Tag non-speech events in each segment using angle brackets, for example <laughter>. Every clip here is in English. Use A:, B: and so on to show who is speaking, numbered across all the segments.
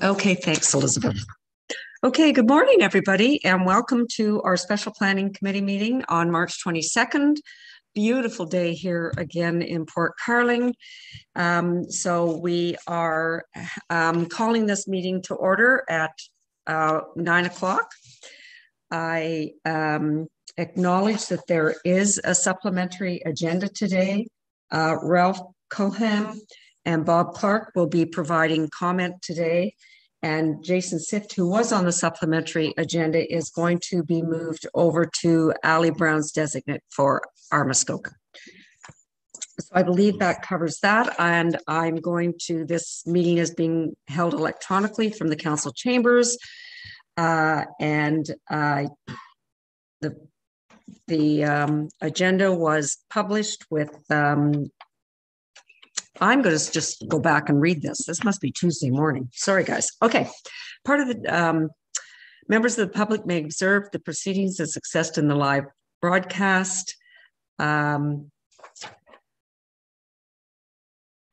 A: Okay, thanks, Elizabeth. Okay, good morning, everybody, and welcome to our special planning committee meeting on March 22nd. Beautiful day here again in Port Carling. Um, so we are um, calling this meeting to order at uh, nine o'clock. I um, acknowledge that there is a supplementary agenda today. Uh, Ralph Cohen and Bob Clark will be providing comment today. And Jason Sifft, who was on the supplementary agenda, is going to be moved over to Ali Brown's designate for our Muskoka. So I believe that covers that. And I'm going to, this meeting is being held electronically from the council chambers. Uh, and uh, the the um, agenda was published with um, I'm going to just go back and read this. This must be Tuesday morning. Sorry, guys. Okay. Part of the um, members of the public may observe the proceedings as accessed in the live broadcast. Um,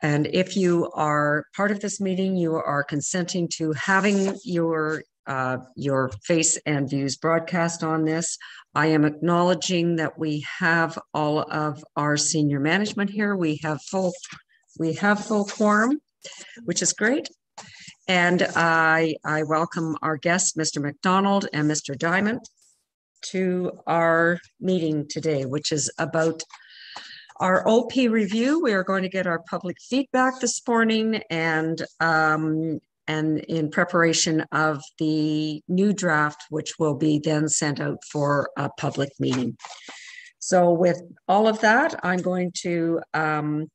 A: and if you are part of this meeting, you are consenting to having your uh, your face and views broadcast on this. I am acknowledging that we have all of our senior management here. We have full we have full quorum, which is great. And I, I welcome our guests, Mr. McDonald and Mr. Dyment, to our meeting today, which is about our OP review. We are going to get our public feedback this morning and um, and in preparation of the new draft, which will be then sent out for a public meeting. So with all of that, I'm going to um,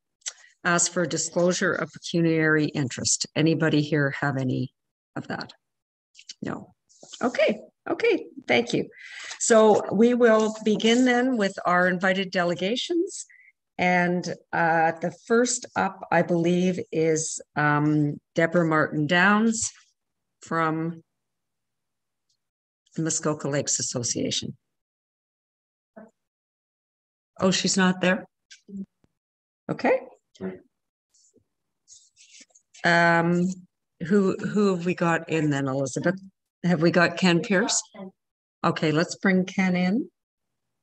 A: ask for disclosure of pecuniary interest. Anybody here have any of that? No. Okay. Okay. Thank you. So we will begin then with our invited delegations. And uh, the first up, I believe, is um, Deborah Martin Downs from the Muskoka Lakes Association. Oh, she's not there? Okay. Um, who who have we got in then, Elizabeth? Have we got Ken Pearce? Okay, let's bring Ken in.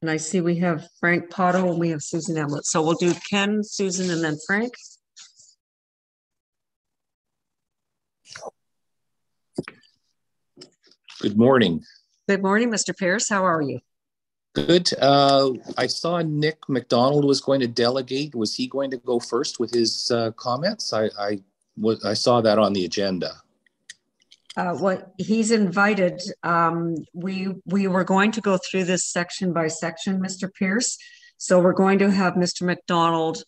A: And I see we have Frank Pottow and we have Susan Eplett. So we'll do Ken, Susan, and then Frank.
B: Good morning.
A: Good morning, Mr. Pearce. How are you?
B: Good. Uh, I saw Nick McDonald was going to delegate. Was he going to go first with his uh, comments? I, I, was, I saw that on the agenda.
A: Uh, what he's invited. Um, we we were going to go through this section by section, Mr. Pearce. So we're going to have Mr. McDonald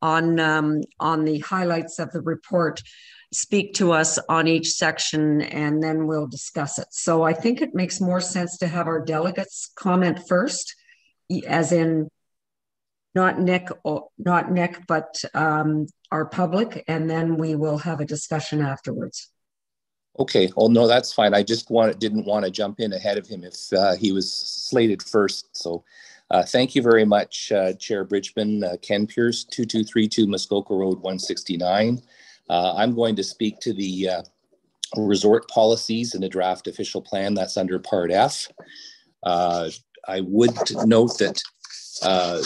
A: on um, on the highlights of the report speak to us on each section and then we'll discuss it. So I think it makes more sense to have our delegates comment first, as in not Nick, not Nick, but um, our public, and then we will have a discussion afterwards.
B: Okay. Well, no, that's fine. I just didn't want to jump in ahead of him if uh, he was slated first. So uh, thank you very much, uh, Chair Bridgman. Uh, Ken Pearce, 2232 Muskoka Road 169. Uh, I'm going to speak to the uh, resort policies in the draft official plan that's under Part F. Uh, I would note that uh,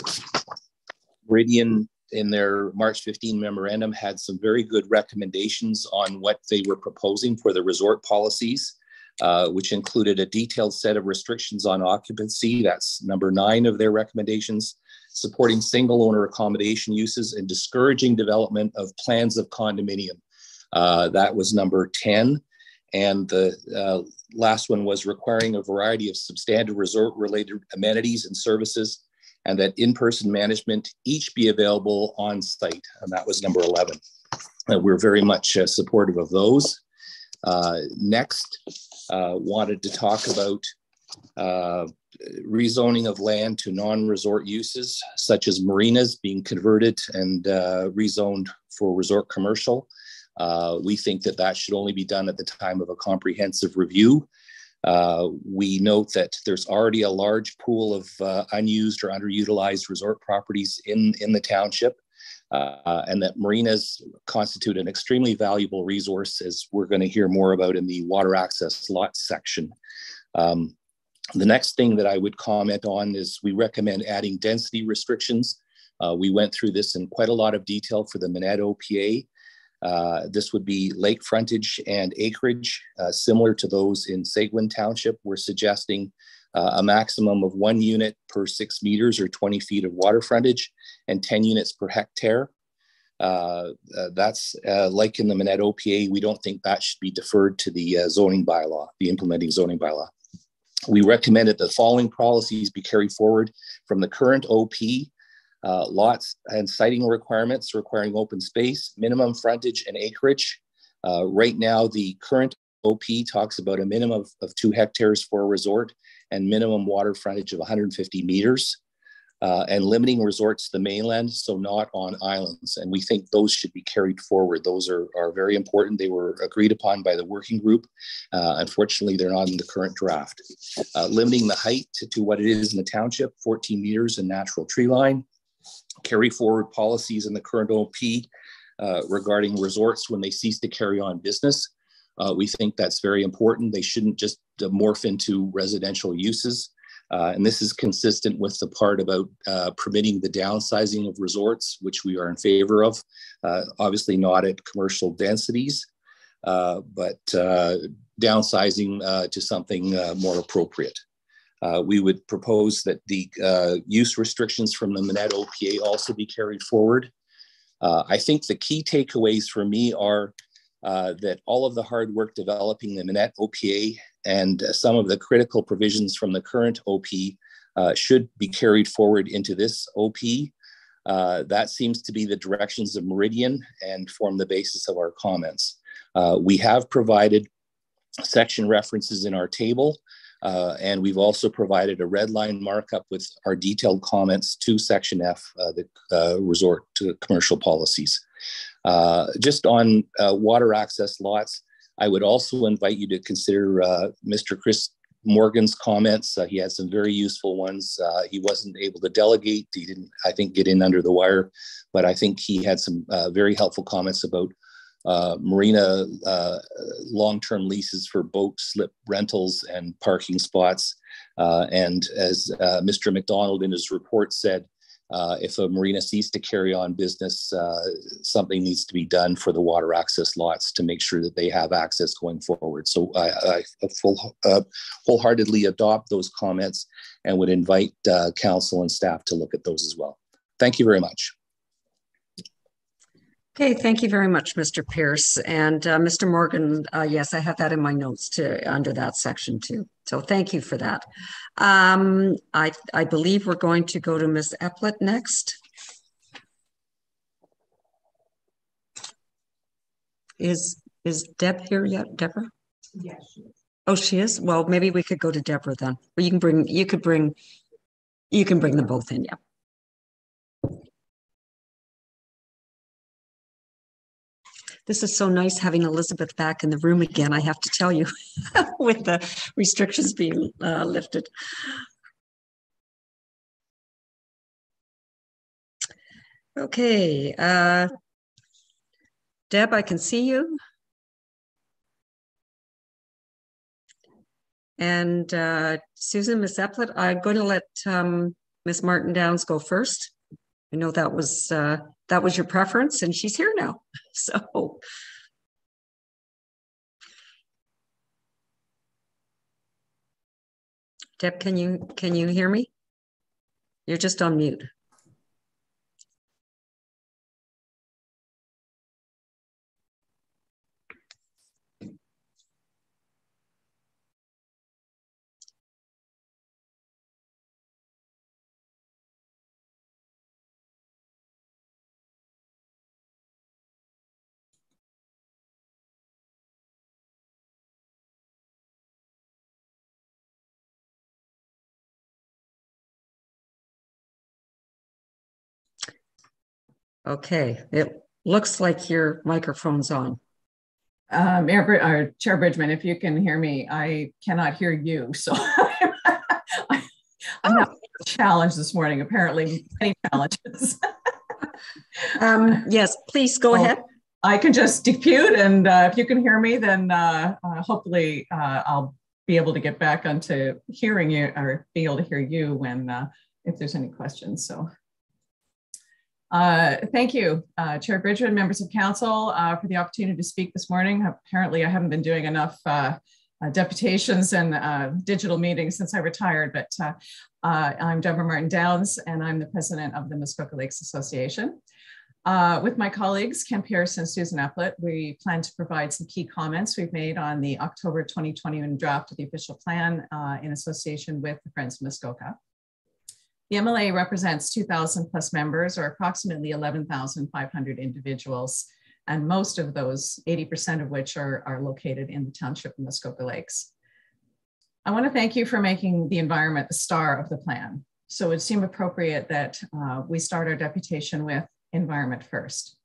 B: Meridian in their March 15 memorandum had some very good recommendations on what they were proposing for the resort policies, uh, which included a detailed set of restrictions on occupancy. That's number nine of their recommendations supporting single owner accommodation uses and discouraging development of plans of condominium. Uh, that was number 10. And the uh, last one was requiring a variety of substantive resort related amenities and services and that in-person management each be available on site. And that was number 11. Uh, we're very much uh, supportive of those. Uh, next, uh, wanted to talk about uh, rezoning of land to non-resort uses, such as marinas being converted and uh, rezoned for resort commercial. Uh, we think that that should only be done at the time of a comprehensive review. Uh, we note that there's already a large pool of uh, unused or underutilized resort properties in, in the township. uh, and that marinas constitute an extremely valuable resource, as we're going to hear more about in the water access lot section. Um, the next thing that I would comment on is we recommend adding density restrictions. Uh, we went through this in quite a lot of detail for the Minett OPA. Uh, this would be lake frontage and acreage, uh, similar to those in Seguin Township. We're suggesting uh, a maximum of one unit per six meters or 20 feet of water frontage and 10 units per hectare. Uh, uh, that's like in the Minett OPA, we don't think that should be deferred to the zoning bylaw, the implementing zoning bylaw. We recommended that the following policies be carried forward from the current OP uh, lots and siting requirements requiring open space, minimum frontage and acreage. right now, the current OP talks about a minimum of, of two hectares for a resort and minimum water frontage of 150 meters. Uh, and limiting resorts to the mainland, so not on islands. And we think those should be carried forward. Those are, are very important. They were agreed upon by the working group. Uh, unfortunately, they're not in the current draft. Uh, limiting the height to, to, what it is in the township, 14 meters in natural tree line. Carry forward policies in the current OP uh, regarding resorts when they cease to carry on business. Uh, we think that's very important. They shouldn't just uh, morph into residential uses. Uh, and this is consistent with the part about uh, permitting the downsizing of resorts, which we are in favor of. Uh, obviously, not at commercial densities, uh, but downsizing to something more appropriate. we would propose that the use restrictions from the Minett OPA also be carried forward. I think the key takeaways for me are uh, that all of the hard work developing the Minett OPA and uh, some of the critical provisions from the current OP uh, should be carried forward into this OP. Uh, that seems to be the directions of Meridian and form the basis of our comments. Uh, we have provided section references in our table, and we've also provided a red line markup with our detailed comments to Section F, the resort to commercial policies. Uh, just on uh, water access lots, I would also invite you to consider uh, Mr. Chris Morgan's comments. Uh, he had some very useful ones. Uh, he wasn't able to delegate. He didn't, I think, get in under the wire, but I think he had some very helpful comments about marina long-term leases for boat slip rentals and parking spots. and as Mr. McDonald in his report said, uh, if a marina ceased to carry on business, uh, something needs to be done for the water access lots to make sure that they have access going forward. So I, I full, uh, wholeheartedly adopt those comments and would invite uh, council and staff to look at those as well. Thank you very much.
A: Okay, thank you very much, Mr. Pearce. And uh, Mr. Morgan, uh, yes, I have that in my notes to under that section too. So thank you for that. Um, I, I believe we're going to go to Ms. Eplett next. Is is Deb here yet, Deborah?
C: Yes, she is.
A: Oh, she is? Well, maybe we could go to Deborah then. Or you can bring you could bring you can bring them both in, yeah. This is so nice having Elizabeth back in the room again, I have to tell you, <laughs> with the restrictions being uh, lifted. Okay, uh, Deb, I can see you. And uh, Susan, Miss Eplett, I'm going to let um, Miss Martin Downs go first. I know that was uh, that was your preference, and she's here now. <laughs> So. Deb, can you can you hear me? You're just on mute. Okay, it looks like your microphone's on.
C: Br or Chair Bridgman, if you can hear me, I cannot hear you. So <laughs> I'm oh. not challenged this morning, apparently many challenges. <laughs>
A: um, yes, please go oh, ahead.
C: I can just depute, and uh, if you can hear me, then uh, uh, hopefully uh, I'll be able to get back onto hearing you or be able to hear you when uh, if there's any questions. So. Uh, thank you, uh, Chair Bridgman, members of council, uh, for the opportunity to speak this morning. Apparently, I haven't been doing enough uh, uh, deputations and digital meetings since I retired, but I'm Deborah Martin Downs, and I'm the president of the Muskoka Lakes Association. with my colleagues, Ken Pearce and Susan Eplett, we plan to provide some key comments we've made on the October 2021 draft of the official plan in association with the Friends of Muskoka. The MLA represents 2,000 plus members, or approximately 11,500 individuals, and most of those, 80% of which are, are located in the township of Muskoka Lakes. I want to thank you for making the environment the star of the plan. So it seemed appropriate that uh, we start our deputation with environment first.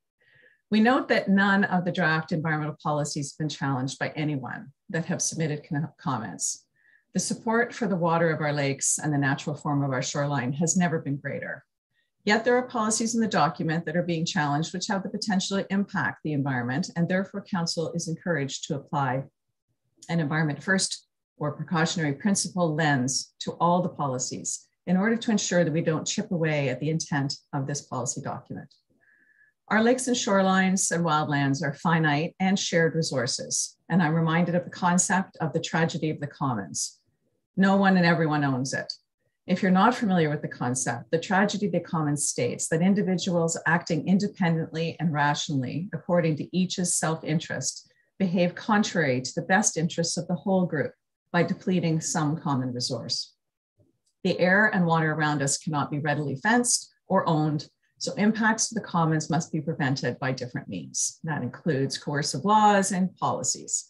C: We note that none of the draft environmental policies have been challenged by anyone that have submitted comments. The support for the water of our lakes and the natural form of our shoreline has never been greater. Yet there are policies in the document that are being challenged which have the potential to impact the environment and therefore council is encouraged to apply an environment first or precautionary principle lens to all the policies in order to ensure that we don't chip away at the intent of this policy document. Our lakes and shorelines and wildlands are finite and shared resources. And I'm reminded of the concept of the tragedy of the commons, no one and everyone owns it. If you're not familiar with the concept, the tragedy of the commons states that individuals acting independently and rationally according to each's self interest behave contrary to the best interests of the whole group by depleting some common resource. The air and water around us cannot be readily fenced or owned, so impacts to the commons must be prevented by different means. That includes coercive laws and policies.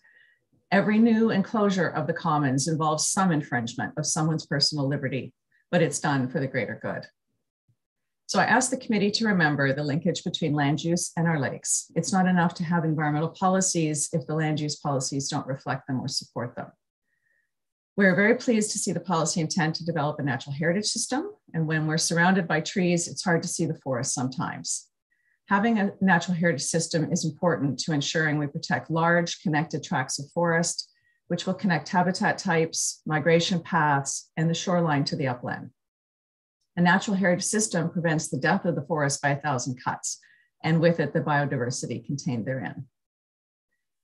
C: Every new enclosure of the commons involves some infringement of someone's personal liberty, but it's done for the greater good. So I asked the committee to remember the linkage between land use and our lakes. It's not enough to have environmental policies if the land use policies don't reflect them or support them. We're very pleased to see the policy intent to develop a natural heritage system. And when we're surrounded by trees, it's hard to see the forest sometimes. Having a natural heritage system is important to ensuring we protect large connected tracts of forest, which will connect habitat types, migration paths, and the shoreline to the upland. A natural heritage system prevents the death of the forest by a thousand cuts, and with it, the biodiversity contained therein.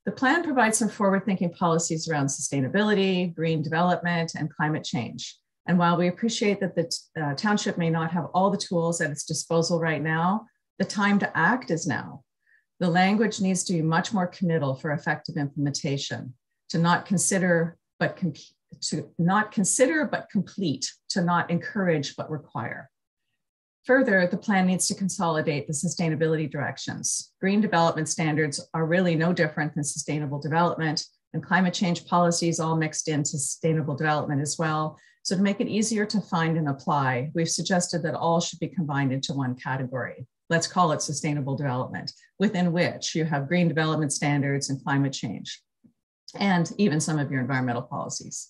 C: The plan provides some forward-thinking policies around sustainability, green development, and climate change. And while we appreciate that the uh, township may not have all the tools at its disposal right now, the time to act is now. The language needs to be much more committal for effective implementation, to not consider but to not consider but complete, to not encourage but require. Further, the plan needs to consolidate the sustainability directions. Green development standards are really no different than sustainable development and climate change policies all mixed into sustainable development as well. So to make it easier to find and apply, we've suggested that all should be combined into one category let's call it sustainable development, within which you have green development standards and climate change, and even some of your environmental policies.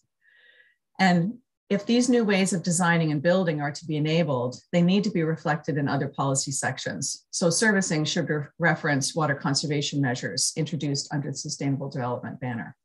C: And if these new ways of designing and building are to be enabled, they need to be reflected in other policy sections. So servicing should re reference water conservation measures introduced under the Sustainable Development banner.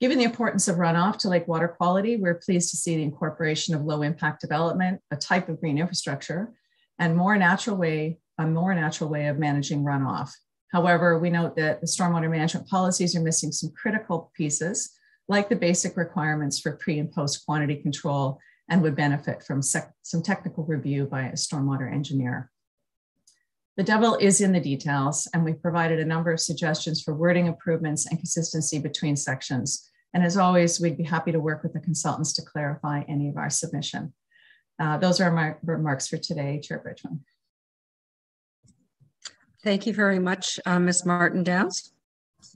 C: Given the importance of runoff to lake water quality, we're pleased to see the incorporation of low impact development, a type of green infrastructure, and more natural way, a more natural way of managing runoff. However, we note that the stormwater management policies are missing some critical pieces, like the basic requirements for pre and post quantity control, and would benefit from some technical review by a stormwater engineer. The devil is in the details, and we've provided a number of suggestions for wording improvements and consistency between sections. And as always, we'd be happy to work with the consultants to clarify any of our submission. Uh, those are my remarks for today, Chair Bridgman.
A: Thank you very much, uh, Ms. Martin Downs.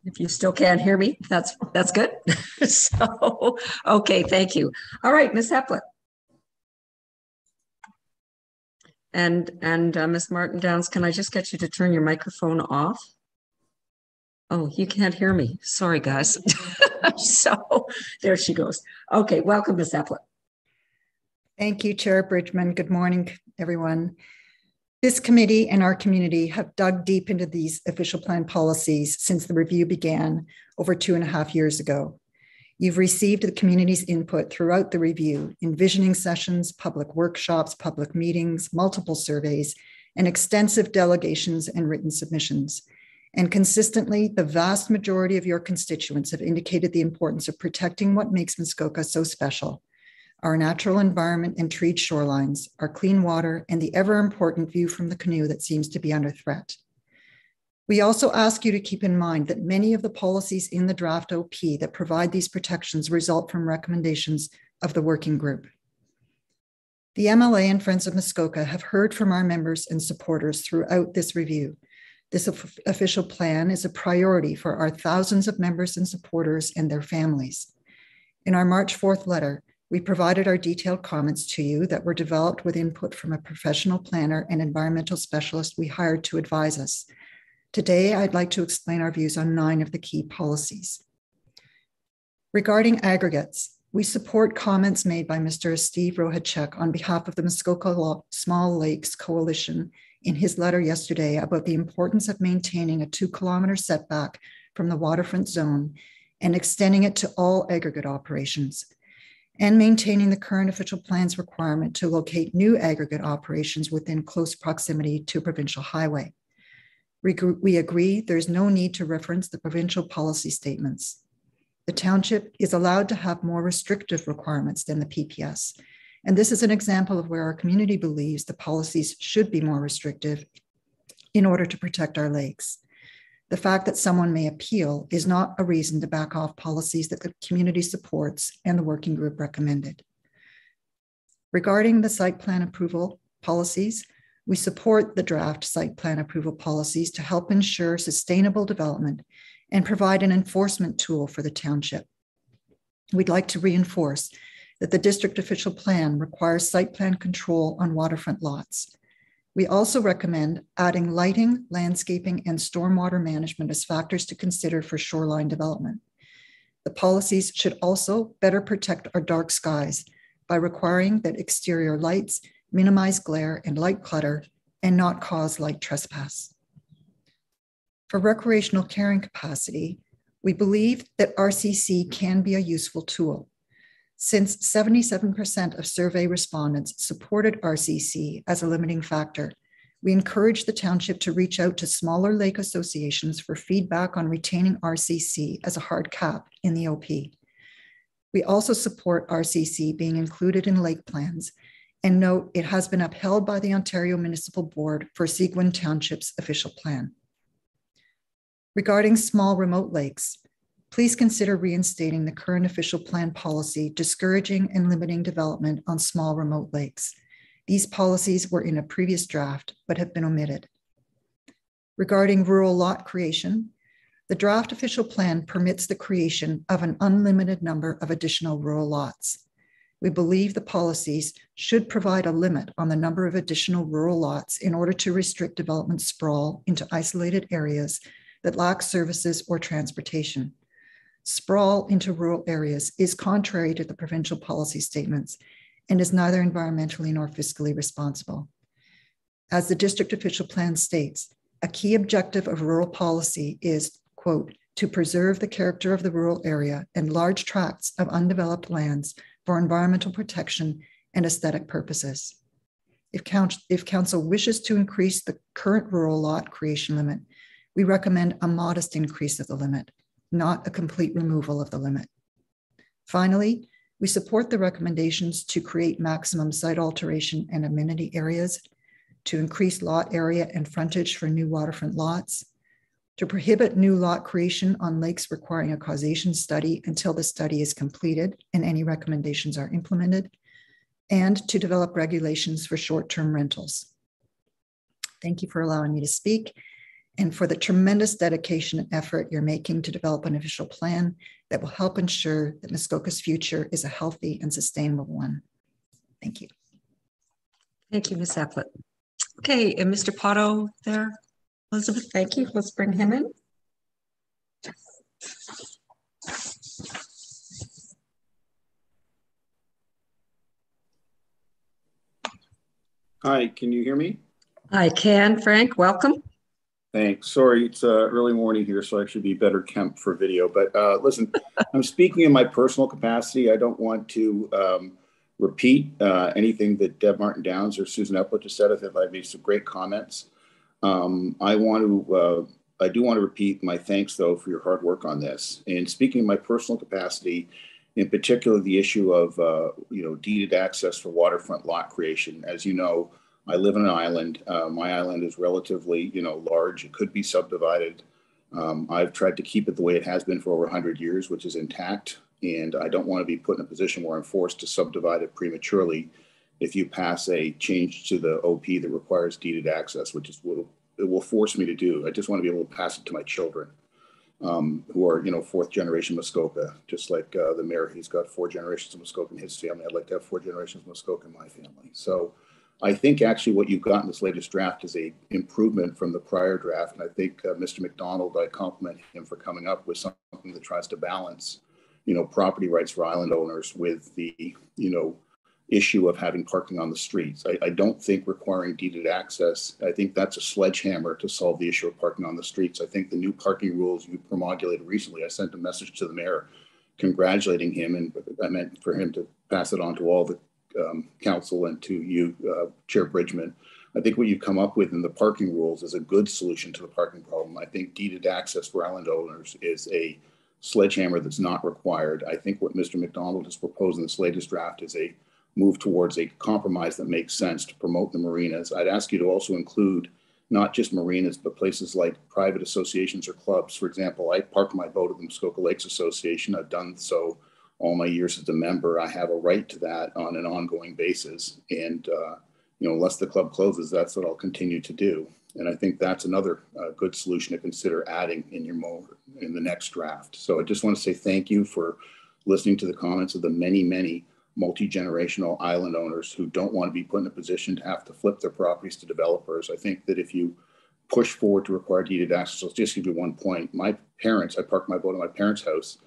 A: If you still can't hear me, that's that's good. <laughs> so, okay, thank you. All right, Ms. Eplett. And and uh, Ms. Martin Downs, can I just get you to turn your microphone off? Oh, you can't hear me. Sorry, guys. <laughs> so there she goes. Okay, welcome, Ms. Eplett.
D: Thank you, Chair Bridgman. Good morning, everyone. This committee and our community have dug deep into these official plan policies since the review began over two and a half years ago. You've received the community's input throughout the review in visioning sessions, public workshops, public meetings, multiple surveys, and extensive delegations and written submissions. And consistently, the vast majority of your constituents have indicated the importance of protecting what makes Muskoka so special our natural environment and treed shorelines, our clean water, and the ever important view from the canoe that seems to be under threat. We also ask you to keep in mind that many of the policies in the draft OP that provide these protections result from recommendations of the working group. The MLA and Friends of Muskoka have heard from our members and supporters throughout this review. This official plan is a priority for our thousands of members and supporters and their families. In our March 4th letter, we provided our detailed comments to you that were developed with input from a professional planner and environmental specialist we hired to advise us. Today, I'd like to explain our views on nine of the key policies. Regarding aggregates, we support comments made by Mr. Steve Rohachek on behalf of the Muskoka Small Lakes Coalition in his letter yesterday about the importance of maintaining a two kilometer setback from the waterfront zone and extending it to all aggregate operations and maintaining the current official plan's requirement to locate new aggregate operations within close proximity to provincial highway. We agree there's no need to reference the provincial policy statements. The township is allowed to have more restrictive requirements than the PPS. And this is an example of where our community believes the policies should be more restrictive in order to protect our lakes. The fact that someone may appeal is not a reason to back off policies that the community supports and the working group recommended. Regarding the site plan approval policies, we support the draft site plan approval policies to help ensure sustainable development and provide an enforcement tool for the township. We'd like to reinforce that the district official plan requires site plan control on waterfront lots. We also recommend adding lighting, landscaping, and stormwater management as factors to consider for shoreline development. The policies should also better protect our dark skies by requiring that exterior lights minimize glare and light clutter and not cause light trespass. For recreational carrying capacity, we believe that RCC can be a useful tool. Since 77% of survey respondents supported RCC as a limiting factor, we encourage the township to reach out to smaller lake associations for feedback on retaining RCC as a hard cap in the OP. We also support RCC being included in lake plans and note it has been upheld by the Ontario Municipal Board for Seguin Township's official plan. Regarding small remote lakes, please consider reinstating the current official plan policy discouraging and limiting development on small remote lakes. These policies were in a previous draft but have been omitted. Regarding rural lot creation, the draft official plan permits the creation of an unlimited number of additional rural lots. We believe the policies should provide a limit on the number of additional rural lots in order to restrict development sprawl into isolated areas that lack services or transportation sprawl into rural areas is contrary to the provincial policy statements and is neither environmentally nor fiscally responsible. As the district official plan states, a key objective of rural policy is, quote, to preserve the character of the rural area and large tracts of undeveloped lands for environmental protection and aesthetic purposes. If, count, if council wishes to increase the current rural lot creation limit, we recommend a modest increase of the limit, not a complete removal of the limit. Finally, we support the recommendations to create maximum site alteration and amenity areas, to increase lot area and frontage for new waterfront lots, to prohibit new lot creation on lakes requiring a causation study until the study is completed and any recommendations are implemented, and to develop regulations for short term rentals. Thank you for allowing me to speak and for the tremendous dedication and effort you're making to develop an official plan that will help ensure that Muskoka's future is a healthy and sustainable one. Thank you.
A: Thank you, Ms. Eplett. Okay, and Mr. Pottow there. Elizabeth, thank you. Let's bring him in.
E: Hi, can you hear me?
A: I can, Frank, welcome.
E: Thanks. Sorry, it's uh, early morning here, so I should be better kept for video. But uh, listen, I'm speaking in my personal capacity. I don't want to um, repeat uh, anything that Deb Martin Downs or Susan Eplett just said. I think I made some great comments. Um, I want to, uh, I do want to repeat my thanks though for your hard work on this. And speaking in my personal capacity, in particular, the issue of uh, you know deeded access for waterfront lot creation. As you know, I live on an island. Uh, my island is relatively you know large. It could be subdivided. Um, I've tried to keep it the way it has been for over 100 years, which is intact. And I don't want to be put in a position where I'm forced to subdivide it prematurely if you pass a change to the OP that requires deeded access, which is what it will force me to do. I just want to be able to pass it to my children um, who are, you know, fourth generation Muskoka, just like uh, the mayor, he's got four generations of Muskoka in his family. I'd like to have four generations of Muskoka in my family. So I think actually what you've got in this latest draft is a improvement from the prior draft. And I think uh, Mr. McDonald, I compliment him for coming up with something that tries to balance, you know, property rights for island owners with the, you know, issue of having parking on the streets. I, I, don't think requiring deeded access, I think that's a sledgehammer to solve the issue of parking on the streets. I think the new parking rules you promulgated recently, I sent a message to the mayor congratulating him, and I meant for him to pass it on to all the um, council and to you, uh, Chair Bridgman. I think what you've come up with in the parking rules is a good solution to the parking problem. I think deeded access for island owners is a sledgehammer that's not required. I think what Mr. McDonald has proposed in this latest draft is a move towards a compromise that makes sense to promote the marinas. I'd ask you to also include not just marinas, but places like private associations or clubs. For example, I park my boat at the Muskoka Lakes Association. I've done so all my years as a member. I have a right to that on an ongoing basis. And, uh, you know, unless the club closes, that's what I'll continue to do. And I think that's another uh, good solution to consider adding in your mo in the next draft. So I just want to say thank you for listening to the comments of the many, many multi-generational island owners who don't want to be put in a position to have to flip their properties to developers. I think that if you push forward to require deeded access, I'll just give you one point. My parents, I parked my boat at my parents' house.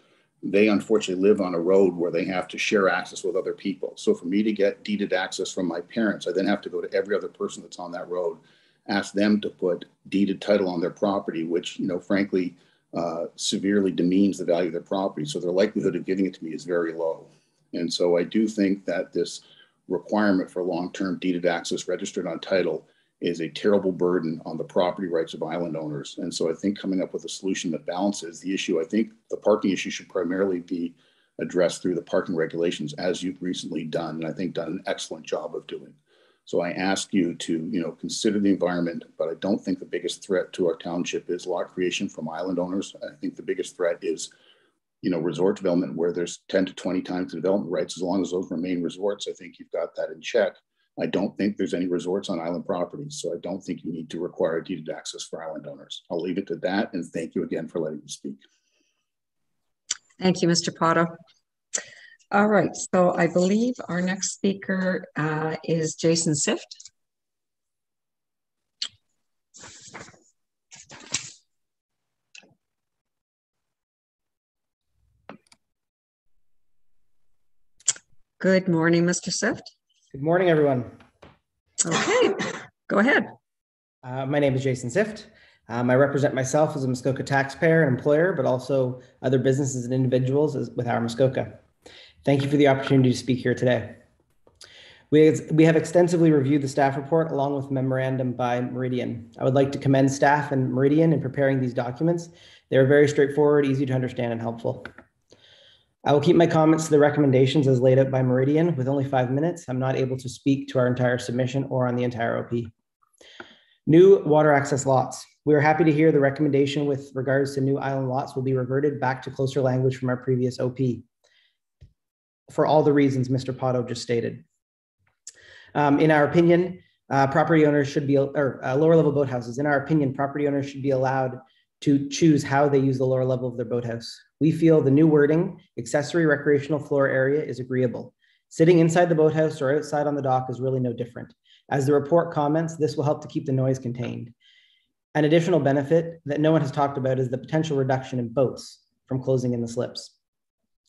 E: They unfortunately live on a road where they have to share access with other people. So for me to get deeded access from my parents, I then have to go to every other person that's on that road, ask them to put deeded title on their property, which, you know, frankly, uh, severely demeans the value of their property. So their likelihood of giving it to me is very low. And so I do think that this requirement for long-term deeded access registered on title is a terrible burden on the property rights of island owners. And so I think coming up with a solution that balances the issue, I think the parking issue should primarily be addressed through the parking regulations as you've recently done, and I think done an excellent job of doing. So I ask you to, you know, consider the environment, but I don't think the biggest threat to our township is lot creation from island owners. I think the biggest threat is you know, resort development where there's 10 to 20 times the development rights, as long as those remain resorts, I think you've got that in check. I don't think there's any resorts on island properties, so I don't think you need to require deeded access for island owners. I'll leave it to that, and thank you again for letting me speak.
A: Thank you, Mr. Potter. All right, so I believe our next speaker uh, is Jason Sifft. Good morning, Mr. Sifft.
F: Good morning, everyone.
A: Okay, go ahead.
F: Uh, my name is Jason Sifft. Um, I represent myself as a Muskoka taxpayer and employer, but also other businesses and individuals as, with our Muskoka. Thank you for the opportunity to speak here today. We, we have extensively reviewed the staff report along with memorandum by Meridian. I would like to commend staff and Meridian in preparing these documents. They are very straightforward, easy to understand, and helpful. I will keep my comments to the recommendations as laid out by Meridian. With only five minutes, I'm not able to speak to our entire submission or on the entire OP. New water access lots. We are happy to hear the recommendation with regards to new island lots will be reverted back to closer language from our previous OP for all the reasons Mr. Pottow just stated. Um, in our opinion, uh, property owners should be, or uh, lower level boathouses, in our opinion, property owners should be allowed to choose how they use the lower level of their boathouse. We feel the new wording, accessory recreational floor area, is agreeable. Sitting inside the boathouse or outside on the dock is really no different. As the report comments, this will help to keep the noise contained. An additional benefit that no one has talked about is the potential reduction in boats from closing in the slips.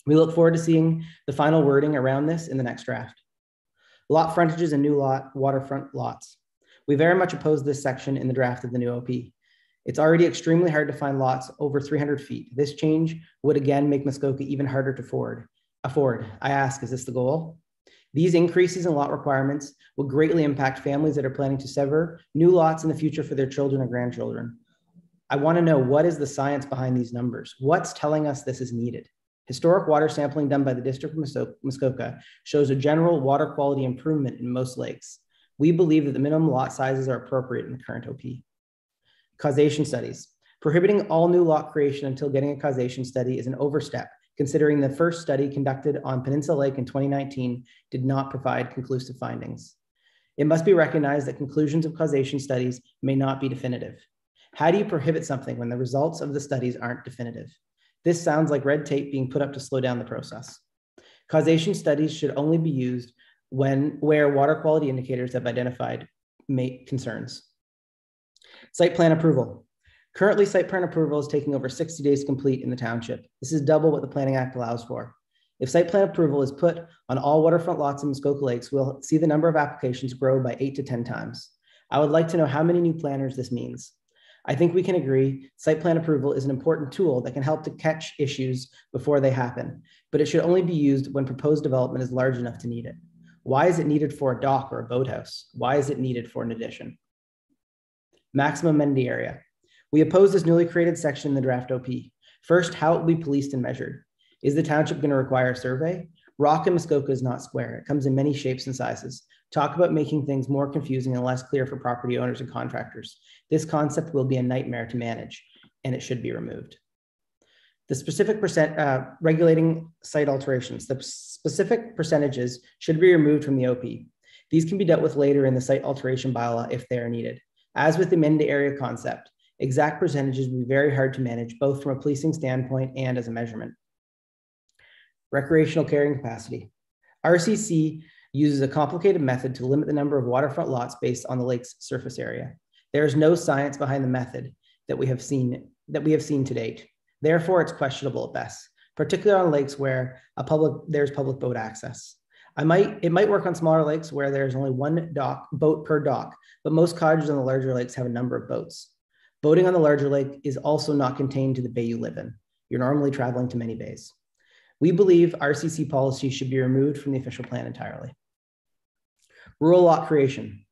F: We look forward to seeing the final wording around this in the next draft. Lot frontages and new lot waterfront lots. We very much oppose this section in the draft of the new OP. It's already extremely hard to find lots over 300 feet. This change would again make Muskoka even harder to afford. afford. I ask, is this the goal? These increases in lot requirements will greatly impact families that are planning to sever new lots in the future for their children and grandchildren. I want to know what is the science behind these numbers? What's telling us this is needed? Historic water sampling done by the District of Muskoka shows a general water quality improvement in most lakes. We believe that the minimum lot sizes are appropriate in the current OP. Causation studies. Prohibiting all new lot creation until getting a causation study is an overstep, considering the first study conducted on Peninsula Lake in 2019 did not provide conclusive findings. It must be recognized that conclusions of causation studies may not be definitive. How do you prohibit something when the results of the studies aren't definitive? This sounds like red tape being put up to slow down the process. Causation studies should only be used when where water quality indicators have identified concerns. Site plan approval. Currently, site plan approval is taking over 60 days to complete in the township. This is double what the Planning Act allows for. If site plan approval is put on all waterfront lots in Muskoka Lakes, we'll see the number of applications grow by eight to 10 times. I would like to know how many new planners this means. I think we can agree site plan approval is an important tool that can help to catch issues before they happen, but it should only be used when proposed development is large enough to need it. Why is it needed for a dock or a boathouse? Why is it needed for an addition? Maximum amenity area. We oppose this newly created section in the draft OP. First, how it will be policed and measured. Is the township going to require a survey? Rock in Muskoka is not square. It comes in many shapes and sizes. Talk about making things more confusing and less clear for property owners and contractors. This concept will be a nightmare to manage, and it should be removed. The specific percent uh, regulating site alterations, the specific percentages should be removed from the OP. These can be dealt with later in the site alteration bylaw if they are needed. As with the amenity area concept, exact percentages will be very hard to manage, both from a policing standpoint and as a measurement. Recreational carrying capacity. RCC uses a complicated method to limit the number of waterfront lots based on the lake's surface area. There is no science behind the method that we have seen that we have seen to date. Therefore, it's questionable at best, particularly on lakes where a public there's public boat access. I might it might work on smaller lakes where there's only one dock boat per dock, but most cottages on the larger lakes have a number of boats. Boating on the larger lake is also not contained to the bay you live in. You're normally traveling to many bays. We believe RCC policy should be removed from the official plan entirely. Rural lot creation.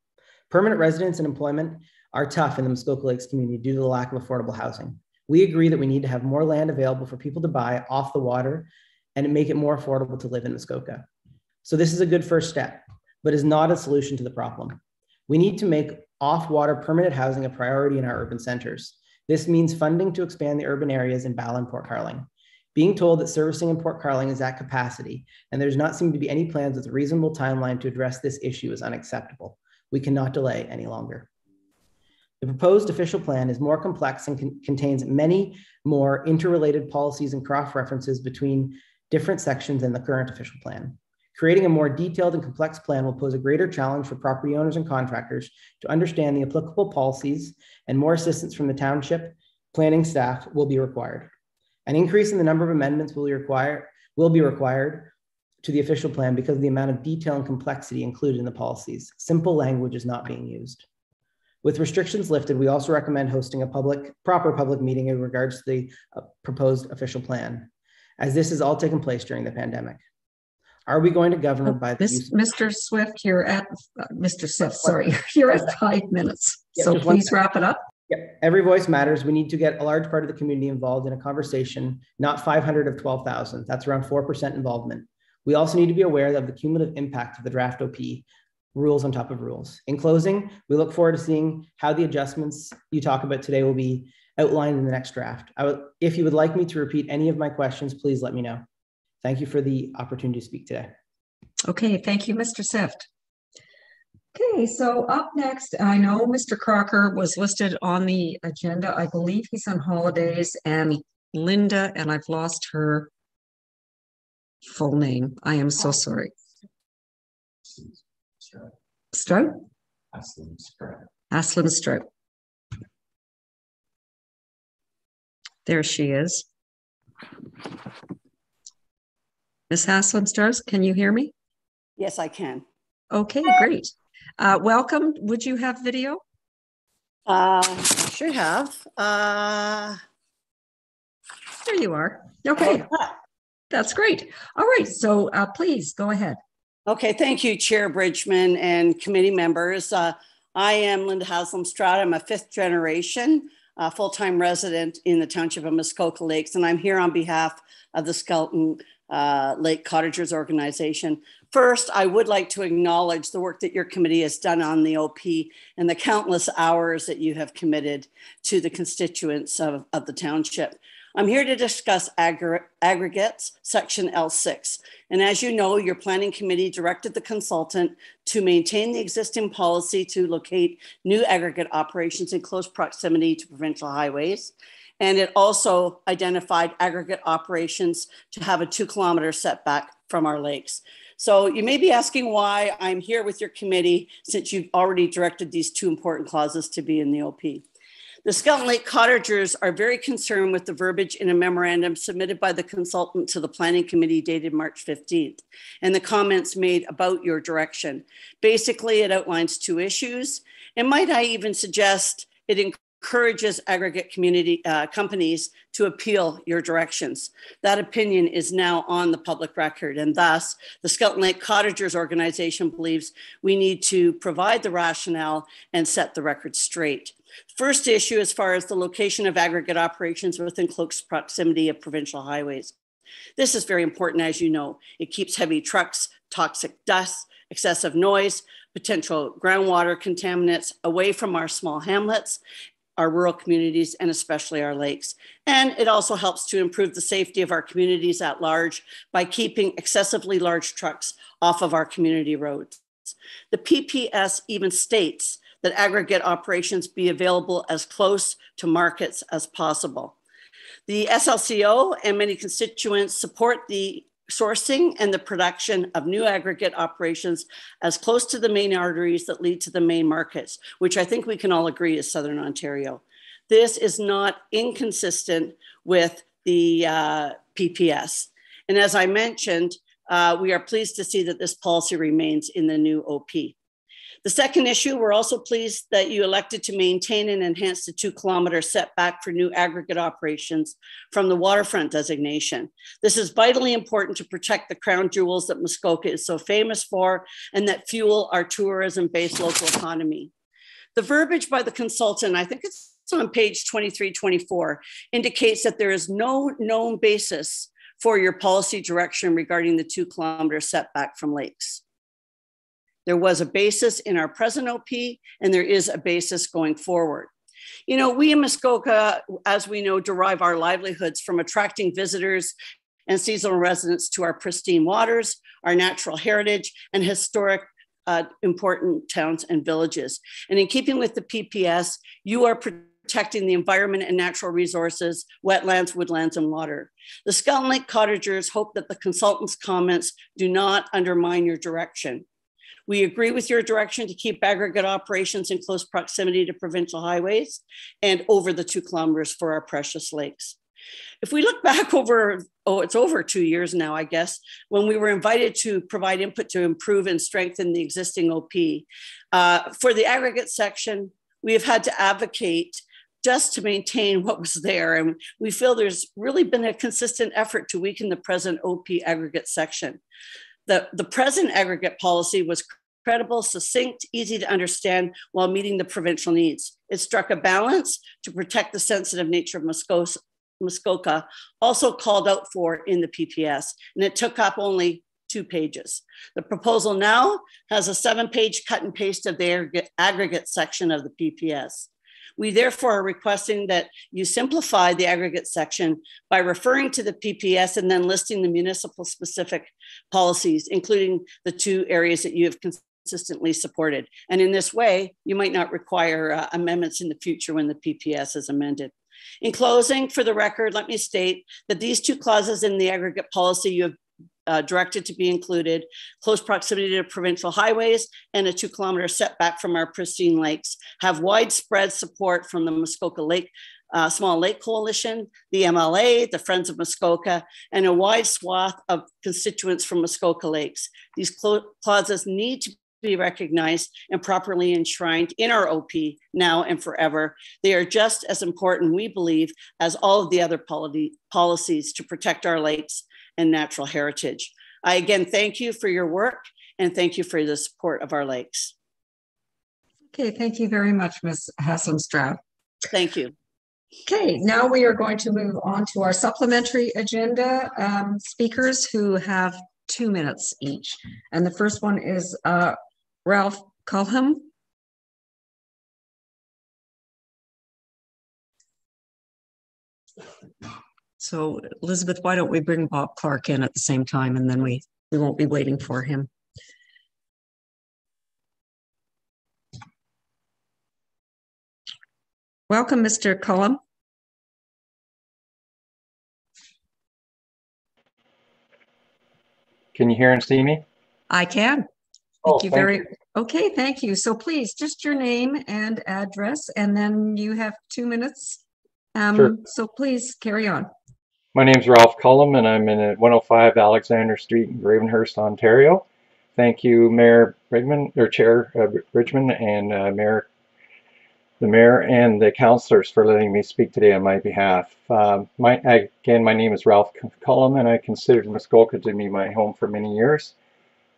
F: Permanent residence and employment are tough in the Muskoka Lakes community due to the lack of affordable housing. We agree that we need to have more land available for people to buy off the water and make it more affordable to live in Muskoka. So this is a good first step, but is not a solution to the problem. We need to make off-water permanent housing a priority in our urban centers. This means funding to expand the urban areas in and Port Carling. Being told that servicing in Port Carling is at capacity and there's not seem to be any plans with a reasonable timeline to address this issue is unacceptable. We cannot delay any longer. The proposed official plan is more complex and con contains many more interrelated policies and cross references between different sections in the current official plan. Creating a more detailed and complex plan will pose a greater challenge for property owners and contractors to understand the applicable policies, and more assistance from the township planning staff will be required. An increase in the number of amendments will be required, will be required to the official plan because of the amount of detail and complexity included in the policies. Simple language is not being used. With restrictions lifted, we also recommend hosting a public, proper public meeting in regards to the uh, proposed official plan, as this has all taken place during the pandemic. Are we going to govern
A: Oh,
F: by use?
A: Mr. Swift, you're at, uh, Mr. Swift, sorry, you're at five minutes. So please wrap it up.
F: Yep. Every voice matters. We need to get a large part of the community involved in a conversation, not 500 of 12,000. That's around 4% involvement. We also need to be aware of the cumulative impact of the draft OP rules on top of rules. In closing, we look forward to seeing how the adjustments you talk about today will be outlined in the next draft. Would, if you would like me to repeat any of my questions, please let me know. Thank you for the opportunity to speak today.
A: Okay, thank you, Mr. Sifft. Okay, so up next, I know Mr. Crocker was listed on the agenda. I believe he's on holidays and Linda, and I've lost her full name. I am so sorry. Stroud? Aslin Stroud. There she is. Miss Haslin Strauss, can you hear me?
G: Yes, I can.
A: Okay, great. Uh, welcome. Would you have video?
G: Uh, should have. Uh,
A: There you are. Okay, that's great. All right, so uh, please go ahead.
G: okay, thank you, Chair Bridgman and committee members. Uh, I am Linda Haslam Strata. I'm a fifth generation uh, full-time resident in the township of Muskoka Lakes, and I'm here on behalf of the Skeleton uh, Lake Cottagers Organization. First, I would like to acknowledge the work that your committee has done on the OP and the countless hours that you have committed to the constituents of, of the township. I'm here to discuss aggr- aggregates, section L6. And as you know, your planning committee directed the consultant to maintain the existing policy to locate new aggregate operations in close proximity to provincial highways. And it also identified aggregate operations to have a two kilometer setback from our lakes. So you may be asking why I'm here with your committee since you've already directed these two important clauses to be in the OP. The Skeleton Lake Cottagers are very concerned with the verbiage in a memorandum submitted by the consultant to the Planning Committee dated March 15th and the comments made about your direction. Basically, it outlines two issues. And might I even suggest it encourages aggregate community uh, companies to appeal your directions. That opinion is now on the public record, and thus the Skeleton Lake Cottagers organization believes we need to provide the rationale and set the record straight. First issue, as far as the location of aggregate operations within close proximity of provincial highways. This is very important, as you know. It keeps heavy trucks, toxic dust, excessive noise, potential groundwater contaminants away from our small hamlets our rural communities, and especially our lakes. And it also helps to improve the safety of our communities at large by keeping excessively large trucks off of our community roads. The PPS even states that aggregate operations be available as close to markets as possible. The SLCO and many constituents support the sourcing and the production of new aggregate operations as close to the main arteries that lead to the main markets, which I think we can all agree is Southern Ontario. This is not inconsistent with the uh, PPS. And as I mentioned, uh, we are pleased to see that this policy remains in the new OP. The second issue, we're also pleased that you elected to maintain and enhance the two kilometer setback for new aggregate operations from the waterfront designation. This is vitally important to protect the crown jewels that Muskoka is so famous for and that fuel our tourism based local economy. The verbiage by the consultant, I think it's on page 23, 24, indicates that there is no known basis for your policy direction regarding the two kilometer setback from lakes. There was a basis in our present OP, and there is a basis going forward. You know, we in Muskoka, as we know, derive our livelihoods from attracting visitors and seasonal residents to our pristine waters, our natural heritage, and historic uh, important towns and villages. And in keeping with the PPS, you are protecting the environment and natural resources, wetlands, woodlands, and water. The Skeleton Lake Cottagers hope that the consultant's comments do not undermine your direction. We agree with your direction to keep aggregate operations in close proximity to provincial highways and over the two kilometers for our precious lakes. If we look back <laughs> over, oh, it's over two years now, I guess, when we were invited to provide input to improve and strengthen the existing OP. Uh, for the aggregate section, we have had to advocate just to maintain <laughs> what was there. And we feel there's really been a consistent effort to weaken the present OP aggregate section. The, the present aggregate policy was credible, succinct, easy to understand while meeting the provincial needs. It struck a balance to protect the sensitive nature of Muskoka, Muskoka, also called out for in the PPS, and it took up only two pages. The proposal now has a seven page cut and paste of the aggregate section of the PPS. We therefore are requesting that you simplify the aggregate section by referring to the PPS and then listing the municipal specific policies, including the two areas that you have consistently supported. And in this way, you might not require uh, amendments in the future when the PPS is amended. In closing, for the record, let me state that these two clauses in the aggregate policy you have uh, directed to be included, close proximity to provincial highways, and a two kilometer setback from our pristine lakes have widespread support from the Muskoka Lake uh, Small Lake Coalition, the MLA, the Friends of Muskoka, and a wide swath of constituents from Muskoka Lakes. These clauses need to be recognized and properly enshrined in our OP now and forever. They are just as important, we believe, as all of the other policies to protect our lakes and natural heritage. I again thank you for your work and thank you for the support of our lakes.
A: Okay, thank you very much, Ms. Haslam
G: Thank you.
A: Okay, now we are going to move on to our supplementary agenda um, speakers who have two minutes each. And the first one is uh, Ralph Cullum. So Elizabeth, why don't we bring Bob Clark in at the same time and then we, we won't be waiting for him. Welcome, Mr. Cullum.
H: Can you hear and see me?
A: I can. Thank
H: oh,
A: you very, you. okay, thank you. So please, just your name and address, and then you have two minutes. Um, sure. So please carry on.
H: My name is Ralph Cullum, and I'm in at 105 Alexander Street in Gravenhurst, Ontario. Thank you, Mayor Brigman, or Chair uh, Bridgman, and uh, Mayor the mayor and the councillors for letting me speak today on my behalf. Uh, my, again, my name is Ralph Cullum, and I considered Muskoka to be my home for many years.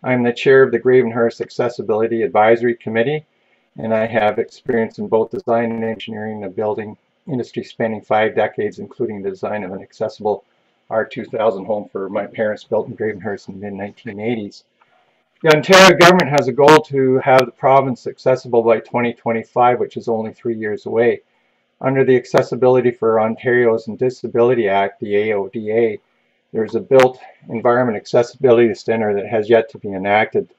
H: I'm the chair of the Gravenhurst Accessibility Advisory Committee, and I have experience in both design and engineering the building industry spanning five decades, including the design of an accessible R2000 home for my parents built in Gravenhurst in the mid-1980s. The Ontario government has a goal to have the province accessible by 2025, which is only three years away. Under the Accessibility for Ontario's and Disability Act, the AODA, there's a built environment accessibility standard that has yet to be enacted.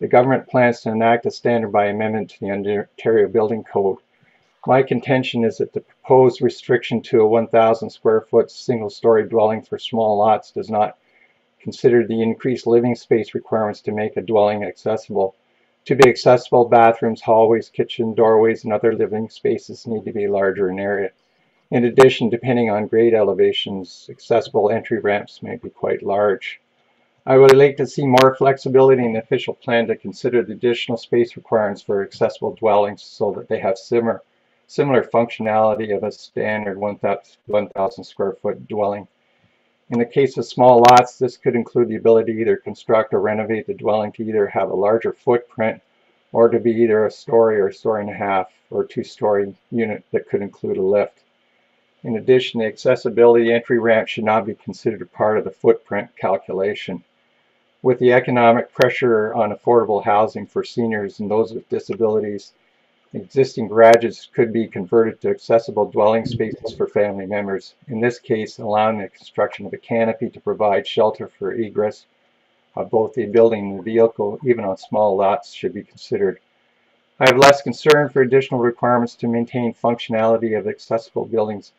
H: The government plans to enact a standard by amendment to the Ontario Building Code. My contention is that the proposed restriction to a 1,000 square foot single story dwelling for small lots does not consider the increased living space requirements to make a dwelling accessible. To be accessible, bathrooms, hallways, kitchen, doorways, and other living spaces need to be larger in area. In addition, depending on grade elevations, accessible entry ramps may be quite large. I would like to see more flexibility in the official plan to consider the additional space requirements for accessible dwellings so that they have similar, similar functionality of a standard 1,000 square foot dwelling. In the case of small lots, this could include the ability to either construct or renovate the dwelling to either have a larger footprint or to be either a story or a story and a half or two-story unit that could include a lift. In addition, the accessibility entry ramp should not be considered a part of the footprint calculation. With the economic pressure on affordable housing for seniors and those with disabilities, Existing garages could be converted to accessible dwelling spaces for family members, in this case allowing the construction of a canopy to provide shelter for egress of both the building and the vehicle, even on small lots, should be considered. I have less concern for additional requirements to maintain functionality of accessible buildings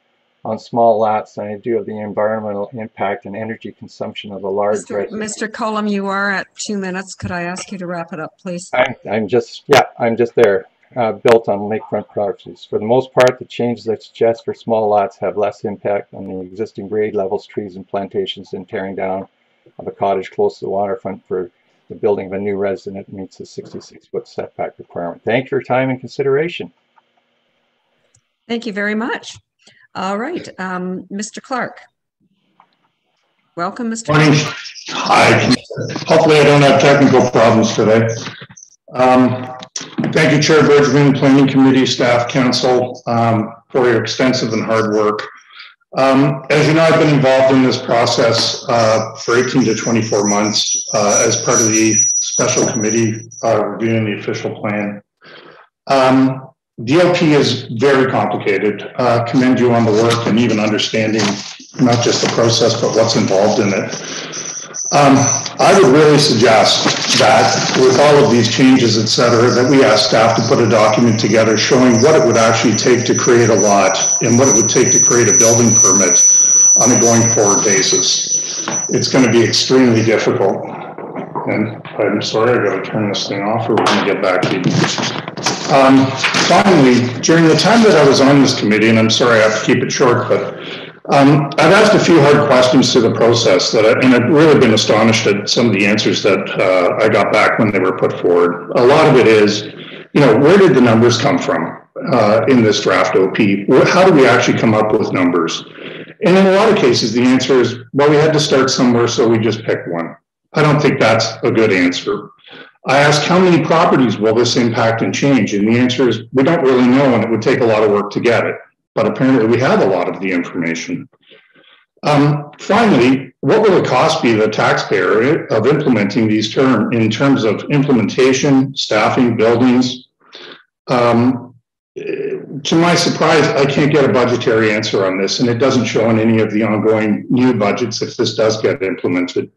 H: on small lots than I do of the environmental impact and energy consumption of the large
A: Mr. Mr. Cullum, you are at two minutes. Could I ask you to wrap it up, please?
H: I'm, I'm just, yeah, I'm just there uh, built on lakefront properties. For the most part, the changes I suggest for small lots have less impact on the existing grade levels, trees, and plantations than tearing down of a cottage close to the waterfront for the building of a new residence meets the 66-foot setback requirement. Thank you for your time and consideration.
A: Thank you very much. All right, um, Mr. Clark. Welcome, Mr.
I: Morning. Hi. Hopefully I don't have technical problems today. Um, thank you, Chair Bridgman, Planning Committee, Staff, Council, um, for your extensive and hard work. Um, as you know, I've been involved in this process uh, for 18 to 24 months uh, as part of the special committee uh, reviewing the official plan. Um, DLP is very complicated. Uh, commend you on the work and even understanding not just the process, but what's involved in it. Um, I would really suggest that with all of these changes, et cetera, that we ask staff to put a document together showing what it would actually take to create a lot and what it would take to create a building permit on a going forward basis. It's going to be extremely difficult. And I'm sorry, I've got to turn this thing off or we're going to get back to you. Um, finally, during the time that I was on this committee, and I'm sorry I have to keep it short, but Um, I've asked a few hard questions through the process that, I, and I've really been astonished at some of the answers that uh, I got back when they were put forward. A lot of it is, you know, where did the numbers come from uh, in this draft OP? How do we actually come up with numbers? And in a lot of cases, the answer is, well, we had to start somewhere, so we just picked one. I don't think that's a good answer. I asked how many properties will this impact and change? And the answer is we don't really know, and it would take a lot of work to get it. But apparently, we have a lot of the information. Um, finally, what will the cost be to the taxpayer of implementing these terms in terms of implementation, staffing, buildings? Um, to my surprise, I can't get a budgetary answer on this, and it doesn't show in any of the ongoing new budgets if this does get implemented.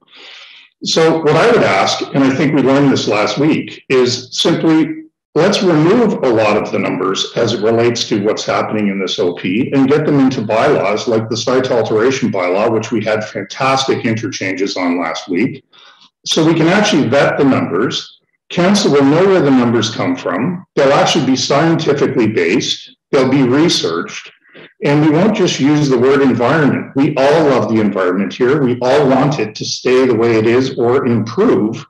I: So, what I would ask, and I think we learned this last week, is simply let's remove a lot of the numbers as it relates to what's happening in this OP and get them into bylaws like the site alteration bylaw, which we had fantastic interchanges on last week. So we can actually vet the numbers. Council will know where the numbers come from. They'll actually be scientifically based. They'll be researched. And we won't just use the word environment. We all love the environment here. We all want it to stay the way it is or improve.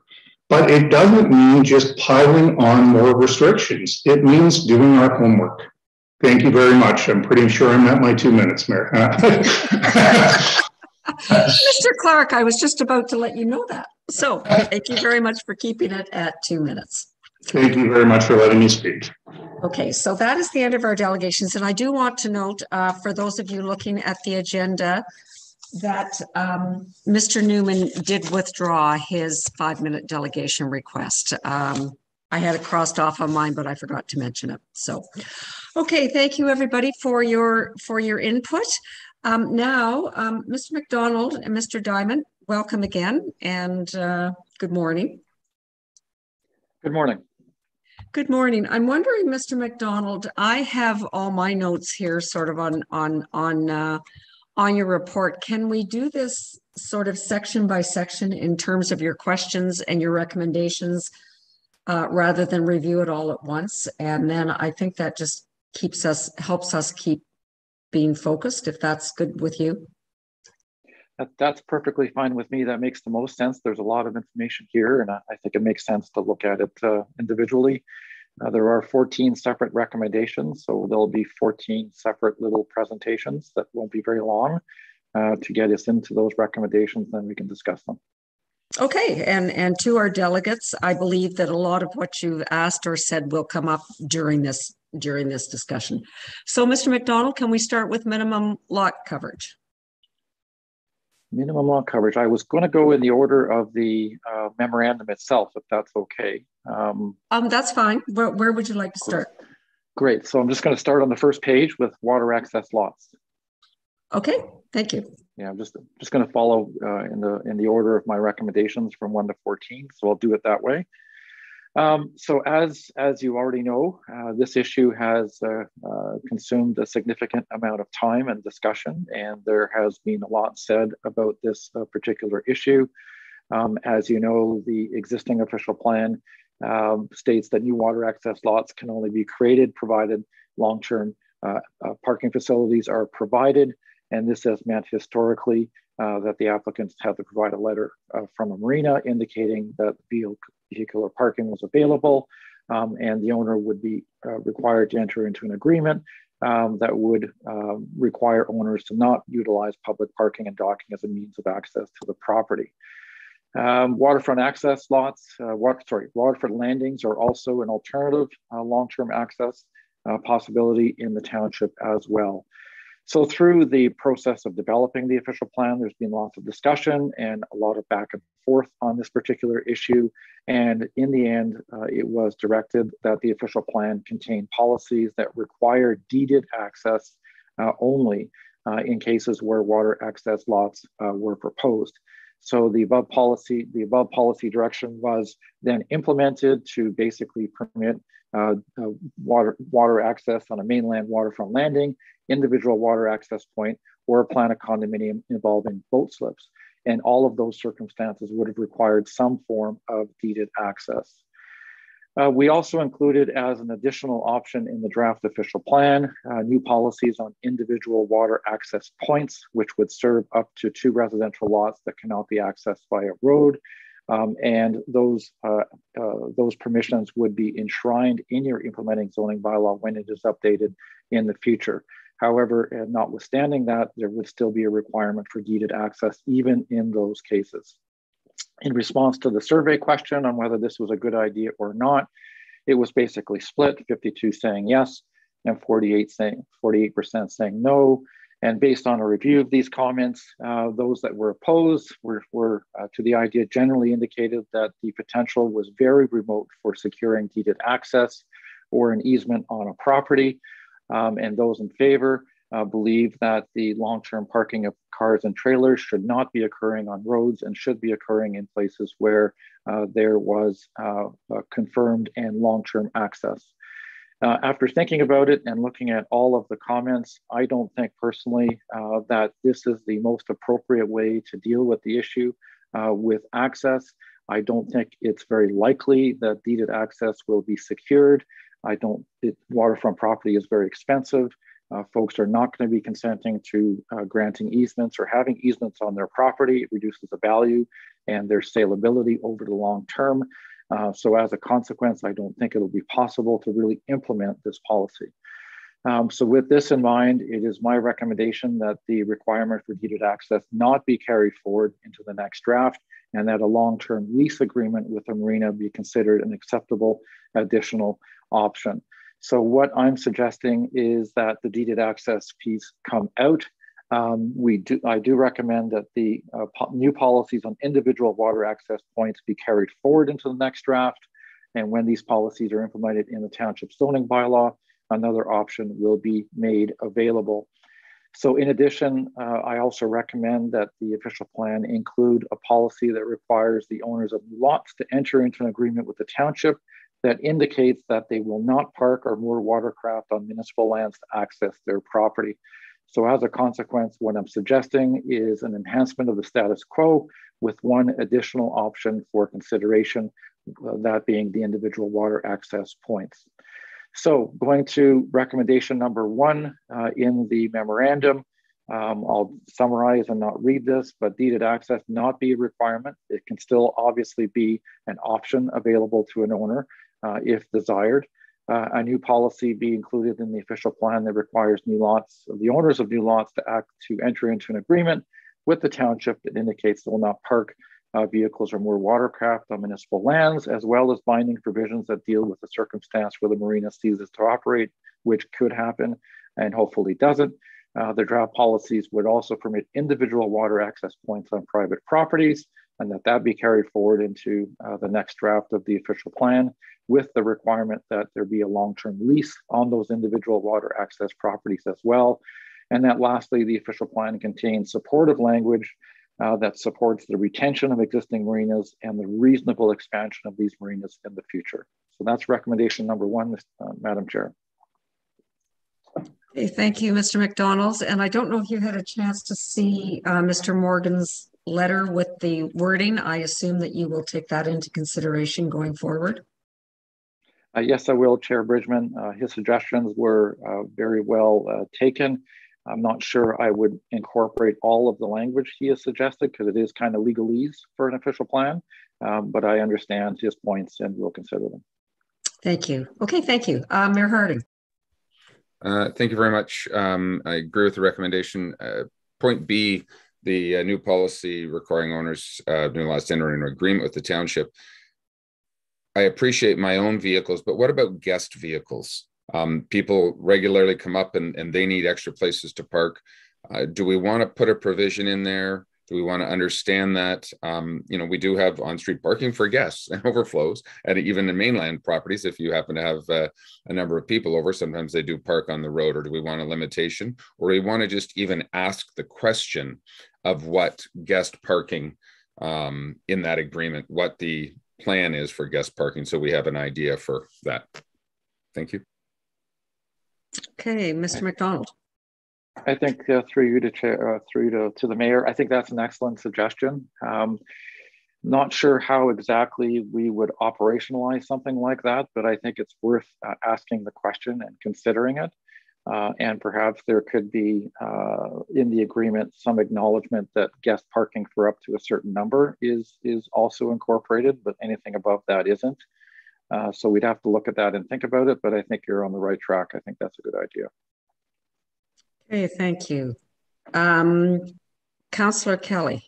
I: But it doesn't mean just piling on more restrictions. It means doing our homework. Thank you very much. I'm pretty sure I'm at my two minutes, Mayor. <laughs>
A: Mr. Clark, I was just about to let you know that. So thank you very much for keeping it at two minutes.
I: Thank you very much for letting me speak.
A: Okay, so that is the end of our delegations. And I do want to note uh, for those of you looking at the agenda, that um, Mr. Newman did withdraw his five-minute delegation request. Um, I had it crossed off on mine, but I forgot to mention it. So, okay, thank you everybody for your for your input. Um, now, um, Mr. McDonald and Mr. Dyment, welcome again, and uh, good morning.
J: Good morning.
A: Good morning. I'm wondering, Mr. McDonald, I have all my notes here, sort of on on on. Uh, on your report. Can we do this sort of section by section in terms of your questions and your recommendations uh, rather than review it all at once? And then I think that just keeps us, helps us keep being focused, if that's good with you.
J: That, that's perfectly fine with me. That makes the most sense. There's a lot of information here, and I, I think it makes sense to look at it uh, individually. Uh, there are 14 separate recommendations, so there'll be 14 separate little presentations that won't be very long uh, to get us into those recommendations, then we can discuss them.
A: Okay, and and to our delegates, I believe that a lot of what you've asked or said will come up during this during this discussion. So, Mr. McDonald, can we start with minimum lot coverage?
J: Minimum lot coverage. I was going to go in the order of the uh, memorandum itself, if that's okay.
A: Um, um, that's fine. Where, where would you like to start?
J: Great. So I'm just going to start on the first page with water access lots.
A: Okay. Thank you.
J: Yeah, I'm just just going to follow uh, in the in the order of my recommendations from one to 14. So I'll do it that way. Um, so as, as you already know, uh, this issue has uh, uh, consumed a significant amount of time and discussion, and there has been a lot said about this uh, particular issue. Um, as you know, the existing official plan um, states that new water access lots can only be created provided long-term uh, uh, parking facilities are provided, and this has meant historically that the applicants had to provide a letter from a marina indicating that the vehicular parking was available, um, and the owner would be uh, required to enter into an agreement um, that would uh, require owners to not utilize public parking and docking as a means of access to the property. Um, waterfront access lots, uh, water, sorry, waterfront landings are also an alternative uh, long-term access uh, possibility in the township as well. So through the process of developing the official plan, there's been lots of discussion and a lot of back and forth on this particular issue. And in the end, uh, it was directed that the official plan contain policies that require deeded access uh, only uh, in cases where water access lots uh, were proposed. So the above policy, the above policy direction was then implemented to basically permit uh, uh, water, water access on a mainland waterfront landing, individual water access point, or a plan of condominium involving boat slips. And all of those circumstances would have required some form of deeded access. Uh, we also included as an additional option in the draft official plan, uh, new policies on individual water access points, which would serve up to two residential lots that cannot be accessed by a road. Um, and those, uh, uh, those permissions would be enshrined in your implementing zoning bylaw when it is updated in the future. However, notwithstanding that, there would still be a requirement for deeded access even in those cases in response to the survey question on whether this was a good idea or not, it was basically split 52 saying yes and 48 saying 48% saying no. And based on a review of these comments, uh, those that were opposed were, were uh, to the idea generally indicated that the potential was very remote for securing deeded access or an easement on a property. Um, and those in favor uh, believe that the long-term parking of cars and trailers should not be occurring on roads and should be occurring in places where uh, there was uh, confirmed and long-term access. Uh, after thinking about it and looking at all of the comments, I don't think personally uh, that this is the most appropriate way to deal with the issue uh, with access. I don't think it's very likely that deeded access will be secured. I don't, it, waterfront property is very expensive. Uh, folks are not going to be consenting to uh, granting easements or having easements on their property. It reduces the value and their saleability over the long term. Uh, so as a consequence, I don't think it'll be possible to really implement this policy. Um, so with this in mind, it is my recommendation that the requirement for deeded access not be carried forward into the next draft and that a long-term lease agreement with the marina be considered an acceptable additional option. So what I'm suggesting is that the deeded access piece come out. Um, we do, I do recommend that the uh, po new policies on individual water access points be carried forward into the next draft. And when these policies are implemented in the township zoning bylaw, another option will be made available. So in addition, uh, I also recommend that the official plan include a policy that requires the owners of lots to enter into an agreement with the township that indicates that they will not park or moor watercraft on municipal lands to access their property. So as a consequence, what I'm suggesting is an enhancement of the status quo with one additional option for consideration, uh, that being the individual water access points. So going to recommendation number one uh, in the memorandum, um, I'll summarize and not read this, but deeded access not be a requirement. It can still obviously be an option available to an owner uh, if desired. Uh, a new policy be included in the official plan that requires new lots, the owners of new lots to act to enter into an agreement with the township that indicates they will not park uh, vehicles or moor watercraft on municipal lands, as well as binding provisions that deal with the circumstance where the marina ceases to operate, which could happen and hopefully doesn't. Uh, the draft policies would also permit individual water access points on private properties and that that be carried forward into uh, the next draft of the official plan with the requirement that there be a long-term lease on those individual water access properties as well. And that lastly, the official plan contains supportive language uh, that supports the retention of existing marinas and the reasonable expansion of these marinas in the future. So that's recommendation number one, uh, Madam Chair.
A: Okay, thank you, Mr. McDonald's. And I don't know if you had a chance to see uh, Mr. Morgan's letter with the wording. I assume that you will take that into consideration going forward.
J: Uh, yes, I will, Chair Bridgman. Uh, his suggestions were uh, very well uh, taken. I'm not sure I would incorporate all of the language he has suggested because it is kind of legalese for an official plan, um, but I understand his points and will consider them.
A: Thank you. Okay, thank you. Uh, Mayor Harding.
K: Uh, thank you very much. Um, I agree with the recommendation. point B, the new policy requiring owners lots to enter into agreement with the township I appreciate my own vehicles, but what about guest vehicles? Um, people regularly come up and, and they need extra places to park. Uh, do we want to put a provision in there? Do we want to understand that? Um, you know, we do have on-street parking for guests <laughs> and overflows, and even in mainland properties, if you happen to have uh, a number of people over, sometimes they do park on the road. Or do we want a limitation, or do we want to just even ask the question of what guest parking um, in that agreement, what the plan is for guest parking so we have an idea for that. Thank you.
A: Okay, Mr. McDonald.
J: I think uh, through you to chair, uh, through to, to the mayor, I think that's an excellent suggestion. Um, not sure how exactly we would operationalize something like that, but I think it's worth uh, asking the question and considering it. Uh, and perhaps there could be uh, in the agreement some acknowledgement that guest parking for up to a certain number is is also incorporated, but anything above that isn't. Uh, so we'd have to look at that and think about it. But I think you're on the right track. I think that's a good idea.
A: Okay, thank you, um, Councillor Kelly.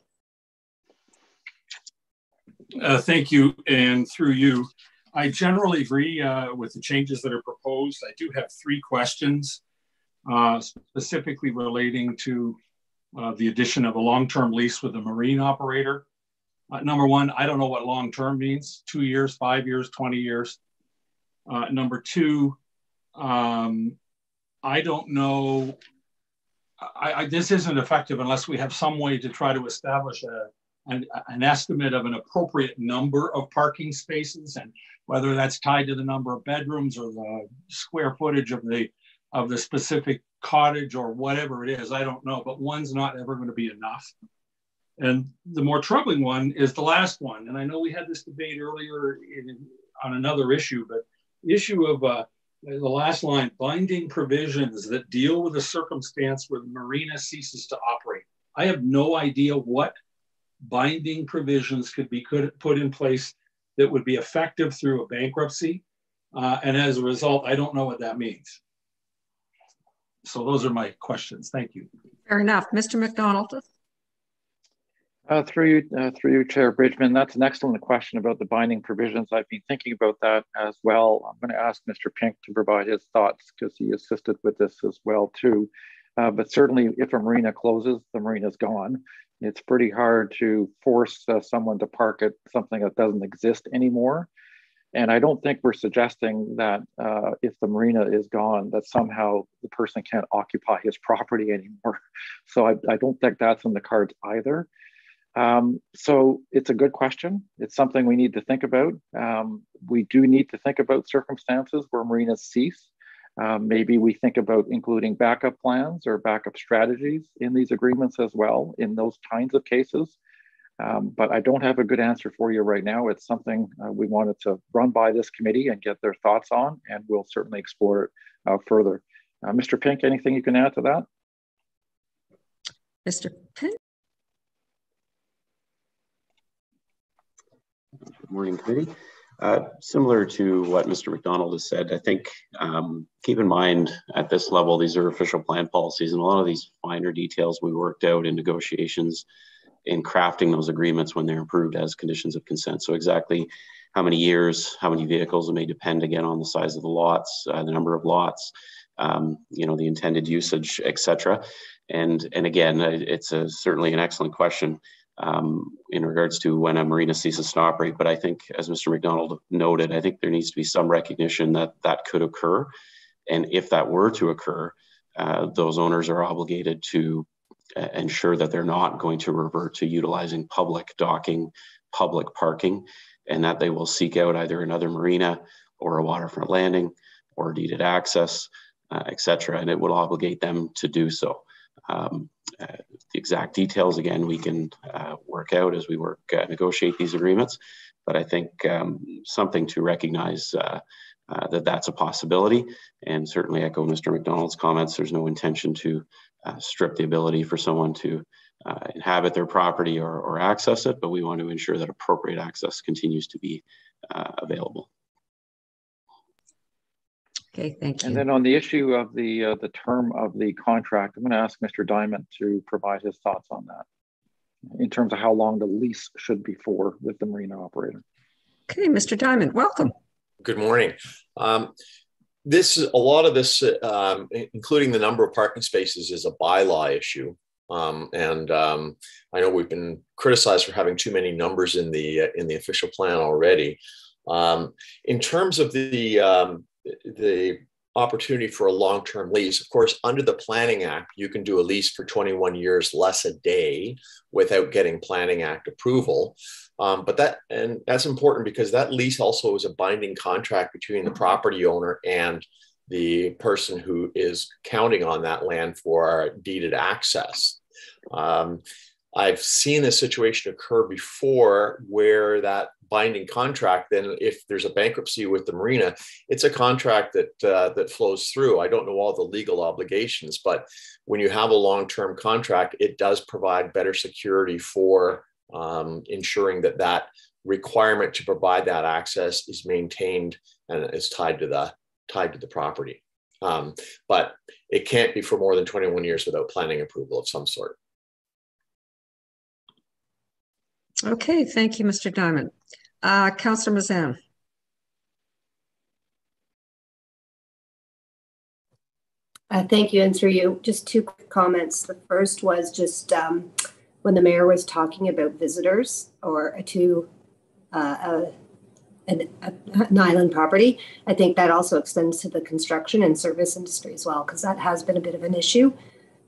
L: Uh, thank you, and through you, I generally agree uh, with the changes that are proposed. I do have three questions uh, specifically relating to uh, the addition of a long-term lease with a marine operator. Uh, number one, I don't know what long-term means, two years, five years, 20 years. Uh, number two, um, I don't know, I, I, this isn't effective unless we have some way to try to establish a, an, an estimate of an appropriate number of parking spaces and whether that's tied to the number of bedrooms or the square footage of the of the specific cottage or whatever it is. I don't know, but one's not ever going to be enough. And the more troubling one is the last one. And I know we had this debate earlier in, on another issue, but issue of uh, the last line binding provisions that deal with a circumstance where the marina ceases to operate. I have no idea what binding provisions could be could put in place that would be effective through a bankruptcy. Uh, and as a result, I don't know what that means. So those are my questions. Thank you.
A: Fair enough. Mr. McDonald.
J: Uh, through you, uh, through you, Chair Bridgman, that's an excellent question about the binding provisions. I've been thinking about that as well. I'm going to ask Mr. Pink to provide his thoughts because he assisted with this as well too. Uh, but certainly, if a marina closes, the marina's gone. It's pretty hard to force uh, someone to park at something that doesn't exist anymore. And I don't think we're suggesting that uh, if the marina is gone, that somehow the person can't occupy his <laughs> property anymore. So I, I don't think that's in the cards either. Um, so it's a good question. It's something we need to think about. Um, we do need to think about circumstances where marinas cease. Um, maybe we think about including backup plans or backup strategies in these agreements as well in those kinds of cases. Um, but I don't have a good answer for you right now. It's something uh, we wanted to run by this committee and get their thoughts on, and we'll certainly explore it uh, further. Uh, Mr. Pink, anything you can add to that?
A: Mr. Pink?
M: Good morning, committee. Uh, similar to what Mr. McDonald has said, I think um, keep in mind at this level, these are official plan policies, and a lot of these finer details we worked out in negotiations in crafting those agreements when they're approved as conditions of consent. So exactly how many years, how many vehicles, it may depend again on the size of the lots, uh, the number of lots, um, you know, the intended usage, etc. And and again, uh, it's a, certainly an excellent question um, in regards to when a marina ceases to operate. But I think, as Mr. McDonald noted, I think there needs to be some recognition that that could occur, and if that were to occur, uh, those owners are obligated to ensure that they're not going to revert to utilizing public docking, public parking, and that they will seek out either another marina or a waterfront landing or deeded access, uh, et cetera, and it will obligate them to do so. Um, uh, the exact details, again, we can uh, work out as we work, uh, negotiate these agreements, but I think um, something to recognize uh, uh, that that's a possibility and certainly echo Mr. McDonald's comments. There's no intention to uh, strip the ability for someone to uh, inhabit their property or, or, access it, but we want to ensure that appropriate access continues to be uh, available.
A: Okay, thank you.
J: And then on the issue of the uh, the term of the contract, I'm going to ask Mr. Dyment to provide his thoughts on that in terms of how long the lease should be for with the marina operator.
A: Okay, Mr. Dyment, welcome.
N: Good morning. Um, this a lot of this, um, including the number of parking spaces, is a bylaw issue. Um, and um, I know we've been criticized for having too many numbers in the uh, in the official plan already. Um, in terms of the um, the opportunity for a long-term lease, of course, under the Planning Act, you can do a lease for 21 years less a day without getting Planning Act approval. Um, but that and that's important because that lease also is a binding contract between the property owner and the person who is counting on that land for deeded access. Um, I've seen this situation occur before where that binding contract, then if there's a bankruptcy with the marina, it's a contract that uh, that flows through. I don't know all the legal obligations, but when you have a long-term contract, it does provide better security for um, ensuring that that requirement to provide that access is maintained and is tied to the tied to the property. Um, but it can't be for more than 21 years without planning approval of some sort.
A: Okay, thank you, Mr. Dyment. Uh, Councillor Mazan.
O: Uh, thank you, and through you, just two quick comments. The first was just um, when the mayor was talking about visitors or to uh, a, an, a, an island property. I think that also extends to the construction and service industry as well, because that has been a bit of an issue.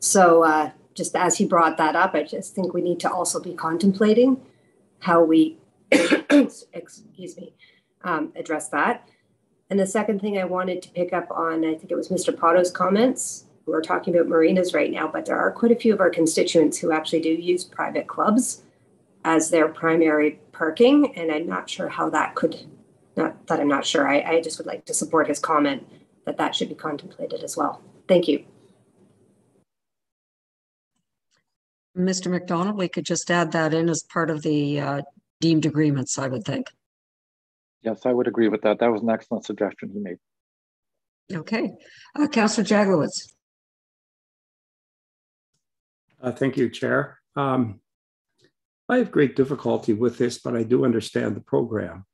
O: So, uh, just as he brought that up, I just think we need to also be contemplating how we, excuse me, um, address that. And the second thing I wanted to pick up on, I think it was Mr. Pottow's comments. We're talking about marinas right now, but there are quite a few of our constituents who actually do use private clubs as their primary parking. And I'm not sure how that could, not that I'm not sure, I, I just would like to support his comment that that should be contemplated as well. Thank you.
A: Mr. McDonald, we could just add that in as part of the uh, deemed agreements, I would think.
J: Yes, I would agree with that. That was an excellent suggestion he made.
A: Okay. Uh, Councillor Jaglowitz.
P: Uh, thank you, Chair. Um, I have great difficulty with this, but I do understand the program.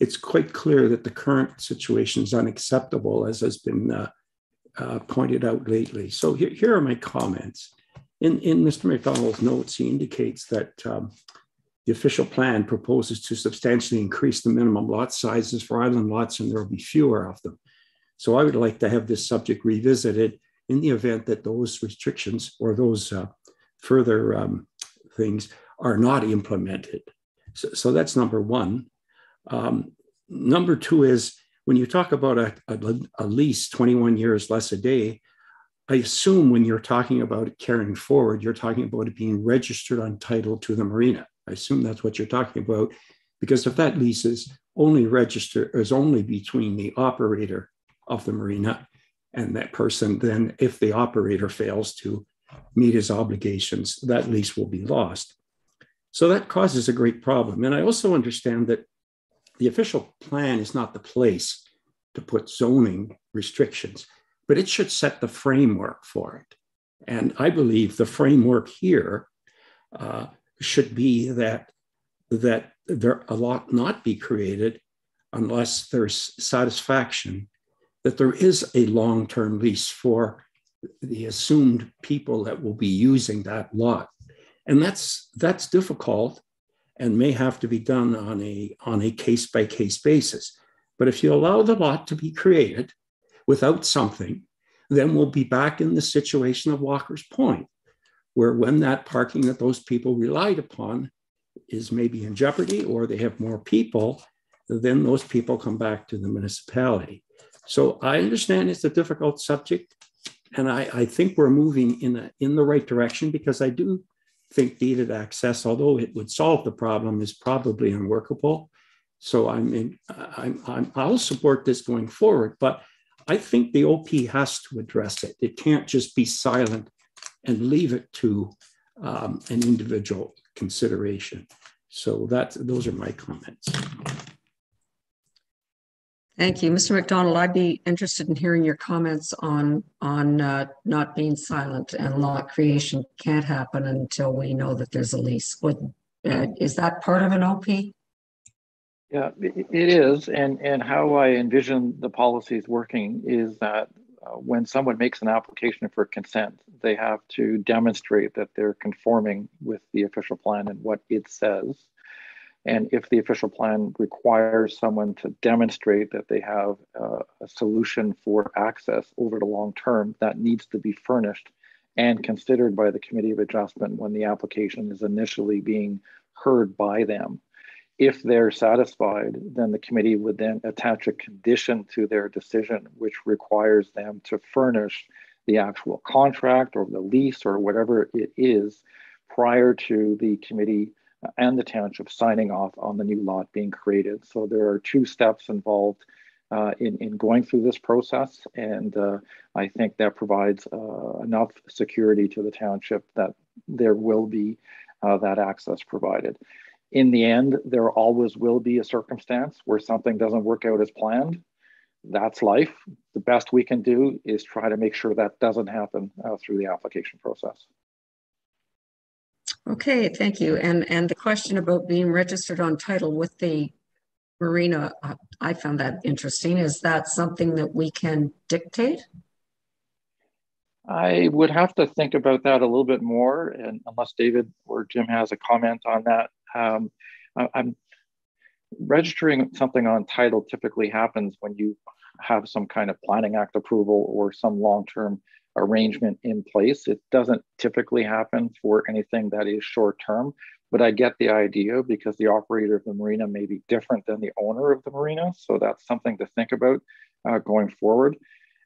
P: It's quite clear that the current situation is unacceptable, as has been uh, uh, pointed out lately. So here, here, are my comments. In, in Mr. McDonald's notes, he indicates that um, the official plan proposes to substantially increase the minimum lot sizes for island lots, and there will be fewer of them. So I would like to have this subject revisited in the event that those restrictions or those uh, further um, things are not implemented. So, so that's number one. Um, number two is when you talk about a, a, a, lease 21 years less a day, I assume when you're talking about carrying forward, you're talking about it being registered on title to the marina. I assume that's what you're talking about, because if that lease is only registered is only between the operator of the marina and that person, then if the operator fails to meet his obligations, that lease will be lost. So that causes a great problem. And I also understand that the official plan is not the place to put zoning restrictions, but it should set the framework for it. And I believe the framework here uh, should be that, that there a lot not be created unless there's satisfaction that there is a long-term lease for the assumed people that will be using that lot. And that's that's difficult and may have to be done on a on a case by case basis. But if you allow the lot to be created without something then we'll be back in the situation of walker's point where when that parking that those people relied upon is maybe in jeopardy or they have more people then those people come back to the municipality so i understand it's a difficult subject and I, I, think we're moving in a, in the right direction because I do think deeded access, although it would solve the problem, is probably unworkable. So I'm in, I'm, I'm, I'll support this going forward, but I think the OP has to address it. It can't just be silent and leave it to um, an individual consideration. So that those are my comments.
A: Thank you. Mr. McDonald, I'd be interested in hearing your comments on, on uh, not being silent and lot creation can't happen until we know that there's a lease. Would, uh, is that part of an OP?
J: Yeah, it is. And, and how I envision the policies working is that when someone makes an application for consent, they have to demonstrate that they're conforming with the official plan and what it says. And if the official plan requires someone to demonstrate that they have uh, a solution for access over the long term, that needs to be furnished and considered by the Committee of Adjustment when the application is initially being heard by them. If they're satisfied, then the committee would then attach a condition to their decision, which requires them to furnish the actual contract or the lease or whatever it is prior to the committee and the township signing off on the new lot being created. So there are two steps involved uh, in, in going through this process. And uh, I think that provides uh, enough security to the township that there will be uh, that access provided. In the end, there always will be a circumstance where something doesn't work out as planned. That's life. The best we can do is try to make sure that doesn't happen uh, through the application process.
A: Okay, thank you. And and the question about being registered on title with the marina, I found that interesting. Is that something that we can dictate?
J: I would have to think about that a little bit more, and unless David or Jim has a comment on that, um, I, I'm registering something on title typically happens when you have some kind of planning act approval or some long-term arrangement in place. It doesn't typically happen for anything that is short term, but I get the idea because the operator of the marina may be different than the owner of the marina. So that's something to think about uh, going forward.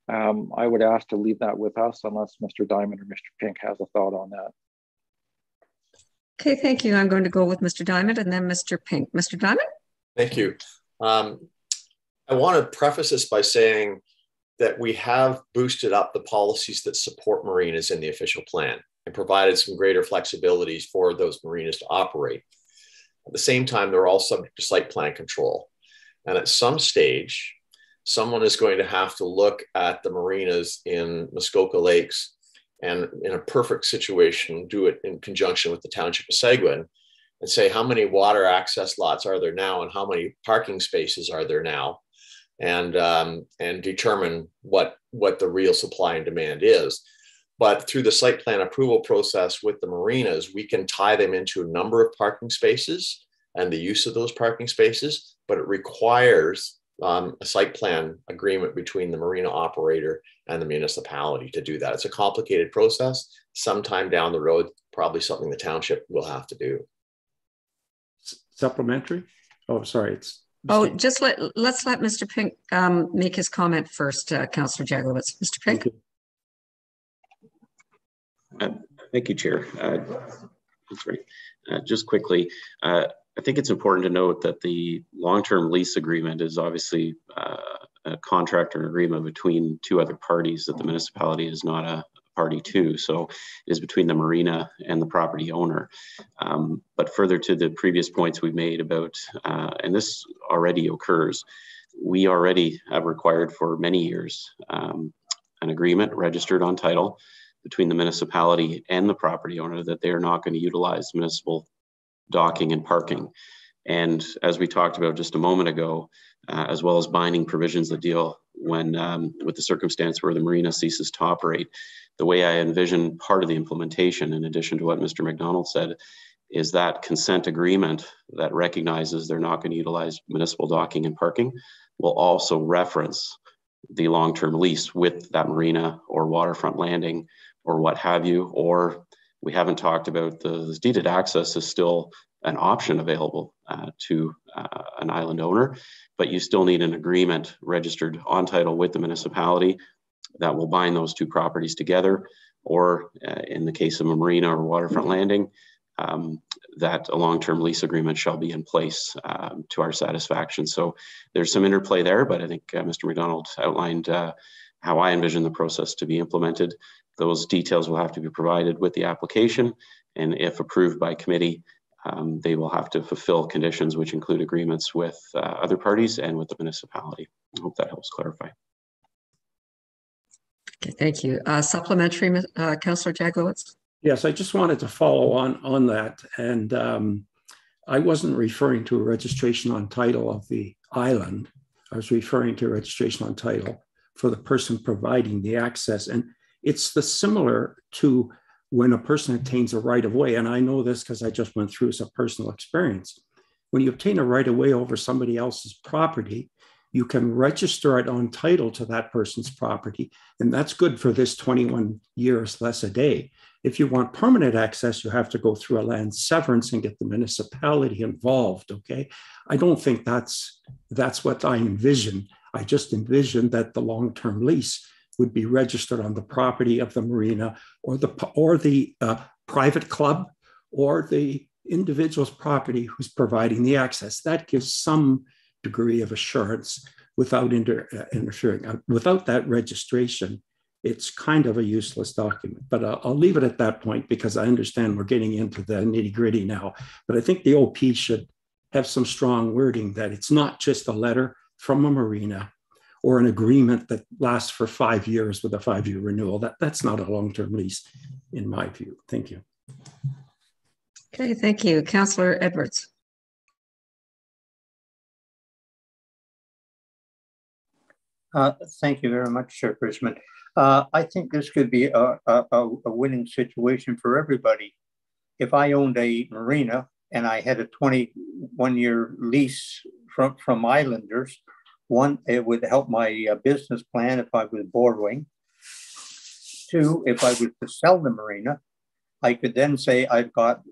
J: Um, I would ask to leave that with us unless Mr. Dyment or Mr. Pink has a thought on that.
A: Okay, thank you. I'm going to go with Mr. Dyment and then Mr. Pink. Mr. Dyment?
N: Thank you. Um, I want to preface this by saying that we have boosted up the policies that support marinas in the official plan and provided some greater flexibilities for those marinas to operate. At the same time, they're all subject to site plan control. And at some stage, someone is going to have to look at the marinas in Muskoka Lakes and in a perfect situation, do it in conjunction with the Township of Seguin and say how many water access lots are there now and how many parking spaces are there now and um, and determine what what the real supply and demand is. But through the site plan approval process with the marinas, we can tie them into a number of parking spaces and the use of those parking spaces. But it requires um, a site plan agreement between the marina operator and the municipality to do that. It's a complicated process. Sometime down the road, probably something the township will have to do.
P: Supplementary? Oh, sorry, it's
A: Oh, just let, let's let Mr. Pink um, make his comment first, uh, Councillor Jagowitz. Mr. Pink?
M: Uh, thank you, Chair. Uh, that's right. Uh, just quickly, uh, I think it's important to note that the long-term lease agreement is obviously uh, a contract or an agreement between two other parties that the municipality is not a, party to. So it is between the marina and the property owner. Um, but further to the previous points we made about, uh, and this already occurs, we already have required for many years um, an agreement registered on title between the municipality and the property owner that they are not going to utilize municipal docking and parking. And as we talked about just a moment ago, uh, as well as binding provisions that deal when um, with the circumstance where the marina ceases to operate, the way I envision part of the implementation, in addition to what Mr. McDonald said, is that consent agreement that recognizes they're not going to utilize municipal docking and parking will also reference the long-term lease with that marina or waterfront landing or what have you. Or we haven't talked about the deeded access is still an option available uh, to uh, an island owner, but you still need an agreement registered on title with the municipality that will bind those two properties together, or uh, in the case of a marina or waterfront landing, um, that a long-term lease agreement shall be in place um, to our satisfaction. So there's some interplay there, but I think uh, Mr. McDonald outlined uh, how I envision the process to be implemented. Those details will have to be provided with the application, and if approved by committee, um, they will have to fulfill conditions which include agreements with uh, other parties and with the municipality. I hope that helps clarify.
A: Okay, thank you. Uh, supplementary, uh, Councillor Jagowitz?
P: Yes, I just wanted to follow on on that. And um, I wasn't referring to a registration on title of the island. I was referring to a registration on title for the person providing the access. And it's the similar to when a person obtains a right of way. And I know this because I just went through some personal experience. When you obtain a right of way over somebody else's property, you can register it on title to that person's property. And that's good for this 21 years less a day. If you want permanent access, you have to go through a land severance and get the municipality involved. Okay. I don't think that's that's what I envision. I just envision that the long-term lease would be registered on the property of the marina or the or the uh, private club or the individual's property who's providing the access. That gives some degree of assurance without inter, uh, interfering. Uh, without that registration, it's kind of a useless document. But uh, I'll leave it at that point because I understand we're getting into the nitty gritty now. But I think the OP should have some strong wording that it's not just a letter from a marina or an agreement that lasts for five years with a five year renewal. That, that's not a long term lease, in my view. Thank you.
A: Okay, thank you. Councillor Edwards.
Q: Uh, thank you very much, Chair Bridgman. Uh, I think this could be a, a, a, winning situation for everybody. If I owned a marina and I had a 21 year lease from, from Islanders, one, it would help my uh, business plan if I was borrowing. Two, if I was to sell the marina, I could then say I've got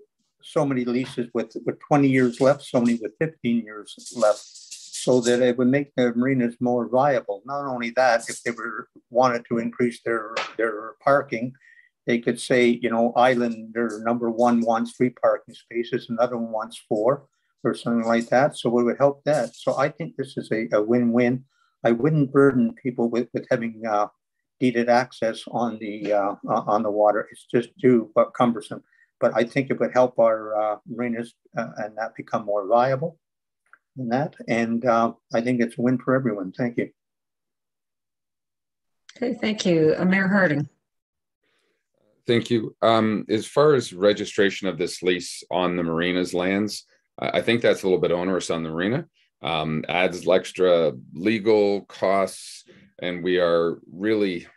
Q: so many leases with, with 20 years left, so many with 15 years left, so that it would make the marinas more viable. Not only that, if they were wanted to increase their, their parking, they could say, you know, Islander number one wants three parking spaces, another one wants four, or something like that. So it would help that. So I think this is a, a win-win. I wouldn't burden people with, with having uh, deeded access on the uh, on the water. It's just too but cumbersome. But I think it would help our uh, marinas uh, and that become more viable in that. And uh, I think it's a win for everyone. Thank you.
A: Okay, thank you. Mayor Harding.
K: Thank you. Um, as far as registration of this lease on the marina's lands, I think that's a little bit onerous on the arena. Um, adds extra legal costs, and we are really,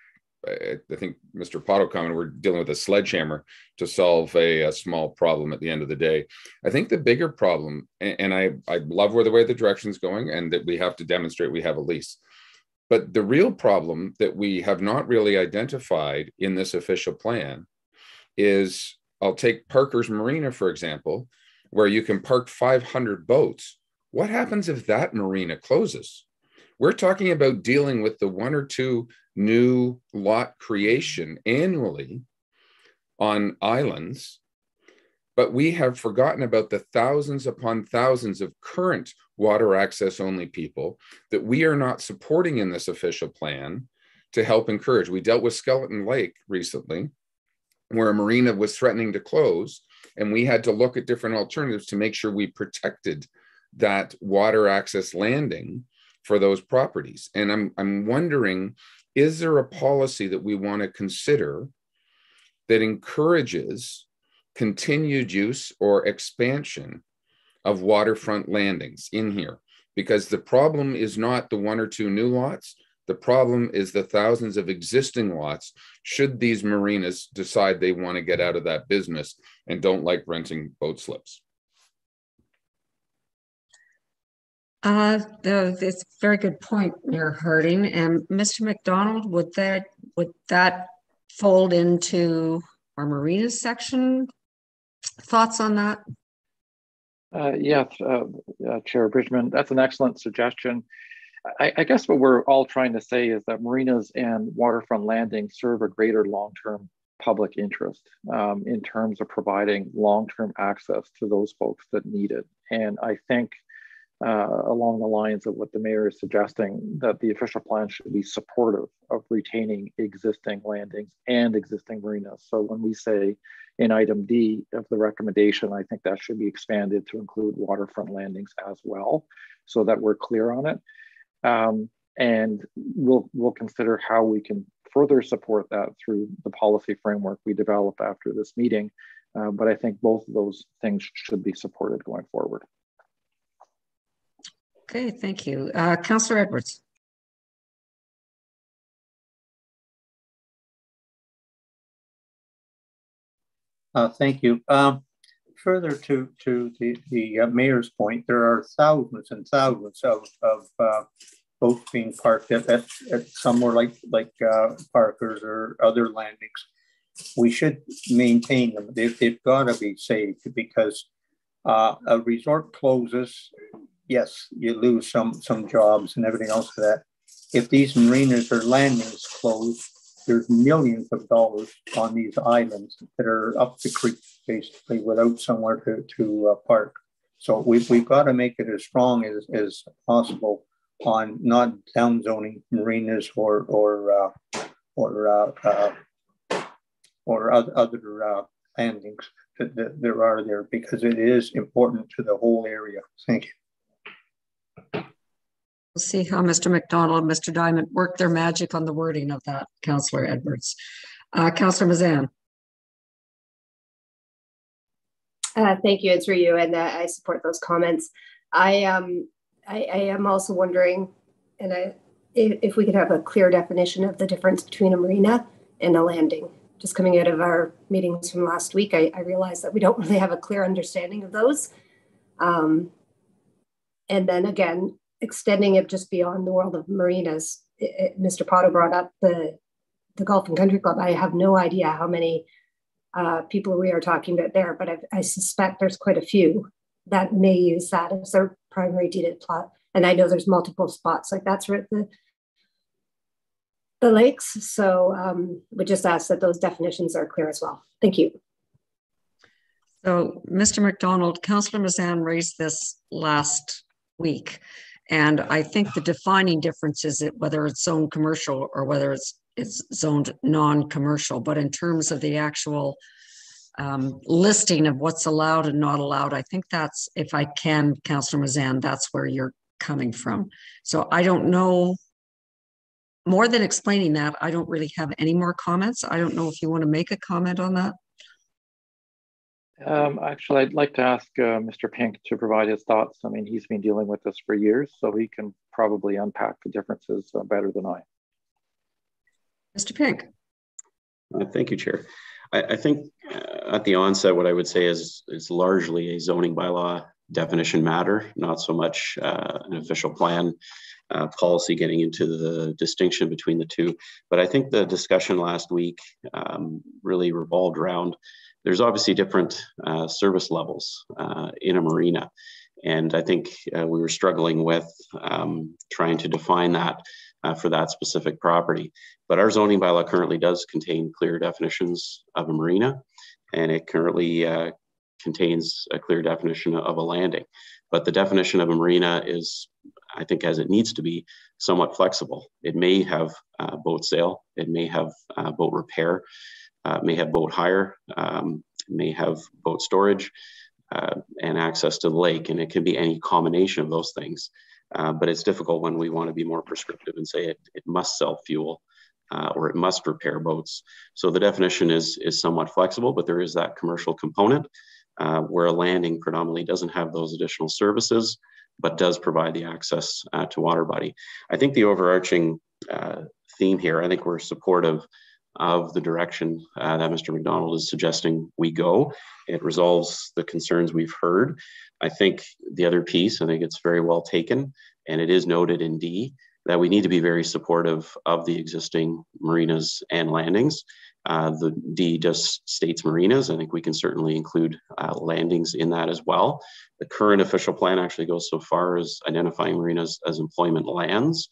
K: I think Mr. Pottow commented, we're dealing with a sledgehammer to solve a, a, small problem at the end of the day. I think the bigger problem, and, and I, I love where the way the direction is going, and that we have to demonstrate we have a lease. But the real problem that we have not really identified in this official plan is I'll take Parker's Marina, for example where you can park 500 boats. What happens if that marina closes? We're talking about dealing with the one or two new lot creation annually on islands, but we have forgotten about the thousands upon thousands of current water access only people that we are not supporting in this official plan to help encourage. We dealt with Skeleton Lake recently, where a marina was threatening to close and we had to look at different alternatives to make sure we protected that water access landing for those properties. And I'm, I'm wondering is there a policy that we want to consider that encourages continued use or expansion of waterfront landings in here? Because the problem is not the one or two new lots, the problem is the thousands of existing lots, should these marinas decide they want to get out of that business and don't like renting boat slips.
A: Uh, it's a very good point, Mayor Harding. And Mr. McDonald, would that would that fold into our marinas section? Thoughts on that?
J: Uh, yes, uh, uh, Chair Bridgman, that's an excellent suggestion. I, I, guess what we're all trying to say is that marinas and waterfront landings serve a greater long-term public interest um, in terms of providing long-term access to those folks that need it. And I think uh, along the lines of what the mayor is suggesting, that the official plan should be supportive of retaining existing landings and existing marinas. So when we say in item D of the recommendation, I think that should be expanded to include waterfront landings as well, so that we're clear on it. Um, and we'll, we'll consider how we can further support that through the policy framework we develop after this meeting. Uh, but I think both of those things should be supported going forward.
A: Okay, thank you. Uh, Councillor Edwards.
Q: Uh, thank you. Um, further to, to the, the uh, mayor's point, there are thousands and thousands of, of uh, boats being parked at, at, at somewhere like, like uh, Parker's or other landings. We should maintain them. They, they've got to be saved because uh, a resort closes, yes, you lose some, some jobs and everything else for that. If these marinas or landings close, there's millions of dollars on these islands that are up the creek basically without somewhere to, to uh, park. So we've, we've got to make it as strong as, as possible on not downzoning marinas or, or, uh, or, uh, uh, or other, uh, landings that, that there are there because it is important to the whole area. Thank you.
A: We'll see how Mr. McDonald and Mr. Dyment work their magic on the wording of that, Councillor Edwards. Uh, Councillor Mazan.
O: Uh, thank you, it's for you, and uh, I support those comments. I um, I, I am also wondering, and I, if, if we could have a clear definition of the difference between a marina and a landing. Just coming out of our meetings from last week, I, I realized that we don't <laughs> really have a clear understanding of those. Um, and then again, extending it just beyond the world of marinas. It, it, Mr. Pottow brought up the the Golf and Country Club. I have no idea how many uh, people we are talking about there, but I, I, suspect there's quite a few that may use that as their primary deeded plot. And I know there's multiple spots like that's right the the lakes. So um, we just ask that those definitions are clear as well. Thank you.
A: So, Mr. McDonald, Councillor Mazan raised this last week. And I think the defining difference is that whether it's zoned commercial or whether it's it's zoned non-commercial. But in terms of the actual um, listing of what's allowed and not allowed, I think that's, if I can, Councillor Mazan, that's where you're coming from. So I don't know, more than explaining that, I don't really have any more comments. I don't know if you want to make a comment on that.
J: Um, actually, I'd like to ask uh, Mr. Pink to provide his thoughts. I mean, he's been dealing with this for years, so he can probably unpack the differences uh, better than I.
A: Mr. Pink.
M: Uh, thank you, Chair. I, I think uh, at the onset, what I would say is is largely a zoning bylaw definition matter, not so much uh, an official plan uh, policy getting into the distinction between the two. But I think the discussion last week um, really revolved around there's obviously different uh, service levels uh, in a marina. And I think we were struggling with um, trying to define that uh, for that specific property. But our zoning bylaw currently does contain clear definitions of a marina, and it currently uh, contains a clear definition of a landing. But the definition of a marina is, I think, as it needs to be, somewhat flexible. It may have uh, boat sale, it may have boat repair, uh, may have boat hire, um, may have boat storage, uh, and access to the lake. And it can be any combination of those things. Uh, but it's difficult when we want to be more prescriptive and say it, it must sell fuel uh, or it must repair boats. So the definition is, is somewhat flexible, but there is that commercial component uh, where a landing predominantly doesn't have those additional services, but does provide the access uh, to water body. I think the overarching theme here, I think we're supportive of the direction uh, that Mr. McDonald is suggesting we go. It resolves the concerns we've heard. I think the other piece, I think it's very well taken, and it is noted in D that we need to be very supportive of the existing marinas and landings. Uh, the D just states marinas. I think we can certainly include uh, landings in that as well. The current official plan actually goes so far as identifying marinas as employment lands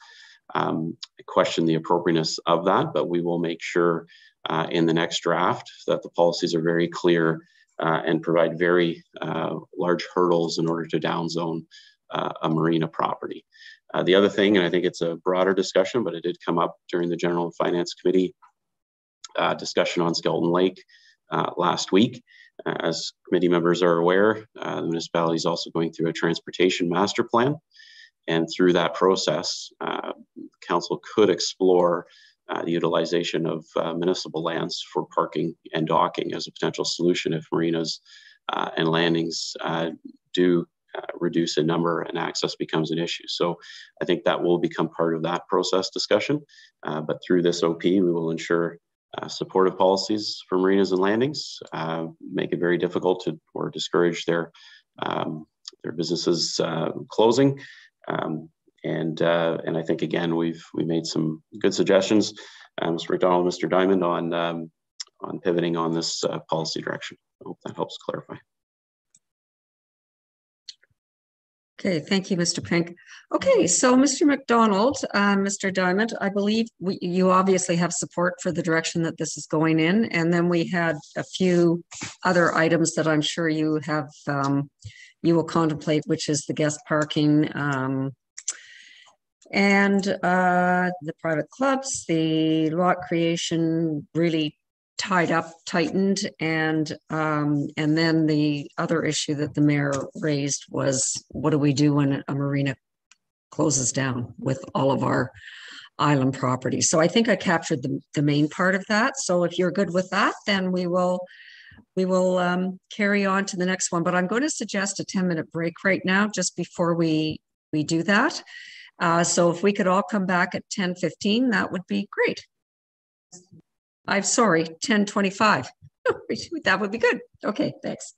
M: um, question the appropriateness of that, but we will make sure uh, in the next draft that the policies are very clear uh, and provide very uh, large hurdles in order to downzone uh, a marina property. Uh, the other thing, and I think it's a broader discussion, but it did come up during the General Finance Committee uh, discussion on Skeleton Lake last week. as committee members are aware, the municipality is also going through a transportation master plan. And through that process, uh, council could explore uh, the utilization of uh, municipal lands for parking and docking as a potential solution if marinas uh, and landings uh, do uh, reduce in number and access becomes an issue. So I think that will become part of that process discussion. but through this OP, we will ensure supportive policies for marinas and landings, make it very difficult to or discourage their um, their businesses closing, um, and uh, and I think again we've we made some good suggestions, uh, Mr. McDonald, Mr. Dyment, on um, on pivoting on this uh, policy direction. I hope that helps clarify.
A: Okay, thank you, Mr. Pink. Okay, so Mr. McDonald, uh, Mr. Dyment, I believe we, you obviously have support for the direction that this is going in. And then we had a few other items that I'm sure you have, um, you will contemplate, which is the guest parking, um, and uh, the private clubs, the lot creation really tied up, tightened, and um, and then the other issue that the mayor raised was what do we do when a marina closes down with all of our island properties? So I think I captured the, the main part of that. So if you're good with that, then we will we will um, carry on to the next one. But I'm going to suggest a 10 minute break right now, just before we we do that. Uh, so if we could all come back at 10:15, that would be great. I'm sorry, 1025. <laughs> that would be good. Okay, thanks.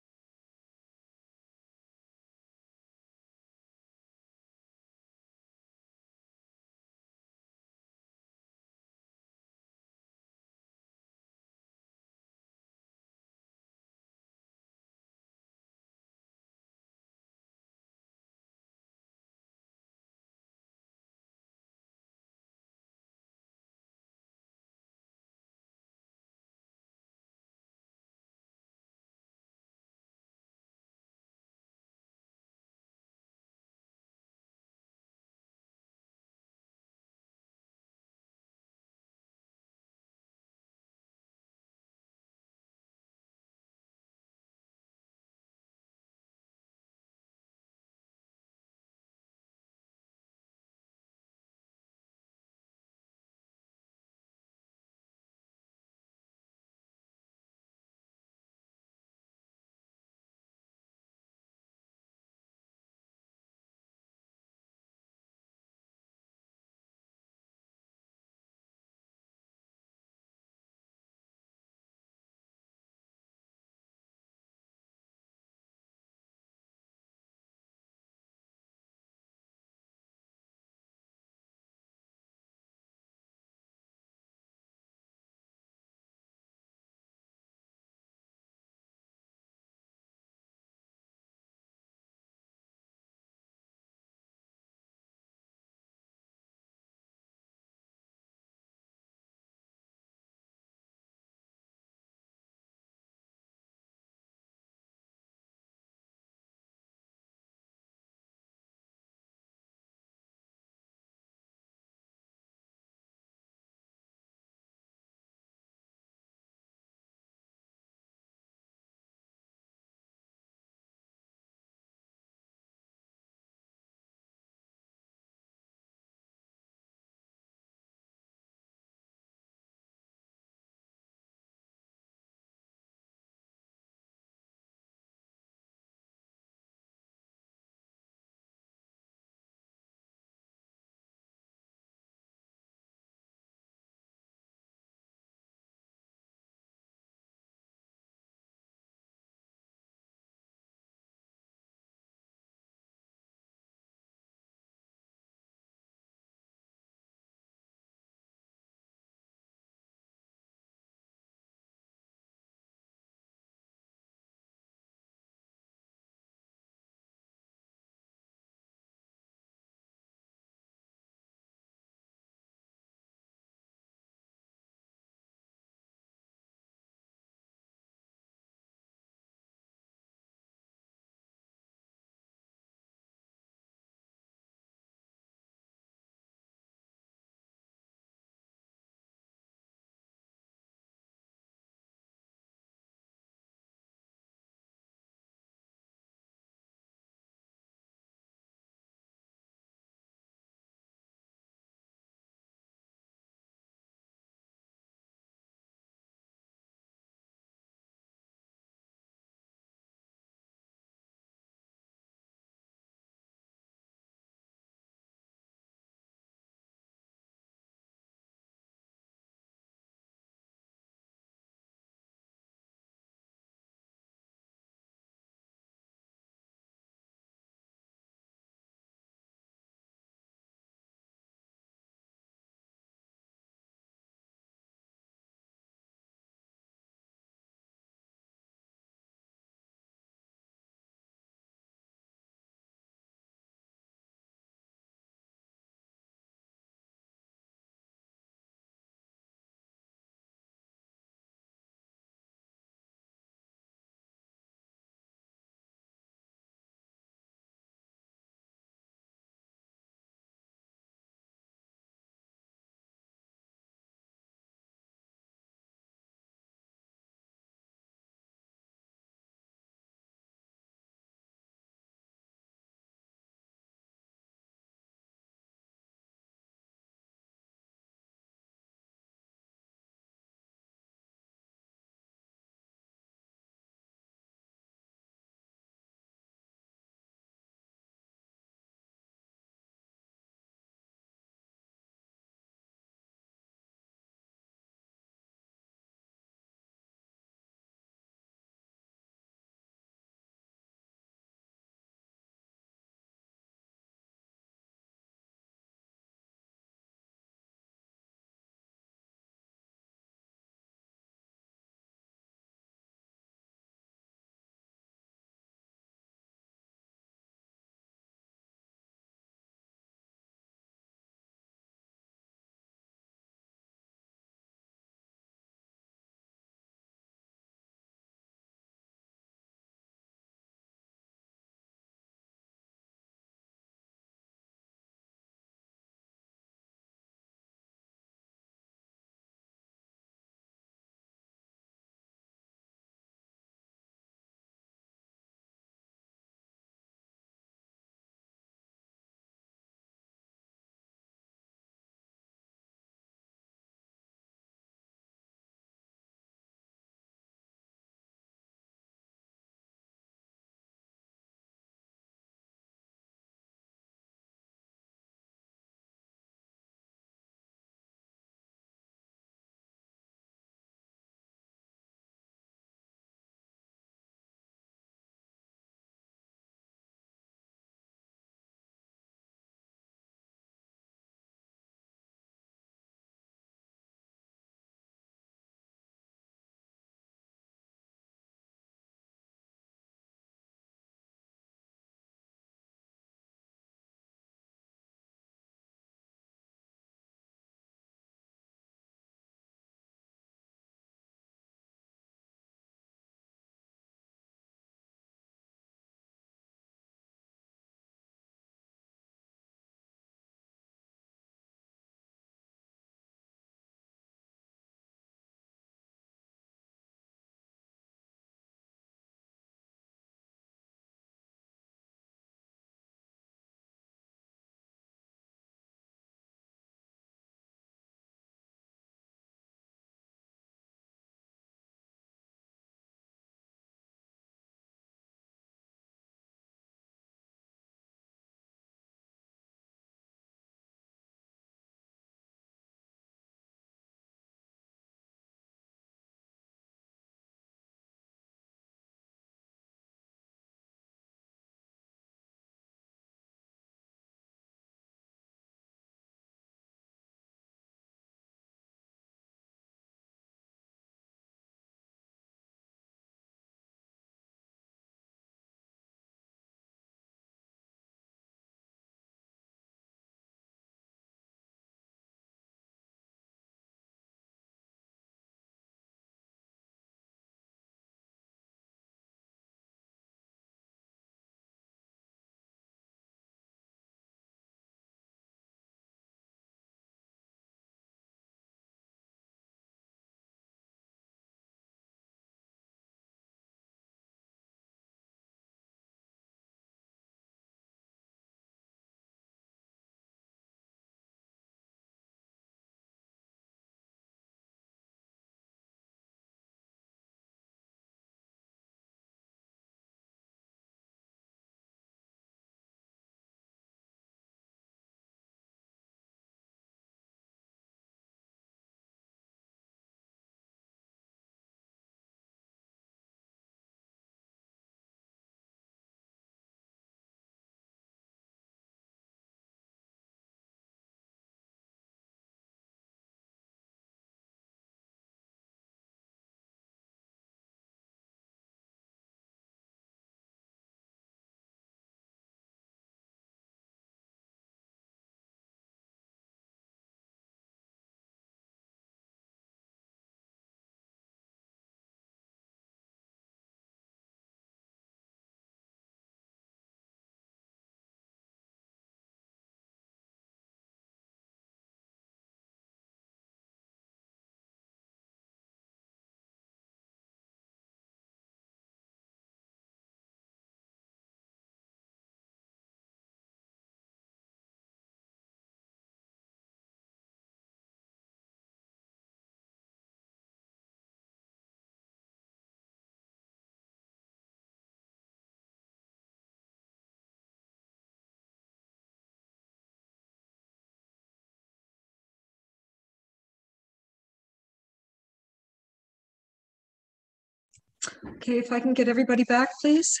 A: Okay, if I can get everybody back, please.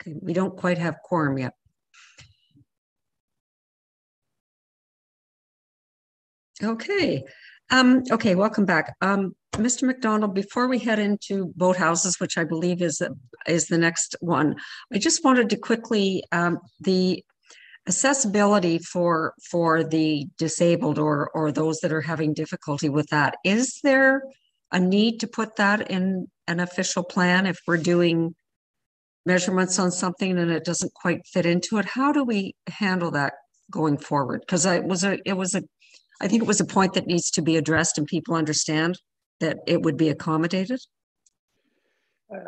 A: Okay, we don't quite have quorum yet. Okay. Um, okay, welcome back. Um, Mr. McDonald, before we head into boathouses, which I believe is, is the next one, I just wanted to quickly, um, the accessibility for for the disabled or or those that are having difficulty with that, is there a need to put that in an official plan if we're doing measurements on something and it doesn't quite fit into it? How do we handle that going forward? Because I was a it was a I think it was a point that needs to be addressed and people understand that it would be accommodated.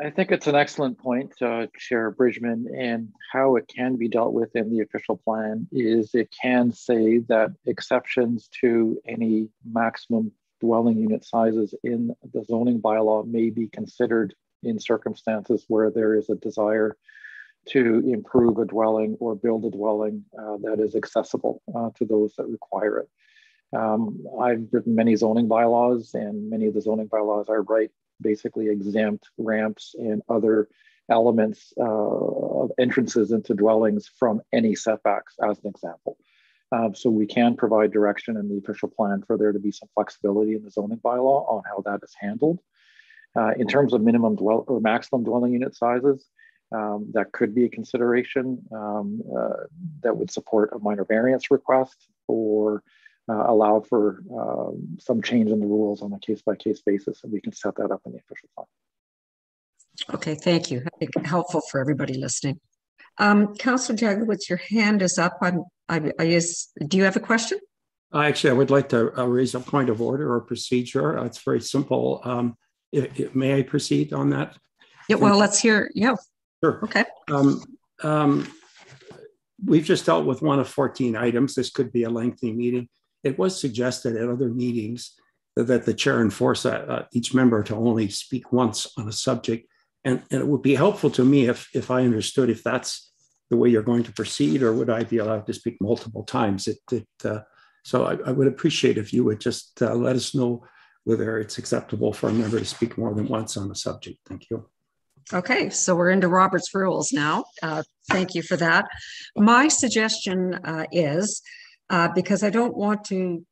J: I think it's an excellent point, uh, Chair Bridgman, and how it can be dealt with in the official plan is it can say that exceptions to any maximum dwelling unit sizes in the zoning bylaw may be considered in circumstances where there is a desire to improve a dwelling or build a dwelling uh, that is accessible uh, to those that require it. Um, I've written many zoning bylaws, and many of the zoning bylaws I write basically exempt ramps and other elements uh, of entrances into dwellings from any setbacks, as an example. Um, so we can provide direction in the official plan for there to be some flexibility in the zoning bylaw on how that is handled. Uh, in terms of minimum dwell or maximum dwelling unit sizes, um, that could be a consideration um, uh, that would support a minor variance request or uh, allow for um, some change in the rules on a case by case basis, and we can set that up in the official plan.
A: Okay, thank you. I think helpful for everybody listening. Um, Councillor Jagowitz, your hand is up. I'm, I, I is, do you have a question?
P: Actually, I would like to uh, raise a point of order or procedure. Uh, it's very simple. Um, if, if, may I proceed on that?
A: Yeah, well, let's hear. Yeah.
P: Sure.
A: Okay.
P: Um, um, we've just dealt with one of 14 items. This could be a lengthy meeting it was suggested at other meetings that the chair enforce uh, each member to only speak once on a subject. And, and, it would be helpful to me if, if I understood if that's the way you're going to proceed, or would I be allowed to speak multiple times? It, it uh, so I, I, would appreciate if you would just uh, let us know whether it's acceptable for a member to speak more than once on a subject. Thank you.
A: Okay, so we're into Robert's rules now. Uh, thank you for that. My suggestion uh, is uh, because I don't want to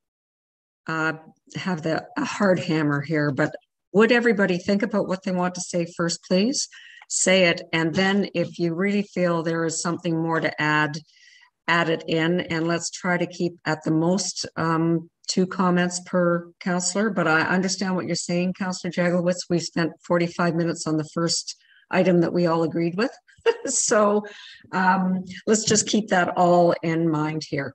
A: uh, have the hard hammer here, but would everybody think about what they want to say first, please? Say it. And then if you really feel there is something more to add, add it in. And let's try to keep at the most um, two comments per counselor. But I understand what you're saying, Counselor Jagowitz. We spent 45 minutes on the first item that we all agreed with. <laughs> so um, let's just keep that all in mind here.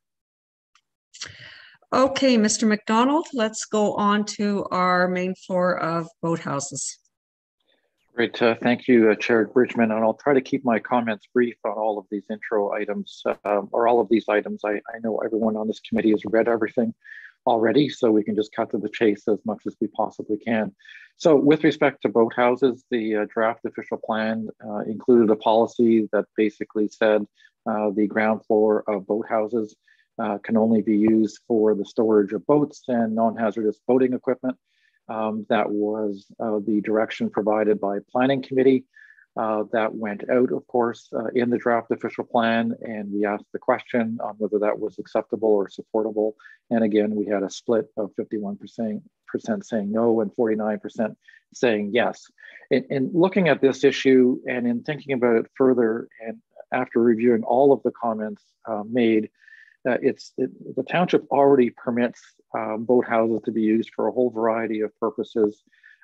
A: Okay, Mr. McDonald, let's go on to our main floor of boathouses.
J: Great, uh, thank you, uh, Chair Bridgman, and I'll try to keep my comments brief on all of these intro items, um, or all of these items. I, I, know everyone on this committee has read everything already, so we can just cut to the chase as much as we possibly can. So with respect to boathouses, the uh, draft official plan uh, included a policy that basically said uh, the ground floor of boathouses uh, can only be used for the storage of boats and non-hazardous boating equipment. Um, that was uh, the direction provided by planning committee. Uh, that went out, of course, uh, in the draft official plan, and we asked the question on whether that was acceptable or supportable. And again, we had a split of 51% saying no and 49% saying yes. In, in looking at this issue and in thinking about it further, and after reviewing all of the comments uh, made, uh, it's it, the township already permits um, boathouses to be used for a whole variety of purposes.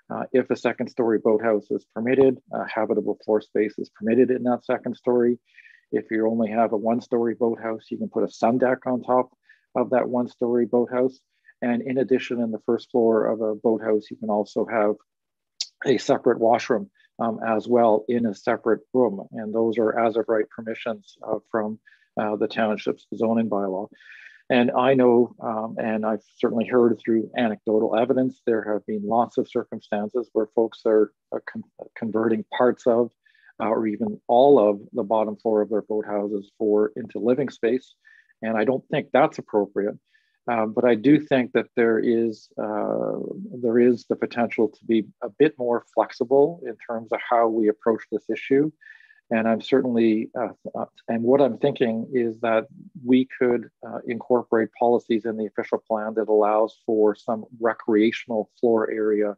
J: Uh, if a second story boathouse is permitted, uh, habitable floor space is permitted in that second story. If you only have a one story boathouse, you can put a sun deck on top of that one story boathouse. And in addition, in the first floor of a boathouse, you can also have a separate washroom um, as well in a separate room. And those are as of right permissions uh, from uh, the township's zoning bylaw. And I know, um, and I've certainly heard through anecdotal evidence, there have been lots of circumstances where folks are, are con converting parts of uh, or even all of the bottom floor of their boathouses for into living space. And I don't think that's appropriate. Um, but I do think that there is uh, there is the potential to be a bit more flexible in terms of how we approach this issue. And I'm certainly, uh, uh, and what I'm thinking is that we could uh, incorporate policies in the official plan that allows for some recreational floor area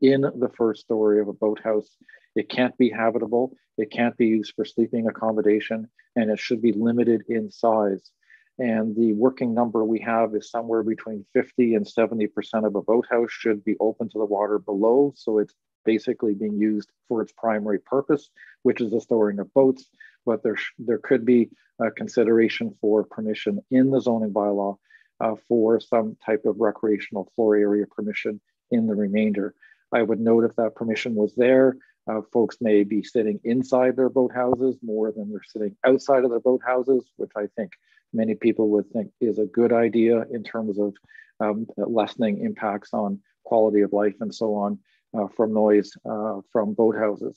J: in the first story of a boathouse. It can't be habitable, it can't be used for sleeping accommodation, and it should be limited in size. And the working number we have is somewhere between 50 and 70% of a boathouse should be open to the water below. So it's basically being used for its primary purpose, which is the storing of boats. But there, there could be a consideration for permission in the zoning bylaw uh, for some type of recreational floor area permission in the remainder. I would note if that permission was there, uh, folks may be sitting inside their boathouses more than they're sitting outside of their boathouses, which I think many people would think is a good idea in terms of um, lessening impacts on quality of life and so on from noise uh, from boathouses.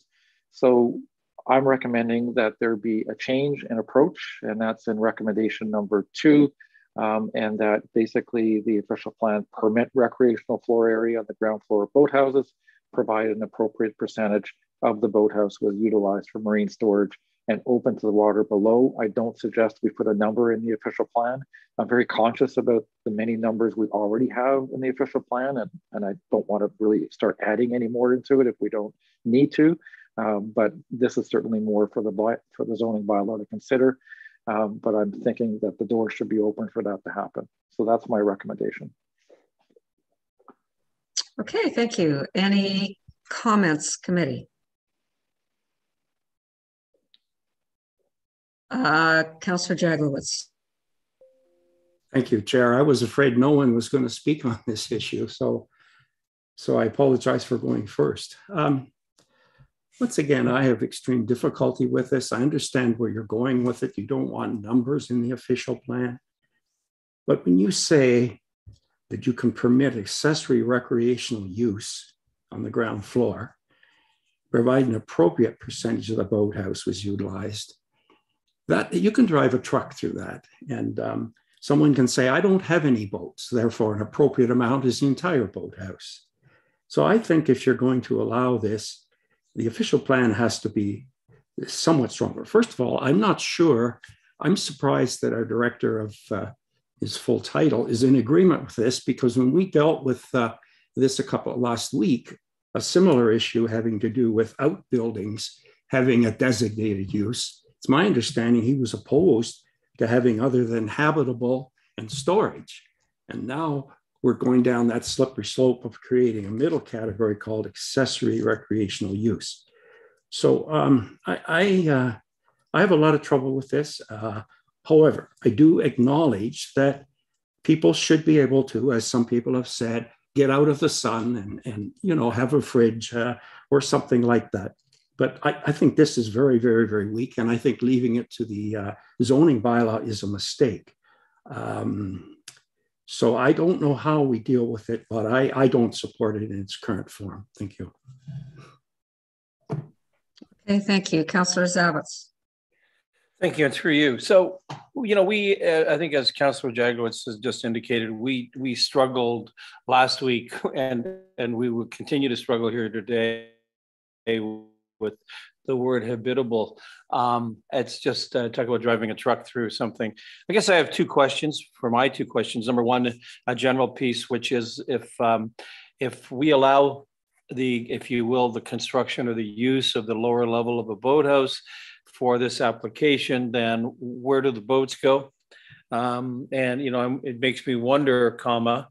J: So I'm recommending that there be a change in approach, and that's in recommendation number two, um, and that basically the official plan permit recreational floor area on the ground floor of boathouses, provide an appropriate percentage of the boathouse was utilized for marine storage and open to the water below. I don't suggest we put a number in the official plan. I'm very conscious about the many numbers we already have in the official plan, and, and I don't want to really start adding any more into it if we don't need to. Um, but this is certainly more for the for the zoning bylaw to consider. Um, but I'm thinking that the door should be open for that to happen. So that's my recommendation.
A: Okay, thank you. Any comments, committee? Uh, Councillor Jaglowitz.
P: Thank you, Chair. I was afraid no one was going to speak on this issue, so so I apologize for going first. Um, once again, I have extreme difficulty with this. I understand where you're going with it. You don't want numbers in the official plan. But when you say that you can permit accessory recreational use on the ground floor, provide an appropriate percentage of the boathouse was utilized, that you can drive a truck through that. And um, someone can say, I don't have any boats, therefore an appropriate amount is the entire boathouse. So I think if you're going to allow this, the official plan has to be somewhat stronger. First of all, I'm not sure, I'm surprised that our director of uh, his full title is in agreement with this because when we dealt with uh, this a couple last week, a similar issue having to do with outbuildings having a designated use, it's my understanding he was opposed to having other than habitable and storage. And now we're going down that slippery slope of creating a middle category called accessory recreational use. So um, I, I, uh, I, have a lot of trouble with this. Uh, however, I do acknowledge that people should be able to, as some people have said, get out of the sun and, and you know, have a fridge uh, or something like that but I, I, think this is very, very, very weak. And I think leaving it to the uh, zoning bylaw is a mistake. Um, so I don't know how we deal with it, but I, I don't support it in its current form. Thank you.
A: Okay, thank you. Councillor Zavitz.
R: Thank you, and through you. So, you know, we, uh, I think as Councillor Jaglowitz has just indicated, we we struggled last week and and we will continue to struggle here today with the word habitable. Um, it's just uh, talk about driving a truck through something. I guess I have two questions for my two questions. Number one, a general piece, which is if um, if we allow the, if you will, the construction or the use of the lower level of a boathouse for this application, then where do the boats go? Um, and you know, it makes me wonder, comma,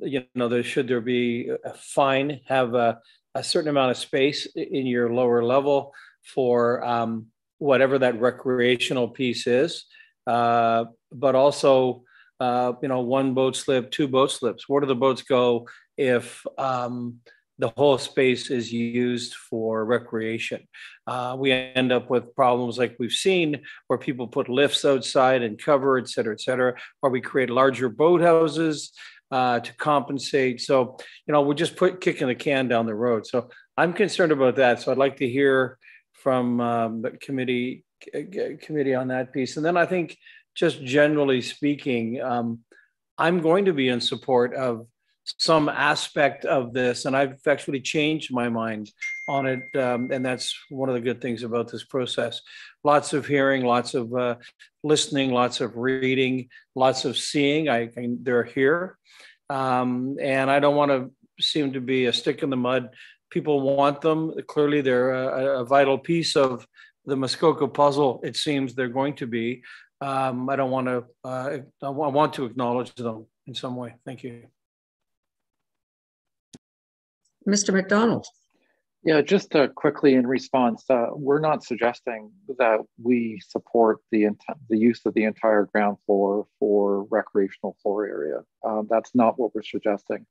R: you know, there should there be a fine have a a certain amount of space in your lower level for um, whatever that recreational piece is, uh, but also uh, you know one boat slip, two boat slips. Where do the boats go if um, the whole space is used for recreation. Uh, we end up with problems like we've seen where people put lifts outside and cover, et cetera, et cetera, or we create larger boathouses uh, to compensate. So, you know, we're just put kicking the can down the road. So I'm concerned about that. So I'd like to hear from um, the committee committee on that piece. And then I think just generally speaking, um, I'm going to be in support of some aspect of this, and I've actually changed my mind on it. Um, and that's one of the good things about this process. Lots of hearing, lots of uh, listening, lots of reading, lots of seeing. I, I they're here, um, and I don't want to seem to be a stick in the mud. People want them. Clearly, they're a, a vital piece of the Muskoka puzzle. It seems they're going to be. Um, I don't want to. Uh, I want to acknowledge them in some way. Thank you.
A: Mr. McDonald.
J: Yeah, just uh, quickly in response, uh, we're not suggesting that we support the the use of the entire ground floor for recreational floor area. Um, that's not what we're suggesting.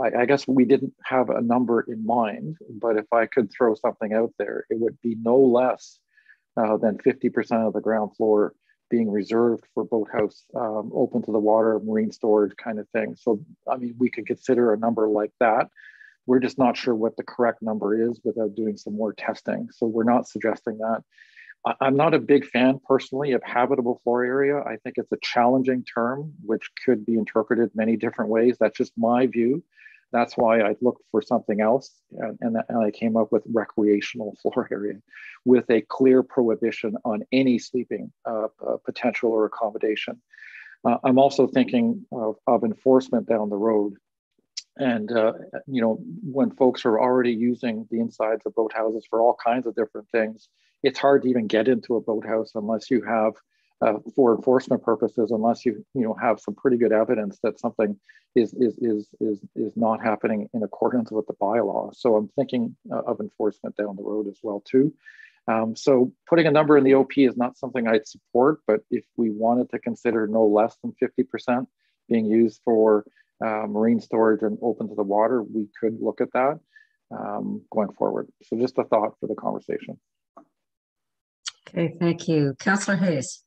J: I, I, guess we didn't have a number in mind, but if I could throw something out there, it would be no less uh, than 50% of the ground floor being reserved for boathouse, um, open to the water, marine storage kind of thing. So, I mean, we could consider a number like that we're just not sure what the correct number is without doing some more testing. So we're not suggesting that. I'm not a big fan personally of habitable floor area. I think it's a challenging term, which could be interpreted many different ways. That's just my view. That's why I looked for something else. And, and, and I came up with recreational <laughs> floor area with a clear prohibition on any sleeping uh, uh, potential or accommodation. Uh, I'm also thinking of, of enforcement down the road. And, uh, you know, when folks are already using the insides of boathouses for all kinds of different things, it's hard to even get into a boathouse unless you have, uh, for enforcement purposes, unless you, you know, have some pretty good evidence that something is, is, is, is, is not happening in accordance with the bylaw. So I'm thinking uh, of enforcement down the road as well too. Um, so putting a number in the OP is not something I'd support, but if we wanted to consider no less than 50% being used for uh, marine storage and open to the water, we could look at that um, going forward. So just a thought for the conversation.
A: Okay, thank you. Councillor Hayes.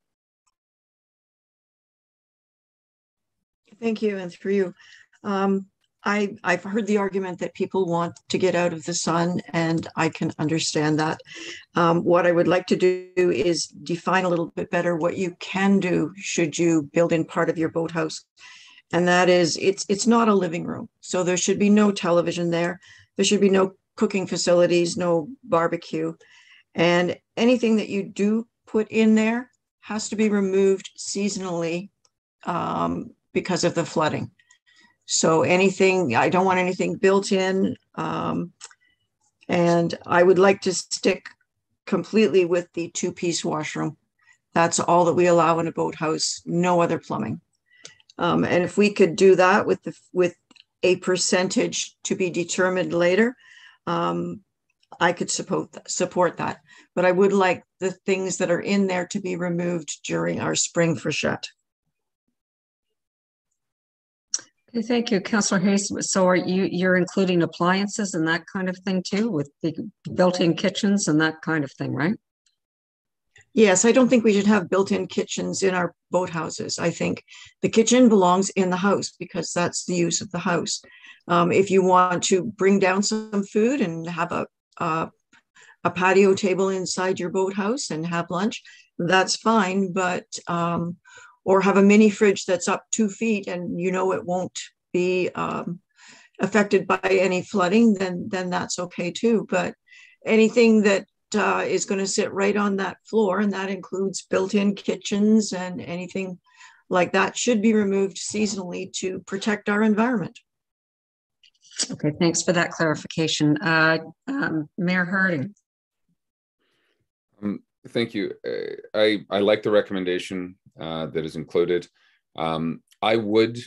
S: Thank you, and through you. Um, I, I've heard the argument that people want to get out of the sun, and I can understand that. Um, what I would like to do is define a little bit better what you can do should you build in part of your boathouse. And that is it's it's not a living room so there should be no television there. There should be no cooking facilities no barbecue. And anything that you do put in there has to be removed seasonally um, because of the flooding so anything i don't want anything built in um, and i would like to stick completely with the two piece washroom that's all that we allow in a boathouse no other plumbing um, and if we could do that with the with a percentage to be determined later, um, I could support support that. But I would like the things that are in there to be removed during our spring freshet.
A: Okay, thank you, Councillor Hayes. So are you you're including appliances and that kind of thing too, with built-in kitchens and that kind of thing, right?
S: Yes, I don't think we should have built-in kitchens in our boathouses. I think the kitchen belongs in the house because that's the use of the house. Um, if you want to bring down some food and have a, a, a patio table inside your boathouse and have lunch, that's fine. But um, or have a mini fridge that's up two feet and you know it won't be um, affected by any flooding, then then that's okay too. But anything that uh, is going to sit right on that floor, and that includes built-in kitchens and anything like that should be removed seasonally to protect our environment.
A: Okay, thanks for that clarification. Uh, um, Mayor Harding.
K: Thank you. Uh, I, I like the recommendation uh, that is included. Um, I would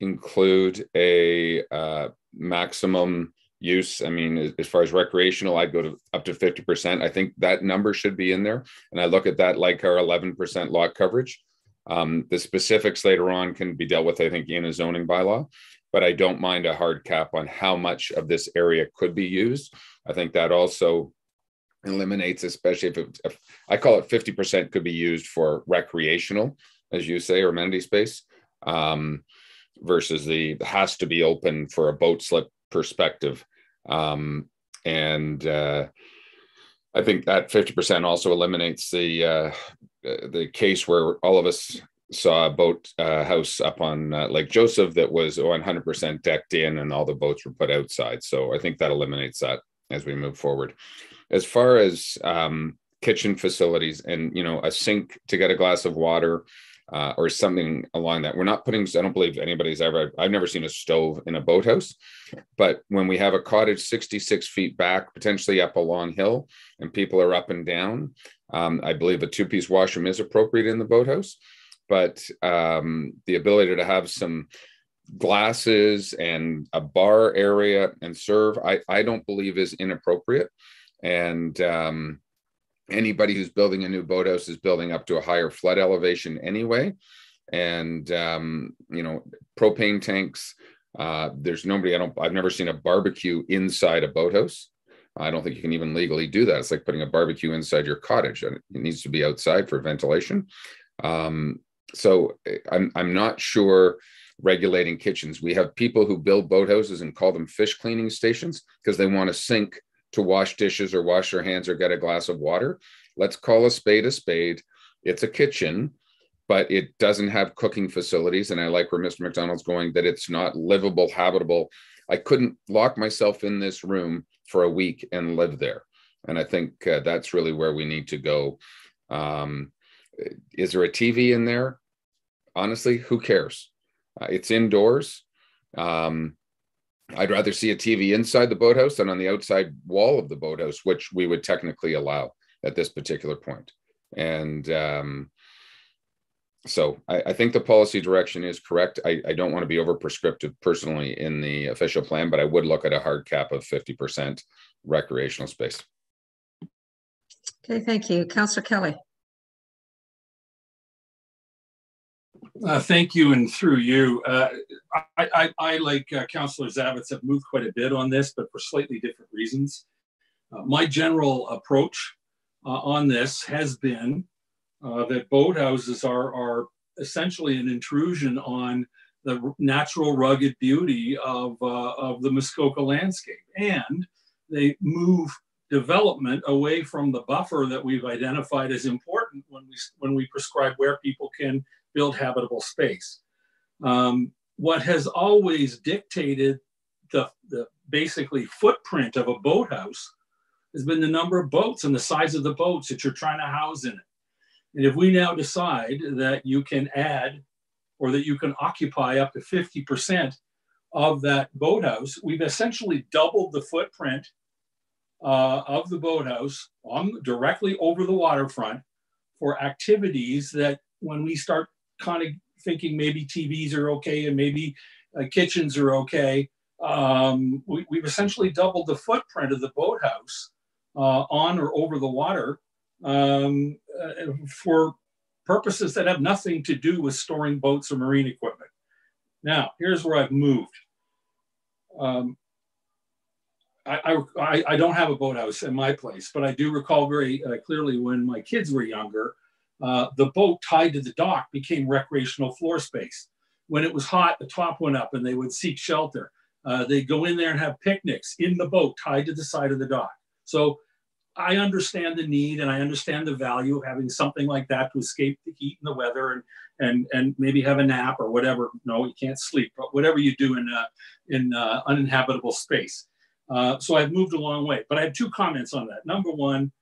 K: include a uh, maximum use. I mean, as far as recreational, I'd go to up to 50%. I think that number should be in there. And I look at that like our 11% lot coverage. Um, the specifics later on can be dealt with, I think, in a zoning bylaw. but I don't mind a hard cap on how much of this area could be used. I think that also eliminates, especially if, it, if I call it 50% could be used for recreational, as you say, or amenity space, um, versus the has to be open for a boat slip perspective. Um, and uh, I think that 50% also eliminates the uh, the case where all of us saw a boat uh, house up on uh, Lake Joseph that was 100% decked in and all the boats were put outside. So I think that eliminates that as we move forward. As far as um, kitchen facilities and you know a sink to get a glass of water uh, or something along that. We're not putting. I don't believe anybody's ever. I've never seen a stove in a boathouse, but when we have a cottage 66 feet back, potentially up a long hill, and people are up and down, um, I believe a two-piece washroom is appropriate in the boathouse. But um, the ability to have some glasses and a bar area and serve, I, I don't believe is inappropriate. And um, anybody who's building a new boathouse is building up to a higher flood elevation anyway. And, um, you know, propane tanks, uh, there's nobody, I don't, I've never seen a barbecue inside a boathouse. I don't think you can even legally do that. It's like putting a barbecue inside your cottage and it needs to be outside for ventilation. Um, so I'm, I'm not sure regulating kitchens. We have people who build boathouses and call them fish cleaning stations because they want to sink to wash dishes or wash their hands or get a glass of water. Let's call a spade a spade. It's a kitchen, but it doesn't have cooking facilities. And I like where Mr. McDonald's going that it's not livable, habitable. I couldn't lock myself in this room for a week and live there. And I think uh, that's really where we need to go. Um, is there a TV in there? Honestly, who cares? Uh, it's indoors. Um, I'd rather see a TV inside the boathouse than on the outside wall of the boathouse, which we would technically allow at this particular point. And um, so I, I, think the policy direction is correct. I, I don't want to be over prescriptive personally in the official plan, but I would look at a hard cap of 50% recreational space.
A: Okay, thank you. Councillor Kelly.
L: Uh, thank you, and through you, uh, I, I, I, like uh, Councillor Zavitz, have moved quite a bit on this, but for slightly different reasons. Uh, my general approach uh, on this has been uh, that boathouses are, are essentially an intrusion on the natural rugged beauty of, of the Muskoka landscape, and they move development away from the buffer that we've identified as important when we when we prescribe where people can build habitable space. Um, what has always dictated the, the basically footprint of a boathouse has been the number of boats and the size of the boats that you're trying to house in it. And if we now decide that you can add or that you can occupy up to 50% of that boathouse, we've essentially doubled the footprint uh, of the boathouse on directly over the waterfront for activities that when we start kind of thinking maybe TVs are okay and maybe uh, kitchens are okay. Um, we, have essentially doubled the footprint of the boathouse uh, on or over the water um, uh, for purposes that have nothing to do with storing boats or marine equipment. Now, here's where I've moved. Um, I, I, I, don't have a boathouse in my place, but I do recall very uh, clearly when my kids were younger, uh, the boat tied to the dock became recreational floor space. When it was hot, the top went up and they would seek shelter. Uh, they'd go in there and have picnics in the boat tied to the side of the dock. So I understand the need and I understand the value of having something like that to escape the heat and the weather and and and maybe have a nap or whatever. No, you can't sleep, but whatever you do in uh, in uh, uninhabitable space. Uh, so I've moved a long way, but I have two comments on that. Number one,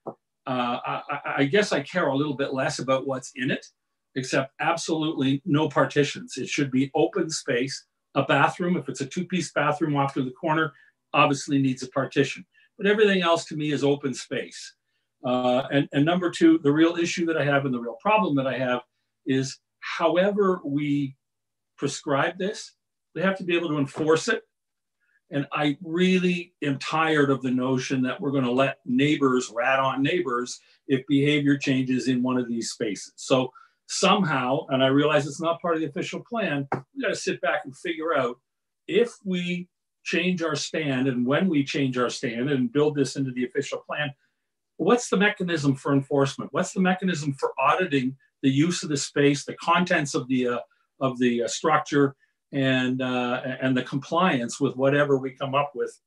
L: uh, I, I, guess I care a little bit less about what's in it, except absolutely no partitions. It should be open space. A bathroom, if it's a two-piece bathroom off to the corner, obviously needs a partition. But everything else to me is open space. Uh, and, and number two, the real issue that I have and the real problem that I have is however we prescribe this, we have to be able to enforce it and I really am tired of the notion that we're going to let neighbors rat on neighbors if behavior changes in one of these spaces. So somehow, and I realize it's not part of the official plan, we got to sit back and figure out if we change our stand and when we change our stand and build this into the official plan, what's the mechanism for enforcement? What's the mechanism for auditing the use of the space, the contents of the uh, of the uh, structure, and uh, and the compliance with whatever we come up with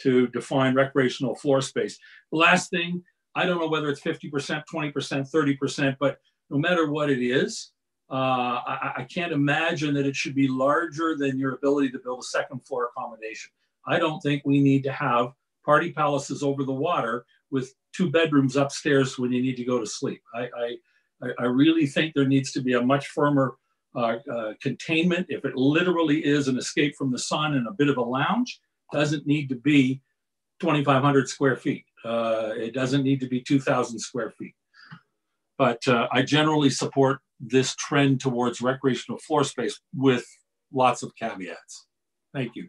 L: to define recreational floor space. The last thing, I don't know whether it's 50%, 20%, 30%, but no matter what it is, uh, I, I, can't imagine that it should be larger than your ability to build a second floor accommodation. I don't think we need to have party palaces over the water with two bedrooms upstairs when you need to go to sleep. I, I, I really think there needs to be a much firmer uh, uh, containment. If it literally is an escape from the sun and a bit of a lounge, doesn't need to be 2,500 square feet. Uh, it doesn't need to be 2,000 square feet. But uh, I generally support this trend towards recreational floor space with lots of caveats. Thank you.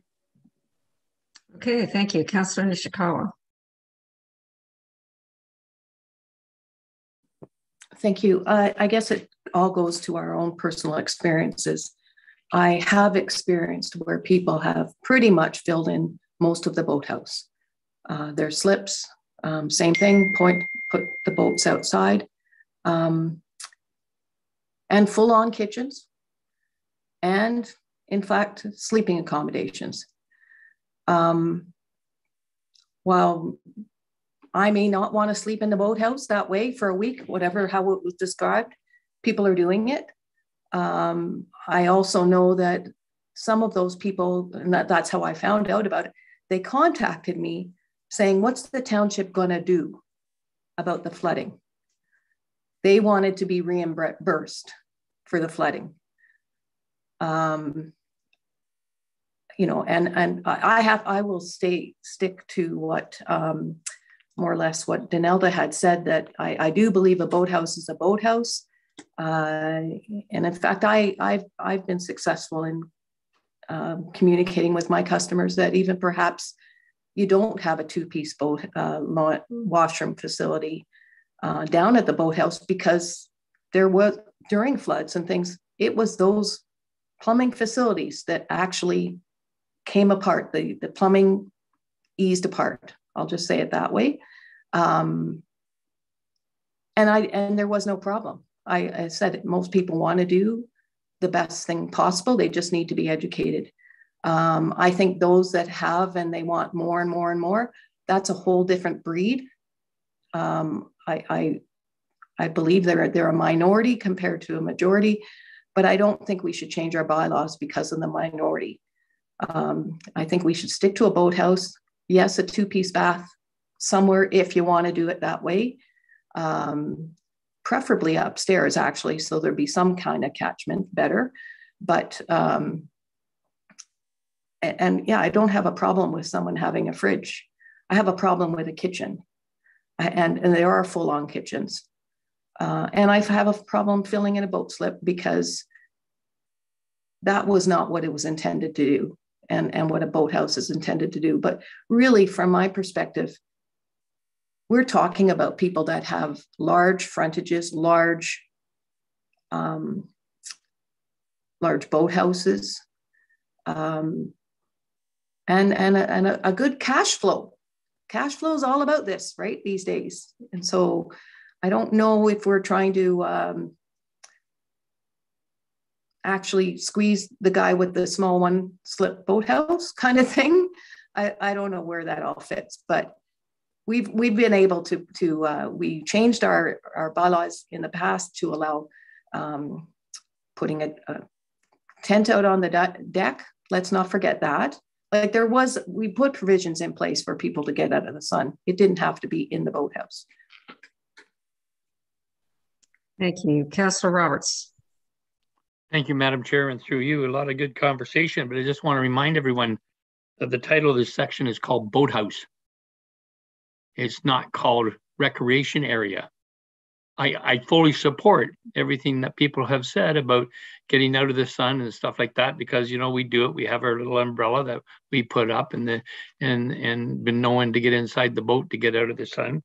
A: Okay, thank you. Councillor Nishikawa.
T: Thank you. Uh, I guess it all goes to our own personal experiences. I have experienced where people have pretty much filled in most of the boathouse. Uh, their slips, um, same thing, point, put the boats outside. Um, and full on kitchens, and in fact, sleeping accommodations. Um, while I may not want to sleep in the boathouse that way for a week, whatever, how it was described, people are doing it. Um, I also know that some of those people, and that, that's how I found out about it, they contacted me saying, What's the township going to do about the flooding? They wanted to be reimbursed for the flooding. Um, you know, and and I have I will stay stick to what um, more or less what Donelda had said that I, I do believe a boathouse is a boathouse, uh, and in fact I I've I've been successful in um, communicating with my customers that even perhaps you don't have a two piece boat uh, washroom facility uh, down at the boathouse because there was during floods and things, it was those plumbing facilities that actually came apart. The, the plumbing eased apart. I'll just say it that way. Um, and I and there was no problem. I, I said most people want to do the best thing possible. They just need to be educated. Um, I think those that have and they want more and more and more, that's a whole different breed. Um, I, I, I believe they're, they're a minority compared to a majority, but I don't think we should change our bylaws because of the minority. Um, I think we should stick to a boathouse. Yes, a two piece bath somewhere if you want to do it that way. Um, preferably upstairs, actually, so there'd be some kind of catchment better. But, um, and, and yeah, I don't have a problem with someone having a fridge. I have a problem with a kitchen and, and there are full on kitchens. Uh, and I have a problem filling in a boat slip because that was not what it was intended to do and, and what a boathouse is intended to do. But really, from my perspective, we're talking about people that have large frontages, large, um, large boathouses, um, and, and, a, and a, good cash flow cash flow is all about this, right? These days. And so I don't know if we're trying to um, actually squeeze the guy with the small one slip boathouse kind of thing. I, I don't know where that all fits, but we've we've been able to to uh, we changed our our bylaws in the past to allow um, putting a, a, tent out on the de deck. Let's not forget that. Like there was, we put provisions in place for people to get out of the sun. It didn't have to be in the boathouse.
A: Thank you. Councillor Roberts.
U: Thank you, Madam Chair, and through you, a lot of good conversation, but I just want to remind everyone that the title of this section is called Boathouse. It's not called Recreation Area. I, I fully support everything that people have said about getting out of the sun and stuff like that because you know we do it. We have our little umbrella that we put up and the and and been known to get inside the boat to get out of the sun.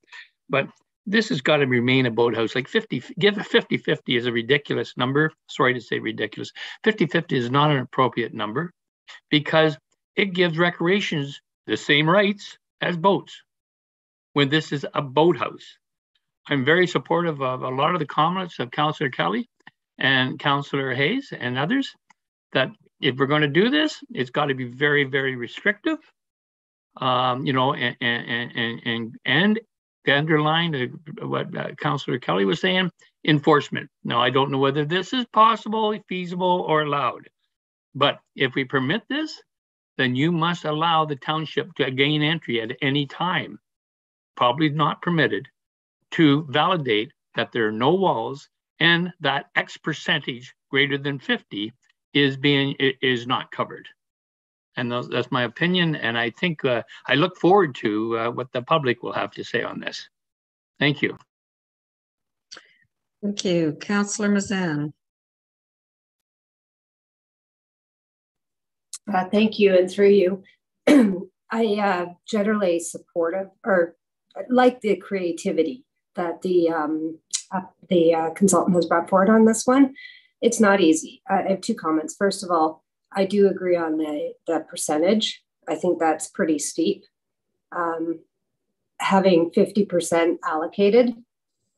U: But this has got to remain a boathouse. Like 50 give 50 50 is a ridiculous number. Sorry to say ridiculous. 50 50 is not an appropriate number because it gives recreations the same rights as boats when this is a boathouse. I'm very supportive of a lot of the comments of Councillor Kelly and Councillor Hayes and others that if we're going to do this, it's got to be very, very restrictive. Um, you know, and and and and, and underline what uh, Councillor Kelly was saying, enforcement. Now, I don't know whether this is possible, feasible, or allowed. But if we permit this, then you must allow the township to gain entry at any time, probably not permitted, to validate that there are no walls and that X percentage greater than 50 is being is not covered. And those, that's my opinion. And I think uh, I look forward to uh, what the public will have to say on this. Thank you.
A: Thank you. Councillor Mazan.
O: Uh, thank you, and through you, <clears throat> I uh, generally supportive or like the creativity that the um, uh, the uh, consultant has brought forward on this one. It's not easy. I have two comments. First of all, I do agree on the the percentage. I think that's pretty steep. Um, having fifty percent allocated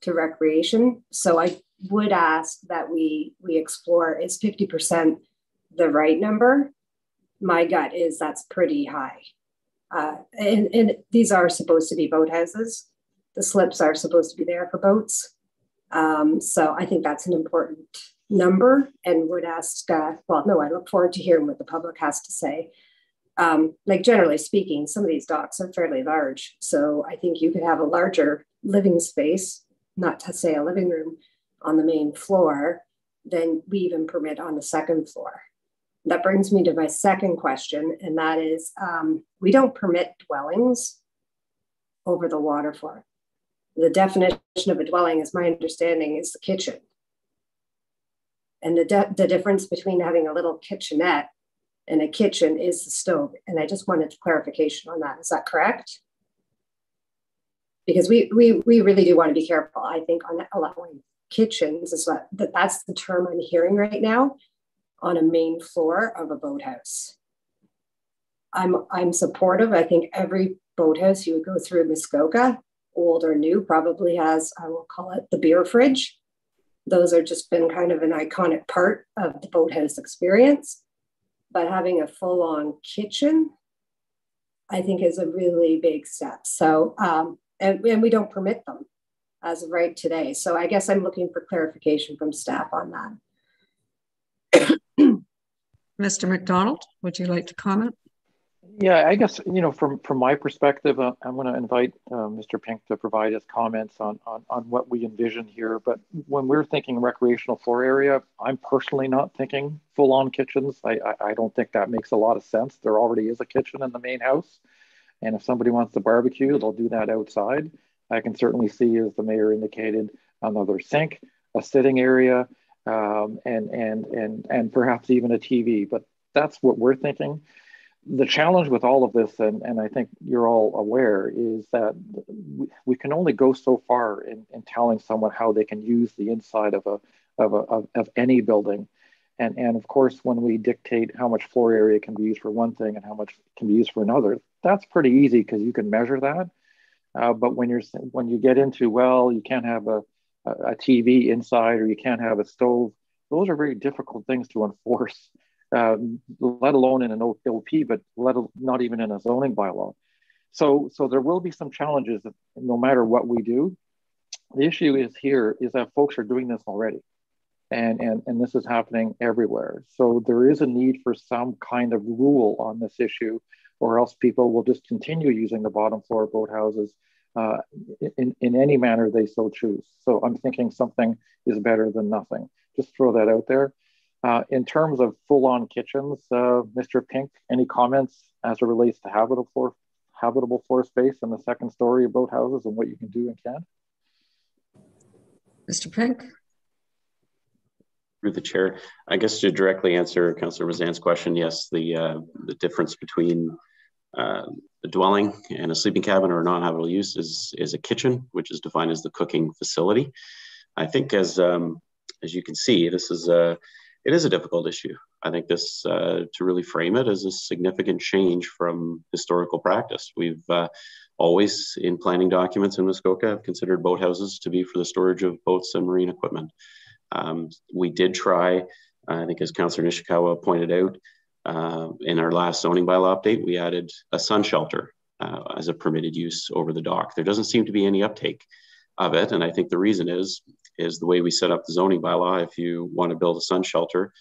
O: to recreation, so I would ask that we we explore is fifty percent the right number my gut is that's pretty high. Uh, and, and these are supposed to be boat houses. The slips are supposed to be there for boats. Um, so I think that's an important number and would ask, uh, well, no, I look forward to hearing what the public has to say. Um, like generally speaking, some of these docks are fairly large. So I think you could have a larger living space, not to say a living room on the main floor, than we even permit on the second floor that brings me to my second question, and that is um, we don't permit dwellings over the waterfront. The definition of a dwelling, as my understanding, is the kitchen. And the, de- the difference between having a little kitchenette and a kitchen is the stove. And I just wanted clarification on that. Is that correct? Because we, we, we really do want to be careful, I think, on allowing kitchens is what that that's the term I'm hearing right now on a main floor of a boathouse. I'm, I'm supportive. I think every boathouse you would go through Muskoka, old or new, probably has, I will call it the beer fridge. Those are just been kind of an iconic part of the boathouse experience. But having a full on kitchen, I think is a really big step. So, um, and, and we don't permit them as of right today. So I guess I'm looking for clarification from staff on that.
A: Mr. McDonald, would you like to comment?
J: Yeah, I guess, you know, from, from my perspective, uh, I'm going to invite uh, Mr. Pink to provide his comments on, on, on what we envision here. But when we're thinking recreational floor area, I'm personally not thinking full on kitchens. I, I, I don't think that makes a lot of sense. There already is a kitchen in the main house. And if somebody wants to barbecue, they'll do that outside. I can certainly see, as the mayor indicated, another sink, a sitting area, um, and and and and perhaps even a TV. But that's what we're thinking. The challenge with all of this, and, and I think you're all aware, is that we, we can only go so far in, in telling someone how they can use the inside of a of, a, of, of any building. And, and of course, when we dictate how much floor area can be used for one thing and how much can be used for another, that's pretty easy because you can measure that. Uh, but when you're when you get into well, you can't have a a, TV inside or you can't have a stove. Those are very difficult things to enforce, um, <laughs> let alone in an OP, but let not even in a zoning bylaw. So, so there will be some challenges no matter what we do. The issue is here is that folks are doing this already. And, and, and this is happening everywhere. So there is a need for some kind of rule on this issue, or else people will just continue using the bottom floor boathouses uh, in, in any manner they so choose. So I'm thinking something is better than nothing. Just throw that out there. Uh, in terms of full-on kitchens, uh, Mr. Pink, any comments as it relates to habitable floor, habitable floor space in the second story of boat houses and what you can do and can?
A: Mr. Pink?
M: Through the chair, I guess to directly answer Councillor Mazan's question, yes, the uh, the difference between uh, a dwelling and a sleeping cabin or a non-habitable use is, is a kitchen, which is defined as the cooking facility. I think as, um, as you can see, this is a, it is a difficult issue. I think this, uh, to really frame it, as a significant change from historical practice. We've uh, always, in planning documents in Muskoka, have considered boathouses to be for the storage of boats and marine equipment. Um, we did try, I think, as Councillor Nishikawa pointed out, uh, in our last zoning bylaw update, we added a sun shelter uh, as a permitted use over the dock. There doesn't seem to be any uptake of it, and I think the reason is is the way we set up the zoning bylaw. If you want to build a sun shelter,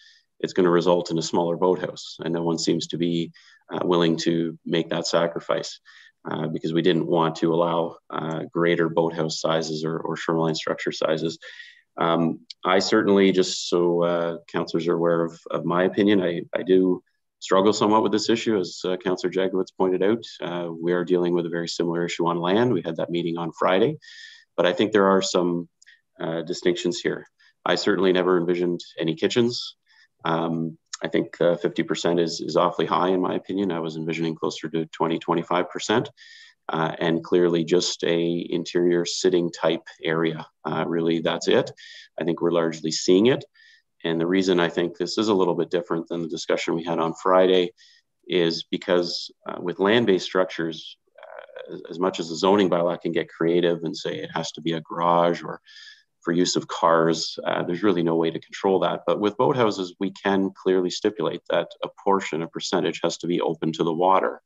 M: it's going to result in a smaller boathouse, and no one seems to be uh, willing to make that sacrifice. Uh, because we didn't want to allow uh, greater boathouse sizes or, or shoreline structure sizes. Um, I certainly, just so uh, councillors are aware of, of my opinion, I, I do struggle somewhat with this issue. As uh, Councillor Jaglowitz pointed out, uh, we are dealing with a very similar issue on land. We had that meeting on Friday, but I think there are some uh, distinctions here. I certainly never envisioned any kitchens. Um, I think 50% is, is awfully high in my opinion. I was envisioning closer to 20, 25%. Uh, and clearly just a interior sitting type area. Uh, really, that's it. I think we're largely seeing it. And the reason I think this is a little bit different than the discussion we had on Friday is because uh, with land-based structures, uh, as much as the zoning bylaw can get creative and say it has to be a garage or for use of cars, uh, there's really no way to control that. But with boathouses, we can clearly stipulate that a portion, a percentage has to be open to the water.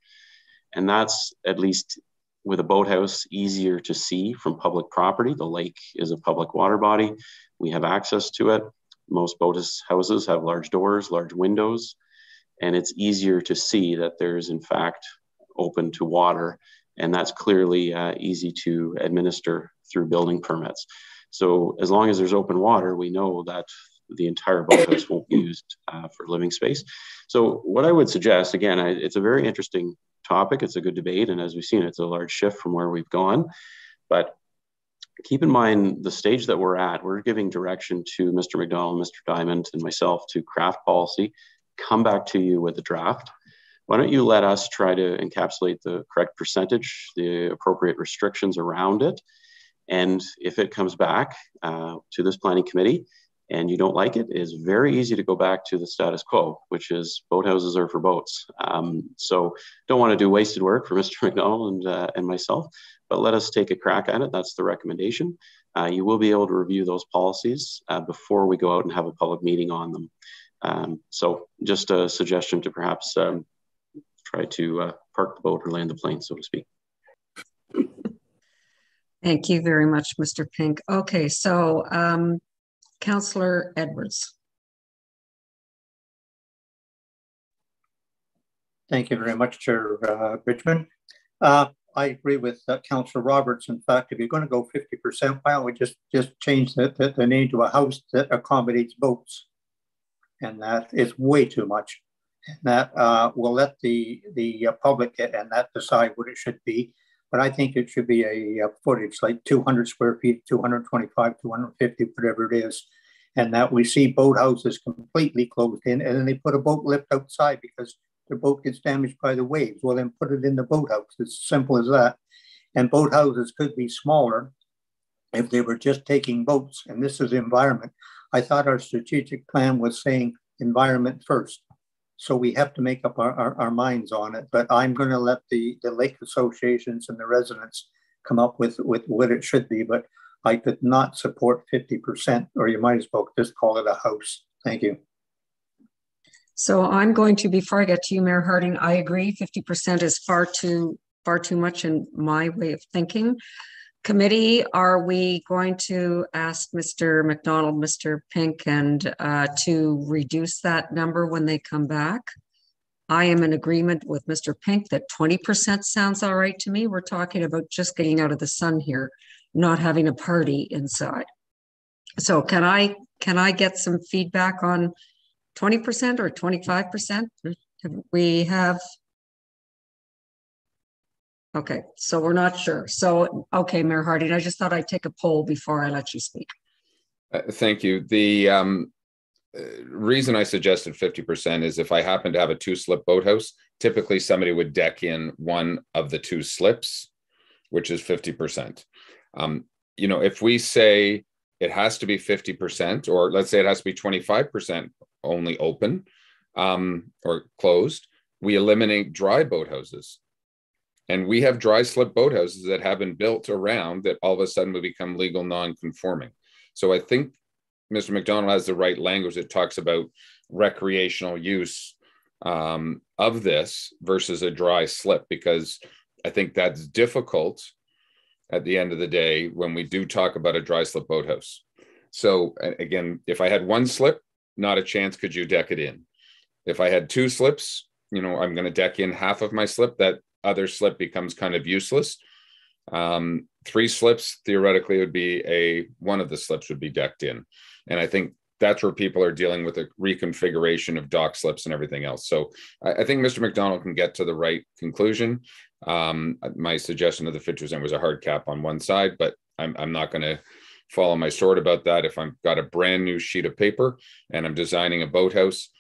M: And that's at least with a boathouse easier to see from public property. The lake is a public water body. We have access to it. Most boat houses have large doors, large windows, and it's easier to see that there's in fact open to water. And that's clearly uh, easy to administer through building permits. So as long as there's open water, we know that the entire boathouse won't be used uh, for living space. So what I would suggest, again, I, it's a very interesting topic. It's a good debate. And as we've seen, it's a large shift from where we've gone. But keep in mind the stage that we're at. We're giving direction to Mr. McDonald, Mr. Dyment, and myself to craft policy, come back to you with a draft. Why don't you let us try to encapsulate the correct percentage, the appropriate restrictions around it. And if it comes back uh, to this planning committee and you don't like it, it's very easy to go back to the status quo, which is boathouses are for boats. Um, so don't want to do wasted work for <laughs> Mr. McDonald and, uh, and myself but let us take a crack at it. That's the recommendation. Uh, you will be able to review those policies uh, before we go out and have a public meeting on them. Um, so just a suggestion to perhaps um, try to uh, park the boat or land the plane, so to speak.
A: Thank you very much, Mr. Pink. Okay, so um, Councillor Edwards.
Q: Thank you very much, Chair uh, Bridgman. Uh, I agree with uh, Councillor Roberts. In fact, if you're going to go 50%, why don't we just, just change the, the, the name to a house that accommodates boats? And that is way too much. And that uh, will let the, the uh, public get, and that decide what it should be. But I think it should be a, a footage like 200 square feet, 225, 250, whatever it is. And that we see boathouses completely closed in, and then they put a boat lift outside because the boat gets damaged by the waves. Well, then put it in the boathouse. It's simple as that. And boathouses could be smaller if they were just taking boats. And this is environment. I thought our strategic plan was saying environment first. So we have to make up our, our, our minds on it. But I'm going to let the, the lake associations and the residents come up with, with what it should be. But I could not support 50%, or you might as well just call it a house. Thank you.
A: So I'm going to, before I get to you, Mayor Harding, I agree 50% is far too, far too much in my way of thinking. Committee, are we going to ask Mr. McDonald, Mr. Pink, and uh, to reduce that number when they come back? I am in agreement with Mr. Pink that 20% sounds all right to me. We're talking about just getting out of the sun here, not having a party inside. So can I can I get some feedback on 20% or 25%? We have, okay, so we're not sure. So, okay, Mayor Harding, I just thought I'd take a poll before I let you speak.
K: Uh, thank you. The um, uh, reason I suggested 50% is if I happen to have a two slip boathouse, typically somebody would deck in one of the two slips, which is 50%. Um, you know, if we say it has to be 50%, or let's say it has to be 25% only open, um, or closed, we eliminate dry boathouses. And we have dry slip boathouses that have been built around that all of a sudden would become legal non-conforming. So I think Mr. McDonald has the right language that talks about recreational use um, of this versus a dry slip, because I think that's difficult at the end of the day when we do talk about a dry slip boathouse. So again, if I had one slip, not a chance could you deck it in. If I had two slips, you know, I'm going to deck in half of my slip. That other slip becomes kind of useless. Um, three slips theoretically would be a one of the slips would be decked in, and I think that's where people are dealing with a reconfiguration of dock slips and everything else. So I, I think Mr. McDonald can get to the right conclusion. Um, my suggestion of the fit was a hard cap on one side, but I'm, I'm not going to follow my sword about that. If I've got a brand new sheet of paper and I'm designing a boathouse,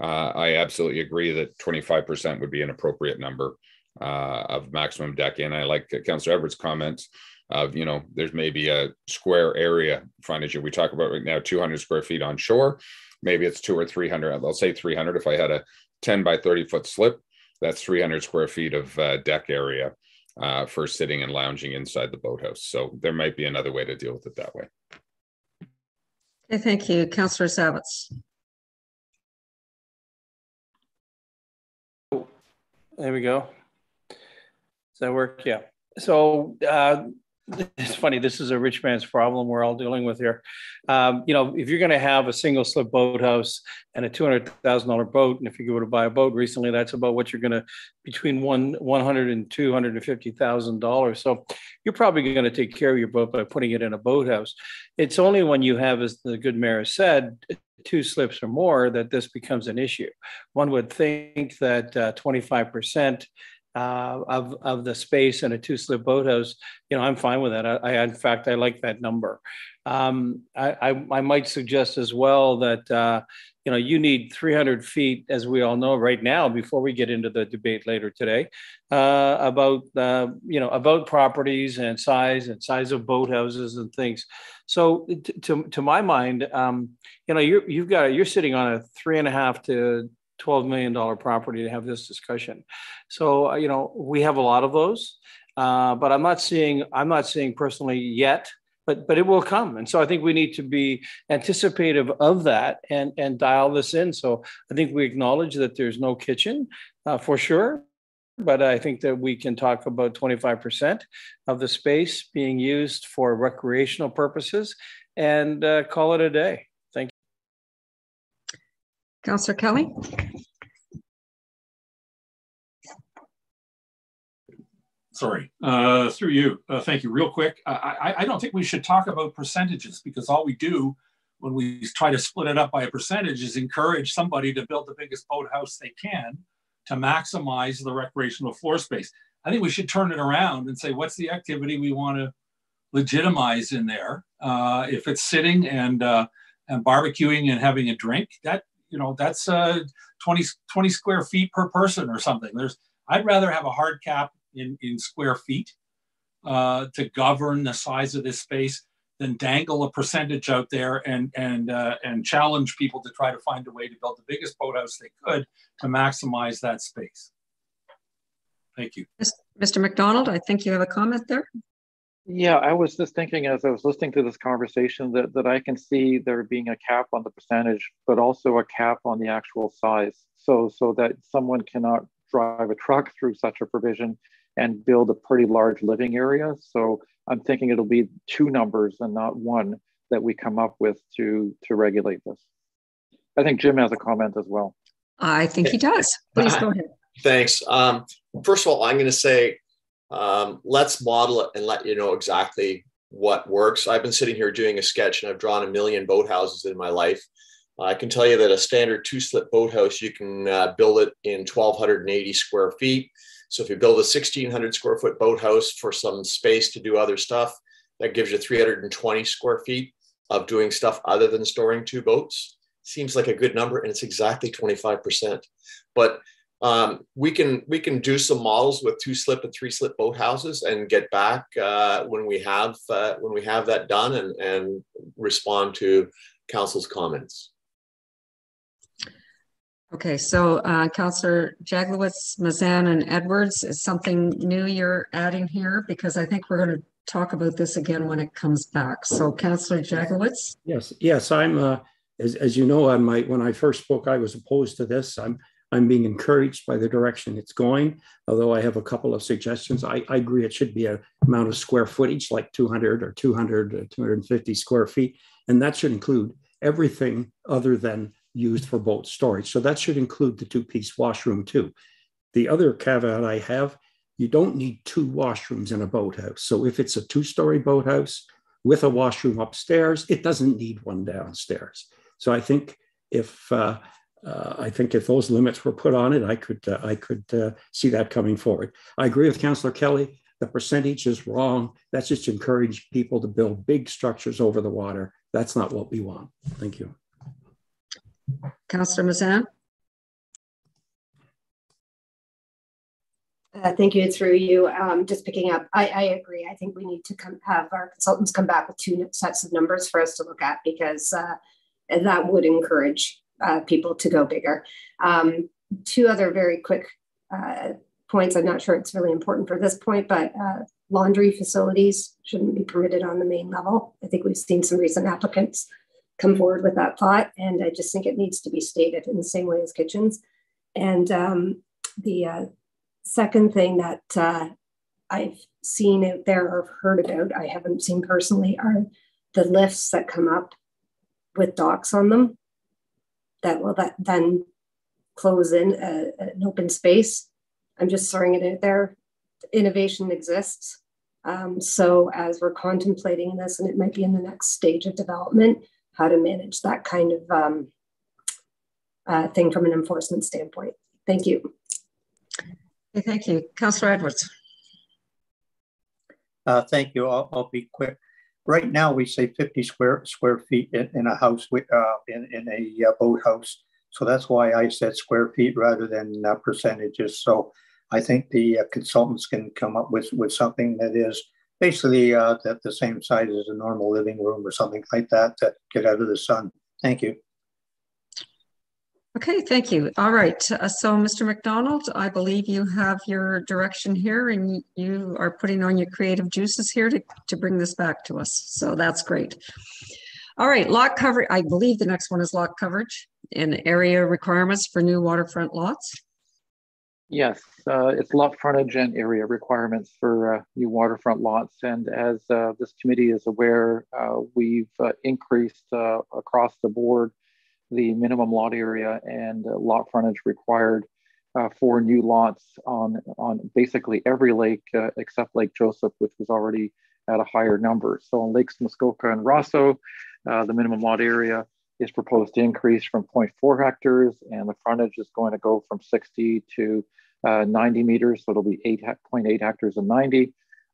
K: uh, I absolutely agree that 25% would be an appropriate number uh, of maximum deck And I like Councillor Edwards' comments of, you know, there's maybe a square area frontage. We talk about right now 200 square feet on shore. Maybe it's two or 300. I'll say 300. If I had a 10 by 30 foot slip, that's 300 square feet of uh, deck area uh, for sitting and lounging inside the boathouse. So there might be another way to deal with it that way.
A: Okay, thank you. Councillor Zavitz.
R: There we go. Does that work? Yeah. So uh, it's funny. This is a rich man's problem we're all dealing with here. Um, you know, if you're going to have a single slip boathouse and a two hundred thousand dollar boat, and if you go to buy a boat recently, that's about what you're going to between one one hundred and two hundred and fifty thousand dollars. So you're probably going to take care of your boat by putting it in a boathouse. It's only when you have, as the good mayor said, two slips or more that this becomes an issue. One would think that twenty five percent uh, of of the space in a two slip boathouse, you know, I'm fine with that. I, I in fact I like that number. Um, I, I, I might suggest as well that uh, you know you need 300 feet, as we all know right now, before we get into the debate later today uh, about uh, you know about properties and size and size of boathouses and things. So to to my mind, um, you know, you you've got you're sitting on a three and a half to $12 million property to have this discussion. So, uh, you know, we have a lot of those, uh, but I'm not seeing, I'm not seeing personally yet, but, but it will come. And so I think we need to be anticipative of that and, and dial this in. So I think we acknowledge that there's no kitchen uh, for sure, but I think that we can talk about 25% of the space being used for recreational purposes and uh, call it a day.
A: Councillor Kelly.
L: Sorry, uh, through you. Uh, thank you. Real quick, I, I don't think we should talk about percentages because all we do when we try to split it up by a percentage is encourage somebody to build the biggest boathouse they can to maximize the recreational floor space. I think we should turn it around and say, what's the activity we want to legitimize in there? Uh, if it's sitting and uh, and barbecuing and having a drink, that you know that's uh 20 20 square feet per person or something. There's i'd rather have a hard cap in in square feet uh, to govern the size of this space than dangle a percentage out there and and uh, and challenge people to try to find a way to build the biggest boathouse they could to maximize that space. Thank you.
A: Mr mcdonald i think you have a comment there
J: yeah, I was just thinking as I was listening to this conversation that, that I can see there being a cap on the percentage, but also a cap on the actual size. So so that someone cannot drive a truck through such a provision and build a pretty large living area. So I'm thinking it'll be two numbers and not one that we come up with to to regulate this. I think Jim has a comment as well.
A: I think he does. Please go ahead.
N: Thanks. Um, first of all, I'm going to say um, let's model it and let you know exactly what works. I've been sitting here doing a sketch and I've drawn a million boathouses in my life. I can tell you that a standard two slip boathouse, you can uh, build it in 1,280 square feet. So if you build a 1,600 square foot boathouse for some space to do other stuff, that gives you 320 square feet of doing stuff other than storing two boats. Seems like a good number, and it's exactly 25%. But um, we can we can do some models with two slip and three slip boat houses and get back uh, when we have uh, when we have that done and and respond to council's comments.
A: Okay, so uh, Councillor Jaglowitz, Mazan, and Edwards is something new you're adding here because I think we're going to talk about this again when it comes back. So Councillor Jaglowitz?
P: Yes, yes, I'm, uh, as, as you know, on my, when I first spoke, I was opposed to this. I'm, I'm being encouraged by the direction it's going, although I have a couple of suggestions. I, I agree it should be a amount of square footage like 200 or 200 or 250 square feet, and that should include everything other than used for boat storage. So that should include the two-piece washroom too. The other caveat I have, you don't need two washrooms in a boathouse. So if it's a two-story boathouse with a washroom upstairs, it doesn't need one downstairs. So I think if uh, uh, I think if those limits were put on it, I could uh, I could uh, see that coming forward. I agree with Councillor Kelly. The percentage is wrong. That's just encourage people to build big structures over the water. That's not what we want. Thank you.
A: Councillor Mazan?
O: Uh, thank you. Through you, um, just picking up. I, I, agree. I think we need to come, have our consultants come back with two sets of numbers for us to look at because uh, that would encourage uh, people to go bigger. Um, two other very quick uh, points. I'm not sure it's really important for this point, but uh, laundry facilities shouldn't be permitted on the main level. I think we've seen some recent applicants come forward with that thought. And I just think it needs to be stated in the same way as kitchens. And um, the uh, second thing that uh, I've seen out there or heard about, I haven't seen personally, are the lifts that come up with docks on them that will that then close in a, an open space. I'm just throwing it out there. Innovation exists. Um, so as we're contemplating this, and it might be in the next stage of development, how to manage that kind of um, uh, thing from an enforcement standpoint. Thank you.
A: Okay, thank you. Councillor Edwards.
Q: Uh, thank you. I'll, I'll, be quick. Right now, we say 50 square square feet in, in a house with, uh, in, in a uh, boathouse. So that's why I said square feet rather than uh, percentages. So I think the uh, consultants can come up with, with something that is basically uh, the, the same size as a normal living room or something like that to get out of the sun. Thank you.
A: Okay, thank you. All right. Uh, so, Mr. McDonald, I believe you have your direction here and you are putting on your creative juices here to, to bring this back to us. So that's great. All right, lot coverage. I believe the next one is lot coverage and area requirements for new waterfront lots.
J: Yes, uh, it's lot frontage and area requirements for uh, new waterfront lots. And as uh, this committee is aware, uh, we've uh, increased across the board the minimum lot area and uh, lot frontage required uh, for new lots on, on basically every lake uh, except Lake Joseph, which was already at a higher number. So on Lakes Muskoka and Rosseau, the minimum lot area is proposed to increase from 0.4 hectares and the frontage is going to go from 60 to uh, 90 meters. So it'll be 8.8 hectares and 90.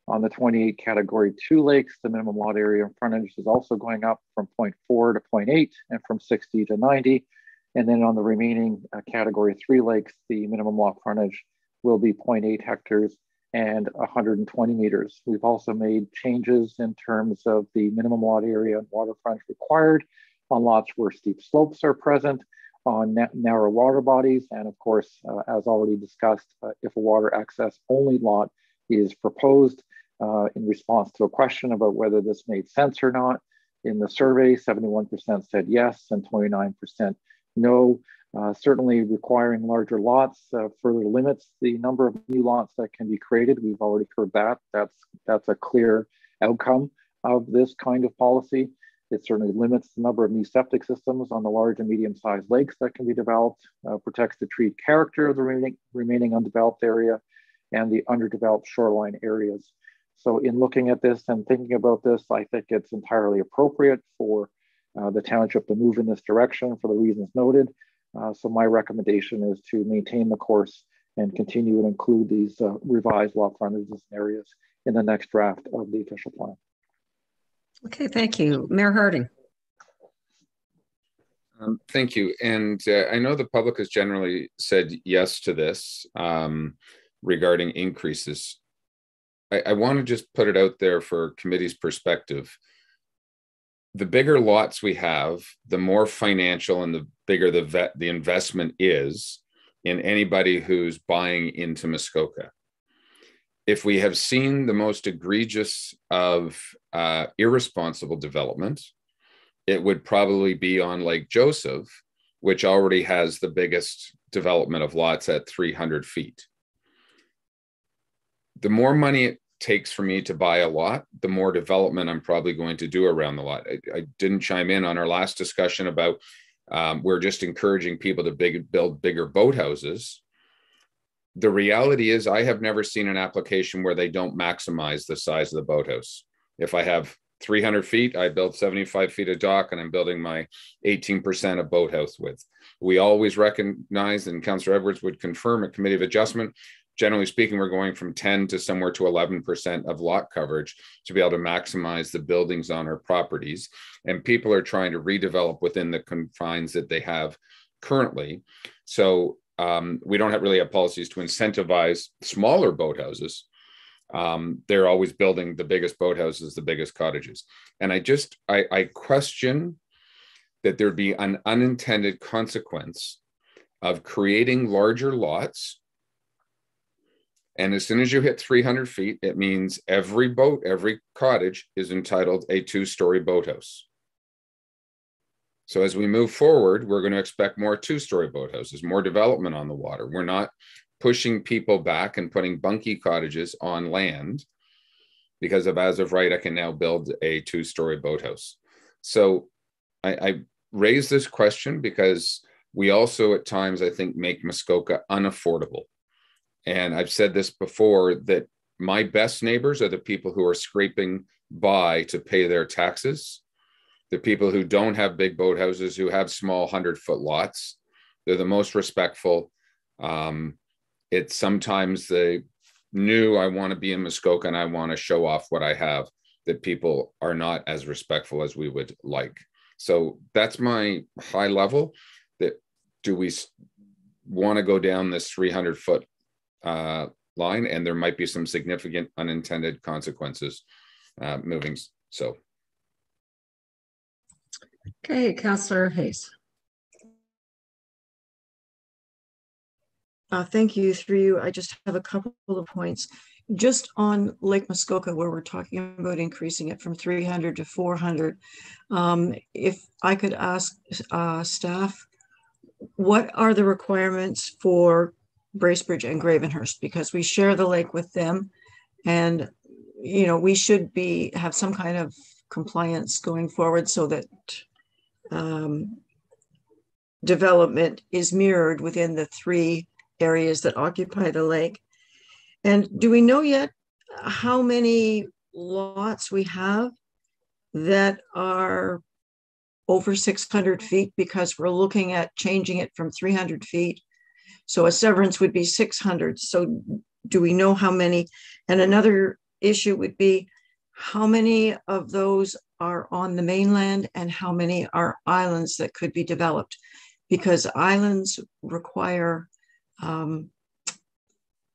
J: On the 28 category two lakes, the minimum lot area and frontage is also going up from 0.4 to 0.8 and from 60 to 90. And then on the remaining uh, category three lakes, the minimum lot frontage will be 0.8 hectares and 120 meters. We've also made changes in terms of the minimum lot area and waterfront required on lots where steep slopes are present on narrow water bodies. And of course, uh, as already discussed, uh, if a water access only lot is proposed uh, in response to a question about whether this made sense or not, in the survey, 71% said yes and 29% no. Uh, certainly requiring larger lots uh, further limits the number of new lots that can be created. We've already heard that. That's, that's a clear outcome of this kind of policy. It certainly limits the number of new septic systems on the large and medium-sized lakes that can be developed, uh, protects the tree character of the remaining, remaining undeveloped area, and the underdeveloped shoreline areas. So in looking at this and thinking about this, I think it's entirely appropriate for uh, the township to move in this direction for the reasons noted. Uh, so my recommendation is to maintain the course and continue and include these uh, revised lot frontages and areas in the next draft of the official plan.
A: Okay, thank you. Mayor Harding.
K: Um, thank you. And uh, I know the public has generally said yes to this um, regarding increases. I, I want to just put it out there for committee's perspective. the bigger lots we have, the more financial and the bigger the vet, the investment is in anybody who's buying into Muskoka. If we have seen the most egregious of uh, irresponsible development, it would probably be on Lake Joseph, which already has the biggest development of lots at 300 feet. The more money it takes for me to buy a lot, the more development I'm probably going to do around the lot. I, I didn't chime in on our last discussion about um, we're just encouraging people to big, build bigger boathouses. The reality is, I have never seen an application where they don't maximize the size of the boathouse. If I have 300 feet, I build 75 feet of dock and I'm building my 18% of boathouse width. We always recognize, and Councillor Edwards would confirm a committee of adjustment, generally speaking, we're going from 10 to somewhere to 11% of lot coverage to be able to maximize the buildings on our properties. And people are trying to redevelop within the confines that they have currently. So um, we don't have really have policies to incentivize smaller boathouses. Um, they're always building the biggest boathouses, the biggest cottages. And I just, I, I question that there'd be an unintended consequence of creating larger lots and as soon as you hit 300 feet, it means every boat, every cottage is entitled a two story boathouse. So as we move forward, we're going to expect more two story boathouses, more development on the water. We're not pushing people back and putting bunkie cottages on land because of as of right, I can now build a two story boathouse. So I, I raise this question because we also at times, I think, make Muskoka unaffordable and I've said this before that my best neighbors are the people who are scraping by to pay their taxes. The people who don't have big boathouses, who have small 100 foot lots, they're the most respectful. Um, it's sometimes the new, I want to be in Muskoka and I want to show off what I have, that people are not as respectful as we would like. So that's my high level. That do we want to go down this 300 foot uh, line, and there might be some significant unintended consequences uh, moving. So.
A: Okay, Councillor Hayes.
S: Uh, thank you. Through you, I just have a couple of points. Just on Lake Muskoka, where we're talking about increasing it from 300 to 400, um, if I could ask uh, staff, what are the requirements for Bracebridge and Gravenhurst because we share the lake with them. And, you know, we should be have some kind of compliance going forward so that um, development is mirrored within the three areas that occupy the lake. And do we know yet how many lots we have that are over 600 feet because we're looking at changing it from 300 feet so a severance would be 600. So do we know how many? And another issue would be how many of those are on the mainland and how many are islands that could be developed? Because islands require um,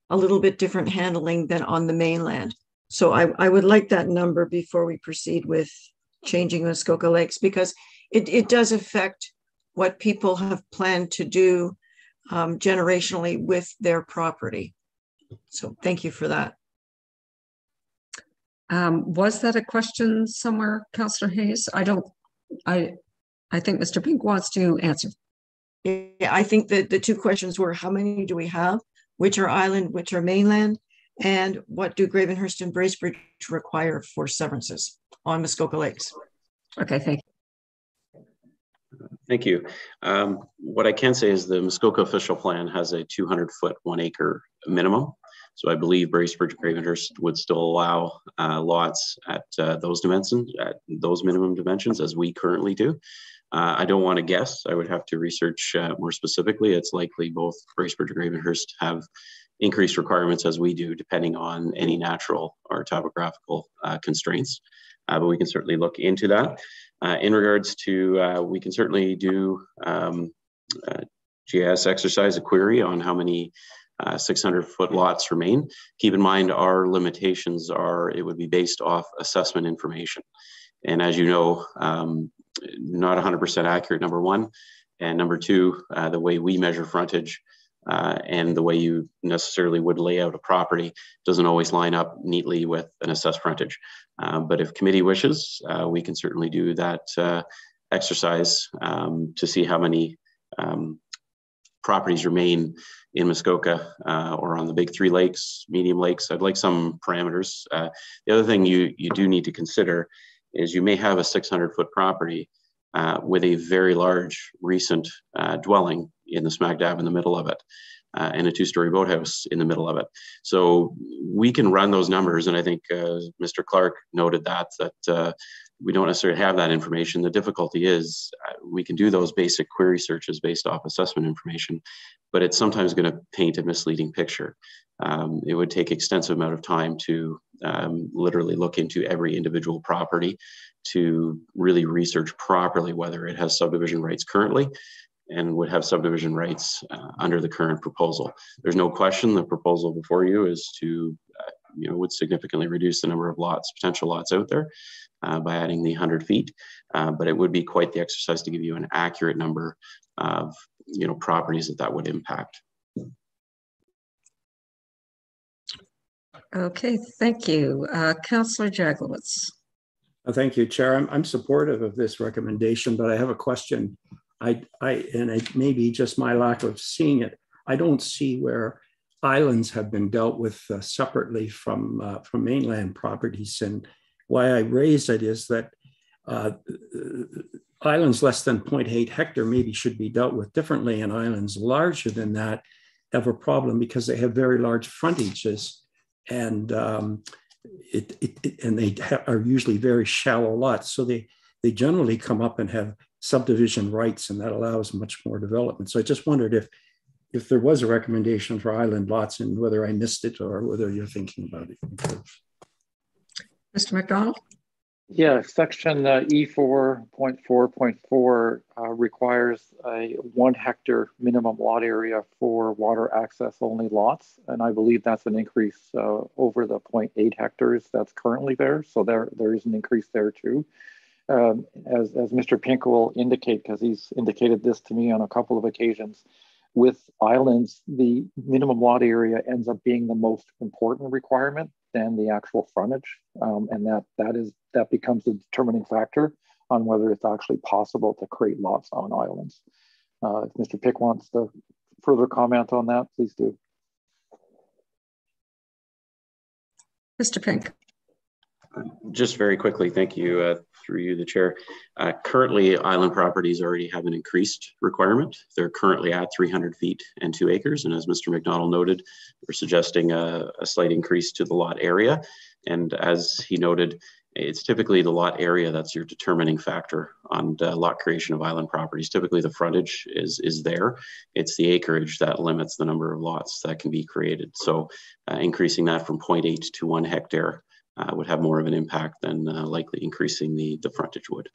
S: a little bit different handling than on the mainland. So I, I would like that number before we proceed with changing Muskoka Lakes because it, it does affect what people have planned to do um, generationally with their property. So thank you for that.
A: Um, was that a question somewhere, Councillor Hayes? I don't, I, I think Mr. Pink wants to answer.
S: Yeah, I think that the two questions were how many do we have, which are island, which are mainland, and what do Gravenhurst and Bracebridge require for severances on Muskoka Lakes?
A: Okay, thank you.
M: Thank you. Um, what I can say is the Muskoka official plan has a 200 foot, one acre minimum. So I believe Bracebridge Gravenhurst would still allow uh, lots at uh, those dimensions, at those minimum dimensions as we currently do. Uh, I don't want to guess. I would have to research uh, more specifically. It's likely both Bracebridge and Gravenhurst have increased requirements as we do, depending on any natural or topographical uh, constraints. Uh, but we can certainly look into that. Uh, in regards to, uh, we can certainly do um, GIS exercise, a query on how many 600 foot lots remain. Keep in mind our limitations are, it would be based off assessment information. And as you know, um, not 100% accurate, number one. And number two, uh, the way we measure frontage uh, and the way you necessarily would lay out a property doesn't always line up neatly with an assessed frontage. Uh, but if committee wishes, uh, we can certainly do that uh, exercise um, to see how many um, properties remain in Muskoka uh, or on the big three lakes, medium lakes. I'd like some parameters. Uh, the other thing you, you do need to consider is you may have a 600 foot property uh, with a very large recent uh, dwelling in the smack dab in the middle of it uh, and a two story boathouse in the middle of it. So we can run those numbers. And I think uh, Mr. Clark noted that, that we don't necessarily have that information. The difficulty is uh, we can do those basic query searches based off assessment information, but it's sometimes going to paint a misleading picture. Um, it would take extensive amount of time to um, literally look into every individual property to really research properly whether it has subdivision rights currently and would have subdivision rights uh, under the current proposal. There's no question the proposal before you is to, uh, you know, would significantly reduce the number of lots, potential lots out there uh, by adding the 100 feet. Uh, but it would be quite the exercise to give you an accurate number of you know properties that that would impact.
A: Okay, thank you. Uh, Councillor Jaglowitz.
P: Uh, thank you, Chair. I'm, I'm supportive of this recommendation, but I have a question. I, I, and it may be just my lack of seeing it. I don't see where islands have been dealt with uh, separately from uh, from mainland properties, and why I raise it is that uh, islands less than 0.8 hectare maybe should be dealt with differently, and islands larger than that have a problem because they have very large frontages, and um, it, it, it, and they are usually very shallow lots. So they they generally come up and have subdivision rights, and that allows much more development. So I just wondered if if there was a recommendation for island lots and whether I missed it or whether you're thinking about it.
A: Mr. McDonald?
J: Yeah, section uh, E4.4.4 uh, requires a one hectare minimum lot area for water access only lots. And I believe that's an increase uh, over the 0.8 hectares that's currently there. So there, there is an increase there too. Um, as, as Mr. Pink will indicate, because he's indicated this to me on a couple of occasions, with islands, the minimum lot area ends up being the most important requirement than the actual frontage. Um, and that, that, is, that becomes the determining factor on whether it's actually possible to create lots on islands. Uh, if Mr. Pink wants to further comment on that, please do.
A: Mr. Pink.
M: Just very quickly, thank you. Uh, through you, the chair. Uh, currently, island properties already have an increased requirement. They're currently at 300 feet and two acres. And as Mr. McDonald noted, we're suggesting a, a slight increase to the lot area. And as he noted, it's typically the lot area that's your determining factor on lot creation of island properties. Typically, the frontage is is there. It's the acreage that limits the number of lots that can be created. So, uh, increasing that from 0.8 to one hectare uh, would have more of an impact than uh, likely increasing the, the frontage would.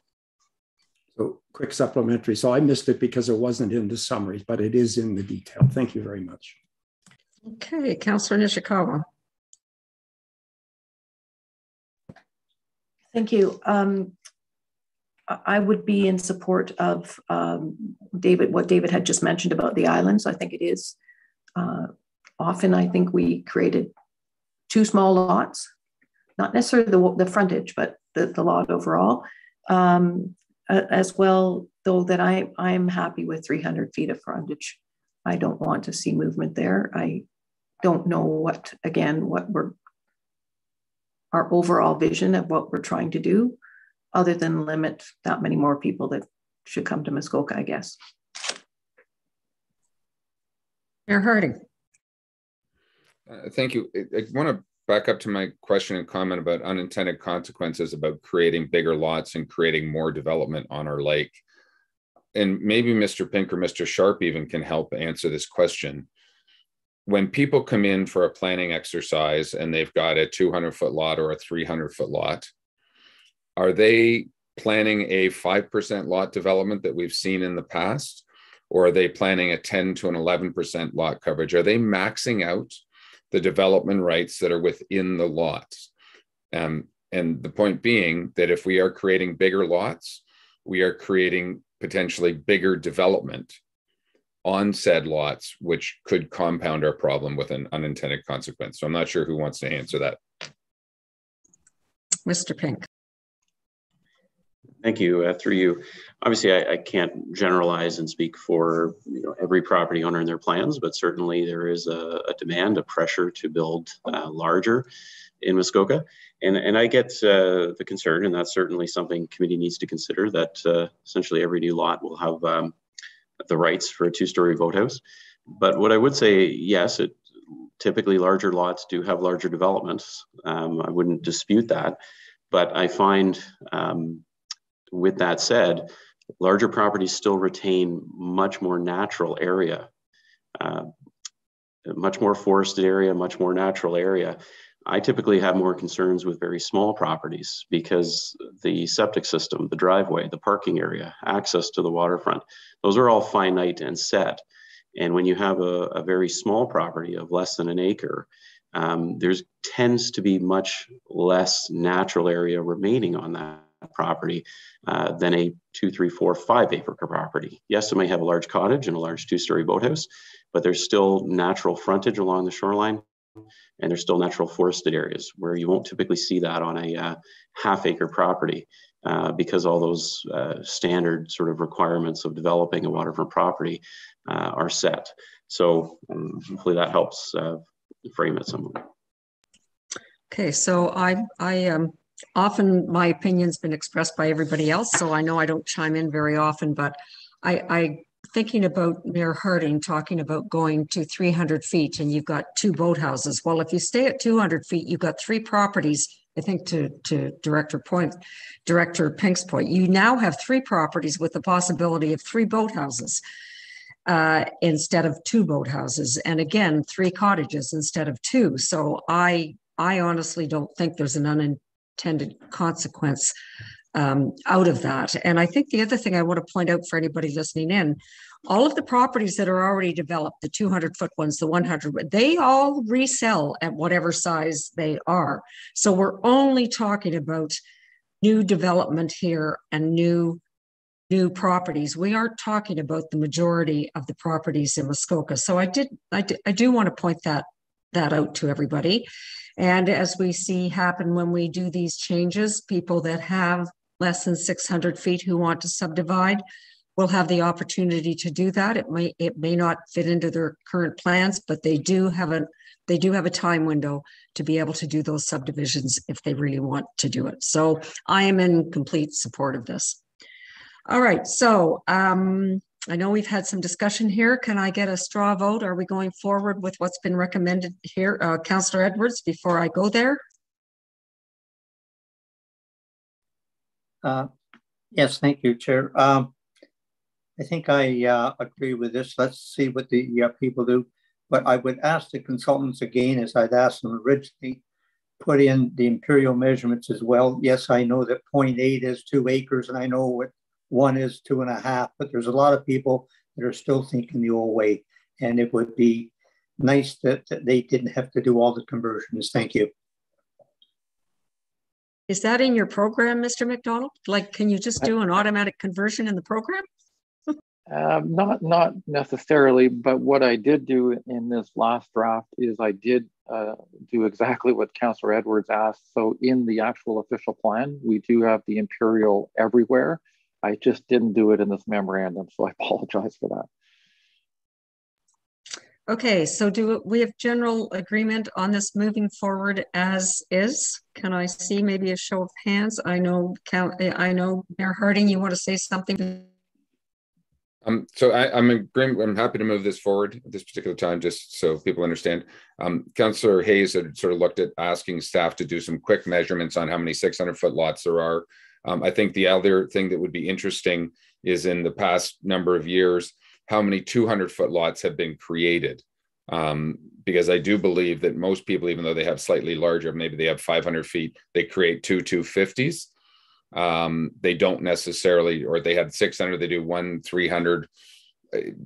P: So quick supplementary. So I missed it because it wasn't in the summary, but it is in the detail. Thank you very much.
A: Okay, Councillor Nishikawa.
T: Thank you. Um, I would be in support of um, David, what David had just mentioned about the islands. I think it is uh, often, I think we created two small lots not necessarily the, the frontage, but the, the lot overall. Um, as well, though, that I, I'm happy with 300 feet of frontage. I don't want to see movement there. I don't know what, again, what we're, our overall vision of what we're trying to do, other than limit that many more people that should come to Muskoka, I guess.
A: Mayor Harding.
K: Uh, thank you. I, I want to back up to my question and comment about unintended consequences about creating bigger lots and creating more development on our lake. And maybe Mr. Pink or Mr. Sharp even can help answer this question. When people come in for a planning exercise and they've got a 200 foot lot or a 300 foot lot, are they planning a 5% lot development that we've seen in the past? Or are they planning a 10 to an 11% lot coverage? Are they maxing out the development rights that are within the lots. Um, and the point being that if we are creating bigger lots, we are creating potentially bigger development on said lots, which could compound our problem with an unintended consequence. So I'm not sure who wants to answer that.
A: Mr. Pink.
M: Thank you. Uh, through you, obviously, I, I, can't generalize and speak for you know every property owner and their plans, but certainly there is a, a demand, a pressure to build uh, larger in Muskoka, and and I get uh, the concern, and that's certainly something committee needs to consider. That uh, essentially every new lot will have um, the rights for a two-story vote house. But what I would say, yes, it typically larger lots do have larger developments. Um, I wouldn't dispute that, but I find um, with that said, larger properties still retain much more natural area, uh, much more forested area, much more natural area. I typically have more concerns with very small properties because the septic system, the driveway, the parking area, access to the waterfront, those are all finite and set. And when you have a, a very small property of less than an acre, um, there's tends to be much less natural area remaining on that property uh, than a two, three, four, five acre property. Yes, it may have a large cottage and a large two story boathouse, but there's still natural frontage along the shoreline and there's still natural forested areas where you won't typically see that on a uh, half acre property uh, because all those uh, standard sort of requirements of developing a waterfront property uh, are set. So um, hopefully that helps uh, frame it somewhat.
A: Okay, so I, I um, often my opinion's been expressed by everybody else, so I know I don't chime in very often, but I, I thinking about Mayor Harding talking about going to 300 feet and you've got two boathouses. Well, if you stay at 200 feet, you've got three properties. I think to, to Director Point, Director Pink's point, you now have three properties with the possibility of three boathouses uh, instead of two boathouses. And again, three cottages instead of two. So I, I honestly don't think there's an unintended consequence um, out of that. And I think the other thing I want to point out for anybody listening in, all of the properties that are already developed, the 200 foot ones, the 100, they all resell at whatever size they are. So we're only talking about new development here and new new properties. We aren't talking about the majority of the properties in Muskoka. So I did I, did, I do want to point that that out to everybody. And as we see happen when we do these changes, people that have less than 600 feet who want to subdivide will have the opportunity to do that. It may it may not fit into their current plans, but they do have a they do have a time window to be able to do those subdivisions if they really want to do it. So I am in complete support of this. All right, so um, I know we've had some discussion here. Can I get a straw vote? Are we going forward with what's been recommended here, uh, Councillor Edwards, before I go there?
Q: Uh, yes, thank you, Chair. Um, I think I uh, agree with this. Let's see what the uh, people do. But I would ask the consultants again, as I'd asked them originally, put in the imperial measurements as well. Yes, I know that 0.8 is two acres, and I know what one is two and a half, but there's a lot of people that are still thinking the old way. And it would be nice that, that they didn't have to do all the conversions. Thank you.
A: Is that in your program, Mr. McDonald? Like, can you just do an automatic conversion in the program? <laughs>
J: Um, not not necessarily, but what I did do in this last draft is I did uh, do exactly what Councillor Edwards asked. So in the actual official plan, we do have the imperial everywhere. I just didn't do it in this memorandum, so I <laughs> apologize for that.
A: Okay, so do we have general agreement on this moving forward as is? Can I see maybe a show of hands? I know, I know, Mayor Harding, you want to say something?
K: Um, so I, am agreeing, I'm happy to move this forward at this particular time, just so people understand. Um, Councillor Hayes had sort of looked at asking staff to do some quick measurements on how many 600 foot lots there are. Um, I think the other thing that would be interesting is in the past number of years, how many 200 foot lots have been created. Um, because I do believe that most people, even though they have slightly larger, maybe they have 500 feet, they create two 250s. Um, they don't necessarily, or they had 600, they do one 300.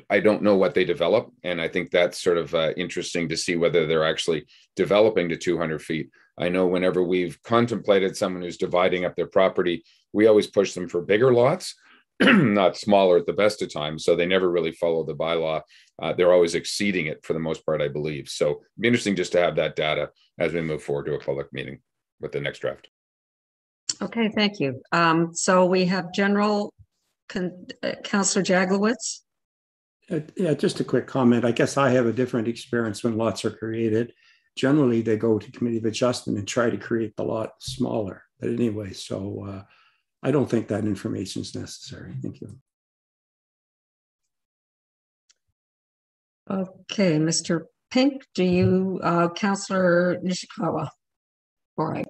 K: I don't know what they develop. And I think that's sort of uh, interesting to see whether they're actually developing to 200 feet. I know whenever we've contemplated someone who's dividing up their property, we always push them for bigger lots, <clears throat> not smaller at the best of times. So they never really follow the bylaw. Uh, they're always exceeding it for the most part, I believe. So it'd be interesting just to have that data as we move forward to a public meeting with the next draft.
A: Okay, thank you. Um, so we have General Con- uh, Councillor Jaglowitz.
P: Uh, yeah, just a quick comment. I guess I have a different experience when lots are created. Generally, they go to committee of adjustment and try to create the lot smaller. But anyway, so uh, I don't think that information is necessary. Thank you.
A: Okay, Mr. Pink, do you, uh, Councillor Nishikawa? All right.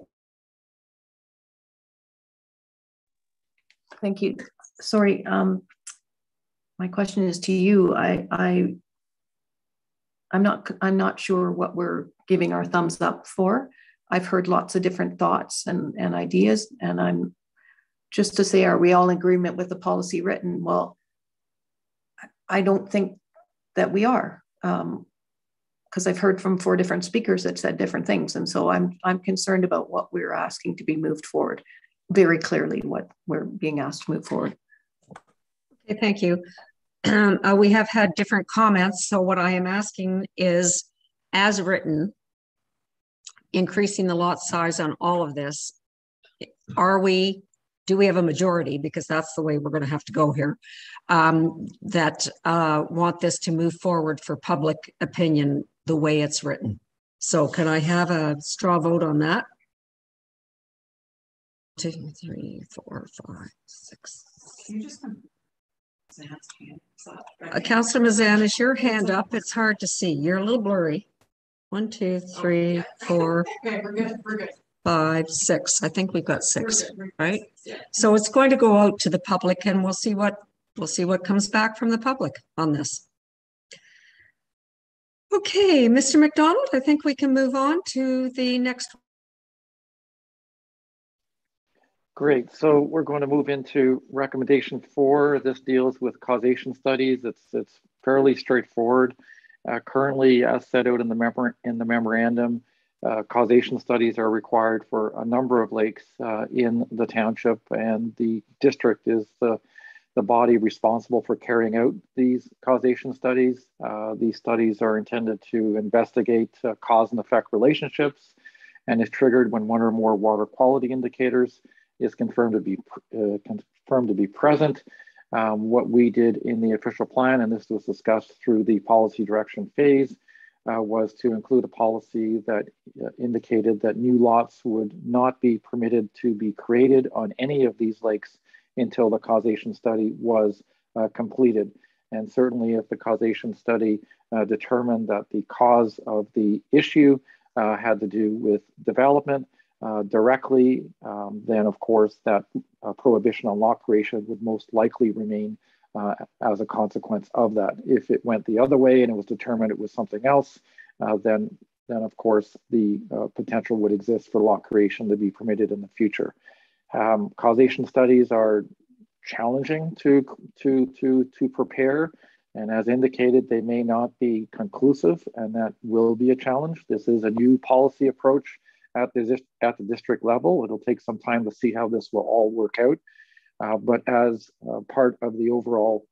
T: Thank you. Sorry, um, my question is to you. I, I, I'm not, I'm not sure what we're giving our thumbs up for. I've heard lots of different thoughts and, and ideas, and I'm just to say, are we all in agreement with the policy written? Well, I don't think that we are, because um, I've heard from four different speakers that said different things, and so I'm I'm concerned about what we're asking to be moved forward. Very clearly, what we're being asked to move forward.
A: Okay, thank you. <clears throat> Uh, we have had different comments, so what I am asking is, as written, increasing the lot size on all of this, are we do we have a majority, because that's the way we're going to have to go here, um, that uh, want this to move forward for public opinion the way it's written? So can I have a straw vote on that? Two, three, four, five, six. Can you just uh, Councilor Mazan, is your hand up? It's hard to see. You're a little blurry. One, two, three, four. <laughs>
C: Okay, we're good. We're good
A: five, six. I think we've got six, right? So it's going to go out to the public and we'll see what we'll see what comes back from the public on this. Okay, Mr. McDonald, I think we can move on to the next.
J: Great. So we're going to move into recommendation four. This deals with causation studies. It's it's fairly straightforward. Uh, currently, as set out in the memor in the memorandum, uh, causation studies are required for a number of lakes uh, in the township, and the district is the, the body responsible for carrying out these causation studies. Uh, these studies are intended to investigate uh, cause and effect relationships and is triggered when one or more water quality indicators is confirmed to be uh, confirmed to be present. Um, what we did in the official plan, and this was discussed through the policy direction phase, uh, was to include a policy that uh, indicated that new lots would not be permitted to be created on any of these lakes until the causation study was uh, completed. And certainly if the causation study uh, determined that the cause of the issue uh, had to do with development uh, directly, um, then of course that prohibition on lot creation would most likely remain uh, as a consequence of that. If it went the other way and it was determined it was something else, uh, then then of course the uh, potential would exist for lot creation to be permitted in the future. Um, causation studies are challenging to to to to prepare, and as indicated, they may not be conclusive, and that will be a challenge. This is a new policy approach at the at the district level. It'll take some time to see how this will all work out. Uh, but as uh, part of the overall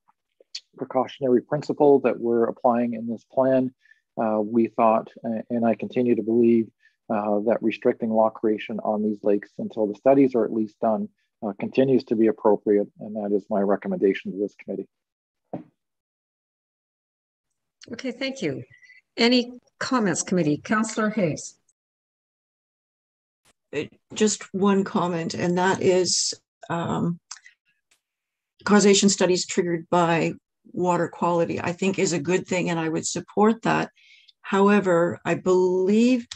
J: precautionary principle that we're applying in this plan, uh, we thought, and I continue to believe, uh, that restricting lot creation on these lakes until the studies are at least done uh, continues to be appropriate, and that is my recommendation to this committee.
A: Okay, thank you. Any comments, committee? Councillor Hayes.
S: Just one comment, and that is um, causation studies triggered by water quality, I think is a good thing, and I would support that. However, I believe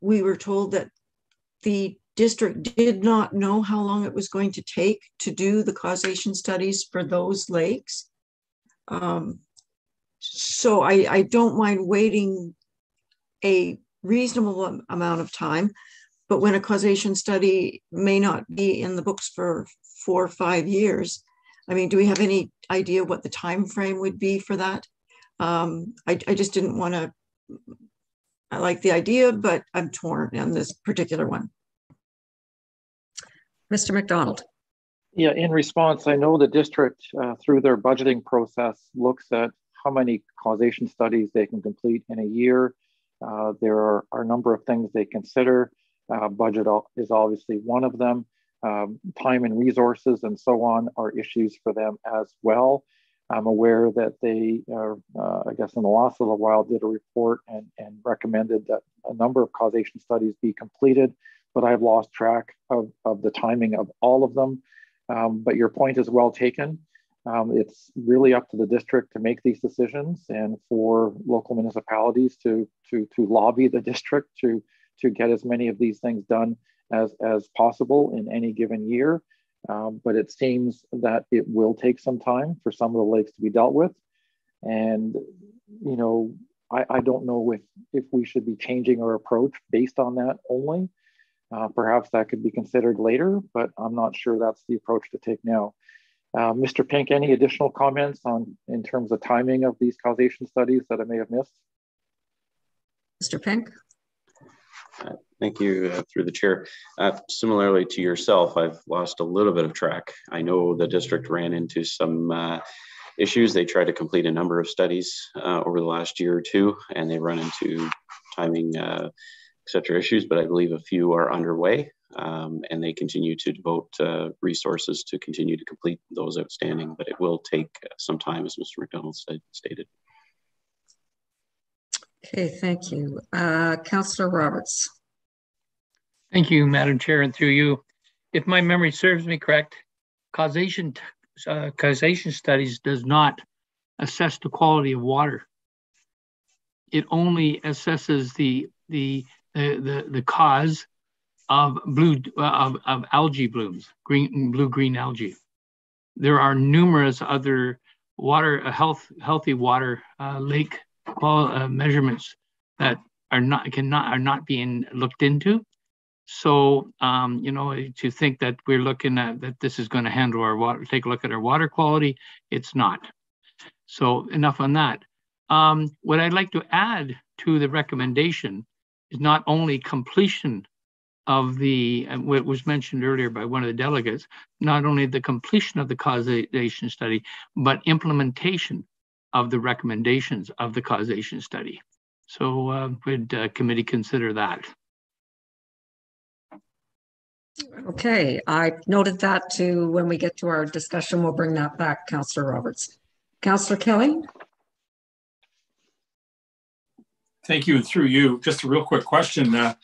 S: we were told that the district did not know how long it was going to take to do the causation studies for those lakes. Um, so I, I don't mind waiting a reasonable amount of time, but when a causation study may not be in the books for four or five years, I mean, do we have any idea what the time frame would be for that? Um, I, I just didn't want to I like the idea, but I'm torn on this particular one.
A: Mr. McDonald.
J: Yeah, in response, I know the district, uh, through their budgeting process, looks at how many causation studies they can complete in a year. Uh, there are, are, a number of things they consider. Uh, budget is obviously one of them. Um, time and resources and so on are issues for them as well. I'm aware that they, uh, I guess, in the last little while, did a report and, and recommended that a number of causation studies be completed, but I've lost track of, of the timing of all of them. Um, but your point is well taken. Um, it's really up to the district to make these decisions and for local municipalities to, to, to lobby the district to, to get as many of these things done as, as possible in any given year. Um, but it seems that it will take some time for some of the lakes to be dealt with. And, you know, I, I don't know if, if we should be changing our approach based on that only. Uh, perhaps that could be considered later, but I'm not sure that's the approach to take now. Uh, Mr. Pink, any additional comments on in terms of timing of these causation studies that I may have missed?
A: Mr. Pink?
M: Uh, thank you uh, through the chair. Uh, similarly to yourself, I've lost a little bit of track. I know the district ran into some uh, issues. They tried to complete a number of studies uh, over the last year or two, and they run into timing, uh, etc. issues, but I believe a few are underway. Um, and they continue to devote uh, resources to continue to complete those outstanding, but it will take some time, as Mr. McDonald said, stated.
A: Okay, thank you. Uh, Councillor Roberts.
U: Thank you, Madam Chair, and through you. If my memory serves me correct, causation uh, causation studies does not assess the quality of water. It only assesses the the the the, the cause of blue uh, of, of algae blooms, green blue green algae. There are numerous other water uh, health healthy water uh, lake uh, measurements that are not cannot are not being looked into. So um, you know to think that we're looking at that this is going to handle our water, take a look at our water quality, it's not. So enough on that. Um, what I'd like to add to the recommendation is not only completion of the what was mentioned earlier by one of the delegates, not only the completion of the causation study, but implementation of the recommendations of the causation study. So uh, would uh, committee consider that?
A: Okay, I noted that too. When we get to our discussion, we'll bring that back, Councillor Roberts. Councillor Kelly?
L: Thank you, and through you, just a real quick question. Uh,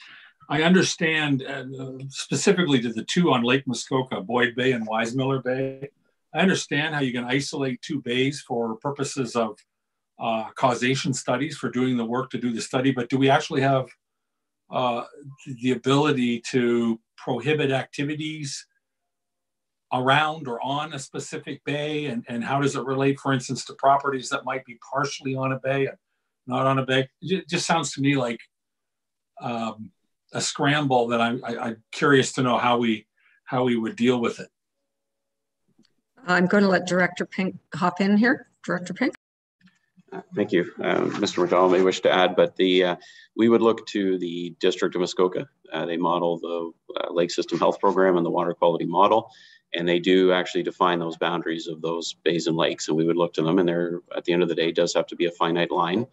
L: I understand uh, specifically to the two on Lake Muskoka, Boyd Bay and Weismiller Bay. I understand how you can isolate two bays for purposes of uh, causation studies for doing the work to do the study, but do we actually have uh, the ability to prohibit activities around or on a specific bay? And, and how does it relate, for instance, to properties that might be partially on a bay and not on a bay? It just sounds to me like um, a scramble that I'm, I, am curious to know how we how we would deal with it.
A: I'm going to let Director Pink hop in here. Director Pink.
M: Thank you. Um, Mr. McDonald may wish to add, but the uh, we would look to the District of Muskoka. Uh, they model the uh, Lake System Health Program and the water quality model, and they do actually define those boundaries of those bays and lakes. And we would look to them, and there, at the end of the day, does have to be a finite line,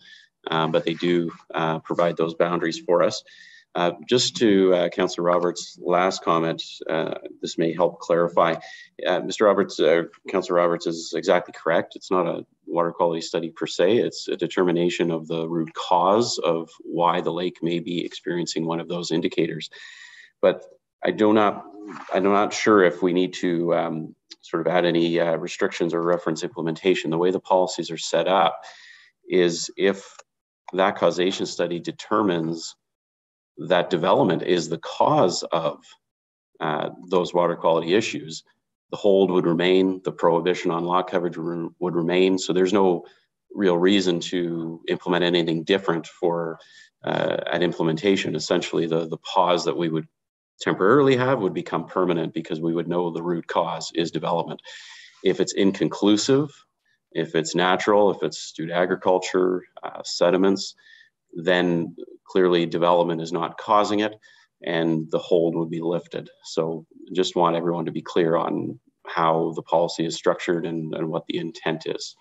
M: uh, but they do uh, provide those boundaries for us. Uh, just to uh, Councillor Roberts' last comment, uh, this may help clarify. Uh, Mr. Roberts, uh, Councillor Roberts is exactly correct. It's not a water quality study per se. It's a determination of the root cause of why the lake may be experiencing one of those indicators. But I do not, I'm not sure if we need to um, sort of add any restrictions or reference implementation. The way the policies are set up is if that causation study determines that development is the cause of uh, those water quality issues, the hold would remain, the prohibition on lot coverage would remain. So there's no real reason to implement anything different for uh, an implementation. Essentially, the, the pause that we would temporarily have would become permanent because we would know the root cause is development. If it's inconclusive, if it's natural, if it's due to agriculture, uh, sediments, then clearly development is not causing it and the hold would be lifted. So just want everyone to be clear on how the policy is structured and, and what the intent is.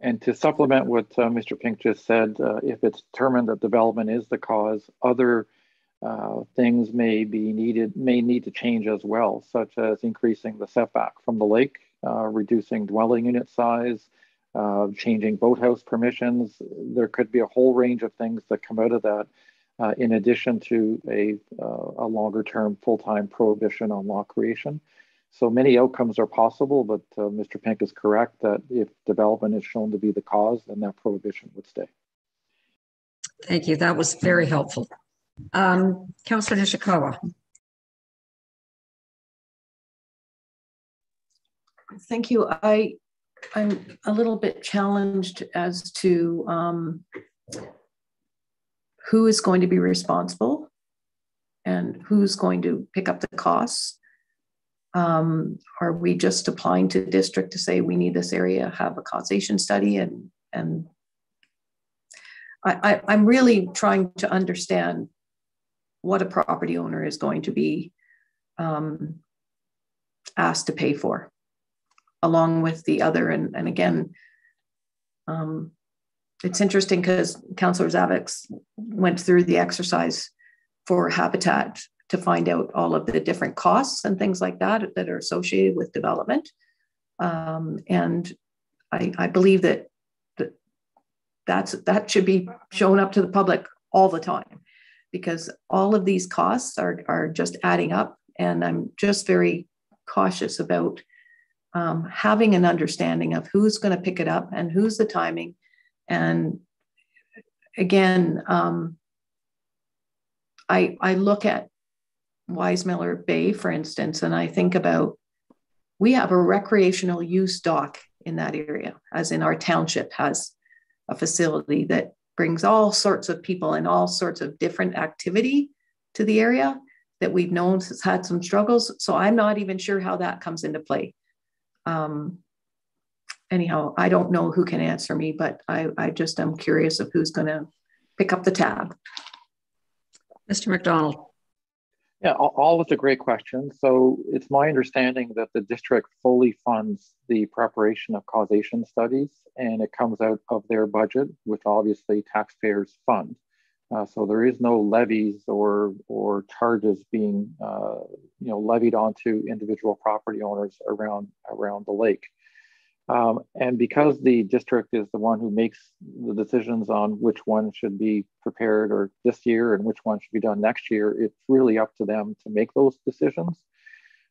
J: And to supplement what uh, Mr. Pink just said, uh, if it's determined that development is the cause, other uh, things may be needed, may need to change as well, such as increasing the setback from the lake, uh, reducing dwelling unit size, uh, changing boathouse permissions. There could be a whole range of things that come out of that, uh, in addition to a, a longer term full-time prohibition on law creation. So many outcomes are possible, but uh, Mr. Pink is correct that if development is shown to be the cause, then that prohibition would stay.
A: Thank you. That was very helpful. Um, Councillor Nishikawa.
T: Thank you. I I'm a little bit challenged as to um, who is going to be responsible and who's going to pick up the costs. Um, are we just applying to the district to say we need this area, have a causation study, and and I, I, am really trying to understand what a property owner is going to be um, asked to pay for, along with the other. And, and again, um, it's interesting because Councillor Zavitz went through the exercise for Habitat to find out all of the different costs and things like that that are associated with development. Um, and I, I believe that, that that's, that should be shown up to the public all the time because all of these costs are, are just adding up. And I'm just very cautious about um, having an understanding of who's going to pick it up and who's the timing. And again, um, I, I look at Weismiller Bay, for instance, and I think about we have a recreational use dock in that area, as in our township has a facility that brings all sorts of people and all sorts of different activity to the area that we've known has had some struggles. So I'm not even sure how that comes into play. Um, anyhow, I don't know who can answer me, but I, I just am curious of who's going to pick up the tab.
A: Mr. McDonald.
J: Yeah, all of the great questions. So it's my understanding that the district fully funds the preparation of causation studies and it comes out of their budget, which obviously taxpayers fund. Uh, so there is no levies or, or charges being uh, you know, levied onto individual property owners around, around the lake. Um, and because the district is the one who makes the decisions on which one should be prepared or this year and which one should be done next year, it's really up to them to make those decisions.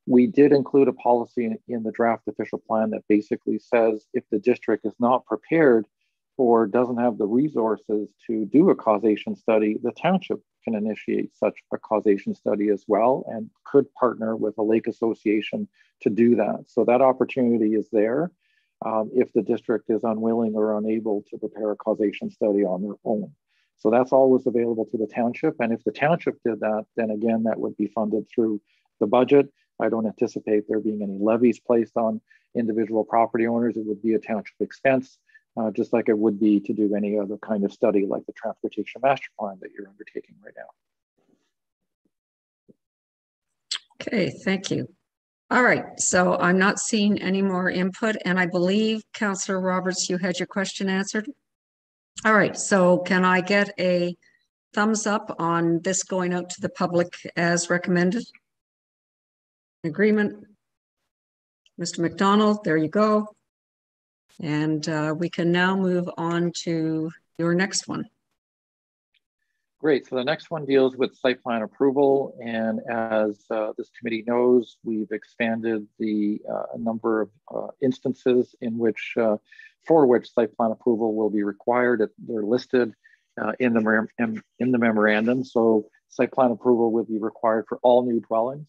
J: We did include a policy in, in the draft official plan that basically says if the district is not prepared or doesn't have the resources to do a causation study, the township can initiate such a causation study as well and could partner with a lake association to do that. So that opportunity is there um, if the district is unwilling or unable to prepare a causation study on their own. So that's always available to the township. And if the township did that, then again, that would be funded through the budget. I don't anticipate there being any levies placed on individual property owners. It would be a township expense, uh, just like it would be to do any other kind of study like the transportation master plan that you're undertaking right now.
A: Okay, thank you. All right, so I'm not seeing any more input and I believe Councillor Roberts, you had your question answered. All right, so can I get a thumbs up on this going out to the public as recommended? Agreement. Mr. McDonald, there you go. And uh, we can now move on to your next one.
J: Great. So the next one deals with site plan approval. And as uh, this committee knows, we've expanded the uh, number of uh, instances in which, uh, for which site plan approval will be required. They're listed uh, in, the in the memorandum. So site plan approval will be required for all new dwellings.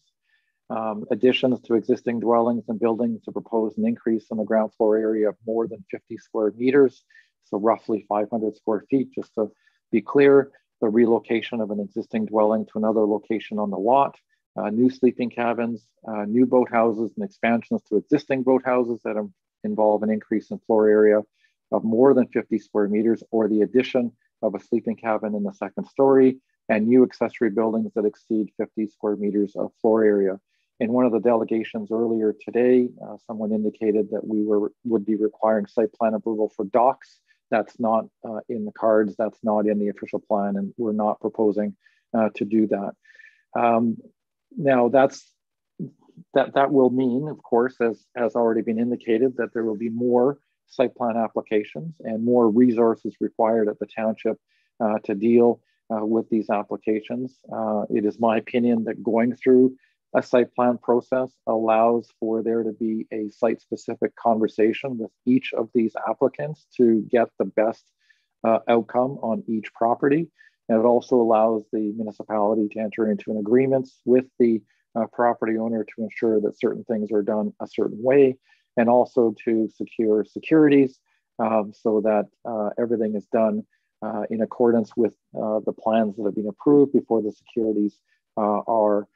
J: Um, additions to existing dwellings and buildings to propose an increase in the ground floor area of more than 50 square meters. So roughly 500 square feet, just to be clear the relocation of an existing dwelling to another location on the lot, uh, new sleeping cabins, uh, new boathouses and expansions to existing boathouses that involve an increase in floor area of more than 50 square meters or the addition of a sleeping cabin in the second story and new accessory buildings that exceed 50 square meters of floor area. In one of the delegations earlier today, uh, someone indicated that we were would be requiring site plan approval for docks. That's not uh, in the cards. That's not in the official plan, and we're not proposing uh, to do that. Um, now, that's that that will mean, of course, as has already been indicated, that there will be more site plan applications and more resources required at the township uh, to deal uh, with these applications. Uh, it is my opinion that going through a site plan process allows for there to be a site specific conversation with each of these applicants to get the best uh, outcome on each property. And it also allows the municipality to enter into an agreement with the uh, property owner to ensure that certain things are done a certain way and also to secure securities um, so that uh, everything is done uh, in accordance with uh, the plans that have been approved before the securities uh, are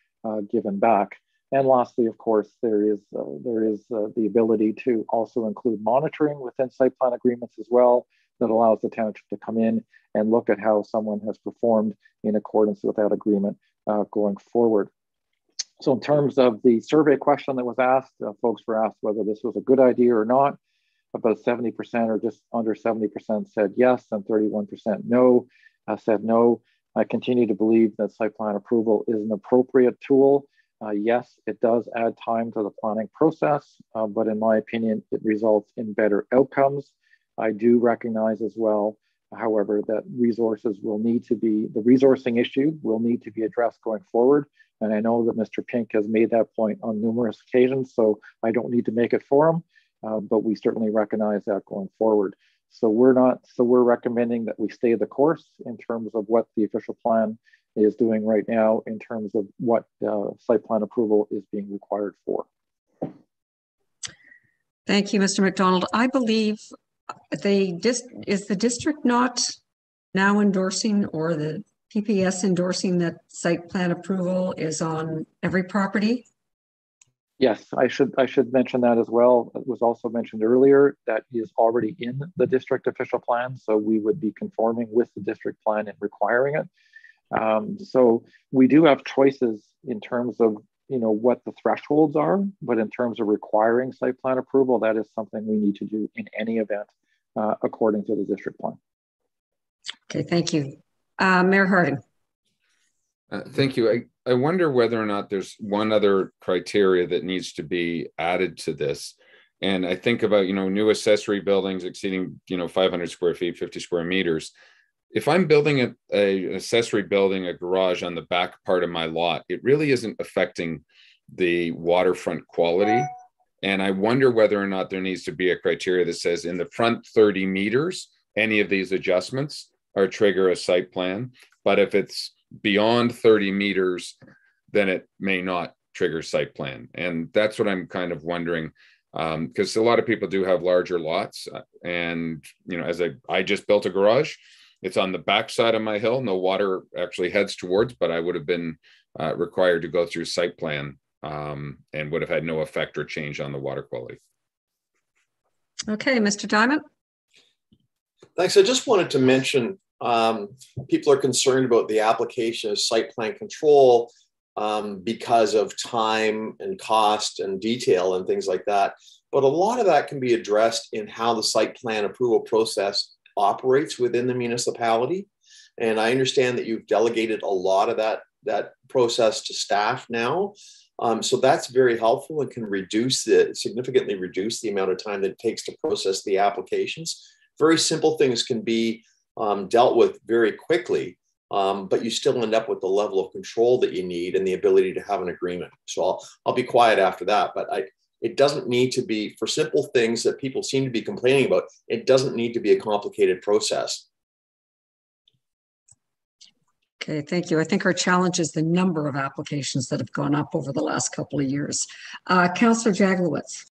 J: given back. And lastly, of course, there is uh, there is the ability to also include monitoring within site plan agreements as well that allows the township to come in and look at how someone has performed in accordance with that agreement going forward. So in terms of the survey question that was asked, uh, folks were asked whether this was a good idea or not. About 70% or just under 70% said yes, and 31% no, uh, said no. I continue to believe that site plan approval is an appropriate tool. Uh, yes, it does add time to the planning process, uh, but in my opinion, it results in better outcomes. I do recognize as well, however, that resources will need to be, the resourcing issue will need to be addressed going forward. And I know that Mr. Pink has made that point on numerous occasions, so I don't need to make it for him, uh, but we certainly recognize that going forward. So we're not, so we're recommending that we stay the course in terms of what the official plan is doing right now in terms of what uh, site plan approval is being required for.
A: Thank you, Mr. McDonald. I believe the dis is the district not now endorsing or the PPS endorsing that site plan approval is on every property?
J: Yes, I should I should mention that as well. It was also mentioned earlier that is already in the district official plan, so we would be conforming with the district plan and requiring it. Um, so we do have choices in terms of you know what the thresholds are, but in terms of requiring site plan approval, that is something we need to do in any event uh, according to the district plan.
A: Okay, thank you. Uh, Mayor Harding.
K: Uh, thank you. I, I wonder whether or not there's one other criteria that needs to be added to this. And I think about, you know, new accessory buildings exceeding, you know, 500 square feet, 50 square meters. If I'm building a, a, accessory building, a garage on the back part of my lot, it really isn't affecting the waterfront quality. And I wonder whether or not there needs to be a criteria that says in the front 30 meters, any of these adjustments or trigger a site plan. But if it's beyond 30 meters, then it may not trigger site plan. And that's what I'm kind of wondering because um, a lot of people do have larger lots. Uh, and, you know, as I, I just built a garage, it's on the back side of my hill. No water actually heads towards, but I would have been uh, required to go through site plan um, and would have had no effect or change on the water quality.
A: Okay, Mr. Dyment.
N: Thanks. I just wanted to mention um, people are concerned about the application of site plan control um, because of time and cost and detail and things like that. But a lot of that can be addressed in how the site plan approval process operates within the municipality. And I understand that you've delegated a lot of that, that process to staff now. Um, so that's very helpful and can reduce the significantly reduce the amount of time that it takes to process the applications. Very simple things can be um, dealt with very quickly, um, but you still end up with the level of control that you need and the ability to have an agreement. So I'll, I'll be quiet after that, but I, it doesn't need to be for simple things that people seem to be complaining about. It doesn't need to be a complicated process.
A: Okay, thank you. I think our challenge is the number of applications that have gone up over the last couple of years. Uh, Councillor Jaglowitz.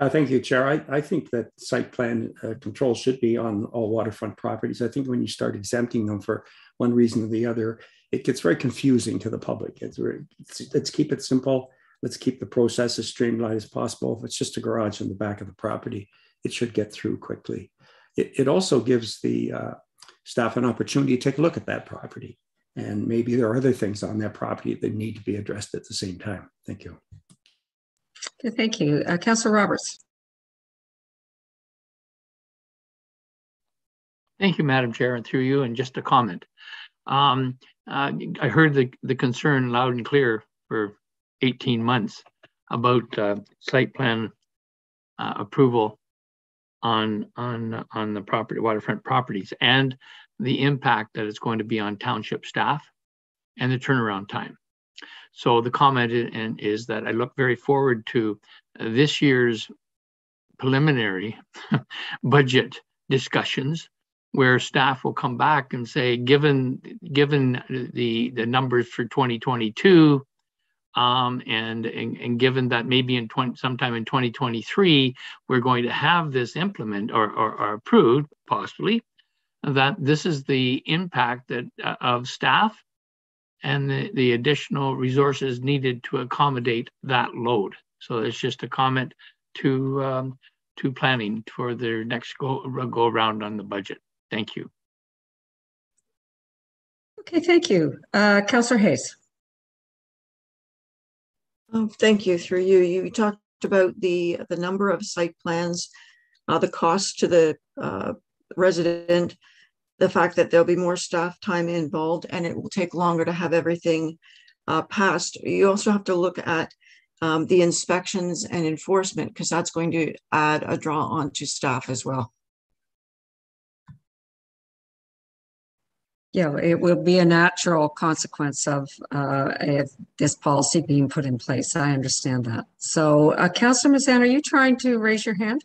P: Uh, thank you, Chair. I, I think that site plan uh, control should be on all waterfront properties. I think when you start exempting them for one reason or the other, it gets very confusing to the public. It's, it's, let's keep it simple. Let's keep the process as streamlined as possible. If it's just a garage in the back of the property, it should get through quickly. It, it also gives the uh, staff an opportunity to take a look at that property. And maybe there are other things on that property that need to be addressed at the same time. Thank you.
A: Okay, thank you. Uh, Councillor Roberts.
U: Thank you, Madam Chair, and through you, and just a comment. Um, uh, I heard the, the concern loud and clear for 18 months about uh, site plan uh, approval on on on the property waterfront properties and the impact that it's going to be on township staff and the turnaround time. So the comment is that I look very forward to this year's preliminary <laughs> budget discussions where staff will come back and say, given given the the numbers for 2022, um, and, and, and given that maybe in 20, sometime in 2023 we're going to have this implement or, or, or approved possibly, that this is the impact that uh, of staff and the, the additional resources needed to accommodate that load. So it's just a comment to um, to planning for their next go go around on the budget. Thank you.
A: Okay, thank you. Uh, Councillor Hayes.
S: Oh, thank you. Through you, you talked about the the number of site plans, uh, the cost to the uh, resident, the fact that there'll be more staff time involved, and it will take longer to have everything uh, passed. You also have to look at um, the inspections and enforcement because that's going to add a draw on to staff as well.
A: Yeah, it will be a natural consequence of uh, this policy being put in place. I understand that. So, uh, Councillor Mazan, are you trying to raise your hand?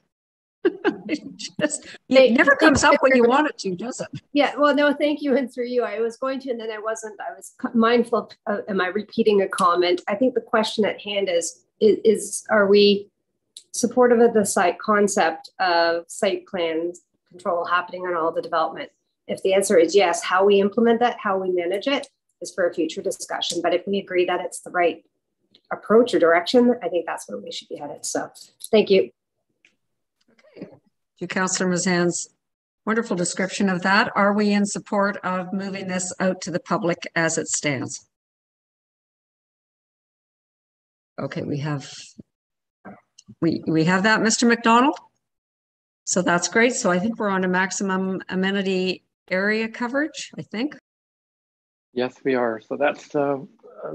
A: <laughs> it just, it never comes up when you want it to, does it?
O: Yeah, well, no, thank you. And through you, I was going to, and then I wasn't. I was mindful of, uh, am I repeating a comment? I think the question at hand is, is, is are we supportive of the site concept of site plans control happening on all the development? If the answer is yes, how we implement that, how we manage it is for a future discussion. But if we agree that it's the right approach or direction, I think that's where we should be headed. So thank you.
A: To Councillor Mazan's wonderful description of that. Are we in support of moving this out to the public as it stands? Okay, we have we we have that, Mr. McDonald. So that's great. So I think we're on a maximum amenity area coverage, I think.
J: Yes, we are. So that's uh,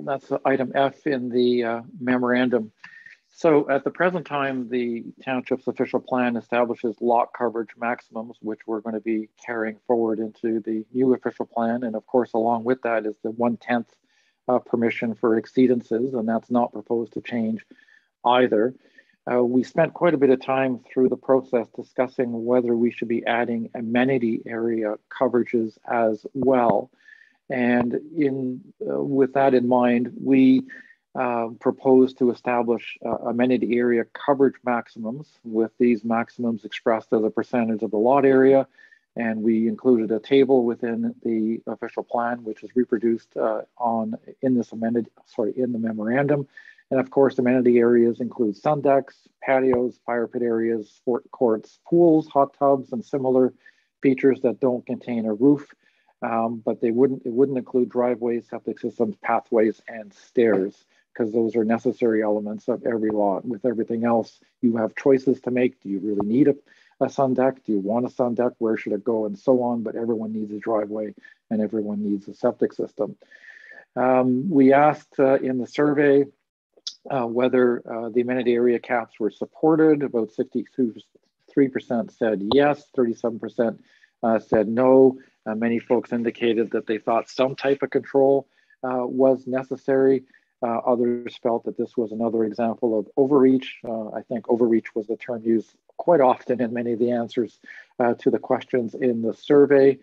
J: that's item F in the uh, memorandum. So at the present time, the township's official plan establishes lot coverage maximums, which we're going to be carrying forward into the new official plan. And of course, along with that is the one-tenth uh, permission for exceedances, and that's not proposed to change either. Uh, we spent quite a bit of time through the process discussing whether we should be adding amenity area coverages as well. And in uh, with that in mind, we uh, propose to establish uh, amenity area coverage maximums with these maximums expressed as a percentage of the lot area. And we included a table within the official plan, which is reproduced uh, on in this amended, sorry, in the memorandum. And of course, amenity areas include sun decks, patios, fire pit areas, sport courts, pools, hot tubs, and similar features that don't contain a roof. Um, but they wouldn't it wouldn't include driveways, septic systems, pathways, and stairs because those are necessary elements of every lot. With everything else, you have choices to make. Do you really need a, a sun deck? Do you want a sun deck? Where should it go? And so on. But everyone needs a driveway and everyone needs a septic system. Um, we asked uh, in the survey uh, whether uh, the amenity area caps were supported. About 63% said yes, 37% uh, said no. Uh, many folks indicated that they thought some type of control uh, was necessary. Uh, others felt that this was another example of overreach. I think overreach was the term used quite often in many of the answers to the questions in the survey.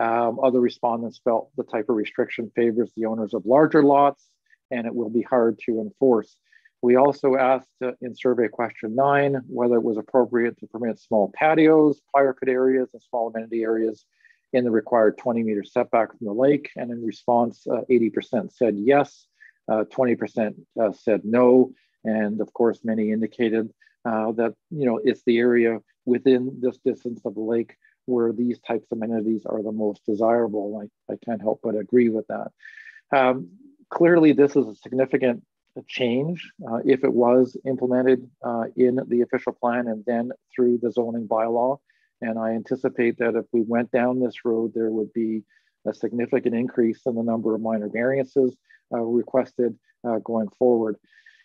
J: Um, other respondents felt the type of restriction favors the owners of larger lots and it will be hard to enforce. We also asked uh, in survey question nine whether it was appropriate to permit small patios, fire pit areas, and small amenity areas in the required 20 meter setback from the lake. And in response, 80% uh, said yes, 20% uh, uh, said no. And of course, many indicated uh, that you know it's the area within this distance of the lake where these types of amenities are the most desirable. I, I can't help but agree with that. Um, clearly, this is a significant change uh, if it was implemented uh, in the official plan and then through the zoning bylaw. And I anticipate that if we went down this road, there would be a significant increase in the number of minor variances uh, requested uh, going forward.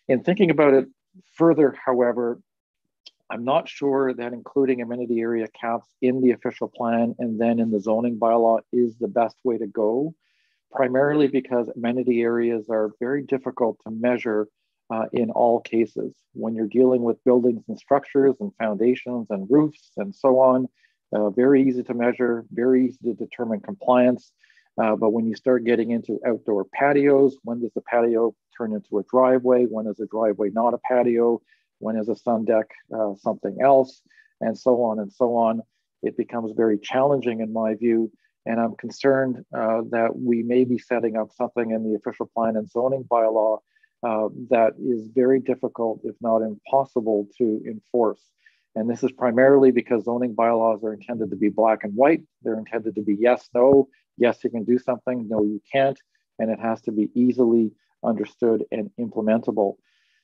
J: In thinking about it further, however, I'm not sure that including amenity area caps in the official plan and then in the zoning bylaw is the best way to go, primarily because amenity areas are very difficult to measure uh, in all cases. When you're dealing with buildings and structures and foundations and roofs and so on, uh, very easy to measure, very easy to determine compliance. Uh, but when you start getting into outdoor patios, when does the patio turn into a driveway? When is a driveway not a patio? When is a sun deck uh, something else? And so on and so on. It becomes very challenging in my view. And I'm concerned uh, that we may be setting up something in the official plan and zoning bylaw uh, that is very difficult, if not impossible, to enforce. And this is primarily because zoning bylaws are intended to be black and white. They're intended to be yes, no, yes, you can do something, no, you can't. And it has to be easily understood and implementable.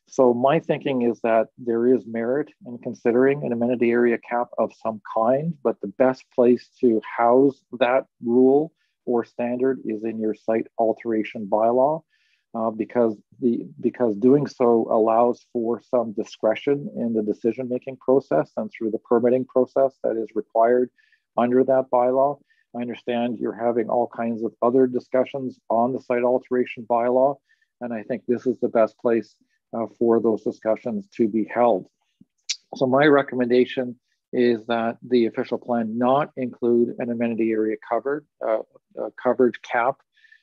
J: So my thinking is that there is merit in considering an amenity area cap of some kind, but the best place to house that rule or standard is in your site alteration bylaw uh, because the because doing so allows for some discretion in the decision making process and through the permitting process that is required under that bylaw. I understand you're having all kinds of other discussions on the site alteration bylaw, and I think this is the best place uh, for those discussions to be held. So my recommendation is that the official plan not include an amenity area covered uh, coverage cap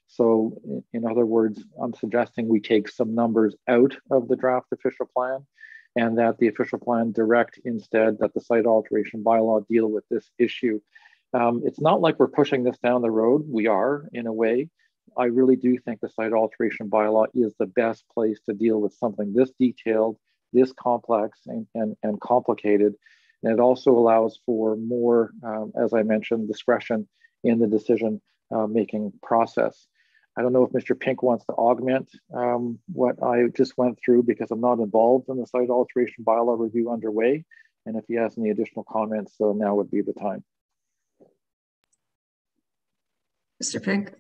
J: so in other words, I'm suggesting we take some numbers out of the draft official plan and that the official plan direct instead that the site alteration bylaw deal with this issue. Um, it's not like we're pushing this down the road. We are in a way. I really do think the site alteration bylaw is the best place to deal with something this detailed, this complex and, and, and complicated. And it also allows for more, um, as I mentioned, discretion in the decision uh, making process. I don't know if Mr. Pink wants to augment um, what I just went through because I'm not involved in the site alteration bylaw review underway. And if he has any additional comments, so now would be the time.
A: Mr. Pink.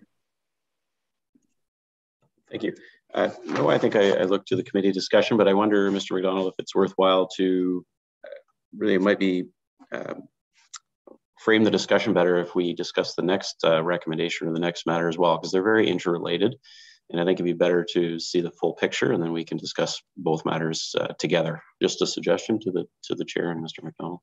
M: Thank you. Uh, no, I think I, I look to the committee discussion, but I wonder, Mr. McDonald, if it's worthwhile to uh, really, might be uh, frame the discussion better if we discuss the next uh, recommendation or the next matter as well, because they're very interrelated. And I think it'd be better to see the full picture, and then we can discuss both matters uh, together. Just a suggestion to the to the chair and Mr. McDonald.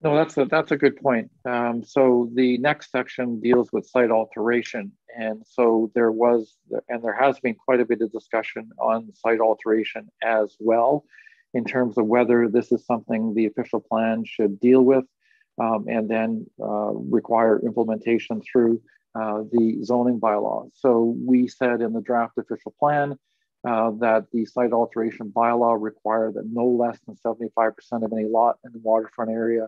J: No, that's a that's a good point. Um, so the next section deals with site alteration, and so there was and there has been quite a bit of discussion on site alteration as well, in terms of whether this is something the official plan should deal with um, and then uh, require implementation through uh, the zoning bylaws. So we said in the draft official plan uh, that the site alteration bylaw required that no less than 75% of any lot in the waterfront area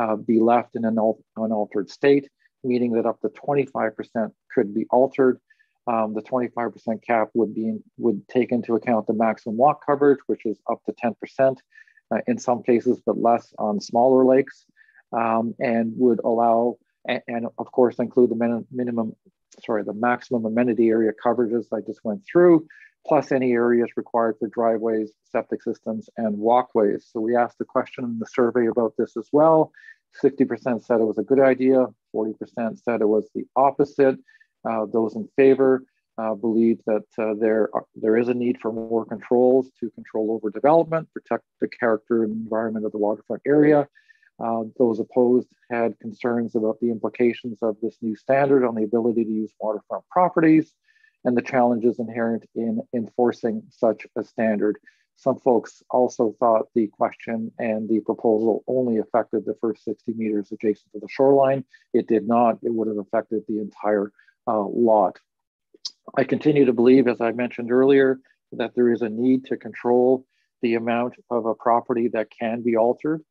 J: uh, be left in an unaltered state, meaning that up to 25% could be altered. Um, the 25% cap would be would take into account the maximum lot coverage, which is up to 10% uh, in some cases, but less on smaller lakes um, and would allow, and, and, of course include the min minimum, sorry, the maximum amenity area coverages I just went through, plus any areas required for driveways, septic systems, and walkways. So we asked the question in the survey about this as well. 60% said it was a good idea, 40% said it was the opposite. Uh, those in favor uh, believe that uh, there, are, there is a need for more controls to control over development, protect the character and environment of the waterfront area, uh, those opposed had concerns about the implications of this new standard on the ability to use waterfront properties and the challenges inherent in enforcing such a standard. Some folks also thought the question and the proposal only affected the first 60 meters adjacent to the shoreline. It did not, it would have affected the entire uh, lot. I continue to believe, as I mentioned earlier, that there is a need to control the amount of a property that can be altered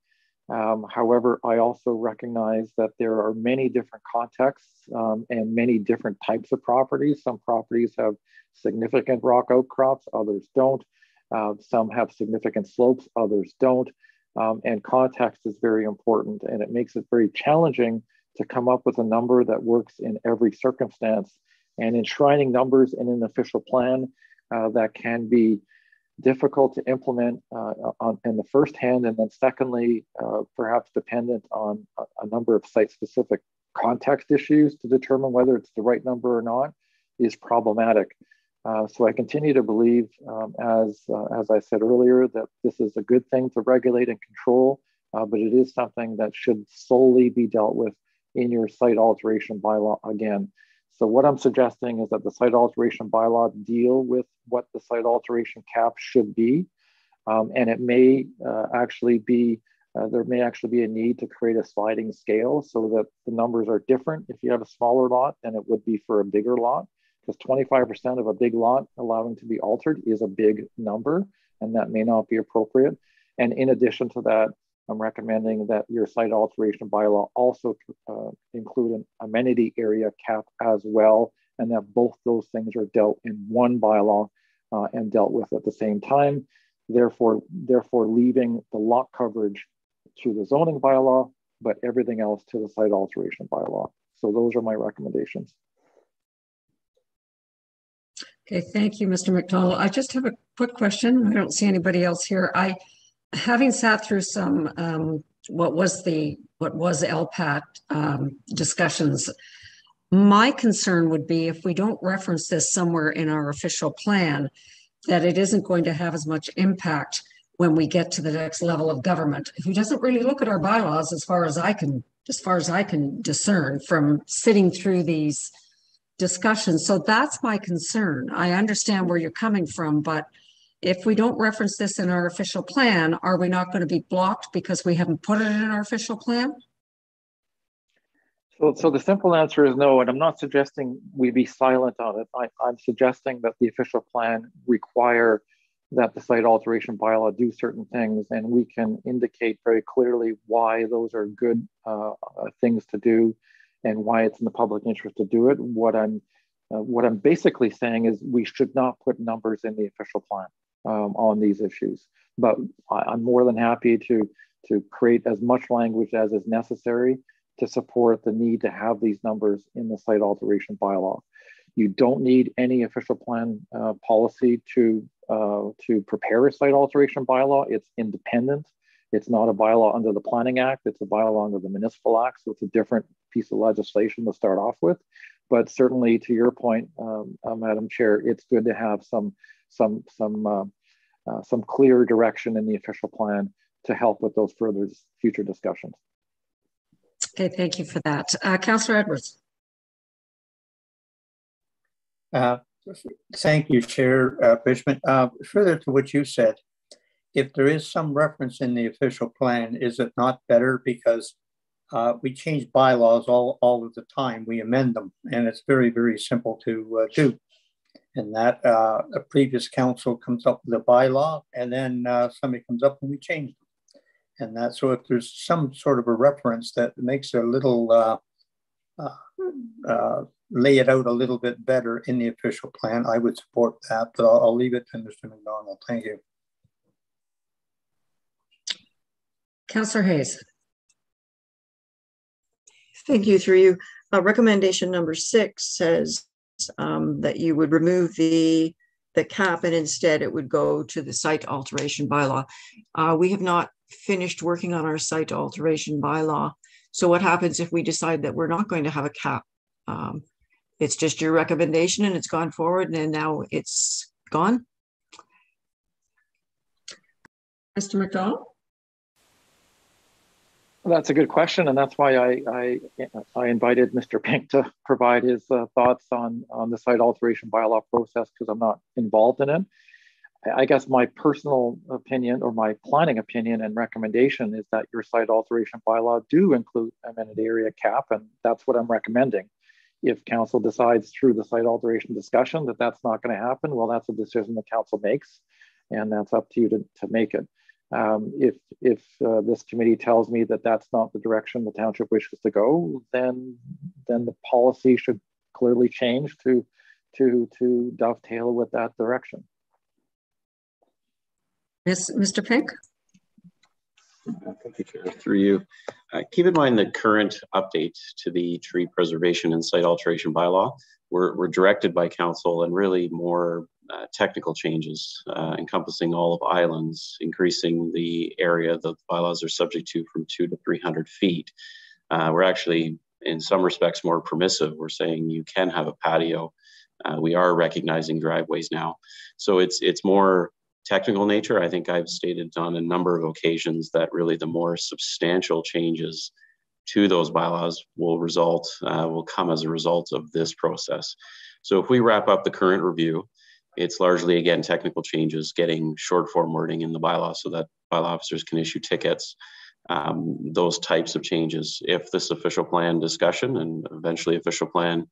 J: Um, however, I also recognize that there are many different contexts um, and many different types of properties. Some properties have significant rock outcrops, others don't. Uh, some have significant slopes, others don't. Um, and context is very important and it makes it very challenging to come up with a number that works in every circumstance. And enshrining numbers in an official plan uh, that can be difficult to implement uh, on, in the first hand, and then secondly, uh, perhaps dependent on a, a number of site-specific context issues to determine whether it's the right number or not, is problematic. Uh, so I continue to believe, um, as uh, as I said earlier, that this is a good thing to regulate and control, uh, but it is something that should solely be dealt with in your site alteration bylaw again. So what I'm suggesting is that the site alteration bylaw deal with what the site alteration cap should be. Um, and it may uh, actually be, uh, there may actually be a need to create a sliding scale so that the numbers are different if you have a smaller lot than it would be for a bigger lot. Because 25% of a big lot allowing to be altered is a big number, and that may not be appropriate. And in addition to that, I'm recommending that your site alteration bylaw also uh, include an amenity area cap as well, and that both those things are dealt in one bylaw uh, and dealt with at the same time. Therefore, therefore leaving the lot coverage to the zoning bylaw, but everything else to the site alteration bylaw. So those are my recommendations.
A: Okay, thank you, Mr. McDonald. I just have a quick question. I don't see anybody else here. I having sat through some um, what was the what was LPAT um, discussions, my concern would be if we don't reference this somewhere in our official plan, that it isn't going to have as much impact when we get to the next level of government. Who doesn't really look at our bylaws as far as I can as far as I can discern from sitting through these discussions. So that's my concern. I understand where you're coming from, but if we don't reference this in our official plan, are we not going to be blocked because we haven't put it in our official plan?
J: So, so the simple answer is no, and I'm not suggesting we be silent on it. I, I'm suggesting that the official plan require that the site alteration bylaw do certain things, and we can indicate very clearly why those are good uh, things to do, and why it's in the public interest to do it. What I'm uh, what I'm basically saying is we should not put numbers in the official plan um, on these issues. But I, am more than happy to, to create as much language as is necessary to support the need to have these numbers in the site alteration bylaw. You don't need any official plan uh, policy to, uh, to prepare a site alteration bylaw. It's independent. It's not a bylaw under the Planning Act. It's a bylaw under the Municipal Act. So it's a different piece of legislation to start off with. But certainly, to your point, um, uh, Madam Chair, it's good to have some some some uh, uh, some clear direction in the official plan to help with those further future discussions.
A: Okay, thank you for that. Uh, Councillor Edwards.
Q: Uh, thank you, Chair uh, Bridgman. Uh, further to what you said, if there is some reference in the official plan, is it not better because uh, we change bylaws all, all of the time. We amend them, and it's very, very simple to uh, do and that uh, a previous council comes up with a bylaw and then uh, somebody comes up and we change them. And that, so if there's some sort of a reference that makes a little, uh, uh, lay it out a little bit better in the official plan, I would support that, but I'll, I'll leave it to Mr. McDonald. Thank you.
A: Councillor Hayes.
S: Thank you, through you. Uh, recommendation number six says um, that you would remove the the cap and instead it would go to the site alteration bylaw. Uh, we have not finished working on our site alteration bylaw. So what happens if we decide that we're not going to have a cap? Um, it's just your recommendation and it's gone forward and now it's gone.
A: Mr. McDonald?
J: That's a good question, and that's why I I, I invited Mr. Pink to provide his uh, thoughts on on the site alteration bylaw process because I'm not involved in it. I guess my personal opinion or my planning opinion and recommendation is that your site alteration bylaw do include amenity area cap, and that's what I'm recommending. If council decides through the site alteration discussion that that's not going to happen, well, that's a decision the council makes, and that's up to you to, to make it. Um, if if uh, this committee tells me that that's not the direction the township wishes to go, then then the policy should clearly change to to to dovetail with that direction.
A: Yes, Mr. Pink.
M: Thank you, Chair. Through you. Uh, keep in mind the current update to the tree preservation and site alteration bylaw. We're, we're directed by council and really more uh, technical changes uh, encompassing all of islands, increasing the area that the bylaws are subject to from two to 300 feet. Uh, we're actually, in some respects, more permissive. We're saying you can have a patio. Uh, we are recognizing driveways now. So it's, it's more technical nature. I think I've stated on a number of occasions that really the more substantial changes to those bylaws will result, uh, will come as a result of this process. So if we wrap up the current review, it's largely, again, technical changes, getting short form wording in the bylaw so that bylaw officers can issue tickets, um, those types of changes. If this official plan discussion and eventually official plan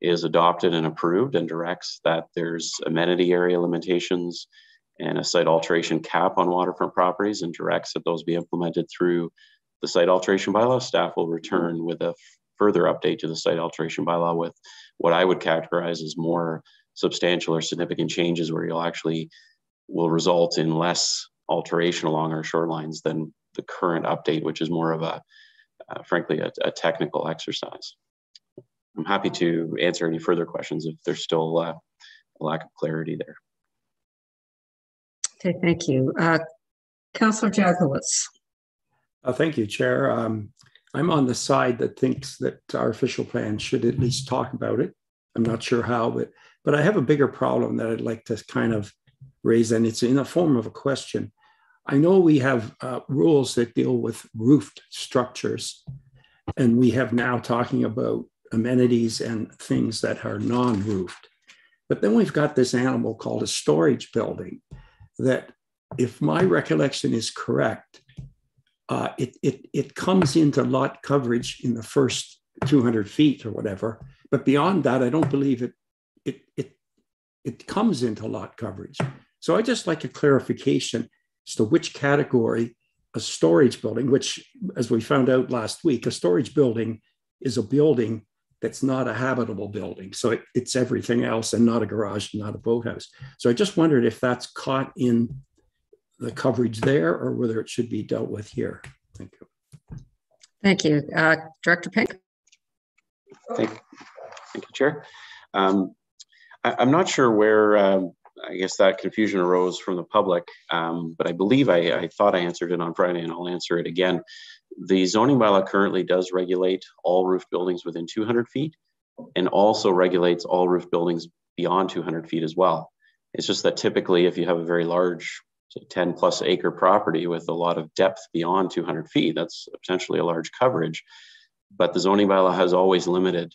M: is adopted and approved and directs that there's amenity area limitations and a site alteration cap on waterfront properties and directs that those be implemented through the site alteration bylaw, staff will return with a further update to the site alteration bylaw with what I would characterize as more substantial or significant changes where you'll actually will result in less alteration along our shorelines than the current update, which is more of a, uh, frankly, a, a, technical exercise. I'm happy to answer any further questions if there's still uh, a lack of clarity there.
A: Okay, thank you. Uh, Councillor Jaglowitz.
P: Uh, thank you, Chair. Um, I'm on the side that thinks that our official plan should at least talk about it. I'm not sure how, but but I have a bigger problem that I'd like to kind of raise, and it's in the form of a question. I know we have uh, rules that deal with roofed structures, and we have now talking about amenities and things that are non-roofed. But then we've got this animal called a storage building that, if my recollection is correct, uh, it, it, it comes into lot coverage in the first 200 feet or whatever. But beyond that, I don't believe it it it it comes into lot coverage. So I just like a clarification as to which category a storage building, which as we found out last week, a storage building is a building that's not a habitable building. So it, it's everything else and not a garage, and not a boathouse. So I just wondered if that's caught in the coverage there or whether it should be dealt with here. Thank you.
A: Thank you. Uh, Director Pink.
M: Thank, thank you, Chair. Um, I, am not sure where um, I guess that confusion arose from the public, um, but I believe I, I, thought I answered it on Friday and I'll answer it again. The zoning bylaw currently does regulate all roof buildings within 200 feet and also regulates all roof buildings beyond 200 feet as well. It's just that typically if you have a very large 10 plus acre property with a lot of depth beyond 200 feet, that's potentially a large coverage. But the zoning bylaw has always limited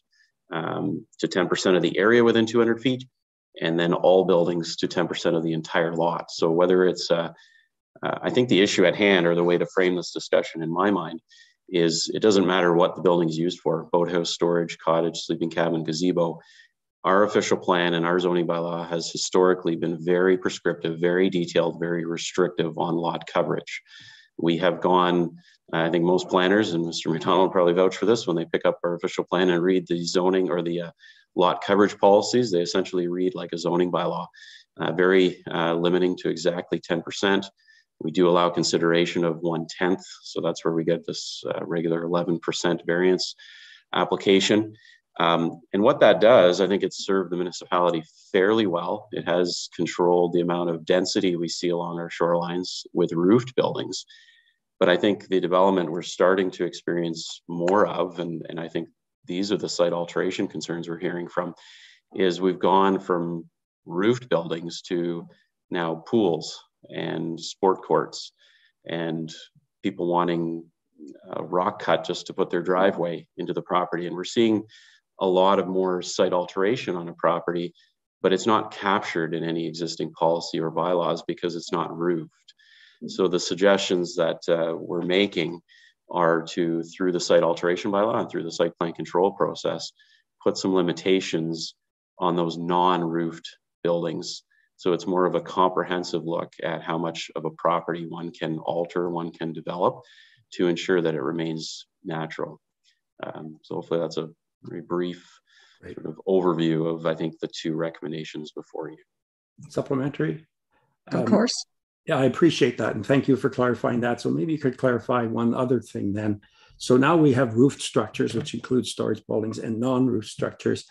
M: um, to 10% of the area within 200 feet, and then all buildings to 10% of the entire lot. So whether it's, uh, uh, I think the issue at hand or the way to frame this discussion in my mind is it doesn't matter what the building is used for, boathouse, storage, cottage, sleeping cabin, gazebo. Our official plan and our zoning bylaw has historically been very prescriptive, very detailed, very restrictive on lot coverage. We have gone I think most planners, and Mr. McDonald probably vouch for this, when they pick up our official plan and read the zoning or the uh, lot coverage policies, they essentially read like a zoning bylaw, uh, very uh, limiting to exactly 10%. We do allow consideration of one tenth, so that's where we get this uh, regular 11% variance application. Um, and what that does, I think it's served the municipality fairly well. It has controlled the amount of density we see along our shorelines with roofed buildings. But I think the development we're starting to experience more of, and, and I think these are the site alteration concerns we're hearing from, is we've gone from roofed buildings to now pools and sport courts and people wanting a rock cut just to put their driveway into the property. And we're seeing a lot of more site alteration on a property, but it's not captured in any existing policy or bylaws because it's not roofed. So the suggestions that uh, we're making are to, through the site alteration bylaw and through the site plan control process, put some limitations on those non-roofed buildings So it's more of a comprehensive look at how much of a property one can alter, one can develop to ensure that it remains natural. Um, so hopefully that's a very brief right. sort of overview of, I think, the two recommendations before you.
P: Supplementary?
A: Of um, course.
P: Yeah, I appreciate that. And thank you for clarifying that. So maybe you could clarify one other thing then. So now we have roofed structures, which include storage buildings and non-roof structures.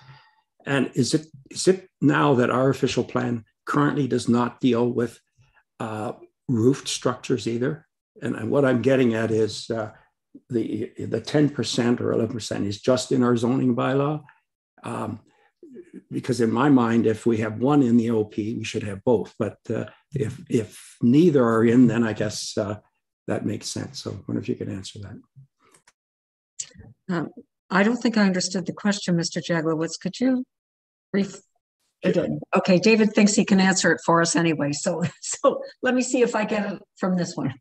P: And is it is it now that our official plan currently does not deal with uh, roofed structures either? And, and, what I'm getting at is uh, the the 10% or 11% is just in our zoning bylaw. Um, because in my mind, if we have one in the OP, we should have both. But uh, if if neither are in, then I guess uh, that makes sense. So I wonder if you could answer that.
A: Um, I don't think I understood the question, Mr. Jaglowitz. Could you brief again? Okay, David thinks he can answer it for us anyway. So <laughs> so let me see if I get it from this one.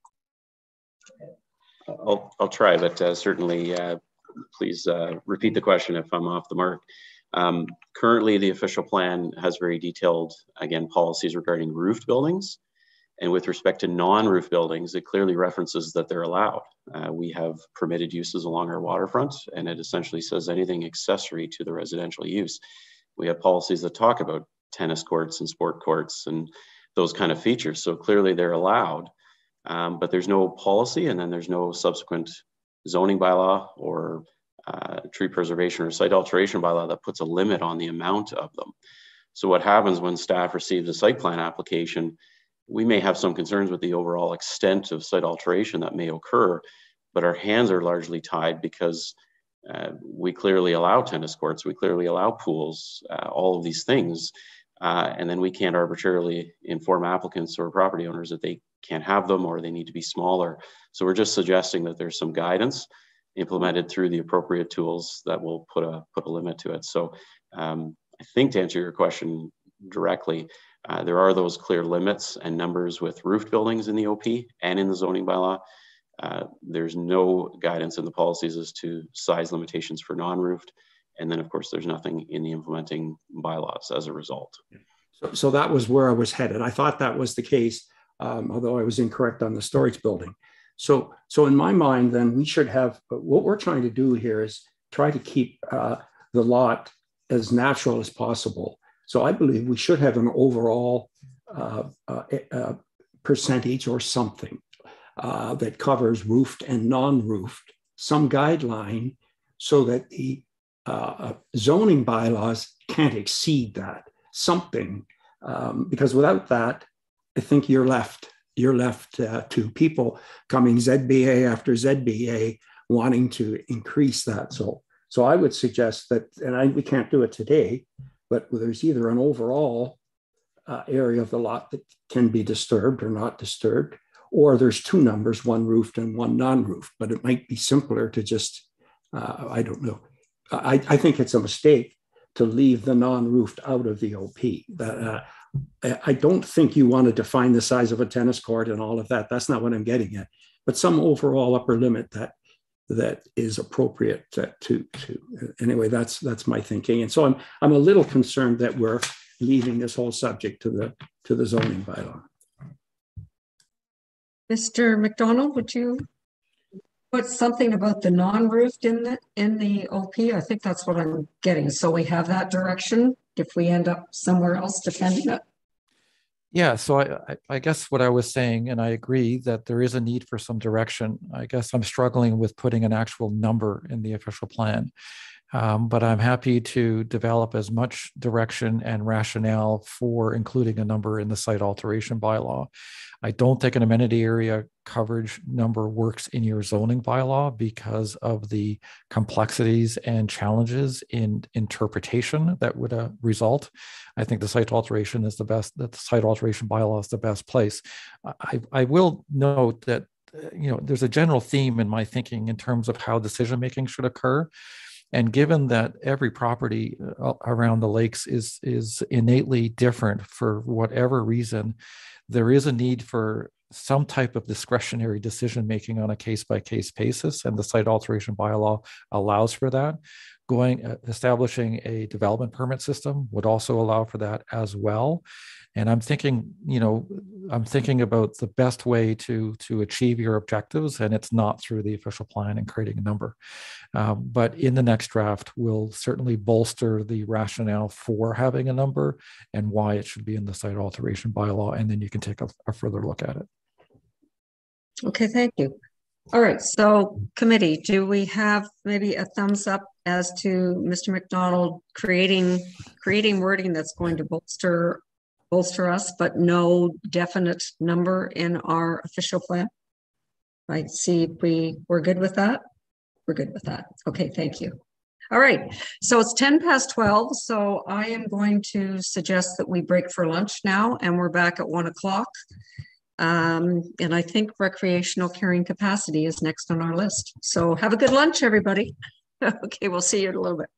M: I'll, I'll try, but uh, certainly uh, please uh, repeat the question if I'm off the mark. Um, currently, the official plan has very detailed, again, policies regarding roofed buildings. And with respect to non-roof buildings, it clearly references that they're allowed. Uh, we have permitted uses along our waterfront, and it essentially says anything accessory to the residential use. We have policies that talk about tennis courts and sport courts and those kind of features. So clearly they're allowed, um, but there's no policy and then there's no subsequent zoning bylaw or uh, tree preservation or site alteration bylaw that puts a limit on the amount of them. So what happens when staff receives a site plan application, we may have some concerns with the overall extent of site alteration that may occur, but our hands are largely tied because uh, we clearly allow tennis courts, we clearly allow pools, uh, all of these things. Uh, and then we can't arbitrarily inform applicants or property owners that they can't have them or they need to be smaller. So we're just suggesting that there's some guidance implemented through the appropriate tools that will put a put a limit to it. So um, I think to answer your question directly, uh, there are those clear limits and numbers with roofed buildings in the OP and in the zoning bylaw. Uh, there's no guidance in the policies as to size limitations for non-roofed. And then of course, there's nothing in the implementing bylaws as a result.
P: So, so that was where I was headed. I thought that was the case, um, although I was incorrect on the storage building. So, so in my mind, then we should have what we're trying to do here is try to keep uh, the lot as natural as possible. So I believe we should have an overall uh, uh, uh percentage or something uh, that covers roofed and non-roofed, some guideline so that the uh, zoning bylaws can't exceed that, something, um, because without that, I think you're left you're left uh, to people coming ZBA after ZBA wanting to increase that. So, so I would suggest that, and I, we can't do it today, but there's either an overall uh, area of the lot that can be disturbed or not disturbed, or there's two numbers, one roofed and one non-roofed. But it might be simpler to just, uh, I don't know. I, I think it's a mistake to leave the non-roofed out of the OP. I don't think you want to define the size of a tennis court and all of that. That's not what I'm getting at. But some overall upper limit that that is appropriate to, to, anyway. That's that's my thinking. And so I'm I'm a little concerned that we're leaving this whole subject to the to the zoning bylaw.
A: Mr. McDonald, would you put something about the non-roofed in the in the OP? I think that's what I'm getting. So we have that direction if we end up somewhere else defending it.
V: Yeah, so I, I guess what I was saying, and I agree that there is a need for some direction. I guess I'm struggling with putting an actual number in the official plan. Um, but I'm happy to develop as much direction and rationale for including a number in the site alteration bylaw. I don't think an amenity area coverage number works in your zoning bylaw because of the complexities and challenges in interpretation that would uh, result. I think the site alteration is the best, that the site alteration bylaw is the best place. I, I will note that uh, you know there's a general theme in my thinking in terms of how decision making should occur and given that every property uh, around the lakes is is innately different for whatever reason, there is a need for some type of discretionary decision making on a case by case basis, and the site alteration bylaw allows for that. Going uh, establishing a development permit system would also allow for that as well. And I'm thinking, you know, I'm thinking about the best way to to achieve your objectives, and it's not through the official plan and creating a number. Um, but in the next draft, we'll certainly bolster the rationale for having a number and why it should be in the site alteration bylaw, and then you can take a, a further look at it.
A: Okay, thank you. All right, so committee, do we have maybe a thumbs up as to Mr. McDonald creating creating wording that's going to bolster bolster us, but no definite number in our official plan? Right, see we we're good with that. We're good with that. Okay, thank you. All right, so it's 10 past 12, so I am going to suggest that we break for lunch now and we're back at one o'clock. Um, and I think recreational carrying capacity is next on our list. So have a good lunch, everybody. <laughs> okay, we'll see you in a little bit.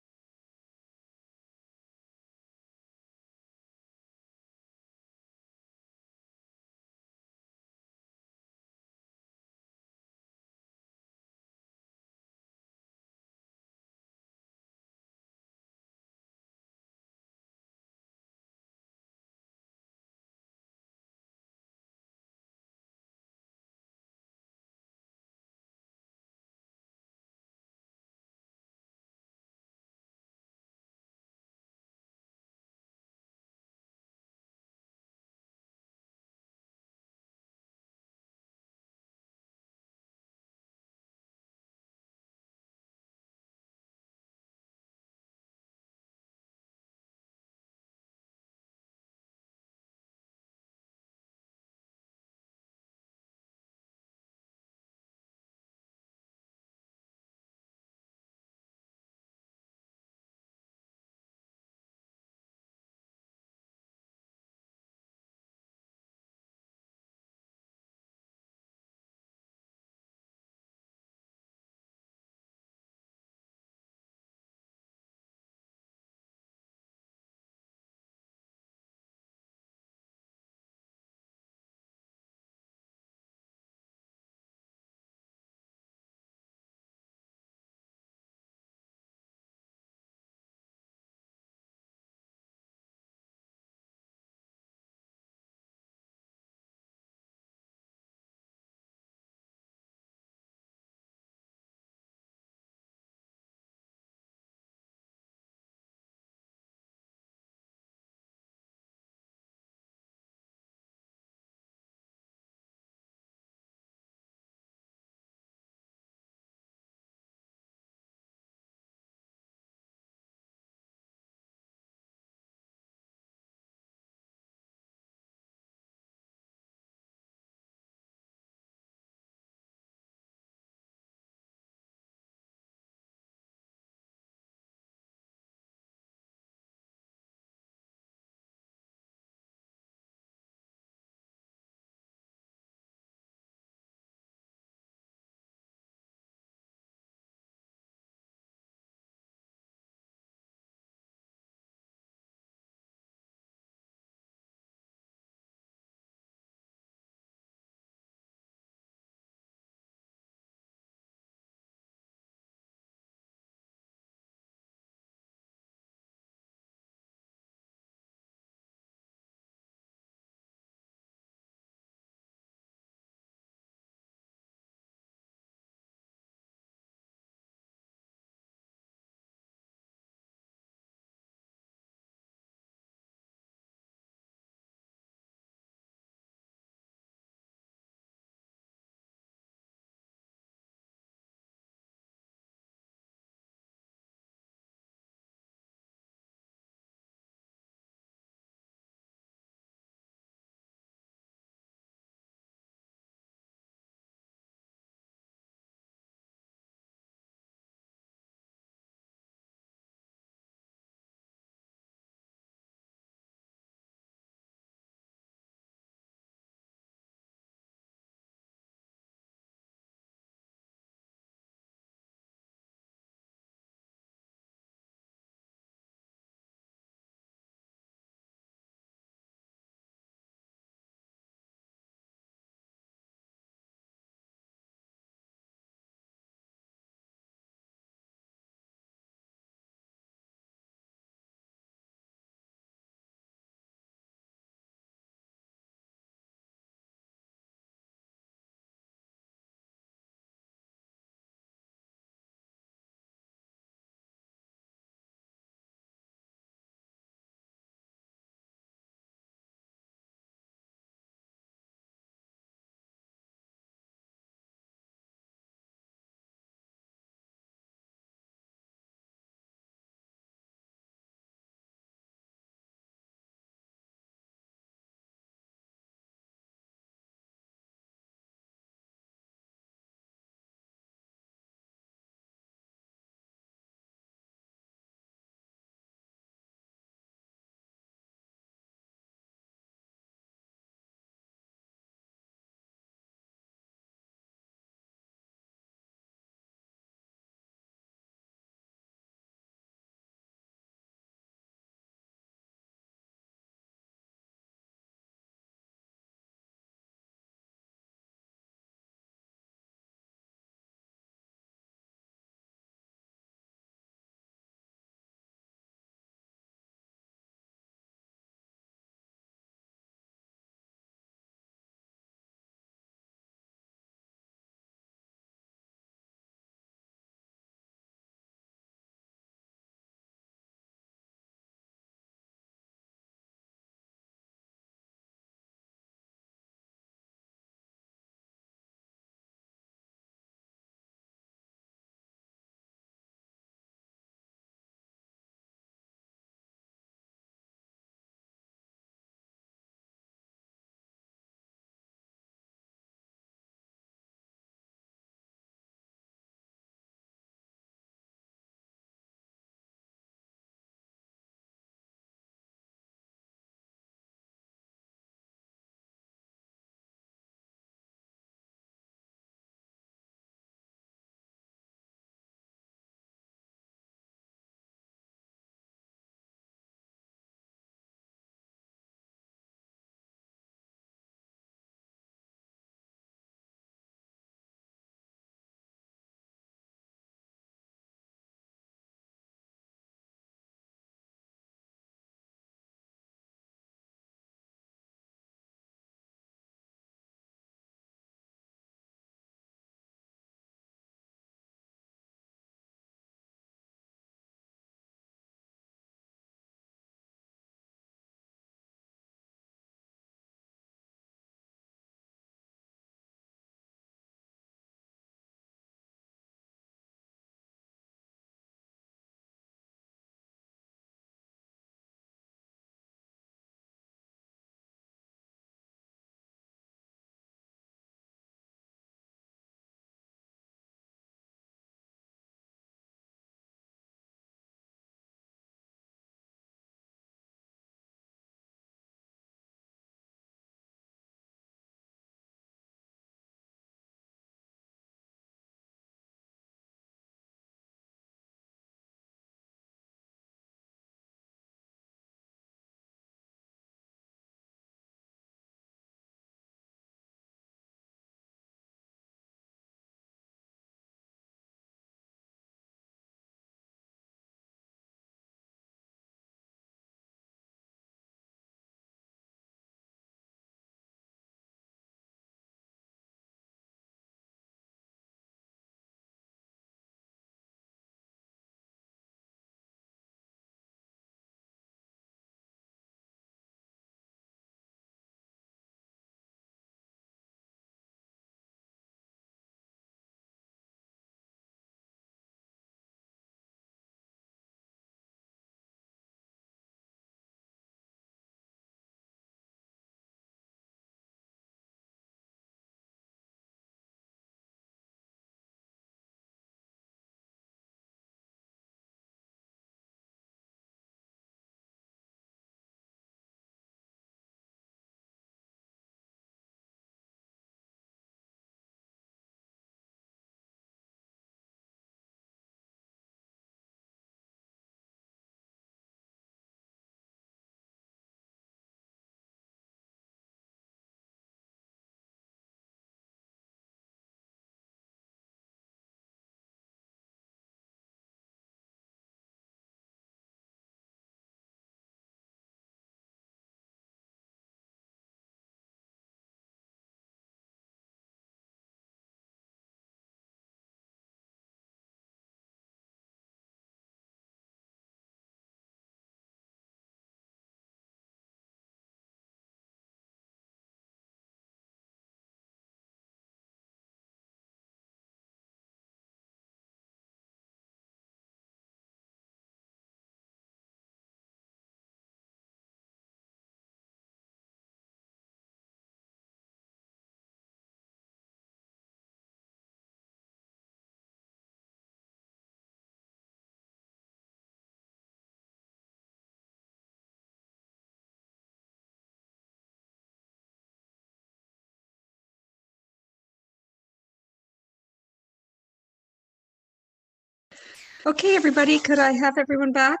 A: Okay, everybody, could I have everyone back?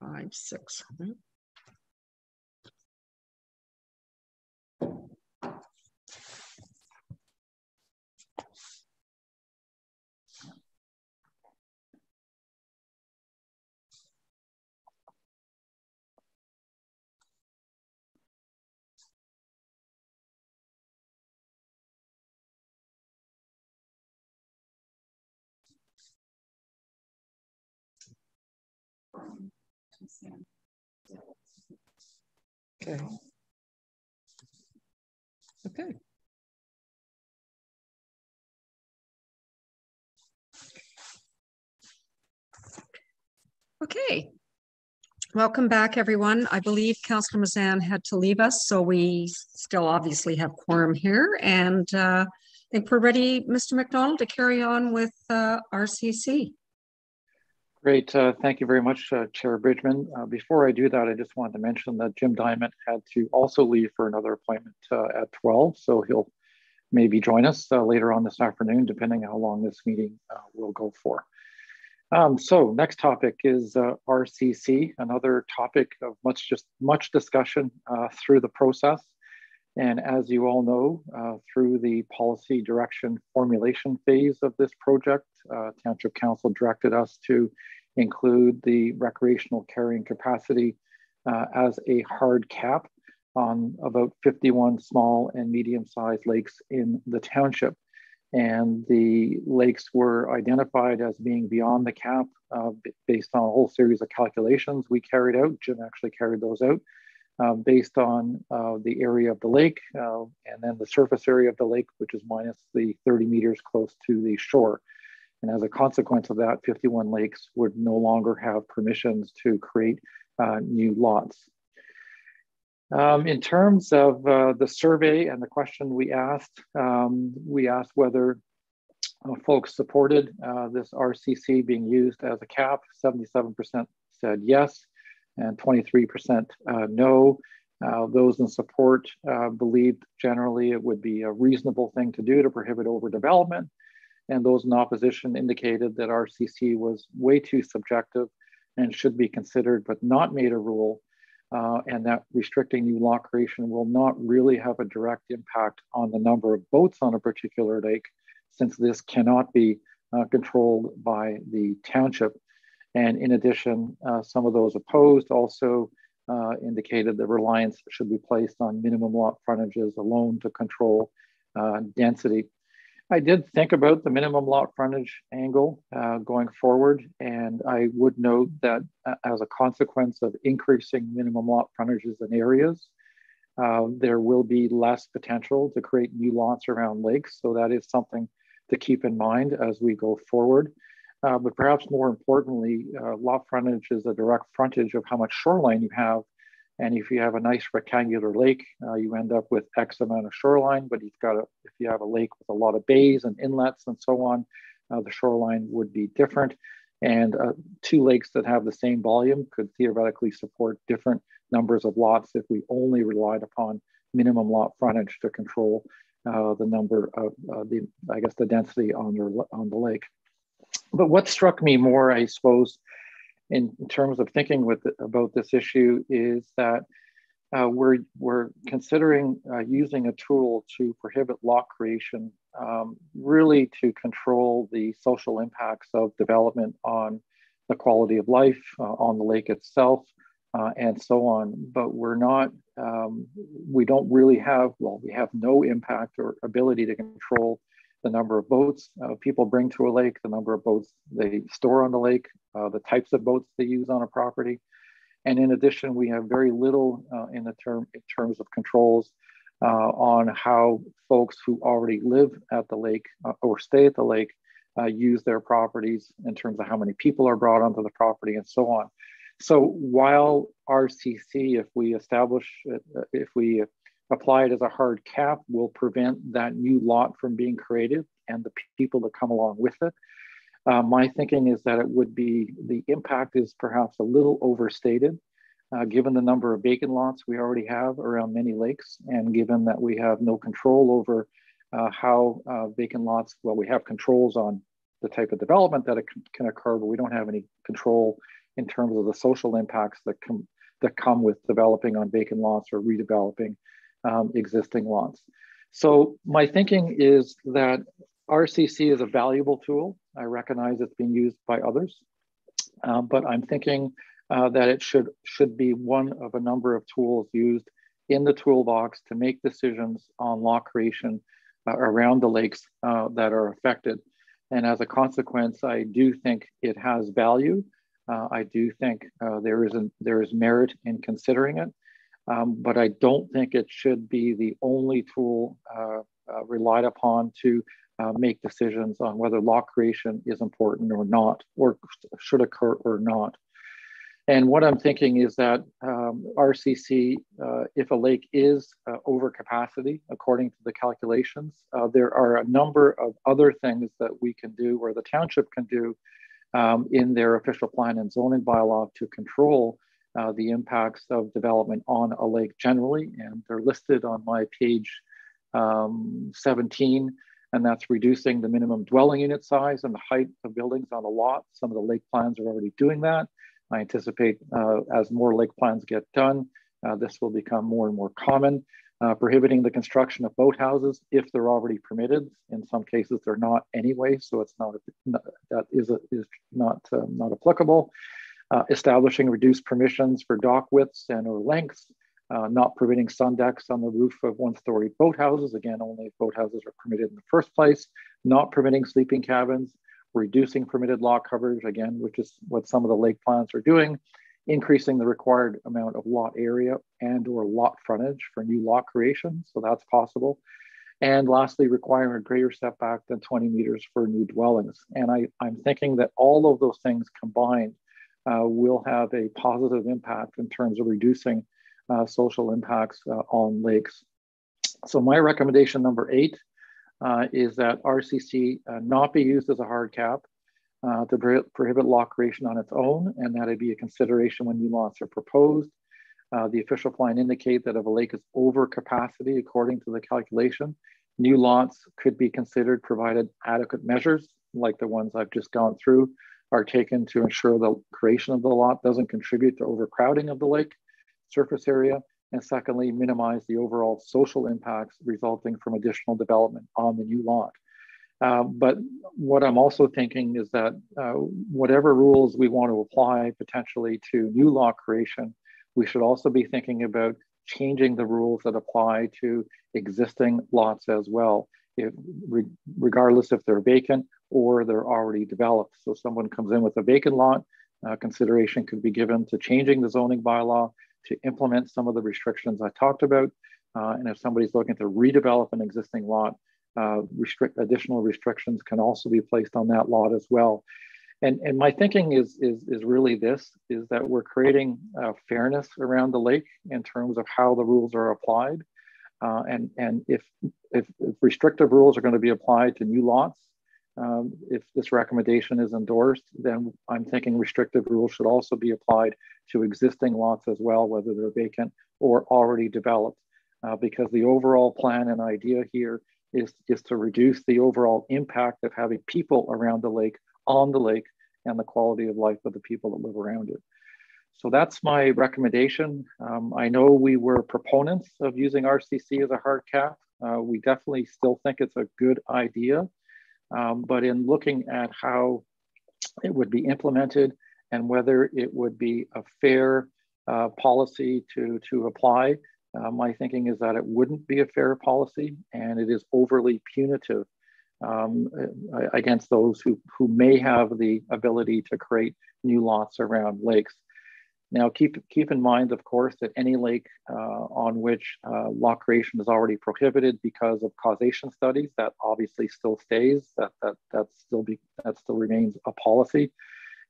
A: Five, six. seven. Okay. Okay. Okay. Welcome back, everyone. I believe Councillor Mazan had to leave us, so we still obviously have quorum here. And uh, I think we're ready, Mr. McDonald, to carry on with uh, RCC.
J: Great. Uh, thank you very much, uh, Chair Bridgman. Uh, before I do that, I just wanted to mention that Jim Dyment had to also leave for another appointment uh, at 12. So he'll maybe join us uh, later on this afternoon, depending how long this meeting uh, will go for. Um, so next topic is RCC, another topic of much just much discussion through the process. And as you all know, uh, through the policy direction formulation phase of this project, uh, Township Council directed us to include the recreational carrying capacity uh, as a hard cap on about 51 small and medium-sized lakes in the township. And the lakes were identified as being beyond the cap uh, based on a whole series of calculations we carried out. Jim actually carried those out uh, based on uh, the area of the lake uh, and then the surface area of the lake, which is minus the 30 meters close to the shore. And as a consequence of that, 51 lakes would no longer have permissions to create uh, new lots. Um, in terms of uh, the survey and the question we asked, um, we asked whether uh, folks supported this RCC being used as a cap. 77% said yes, and 23% uh, no. Uh, those in support uh, believed generally it would be a reasonable thing to do to prohibit overdevelopment. And those in opposition indicated that RCC was way too subjective and should be considered, but not made a rule. Uh, and that restricting new lot creation will not really have a direct impact on the number of boats on a particular lake, since this cannot be uh, controlled by the township. And in addition, uh, some of those opposed also uh, indicated that reliance should be placed on minimum lot frontages alone to control uh, density. I did think about the minimum lot frontage angle uh, going forward, and I would note that uh, as a consequence of increasing minimum lot frontages in areas, uh, there will be less potential to create new lots around lakes. So that is something to keep in mind as we go forward. Uh, but perhaps more importantly, uh, lot frontage is a direct frontage of how much shoreline you have. And if you have a nice rectangular lake, uh, you end up with X amount of shoreline. But you've got a, if you have a lake with a lot of bays and inlets and so on, uh, the shoreline would be different. And uh, two lakes that have the same volume could theoretically support different numbers of lots if we only relied upon minimum lot frontage to control uh, the number of the, I guess, the density on the, on the lake. But what struck me more, I suppose, in, in terms of thinking with about this issue is that uh, we're, we're considering uh, using a tool to prohibit lot creation, um, really to control the social impacts of development on the quality of life, uh, on the lake itself, uh, and so on. But we're not, um, we don't really have, well, we have no impact or ability to control the number of boats uh, people bring to a lake, the number of boats they store on the lake, uh, the types of boats they use on a property. And in addition, we have very little uh, in the term in terms of controls uh, on how folks who already live at the lake uh, or stay at the lake uh, use their properties in terms of how many people are brought onto the property and so on. So while RCC, if we establish, if we apply it as a hard cap will prevent that new lot from being created and the people that come along with it. Uh, my thinking is that it would be the impact is perhaps a little overstated, uh, given the number of vacant lots we already have around many lakes, and given that we have no control over uh, how uh, vacant lots. Well, we have controls on the type of development that can occur, but we don't have any control in terms of the social impacts that come that come with developing on vacant lots or redeveloping um, existing lots. So my thinking is that RCC is a valuable tool. I recognize it's being used by others, uh, but I'm thinking uh, that it should, should be one of a number of tools used in the toolbox to make decisions on law creation uh, around the lakes uh, that are affected. And as a consequence, I do think it has value. Uh, I do think uh, there is a, there is merit in considering it. Um, but I don't think it should be the only tool uh, uh, relied upon to uh, make decisions on whether law creation is important or not, or should occur or not. And what I'm thinking is that um, RCC, uh, if a lake is uh, over capacity, according to the calculations, uh, there are a number of other things that we can do or the township can do um, in their official plan and zoning bylaw to control uh, the impacts of development on a lake generally, and they're listed on my page um, 17, and that's reducing the minimum dwelling unit size and the height of buildings on a lot. Some of the lake plans are already doing that. I anticipate uh, as more lake plans get done, uh, this will become more and more common. Uh, prohibiting the construction of boathouses if they're already permitted. In some cases, they're not anyway, so it's not, that is, a, is not, uh, not applicable uh, establishing reduced permissions for dock widths and or lengths, uh, not permitting sun decks on the roof of one-story boathouses, again, only if boathouses are permitted in the first place, not permitting sleeping cabins, reducing permitted lot coverage, again, which is what some of the lake plans are doing, increasing the required amount of lot area and or lot frontage for new lot creation, so that's possible. And lastly, requiring a greater setback than 20 meters for new dwellings. And I, I'm thinking that all of those things combined uh, will have a positive impact in terms of reducing uh, social impacts uh, on lakes. So my recommendation number eight uh, is that RCC uh, not be used as a hard cap uh, to pro prohibit lot creation on its own, and that it be a consideration when new lots are proposed. the official plan indicate that if a lake is over capacity, according to the calculation, new lots could be considered provided adequate measures like the ones I've just gone through are taken to ensure the creation of the lot doesn't contribute to overcrowding of the lake surface area. And secondly, minimize the overall social impacts resulting from additional development on the new lot. Uh, but what I'm also thinking is that uh, whatever rules we want to apply potentially to new lot creation, we should also be thinking about changing the rules that apply to existing lots as well if, re, regardless if they're vacant or they're already developed. So someone comes in with a vacant lot, uh, consideration could be given to changing the zoning bylaw to implement some of the restrictions I talked about. Uh, and if somebody's looking to redevelop an existing lot, uh, restrict additional restrictions can also be placed on that lot as well. And, and my thinking is, is, is really this, is that we're creating uh, fairness around the lake in terms of how the rules are applied. Uh, and and if, if, if, restrictive rules are going to be applied to new lots, um, if this recommendation is endorsed, then I'm thinking restrictive rules should also be applied to existing lots as well, whether they're vacant or already developed, uh, because the overall plan and idea here is, is to reduce the overall impact of having people around the lake on the lake and the quality of life of the people that live around it. So that's my recommendation. Um, I know we were proponents of using RCC as a hard cap. Uh, we definitely still think it's a good idea. Um, but in looking at how it would be implemented and whether it would be a fair uh, policy to, to apply, uh, my thinking is that it wouldn't be a fair policy and it is overly punitive um, against those who, who may have the ability to create new lots around lakes. Now, keep, keep in mind, of course, that any lake uh, on which uh, lot creation is already prohibited because of causation studies, that obviously still stays, that, that, that, still, be, that still remains a policy.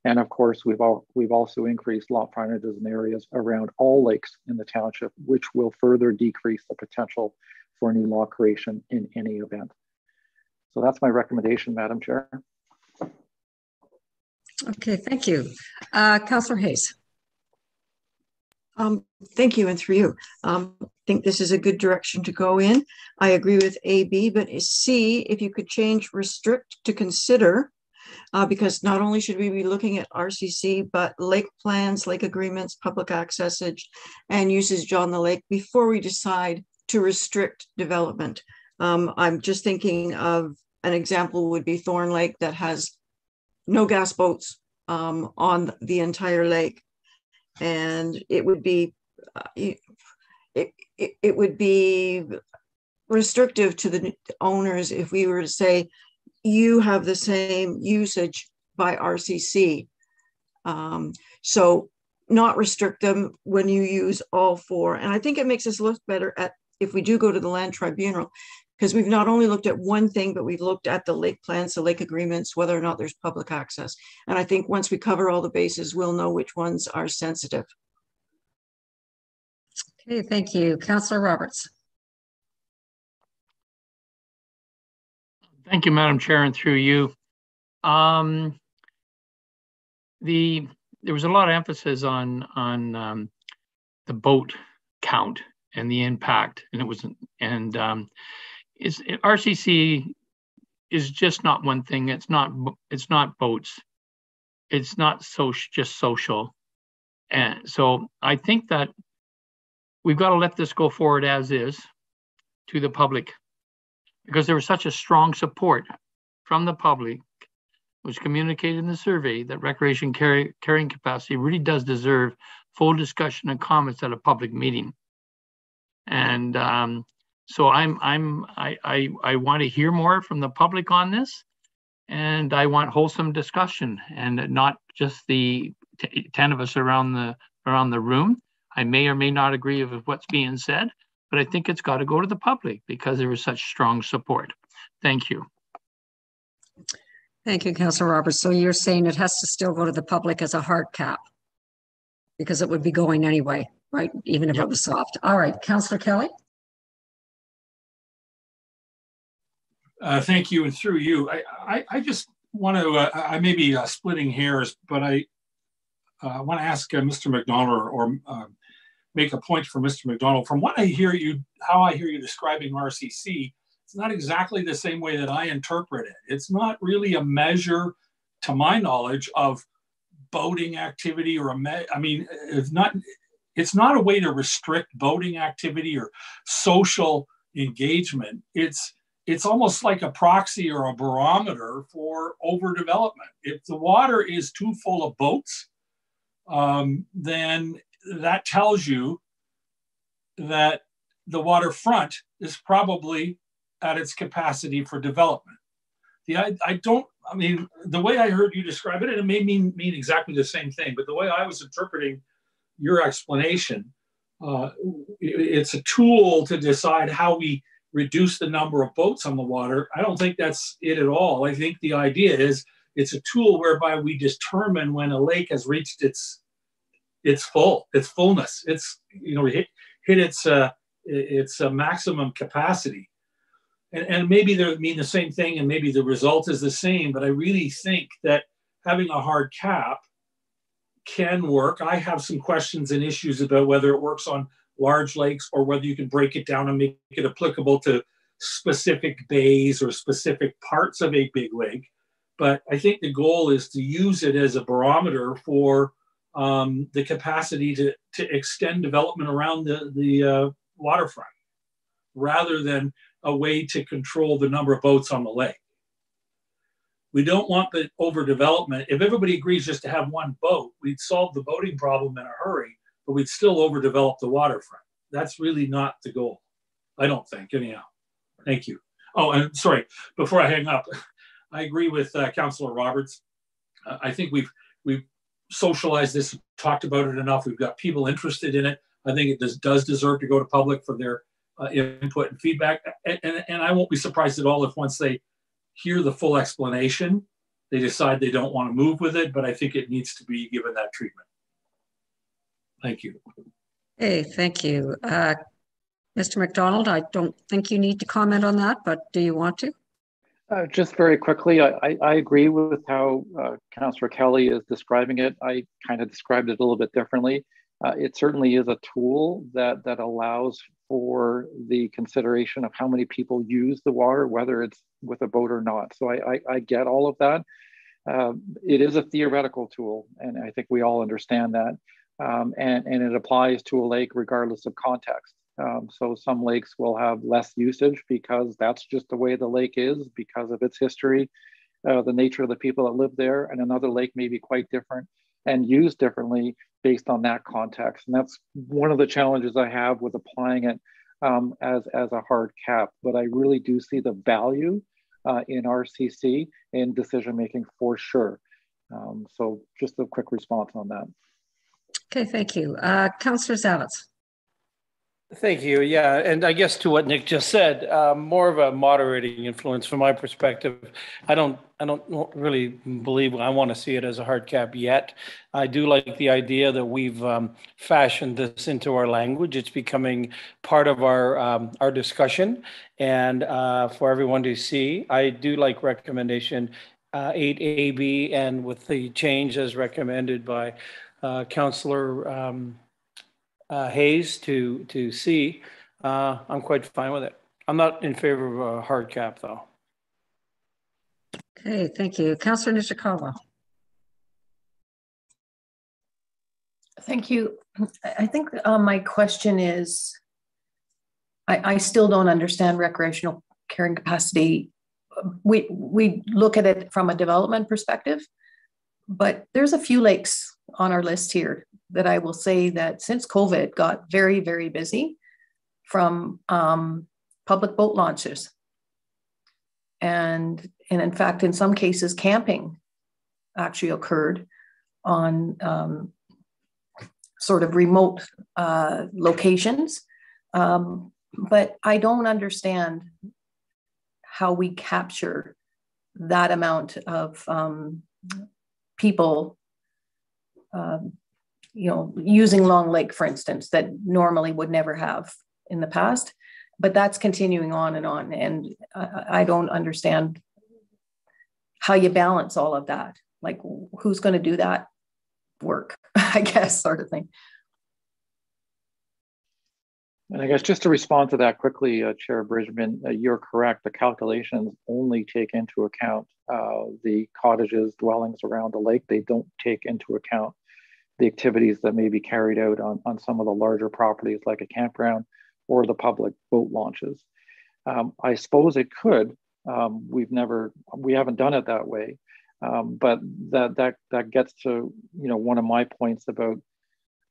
J: And of course, we've all, we've also increased lot frontages in areas around all lakes in the township, which will further decrease the potential for new law creation in any event. So that's my recommendation, Madam Chair.
A: Okay, thank you. Uh, Councillor Hayes.
S: Um, thank you, and through you. Um, I think this is a good direction to go in. I agree with A, B, but C, if you could change restrict to consider, uh, because not only should we be looking at RCC, but lake plans, lake agreements, public accessage, and uses on the lake before we decide to restrict development. Um, I'm just thinking of an example would be Thorn Lake that has no gas boats um, on the entire lake and it would be uh, it, it, it would be restrictive to the owners if we were to say you have the same usage by RCC. Um, so not restrict them when you use all four. And I think it makes us look better at if we do go to the land tribunal, because we've not only looked at one thing, but we've looked at the lake plans, the lake agreements, whether or not there's public access. And I think once we cover all the bases, we'll know which ones are sensitive.
A: Okay, thank you. Councillor Roberts.
U: Thank you, Madam Chair, and through you. Um, the there was a lot of emphasis on on um, the boat count and the impact, and it was and um, is RCC is just not one thing. It's not it's not boats. It's not so just social, and so I think that we've got to let this go forward as is to the public because there was such a strong support from the public was communicated in the survey that recreation carry, carrying capacity really does deserve full discussion and comments at a public meeting. And um, so I'm I'm I I, I want to hear more from the public on this, and I want wholesome discussion and not just the ten of us around the around the room. I may or may not agree with what's being said, but I think it's got to go to the public because there is such strong support. Thank you.
A: Thank you, Councillor Roberts. So you're saying it has to still go to the public as a hard cap because it would be going anyway, right? Even if yep. it was soft. All right, Councillor Kelly.
L: Uh, thank you, and through you, I, I, I just want to, uh, I may be uh, splitting hairs, but I uh, want to ask uh, Mr. McDonald or um, make a point for Mr. McDonald. From what I hear you, how I hear you describing RCC, it's not exactly the same way that I interpret it. It's not really a measure, to my knowledge, of boating activity or a, me- I mean, it's not, it's not a way to restrict boating activity or social engagement. It's, it's almost like a proxy or a barometer for overdevelopment. If the water is too full of boats, um, then that tells you that the waterfront is probably at its capacity for development. The I, I don't I mean the way I heard you describe it, and it may mean mean exactly the same thing, but the way I was interpreting your explanation, uh, it's a tool to decide how we reduce the number of boats on the water. I don't think that's it at all. I think the idea is it's a tool whereby we determine when a lake has reached its its full, its fullness. It's you know hit hit its uh, its uh, maximum capacity. And, and maybe they mean the same thing, and maybe the result is the same. But I really think that having a hard cap can work. I have some questions and issues about whether it works on large lakes or whether you can break it down and make it applicable to specific bays or specific parts of a big lake. But I think the goal is to use it as a barometer for um, the capacity to, to extend development around the, the uh, waterfront rather than a way to control the number of boats on the lake. We don't want the overdevelopment. If everybody agrees just to have one boat, we'd solve the boating problem in a hurry but we'd still overdevelop the waterfront. That's really not the goal. I don't think, anyhow. Thank you. Oh, and sorry, before I hang up, <laughs> I agree with uh, Councillor Roberts. Uh, I think we've we've socialized this, talked about it enough. We've got people interested in it. I think it does, does deserve to go to public for their uh, input and feedback. And, and, and I won't be surprised at all if once they hear the full explanation, they decide they don't want to move with it, but I think it needs to be given that treatment. Thank you.
A: Hey, thank you. Uh, Mr. McDonald, I don't think you need to comment on that, but do you want to?
J: Uh, just very quickly, I, I, I agree with how uh, Councillor Kelly is describing it. I kind of described it a little bit differently. Uh, it certainly is a tool that, that allows for the consideration of how many people use the water, whether it's with a boat or not. So I, I, I get all of that. Uh, it is a theoretical tool, and I think we all understand that. Um, and, and it applies to a lake regardless of context. Um, so some lakes will have less usage because that's just the way the lake is because of its history, uh, the nature of the people that live there, and another lake may be quite different and used differently based on that context. And that's one of the challenges I have with applying it um, as, as a hard cap. But I really do see the value uh, in RCC in decision making for sure. Um, so just a quick response on that.
A: Okay, thank you. Uh, Councillor Zavitz.
R: Thank you. Yeah, and I guess to what Nick just said, uh, more of a moderating influence from my perspective. I don't, I don't really believe I want to see it as a hard cap yet. I do like the idea that we've um, fashioned this into our language. It's becoming part of our um, our discussion, and uh, for everyone to see. I do like recommendation uh, 8AB, and with the change as recommended by uh, Councillor. Um, uh, Hayes to to see, uh, I'm quite fine with it. I'm not in favor of a hard cap though.
A: Okay, thank you. Councillor Nishikawa.
T: Thank you. I think uh, my question is, I, I still don't understand recreational carrying capacity. We, we look at it from a development perspective, but there's a few lakes on our list here that I will say that since COVID got very, very busy from um, public boat launches. And, and in fact, in some cases, camping actually occurred on um, sort of remote uh, locations. Um, but I don't understand how we capture that amount of um, people um, you know, using Long Lake, for instance, that normally would never have in the past. But that's continuing on and on. And I, I don't understand how you balance all of that. Like, who's going to do that work, <laughs> I guess, sort of thing.
J: And I guess just to respond to that quickly, uh, Chair Bridgman, uh, you're correct. The calculations only take into account uh, the cottages, dwellings around the lake. They don't take into account the activities that may be carried out on, on some of the larger properties like a campground or the public boat launches. Um, I suppose it could. Um, we've never, we haven't done it that way. Um, but that, that, that gets to, you know, one of my points about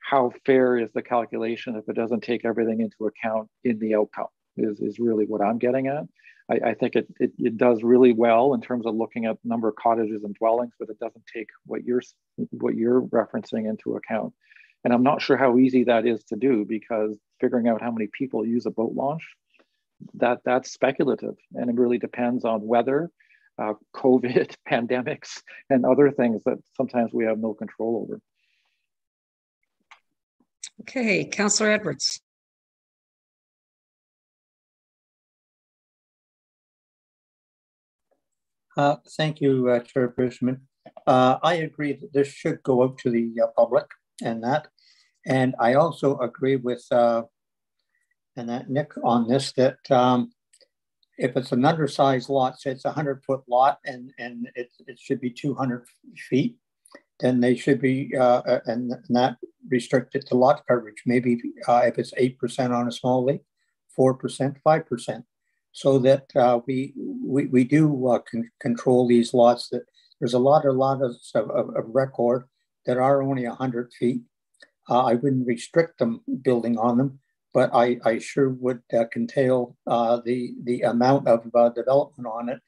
J: how fair is the calculation if it doesn't take everything into account in the outcome is, is really what I'm getting at. I, I think it, it, it, does really well in terms of looking at number of cottages and dwellings, but it doesn't take what you're what you're referencing into account. And I'm not sure how easy that is to do because figuring out how many people use a boat launch, that that's speculative, and it really depends on weather, uh, <laughs> COVID, pandemics, and other things that sometimes we have no control over.
A: Okay, Councillor Edwards.
Q: Uh, thank you, uh, Chair Bridgman. Uh, I agree that this should go out to the uh, public and that. And I also agree with uh, and that Nick on this that um, if it's an undersized lot, say it's a 100 foot lot and, and it, it should be 200 feet, then they should be, uh, and not restricted to lot coverage. Maybe if it's 8% on a small lake, 4%, 5% so that uh, we, we, we do uh, con control these lots. That there's a lot, a lot of, of, of record that are only 100 feet. Uh, I wouldn't restrict them building on them, but I, I sure would uh, curtail uh, the, the amount of uh, development on it.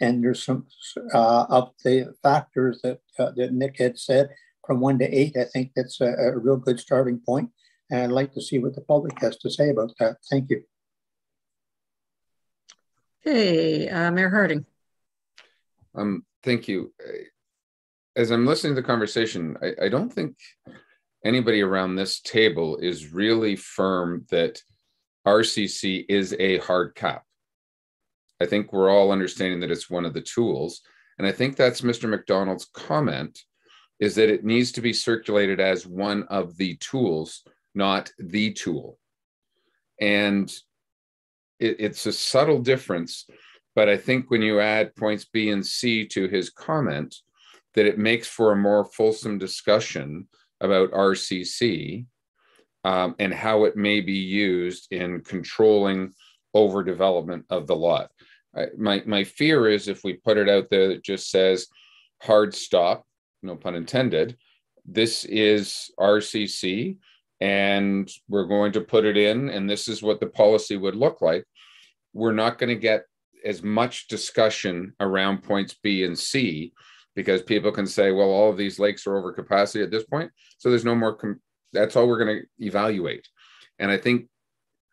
Q: And there's some of the factors that, that Nick had said from one to eight. I think that's a, a real good starting point. And I'd like to see what the public has to say about that. Thank you.
A: Hey, uh, Mayor Harding.
K: Um, thank you. As I'm listening to the conversation, I, I don't think anybody around this table is really firm that RCC is a hard cap. I think we're all understanding that it's one of the tools. And I think that's Mr. McDonald's comment is that it needs to be circulated as one of the tools, not the tool. And it, it's a subtle difference, but I think when you add points B and C to his comment, that it makes for a more fulsome discussion about RCC um, and how it may be used in controlling overdevelopment of the lot. I, my, my fear is if we put it out there that just says hard stop, no pun intended, this is RCC and we're going to put it in and this is what the policy would look like. We're not going to get as much discussion around points B and C because people can say, well, all of these lakes are over capacity at this point. So there's no more, that's all we're going to evaluate. And I think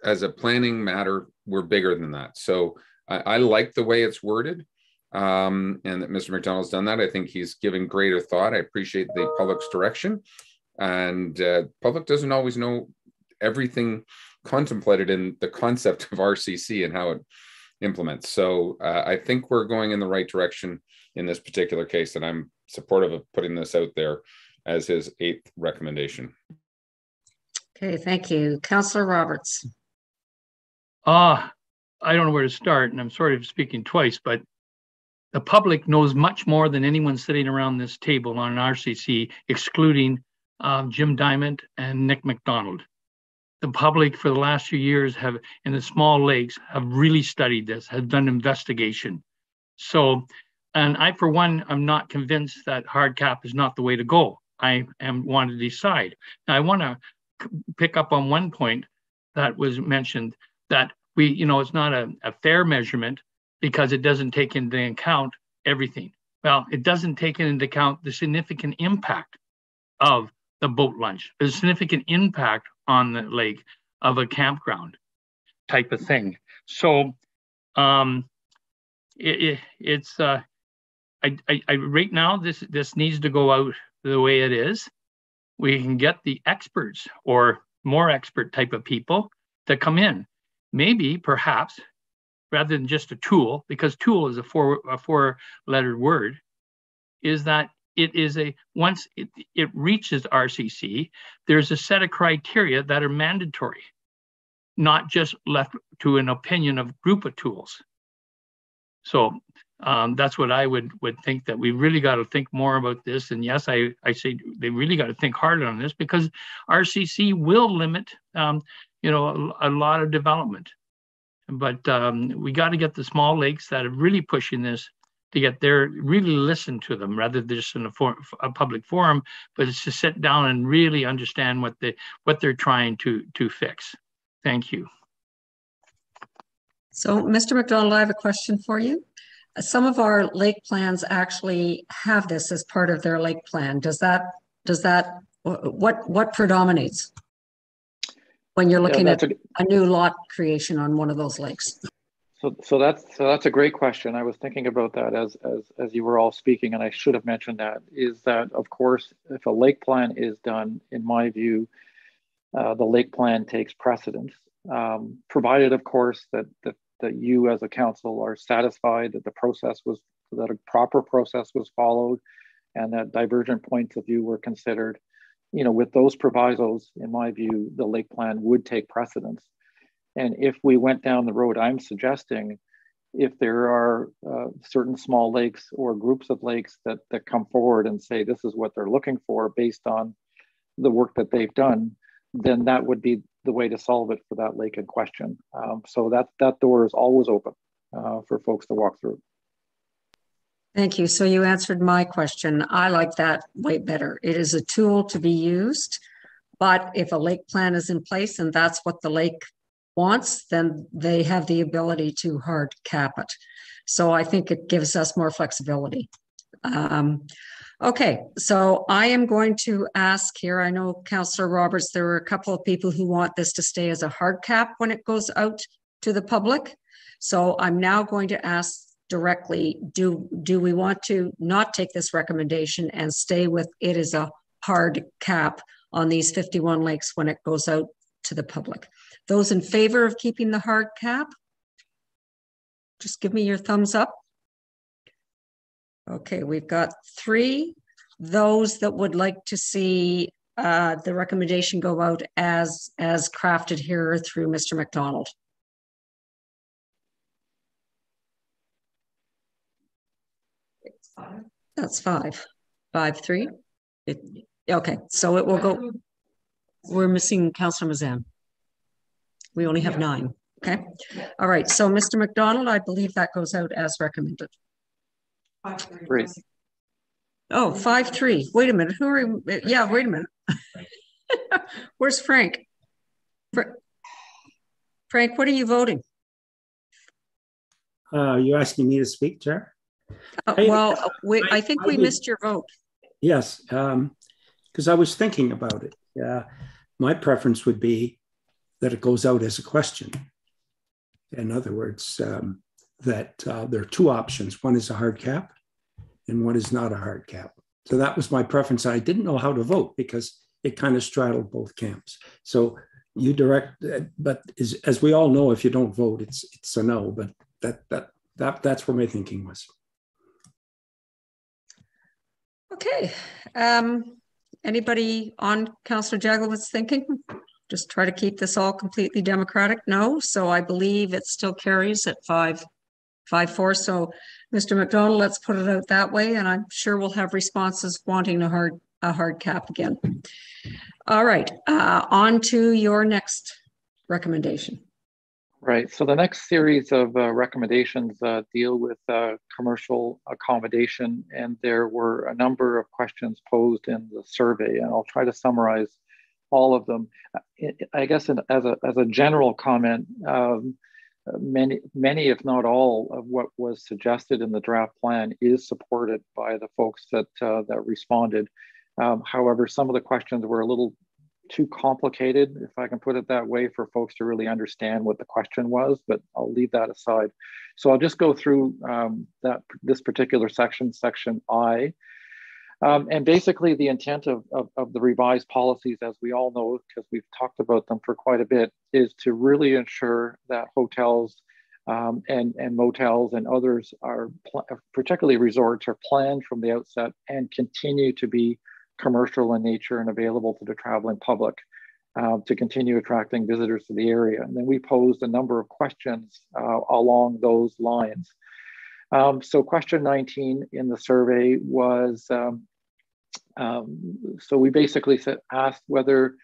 K: as a planning matter, we're bigger than that. So I, I like the way it's worded um, and that Mr. McDonald's done that. I think he's given greater thought. I appreciate the public's direction. And uh, public doesn't always know everything contemplated in the concept of RCC and how it implements. So uh, I think we're going in the right direction in this particular case, and I'm supportive of putting this out there as his eighth recommendation.
A: Okay, thank you. Councillor Roberts.
U: Ah, uh, I don't know where to start, and I'm sorry for speaking twice, but the public knows much more than anyone sitting around this table on an RCC, excluding um, Jim Dyment and Nick McDonald. The public for the last few years have, in the small lakes, have really studied this, have done investigation. So and I, for one, I'm not convinced that hard cap is not the way to go. I am want to decide. Now, I want to pick up on one point that was mentioned that we, you know, it's not a, a fair measurement because it doesn't take into account everything. Well, it doesn't take into account the significant impact of the boat launch, a significant impact on the lake of a campground type of thing. So um, it, it, it's uh, I, I, I right now this this needs to go out the way it is. We can get the experts or more expert type of people to come in. Maybe, perhaps, rather than just a tool, because tool is a four a four lettered word, is that it is a once it, it reaches RCC, there's a set of criteria that are mandatory, not just left to an opinion of group of tools. So um, that's what I would would think that we really got to think more about this. And yes, I I say they really got to think harder on this because RCC will limit, um, you know, a, a, lot of development. But um, we got to get the small lakes that are really pushing this to get there, really listen to them rather than just in a, for, a public forum, but it's to sit down and really understand what they what they're trying to to fix. Thank you.
A: So, Mr. McDonald, I have a question for you some of our lake plans actually have this as part of their lake plan. Does that, does that, what, what predominates? When you're looking yeah, at a, a new lot creation on one of those lakes?
J: So, so that's so that's a great question. I was thinking about that as as as you were all speaking, and I should have mentioned that. Is that of course, if a lake plan is done, in my view, uh, the lake plan takes precedence, um, provided, of course, that that that you as a council are satisfied that the process was that a proper process was followed and that divergent points of view were considered you know with those provisos in my view the lake plan would take precedence and if we went down the road i'm suggesting if there are uh, certain small lakes or groups of lakes that that come forward and say this is what they're looking for based on the work that they've done then that would be the way to solve it for that lake in question. Um, so that that door is always open uh, for folks to walk through.
A: Thank you. So you answered my question. I like that way better. It is a tool to be used, but if a lake plan is in place and that's what the lake wants, then they have the ability to hard cap it. So I think it gives us more flexibility. Um, Okay, so I am going to ask here, I know Councillor Roberts, there are a couple of people who want this to stay as a hard cap when it goes out to the public. So I'm now going to ask directly, do, do we want to not take this recommendation and stay with it as a hard cap on these 51 lakes when it goes out to the public? Those in favor of keeping the hard cap? Just give me your thumbs up. Okay, we've got three. Those that would like to see uh, the recommendation go out as as crafted here through Mr. McDonald. That's five. Five, three. It, okay, so it will go. We're missing Councillor Mazan. We only have nine. Okay. All right. So, Mr. McDonald, I believe that goes out as recommended.
J: Great.
A: Oh, five, three. Wait a minute. Who are, we? yeah, wait a minute. <laughs> Where's Frank? Frank, what are you voting?
P: Uh, you asking me to speak, Chair?
A: Uh, well, we, I, I think I we missed your vote.
P: Yes, because um, I was thinking about it. Yeah, my preference would be that it goes out as a question. In other words, um, that uh, there are two options. One is a hard cap, and one is not a hard cap. So that was my preference. I didn't know how to vote because it kind of straddled both camps. So you direct, but as, as we all know, if you don't vote, it's it's a no. But that that that that's where my thinking was.
A: Okay. Um, anybody on Councillor Jaglowitz thinking? Just try to keep this all completely democratic? No. So I believe it still carries at five, five, four. So Mr. McDonald, let's put it out that way. And I'm sure we'll have responses wanting a hard, a hard cap again. All right, uh, on to your next recommendation.
J: Right. So the next series of uh, recommendations uh, deal with uh, commercial accommodation, and there were a number of questions posed in the survey, and I'll try to summarize all of them. I guess in, as a as a general comment, um, many many, if not all, of what was suggested in the draft plan is supported by the folks that uh, that responded. Um, however, some of the questions were a little too complicated, if I can put it that way, for folks to really understand what the question was, but I'll leave that aside. So I'll just go through um, that this particular section, section I. Um, and basically the intent of, of, of, the revised policies, as we all know, because we've talked about them for quite a bit, is to really ensure that hotels um, and, and motels and others are, particularly resorts, are planned from the outset and continue to be commercial in nature and available to the traveling public uh, to continue attracting visitors to the area. And then we posed a number of questions uh, along those lines. Um, so question 19 in the survey was, um, um, so we basically said, asked whether,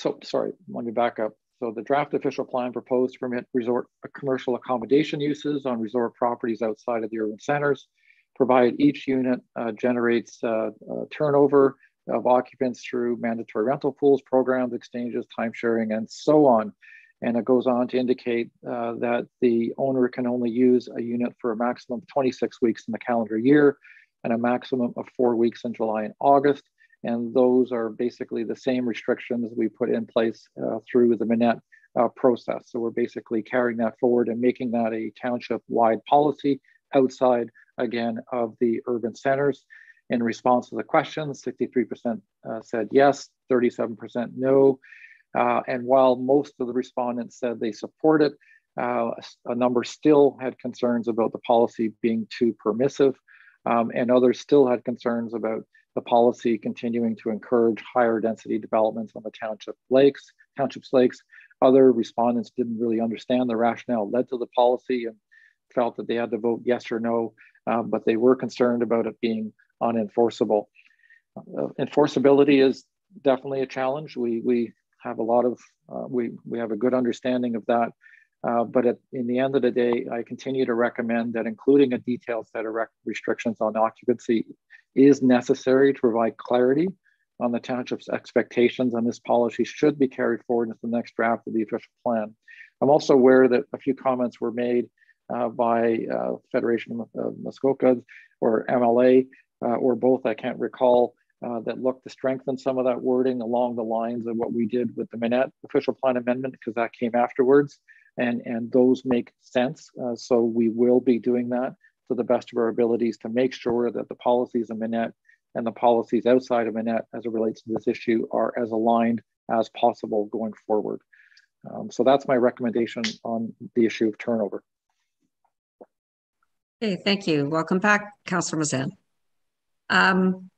J: so sorry, let me back up. So the draft official plan proposed to permit resort uh, commercial accommodation uses on resort properties outside of the urban centers, provide each unit uh, generates uh, uh turnover of occupants through mandatory rental pools, programs, exchanges, time sharing, and so on. And it goes on to indicate uh, that the owner can only use a unit for a maximum of 26 weeks in the calendar year and a maximum of four weeks in July and August. And those are basically the same restrictions we put in place uh, through the Minett uh, process. So we're basically carrying that forward and making that a township wide policy outside, again, of the urban centers. In response to the questions, 63% uh, said yes, 37% no. Uh, and while most of the respondents said they support it, uh, a number still had concerns about the policy being too permissive, um, and others still had concerns about the policy continuing to encourage higher density developments on the township lakes, township's lakes. Other respondents didn't really understand the rationale led to the policy and felt that they had to vote yes or no, uh, but they were concerned about it being unenforceable. Uh, enforceability is definitely a challenge. We, we have a lot of, uh, we, we have a good understanding of that. Uh, but at, in the end of the day, I continue to recommend that including a detailed set of restrictions on occupancy is necessary to provide clarity on the township's expectations and this policy should be carried forward into the next draft of the official plan. I'm also aware that a few comments were made uh, by uh, Federation of Muskoka or MLA uh, or both, I can't recall, uh, that look to strengthen some of that wording along the lines of what we did with the Minett official plan amendment, because that came afterwards. And, and those make sense. Uh, so we will be doing that to the best of our abilities to make sure that the policies of Minett and the policies outside of Minett as it relates to this issue are as aligned as possible going forward. Um, so that's my recommendation on the issue of turnover.
A: Okay, thank you. Welcome back, Councillor Mazan. Um,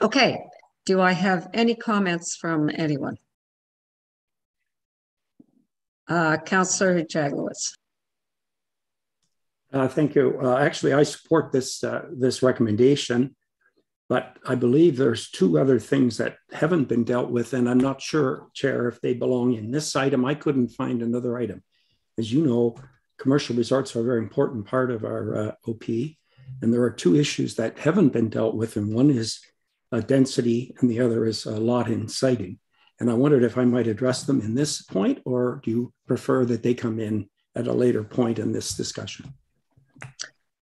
A: okay, do I have any comments from anyone? Uh, Councillor Jaglowitz.
P: Uh, thank you. Uh, actually, I support this uh, this recommendation, but I believe there's two other things that haven't been dealt with, and I'm not sure, Chair, if they belong in this item. I couldn't find another item. As you know, commercial resorts are a very important part of our uh, OP, and there are two issues that haven't been dealt with, and one is uh, density, and the other is a lot in siting. And I wondered if I might address them in this point, or do you prefer that they come in at a later point in this discussion?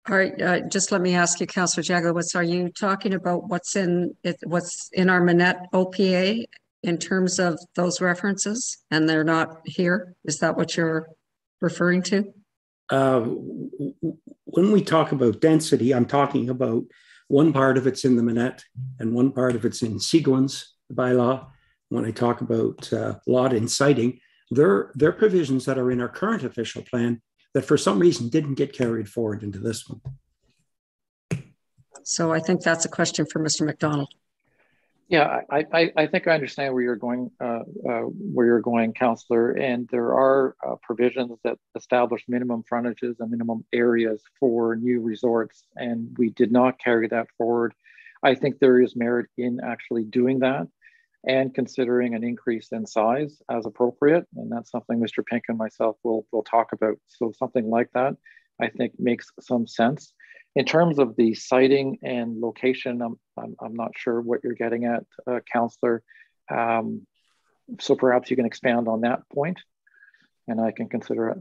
A: All right, uh, just let me ask you, Councillor Jaglowitz, are you talking about what's in it, what's in our Minett OPA in terms of those references, and they're not here? Is that what you're referring to?
P: Uh, when we talk about density, I'm talking about one part of it's in the Minett and one part of it's in Seguin's bylaw. When I talk about uh, lot inciting, they're, they're provisions that are in our current official plan that for some reason didn't get carried forward into this one.
A: So I think that's a question for Mr. McDonald.
J: Yeah, I, I, I think I understand where you're going, uh, uh, where you're going, Councillor. And there are uh, provisions that establish minimum frontages and minimum areas for new resorts, and we did not carry that forward. I think there is merit in actually doing that and considering an increase in size as appropriate. And that's something Mr. Pink and myself will, will talk about. So something like that, I think makes some sense. In terms of the siting and location, I'm, I'm, I'm not sure what you're getting at, uh, Councillor. Um, so perhaps you can expand on that point and I can consider it.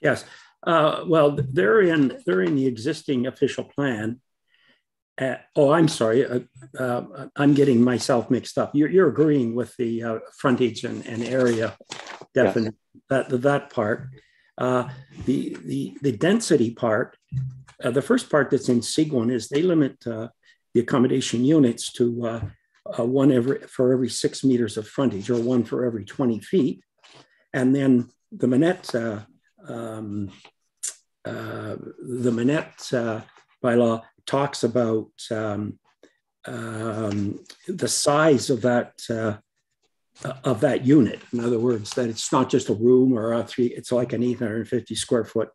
P: Yes. Uh, well, they're in, they're in the existing official plan. Uh, oh, I'm sorry. Uh, uh, I'm getting myself mixed up. You're, you're agreeing with the uh, frontage and, and area definition, yes. that, that part. Uh, the, the, the density part, uh, the first part that's in Seguin is they limit the accommodation units to one every for every six meters of frontage or one for every 20 feet. And then the Minett, um, the Minett bylaw talks about um, um, the size of that uh, of that unit. In other words, that it's not just a room or a three; it's like an 850 square foot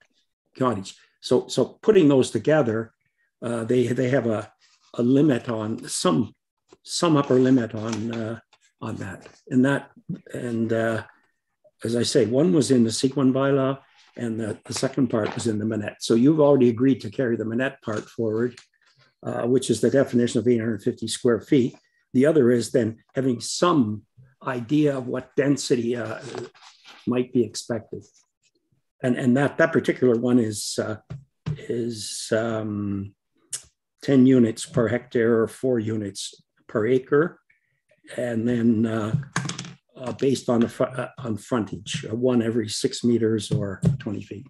P: cottage. So, so putting those together, uh, they they have a, a limit on some some upper limit on uh, on that, and that and uh, as I say, one was in the Seguin bylaw, and the, the second part was in the Minett. So you've already agreed to carry the Minett part forward, uh, which is the definition of 850 square feet. The other is then having some idea of what density uh, might be expected. And, and that, that particular one is, uh, is um, 10 units per hectare or four units per acre. And then uh, uh, based on the fr uh, on frontage, uh, one every six meters or 20 feet.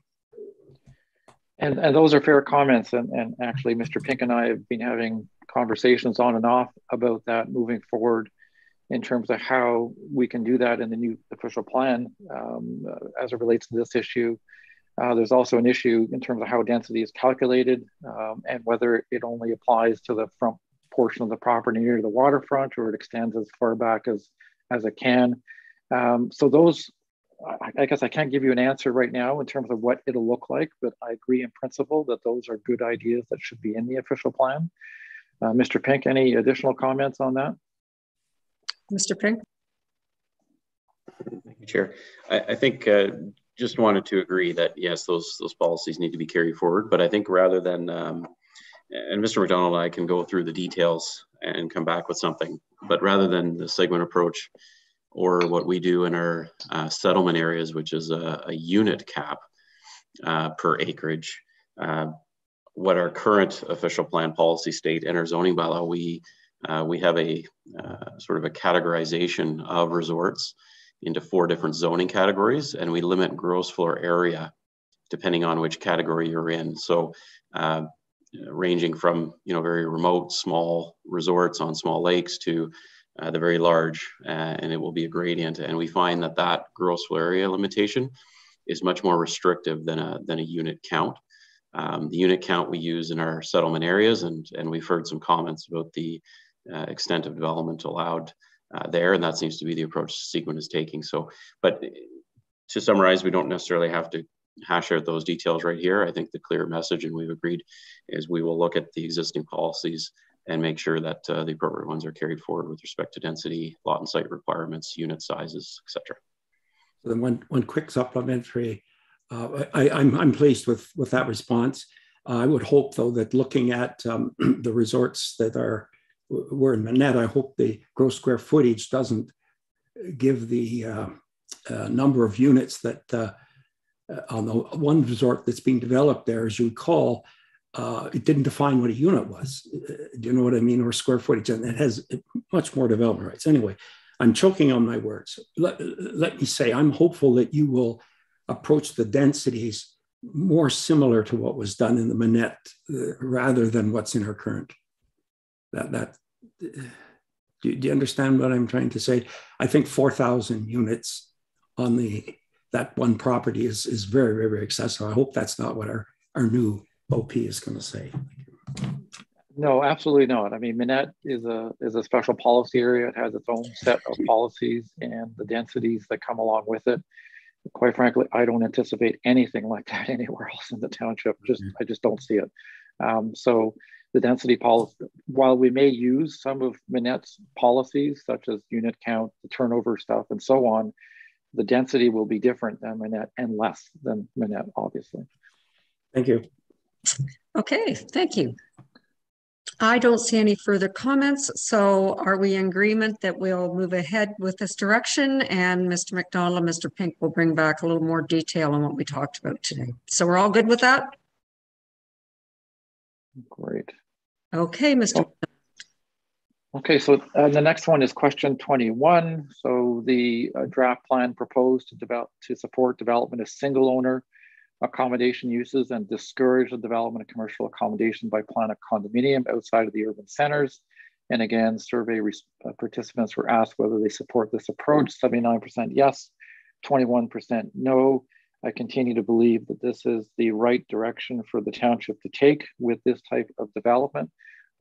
J: And, and those are fair comments. And, and actually, Mr. Pink and I have been having conversations on and off about that moving forward in terms of how we can do that in the new official plan um, as it relates to this issue. Uh, there's also an issue in terms of how density is calculated um, and whether it only applies to the front portion of the property near the waterfront or it extends as far back as as it can. Um, so those, I, I guess I can't give you an answer right now in terms of what it'll look like, but I agree in principle that those are good ideas that should be in the official plan. Uh, Mr. Pink, any additional comments on that?
A: Mr. Pink?
M: Thank you, Chair. I, I think uh, just wanted to agree that yes, those those policies need to be carried forward. But I think rather than um, and Mr. McDonald and I can go through the details and come back with something. But rather than the Seguin approach or what we do in our uh, settlement areas, which is a, a unit cap uh, per acreage, uh, what our current official plan policy state in our zoning bylaw, we we have a uh, sort of a categorization of resorts into four different zoning categories, and we limit gross floor area depending on which category you're in. So uh, ranging from you know very remote small resorts on small lakes to uh, the very large, uh, and it will be a gradient. And we find that that gross floor area limitation is much more restrictive than a than a unit count. Um, the unit count we use in our settlement areas, and and we've heard some comments about the uh, extent of development allowed uh, there, and that seems to be the approach Seguin is taking. So, but to summarize, we don't necessarily have to hash out those details right here. I think the clear message, and we've agreed, is we will look at the existing policies and make sure that uh, the appropriate ones are carried forward with respect to density, lot and site requirements, unit sizes, etc.
P: So then one, one quick supplementary, uh, I, am I'm, I'm pleased with, with that response. Uh, I would hope though that looking at um, <clears throat> the resorts that are were in Minett, I hope the gross square footage doesn't give the uh, uh, number of units that uh, on the one resort that's being developed there, as you recall, uh, it didn't define what a unit was. Uh, do you know what I mean? Or square footage, and it has much more development rights. Anyway, I'm choking on my words. Let, let me say, I'm hopeful that you will approach the densities more similar to what was done in the Minett uh, rather than what's in her current. That, that, do, do you understand what I'm trying to say? I think 4,000 units on the that one property is, is very, very, very excessive. I hope that's not what our, our new OP is going to say.
J: No, absolutely not. I mean, Minett is a is a special policy area. It has its own set of policies and the densities that come along with it. Quite frankly, I don't anticipate anything like that <laughs> anywhere else in the township. Just mm-hmm. I just don't see it. Um, so the density policy, while we may use some of Minett's policies, such as unit count, the turnover stuff, and so on, the density will be different than Minett and less than Minett, obviously.
P: Thank you.
A: Okay, thank you. I don't see any further comments. So are we in agreement that we'll move ahead with this direction and Mr. McDonald and Mr. Pink will bring back a little more detail on what we talked about today. So we're all good with that?
J: Great.
A: Okay, Mr.
J: Okay, so uh, the next one is question 21. So the uh, draft plan proposed to develop to support development of single owner accommodation uses and discourage the development of commercial accommodation by plan a condominium outside of the urban centers. And again, survey uh, participants were asked whether they support this approach. 79% yes, 21% no. I continue to believe that this is the right direction for the township to take with this type of development.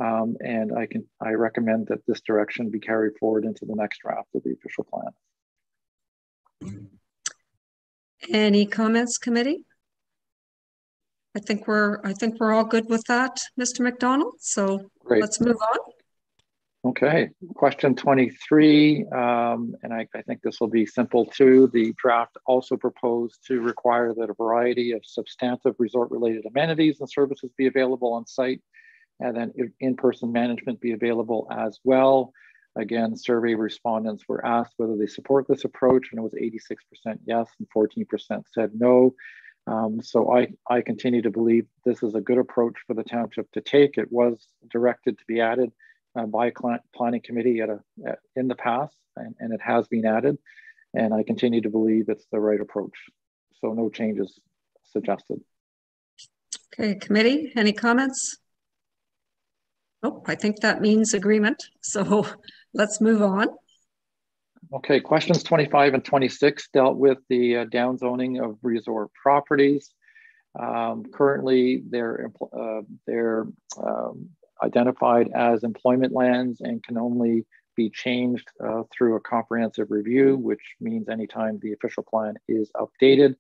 J: Um, and I can I recommend that this direction be carried forward into the next draft of the official plan.
A: Any comments, committee? I think we're I think we're all good with that, Mr. McDonald. So Great. let's move on.
J: Okay, question 23, um, and I, I, think this will be simple too. The draft also proposed to require that a variety of substantive resort related amenities and services be available on site and then in-person management be available as well. Again, survey respondents were asked whether they support this approach and it was 86% yes and 14% said no. Um, so I, I continue to believe this is a good approach for the township to take. It was directed to be added uh, by planning committee at a, at, in the past and, and it has been added. And I continue to believe it's the right approach. So no changes suggested.
A: Okay, committee, any comments? Oh, I think that means agreement. So <laughs> let's move on.
J: Okay, questions 25 and 26 dealt with the uh, downzoning of resort properties. Um, currently, they're, uh, they're um, identified as employment lands and can only be changed uh, through a comprehensive review, which means anytime the official plan is updated.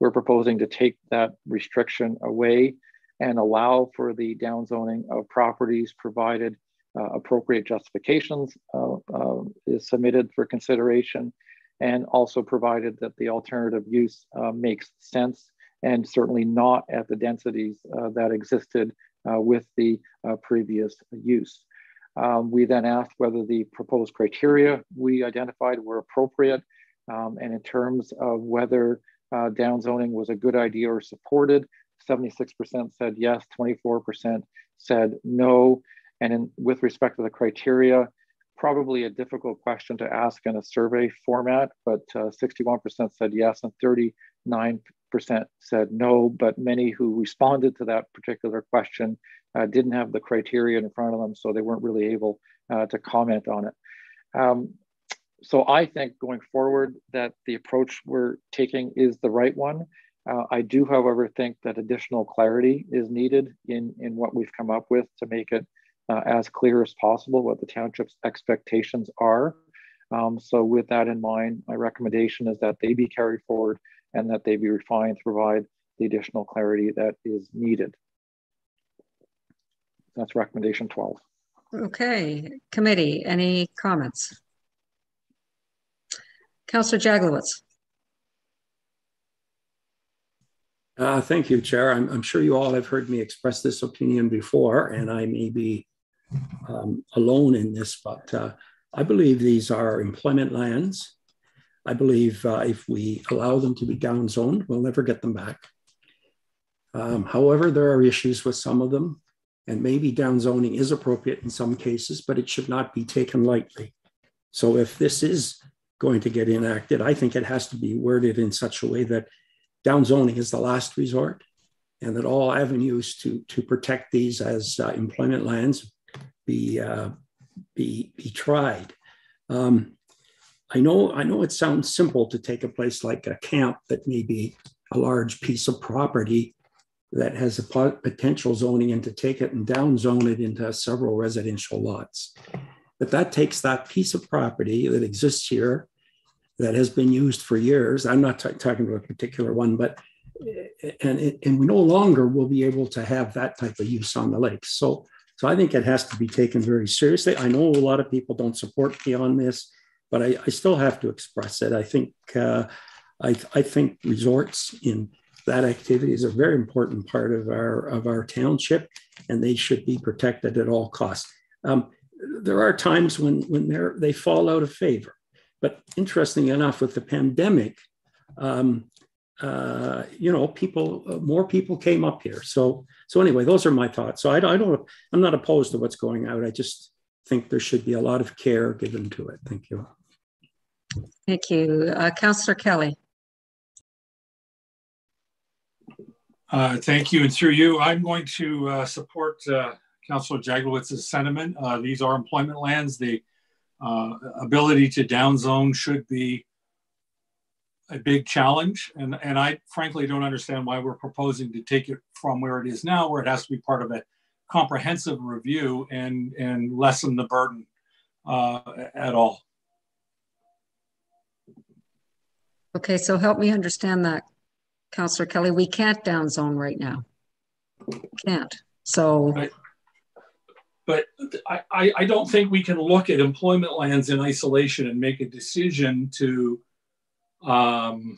J: We're proposing to take that restriction away and allow for the downzoning of properties provided uh, appropriate justifications uh, uh, is submitted for consideration and also provided that the alternative use uh, makes sense and certainly not at the densities uh, that existed with the previous use. Um, we then asked whether the proposed criteria we identified were appropriate um, and in terms of whether downzoning was a good idea or supported, 76% said yes, 24% said no. And in, with respect to the criteria, probably a difficult question to ask in a survey format, but 61% uh, said yes and 39% said no, but many who responded to that particular question uh, didn't have the criteria in front of them, so they weren't really able uh, to comment on it. Um, so I think going forward that the approach we're taking is the right one. Uh, I do, however, think that additional clarity is needed in, in what we've come up with to make it uh, as clear as possible what the township's expectations are. Um, so with that in mind, my recommendation is that they be carried forward and that they be refined to provide the additional clarity that is needed. That's recommendation 12.
A: Okay, committee, any comments? Councillor Jaglowitz.
P: Uh, thank you, Chair. I'm, I'm, sure you all have heard me express this opinion before, and I may be um, alone in this, but uh, I believe these are employment lands. I believe uh, if we allow them to be downzoned, we'll never get them back. Um, however, there are issues with some of them, and maybe downzoning is appropriate in some cases, but it should not be taken lightly. So if this is going to get enacted, I think it has to be worded in such a way that downzoning is the last resort and that all avenues to, to protect these as uh, employment lands be, uh, be, be tried. Um, I know, I know it sounds simple to take a place like a camp that may be a large piece of property that has a potential zoning and to take it and downzone it into several residential lots. But that takes that piece of property that exists here that has been used for years. I'm not talking about a particular one, but and it, and we no longer will be able to have that type of use on the lake. So so I think it has to be taken very seriously. I know a lot of people don't support me on this, but I, I still have to express it. I think uh, I, I think resorts in that activity is a very important part of our of our township, and they should be protected at all costs. Um, there are times when when they they fall out of favor, but interesting enough, with the pandemic, um, uh, you know, people uh, more people came up here. So so anyway, those are my thoughts. So I, I don't I'm not opposed to what's going out. I just think there should be a lot of care given to it. Thank you.
A: Thank you, uh, Councillor Kelly.
L: Uh, thank you, and through you, I'm going to uh, support uh, Councillor Jaglowitz's sentiment. Uh, these are employment lands. The uh, ability to downzone should be a big challenge, and and I frankly don't understand why we're proposing to take it from where it is now, where it has to be part of a comprehensive review and and lessen the burden uh, at all.
A: Okay, so help me understand that, Councillor Kelly, we can't downzone right now. Can't. So.
L: Right. But I, I don't think we can look at employment lands in isolation and make a decision to um,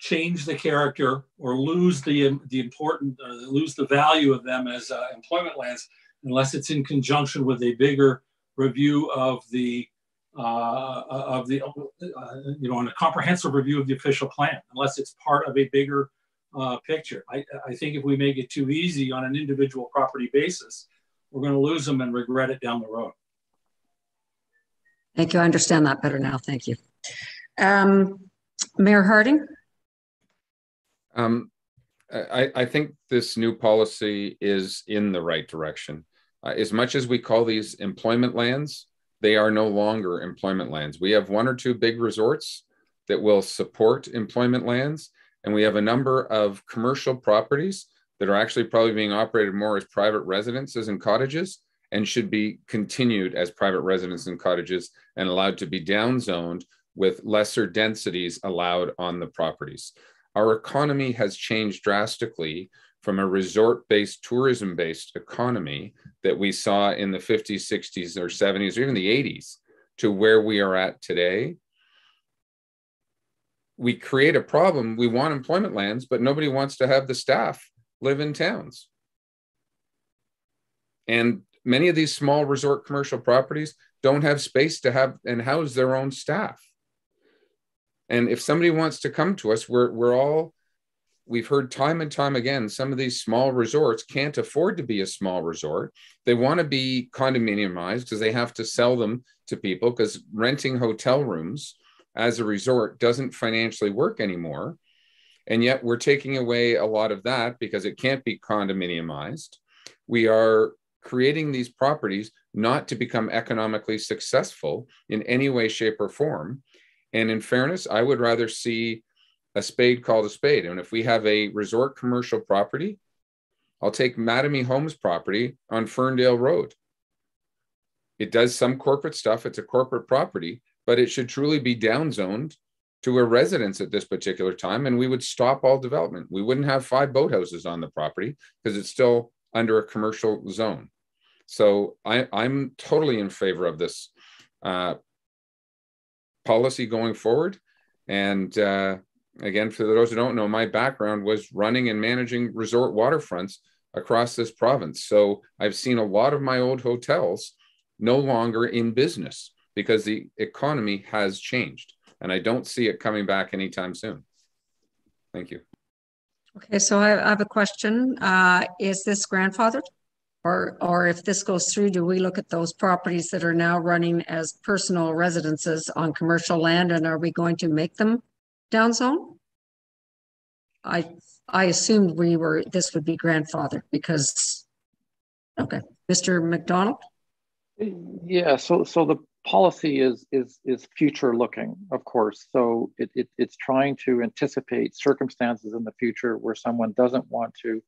L: change the character or lose the the important uh, lose the value of them as uh, employment lands unless it's in conjunction with a bigger review of the uh, of the, uh, you know, on a comprehensive review of the official plan, unless it's part of a bigger uh, picture. I, I think if we make it too easy on an individual property basis, we're going to lose them and regret it down the road.
A: Thank you. I understand that better now. Thank you. Um, Mayor Harding?
K: Um, I, I, think this new policy is in the right direction. Uh, as much as we call these employment lands, they are no longer employment lands. We have one or two big resorts that will support employment lands, and we have a number of commercial properties that are actually probably being operated more as private residences and cottages and should be continued as private residences and cottages and allowed to be downzoned with lesser densities allowed on the properties. Our economy has changed drastically from a resort based, tourism based economy that we saw in the 50s, 60s, or 70s, or even the 80s to where we are at today. We create a problem. We want employment lands, but nobody wants to have the staff live in towns. And many of these small resort commercial properties don't have space to have and house their own staff. And if somebody wants to come to us, we're, we're all we've heard time and time again some of these small resorts can't afford to be a small resort they want to be condominiumized because they have to sell them to people because renting hotel rooms as a resort doesn't financially work anymore. And yet we're taking away a lot of that because it can't be condominiumized. We are creating these properties not to become economically successful in any way, shape, or form. And in fairness, I would rather see a spade called a spade. And if we have a resort commercial property, I'll take Mattamy Homes property on Ferndale Road. It does some corporate stuff. It's a corporate property, but it should truly be downzoned to a residence at this particular time. And we would stop all development. We wouldn't have five boathouses on the property because it's still under a commercial zone. So I, am totally in favor of this uh, policy going forward. And uh, again, for those who don't know, my background was running and managing resort waterfronts across this province. So I've seen a lot of my old hotels no longer in business because the economy has changed. And I don't see it coming back anytime soon. Thank you.
A: Okay, so I, have a question. Uh, is this grandfathered? Or, or if this goes through, do we look at those properties that are now running as personal residences on commercial land and are we going to make them down zone? I, I assumed we were, this would be grandfathered because, okay, Mr. McDonald?
J: Yeah, so, so the policy is, is, is future looking, of course. So it, it, it's trying to anticipate circumstances in the future where someone doesn't want to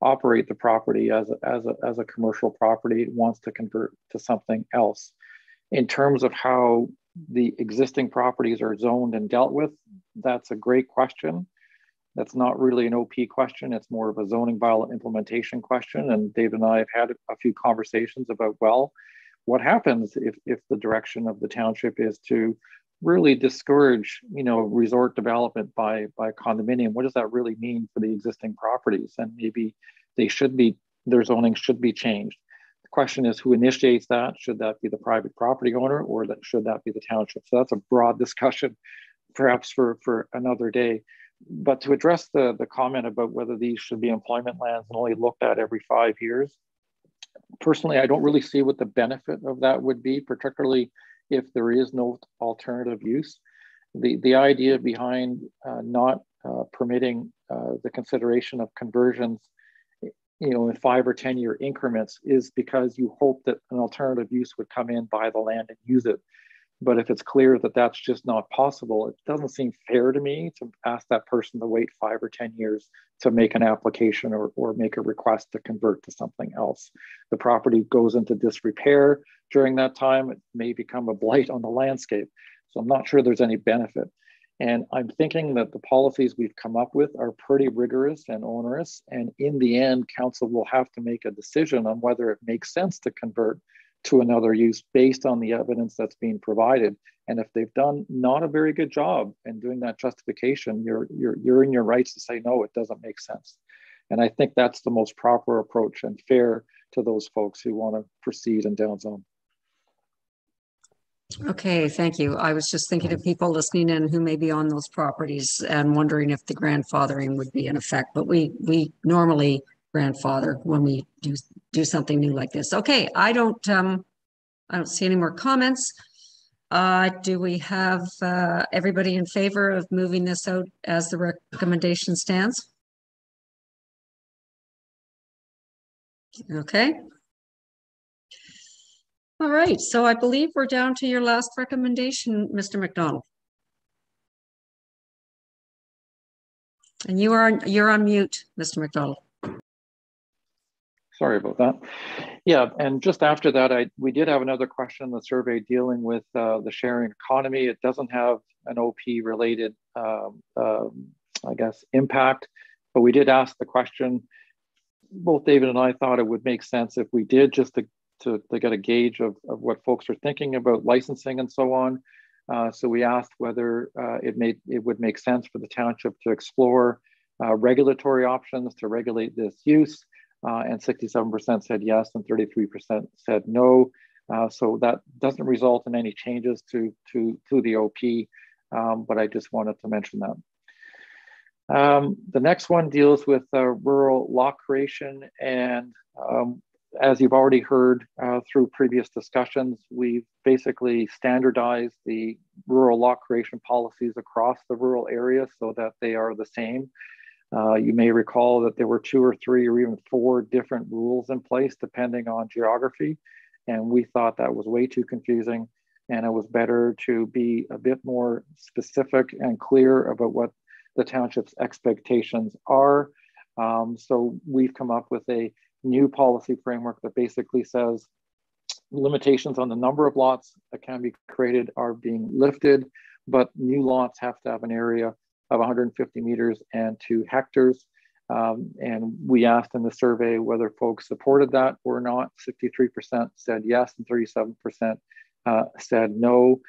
J: operate the property as a, as a, as a commercial property, wants to convert to something else. In terms of how the existing properties are zoned and dealt with, that's a great question. That's not really an OP question. It's more of a zoning bylaw implementation question. And Dave and I have had a few conversations about, well, what happens if, if the direction of the township is to really discourage, you know, resort development by by condominium. What does that really mean for the existing properties? And maybe they should be their zoning should be changed. Question is who initiates that? Should that be the private property owner or that should that be the township? So that's a broad <laughs> discussion, perhaps for for another day. But to address the the comment about whether these should be employment lands and only looked at every five years, personally, I don't really see what the benefit of that would be, particularly if there is no alternative use. The, the idea behind uh, not uh, permitting uh, the consideration of conversions you know, in five or 10 year increments is because you hope that an alternative use would come in, buy the land and use it. But if it's clear that that's just not possible, it doesn't seem fair to me to ask that person to wait five or 10 years to make an application or, or make a request to convert to something else. The property goes into disrepair during that time. It may become a <laughs> blight on the landscape. So I'm not sure there's any benefit. And I'm thinking that the policies we've come up with are pretty rigorous and onerous. And in the end, council will have to make a decision on whether it makes sense to convert to another use based on the evidence that's being provided. And if they've done not a very good job in doing that justification, you're, you're, you're in your rights to say, no, it doesn't make sense. And I think that's the most proper approach and fair to those folks who want to proceed in downzone.
A: Okay, thank you. I was just thinking of people listening in who may be on those properties and wondering if the grandfathering would be in effect, but we we normally grandfather when we do do something new like this. Okay, I don't um I don't see any more comments. Uh, do we have uh, everybody in favor of moving this out as the recommendation stands? Okay, all right, so I believe we're down to your last recommendation, Mr. McDonald. And you are you're on mute, Mr. McDonald.
J: Sorry about that. Yeah, and just after that, I we did have another question in the survey dealing with uh, the sharing economy. It doesn't have an OP related, um, um, I guess, impact, but we did ask the question. Both David and I thought it would make sense if we did just to to, to get a gauge of, of what folks are thinking about licensing and so on. Uh, so we asked whether uh, it made it would make sense for the township to explore uh, regulatory options to regulate this use, uh, and 67% said yes, and 33% said no. Uh, so that doesn't result in any changes to to to the OP, um, but I just wanted to mention that. Um, the next one deals with uh, rural lot creation, and um, as you've already heard uh, through previous discussions, we've basically standardized the rural lot creation policies across the rural area so that they are the same. Uh, you may recall that there were two or three or even four different rules in place depending on geography. And we thought that was way too confusing. And it was better to be a bit more specific and clear about what the township's expectations are. Um, so we've come up with a new policy framework that basically says limitations on the number of lots that can be created are being lifted, but new lots have to have an area of 150 meters and two hectares. Um, and we asked in the survey whether folks supported that or not. 63% said yes, and 37% uh, said no.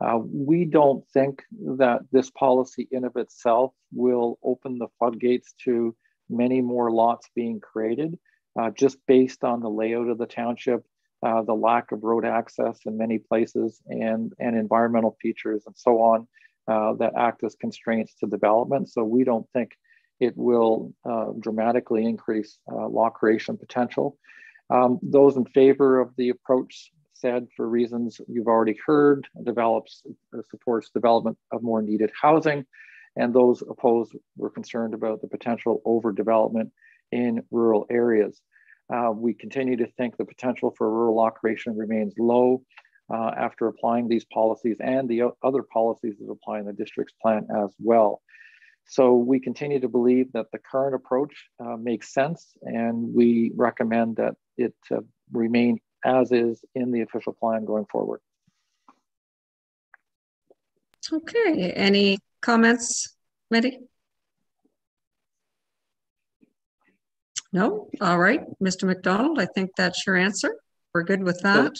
J: Uh, we don't think that this policy in of itself will open the floodgates to many more lots being created uh, just based on the layout of the township, uh, the lack of road access in many places, and, and environmental features and so on uh, that act as constraints to development. So we don't think it will uh, dramatically increase uh, law creation potential. Um, those in favor of the approach said, for reasons you've already heard, develops uh, supports development of more needed housing, and those opposed were concerned about the potential overdevelopment in rural areas. Uh, we continue to think the potential for rural operation remains low uh, after applying these policies and the other policies that apply in the district's plan as well. So we continue to believe that the current approach uh, makes sense and we recommend that it uh, remain as is in the official plan going forward.
A: Okay, any comments, Mitty? No? All right, Mr. McDonald, I think that's your answer. We're good with that.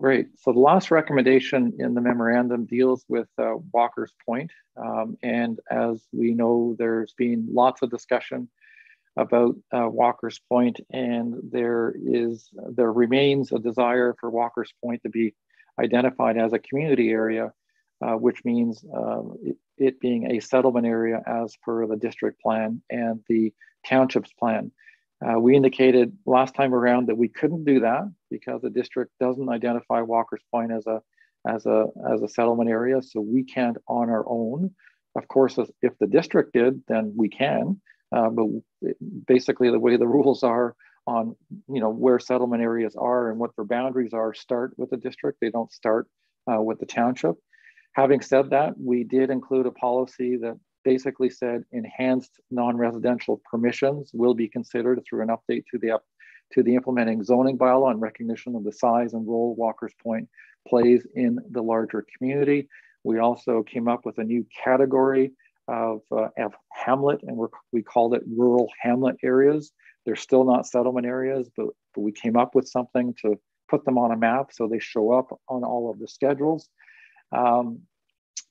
J: Great. So the last recommendation in the memorandum deals with uh, Walker's Point. Um, and as we know, there's been lots of discussion about uh, Walker's Point, and there is there remains a desire for Walker's Point to be identified as a community area, uh, which means um, it, it, being a settlement area as per the district plan and the township's plan. Uh, we indicated last time around that we couldn't do that because the district doesn't identify Walker's Point as a as a as a settlement area, so we can't on our own. Of course, if the district did, then we can. Uh, but basically, the way the <laughs> rules are on you know where settlement areas are and what their boundaries are start with the district. They don't start uh, with the township. Having said that, we did include a policy that basically said enhanced non-residential permissions will be considered through an update to the to the implementing zoning bylaw and recognition of the size and role Walker's Point plays in the larger community. We also came up with a new category of, uh, of hamlet, and we called it rural hamlet areas. They're still not settlement areas, but, but we came up with something to put them on a map so they show up on all of the schedules. Um,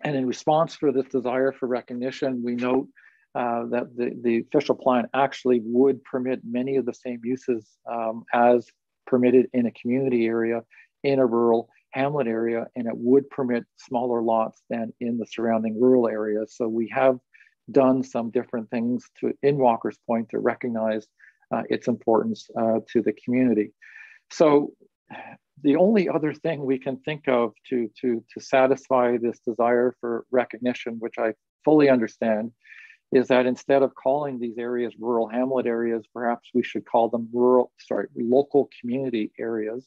J: and in response for this desire for recognition, we note uh, that the, the official plan actually would permit many of the same uses um, as permitted in a community area in a rural hamlet area, and it would permit smaller lots than in the surrounding rural areas. So we have done some different things to in Walker's Point to recognize uh, its importance uh, to the community. So the only other thing we can think of to, to, to satisfy this desire for recognition, which I fully understand, is that instead of calling these areas rural hamlet areas, perhaps we should call them rural, sorry, local community areas.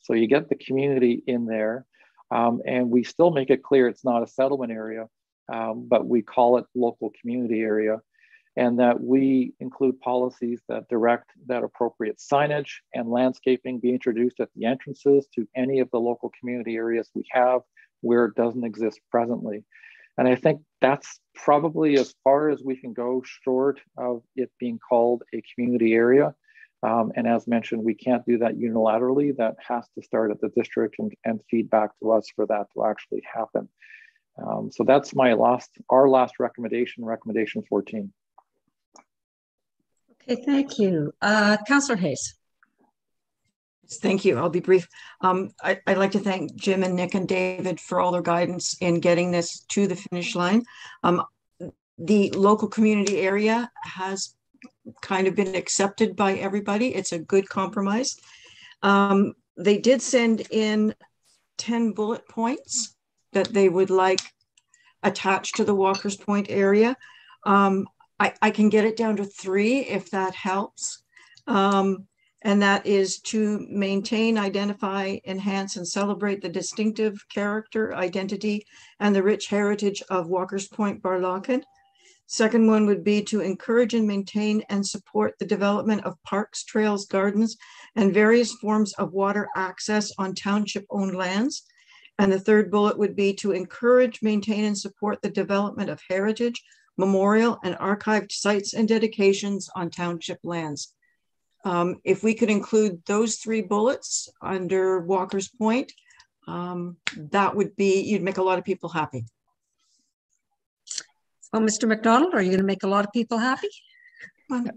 J: So you get the community in there, um, and we still make it clear it's not a settlement area, um, but we call it local community area and that we include policies that direct that appropriate signage and landscaping be introduced at the entrances to any of the local community areas we have where it doesn't exist presently. And I think that's probably as far as we can go short of it being called a community area. Um, and as mentioned, we can't do that unilaterally. That has to start at the district and, and feedback to us for that to actually happen. Um, so that's my last, our last recommendation, recommendation 14.
A: Okay, thank you. Uh, Councillor Hayes.
S: Thank you. I'll be brief. Um, I, would like to thank Jim and Nick and David for all their guidance in getting this to the finish line. Um, the local community area has kind of been accepted by everybody. It's a good compromise. Um, they did send in 10 bullet points that they would like attached to the Walker's Point area. Um, I, I, can get it down to three if that helps. Um, and that is to maintain, identify, enhance, and celebrate the distinctive character, identity, and the rich heritage of Walker's Point Barlochan. Second one would be to encourage and maintain and support the development of parks, trails, gardens, and various forms of water access on township owned lands. And the third bullet would be to encourage, maintain, and support the development of heritage, memorial, and archived sites and dedications on township lands. Um, if we could include those three bullets under Walker's Point, um, that would be, you'd make a lot of people happy.
A: Well, Mr. McDonald, are you going to make a lot of people happy?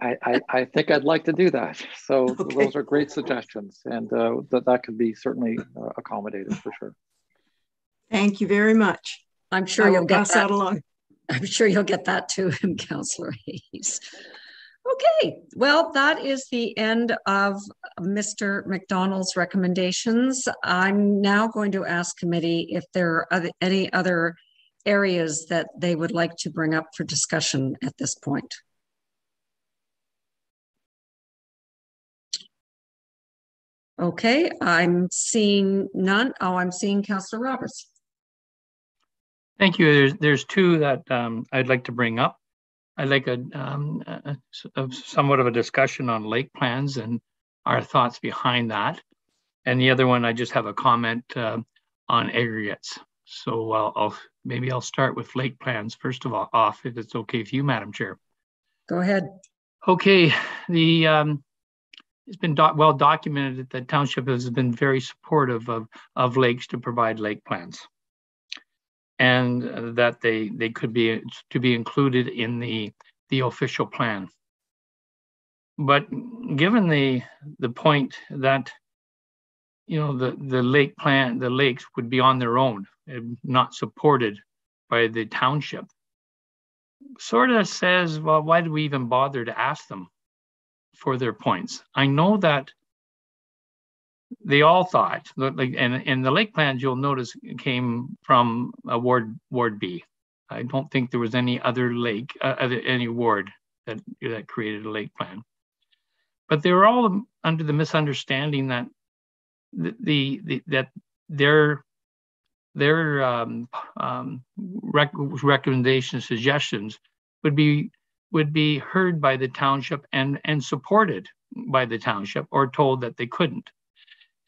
J: I, I, I think I'd like to do that. So okay. those are great suggestions and uh, that, that could be certainly uh, accommodated for sure.
S: Thank you very much.
A: I'm sure you'll get that along. I'm sure you'll get that to him, <laughs> Councillor Hayes. Okay, well, that is the end of Mr. McDonald's recommendations. I'm now going to ask committee if there are any other areas that they would like to bring up for discussion at this point. Okay, I'm seeing none. Oh, I'm seeing Councillor Roberts.
U: Thank you. There's, there's two that um, I'd like to bring up. I'd like a, um, a, a, somewhat of a discussion on lake plans and our thoughts behind that. And the other one, I just have a comment uh, on aggregates. So I'll, I'll, maybe I'll start with lake plans first of all off, if it's okay with you, Madam Chair.
A: Go ahead.
U: Okay, the um, it's been do well documented that the township has been very supportive of, of lakes to provide lake plans and that they they could be to be included in the the official plan. But given the the point that you know the the lake plan the lakes would be on their own not supported by the township sort of says well why do we even bother to ask them for their points i know that they all thought and in the lake plans you'll notice came from a ward ward b. I don't think there was any other lake uh, any ward that that created a lake plan. But they were all under the misunderstanding that the, the, the that their their um, um, rec recommendations suggestions would be would be heard by the township and and supported by the township or told that they couldn't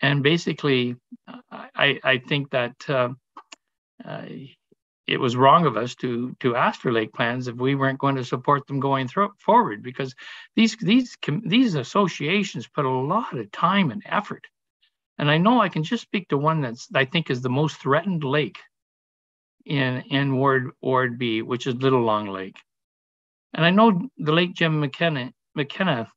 U: and basically, I, I think that uh, uh, it was wrong of us to to ask for lake plans if we weren't going to support them going through, forward because these these these associations put a lot of time and effort. And I know I can just speak to one that's I think is the most threatened lake in in Ward Ward B, which is Little Long Lake. And I know the late Jim McKenna McKenna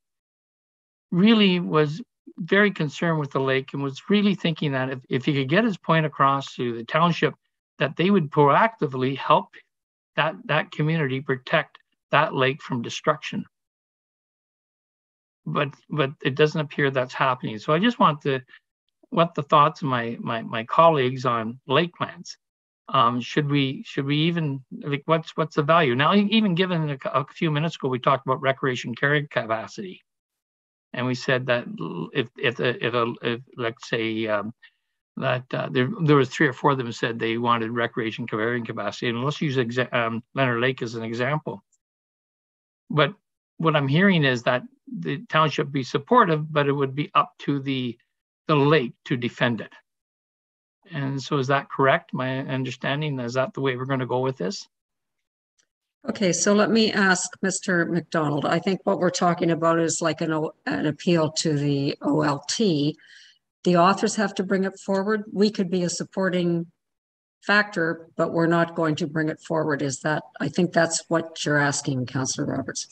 U: really was very concerned with the lake and was really thinking that if, if he could get his point across to the township, that they would proactively help that, that community protect that lake from destruction. But but it doesn't appear that's happening. So I just want to what the thoughts of my my my colleagues on lake plans. Um, should we should we even like what's what's the value now? Even given a, a few minutes ago, we talked about recreation carrying capacity and we said that if if if, a, if let's say um, that uh, there there was three or four of them said they wanted recreation carrying capacity, and let's use exa- um, Leonard Lake as an example. But what I'm hearing is that the township be supportive, but it would be up to the the lake to defend it. And so, is that correct? My understanding is that the way we're going to go with this?
A: Okay, so let me ask Mr. McDonald. I think what we're talking about is like an, an appeal to the OLT. The authors have to bring it forward. We could be a supporting factor, but we're not going to bring it forward. Is that, I think that's what you're asking, Councillor Roberts.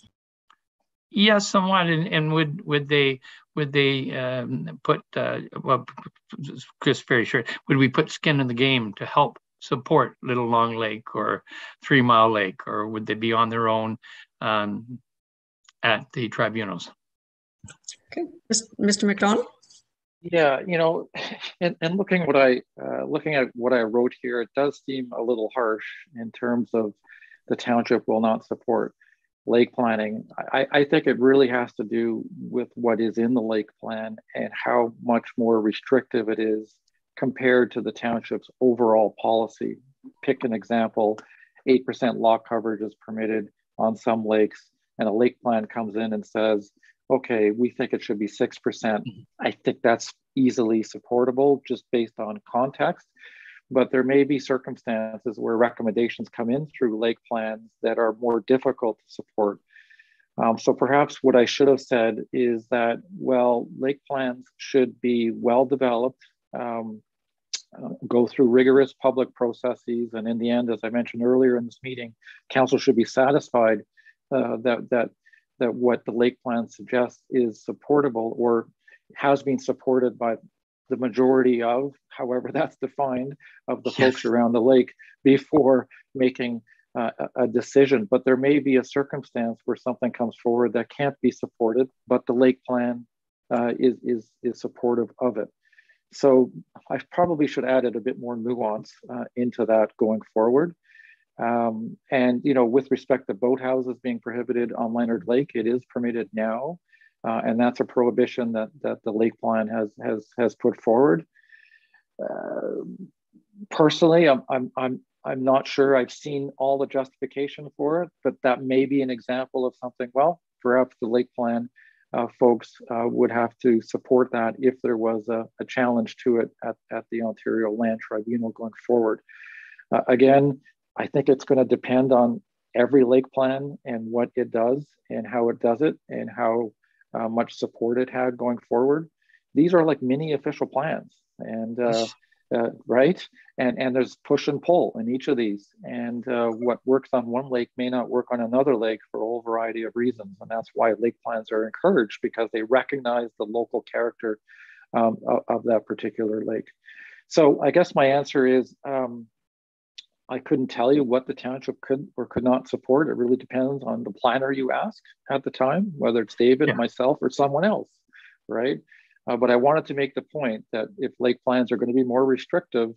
U: Yes, somewhat. And, and would would they would they um, put uh, well, just very short. Would we put skin in the game to help support Little Long Lake or Three Mile Lake, or would they be on their own? Um, at the tribunals.
A: Okay, Mr. McDonald?
J: Yeah, you know, and, and looking what I uh, looking at what I wrote here, it does seem a little harsh in terms of the township will not support lake planning. I, I think it really has to do with what is in the lake plan and how much more restrictive it is compared to the township's overall policy. Pick an example: eight percent lot coverage is permitted on some lakes, and a lake plan comes in and says okay, we think it should be 6%. Mm-hmm. I think that's easily supportable just based on context. But there may be circumstances where recommendations come in through lake plans that are more difficult to support. Um, so perhaps what I should have said is that, well, lake plans should be well developed, um, uh, go through rigorous public processes. And in the end, as I mentioned earlier in this meeting, council should be satisfied uh, that, that that what the lake plan suggests is supportable or has been supported by the majority of, however that's <laughs> defined, of the yes. folks around the lake before making uh, a decision. But there may be a circumstance where something comes forward that can't be supported, but the lake plan uh, is, is, is supportive of it. So I probably should add a bit more nuance uh, into that going forward. Um, and you know, with respect to boathouses being prohibited on Leonard Lake, it is permitted now, uh, and that's a prohibition that that the lake plan has has has put forward. Uh, personally, I'm I'm I'm I'm not sure I've seen all the justification for it, but that may be an example of something. Well, perhaps the lake plan folks uh, would have to support that if there was a, a, challenge to it at, at the Ontario Land Tribunal going forward. Uh, again, I think it's going to depend on every lake plan and what it does and how it does it and how uh, much support it had going forward. These are like mini official plans, and uh, uh, right, and and there's push and pull in each of these, and uh, what works on one lake may not work on another lake for a whole variety of reasons, and that's why lake plans are encouraged because they recognize the local character um, of, of, that particular lake. So I guess my answer is. Um, I couldn't tell you what the township could or could not support. It really depends on the planner you ask at the time, whether it's David, yeah. myself, or someone else, right? Uh, but I wanted to make the point that if lake plans are going to be more restrictive,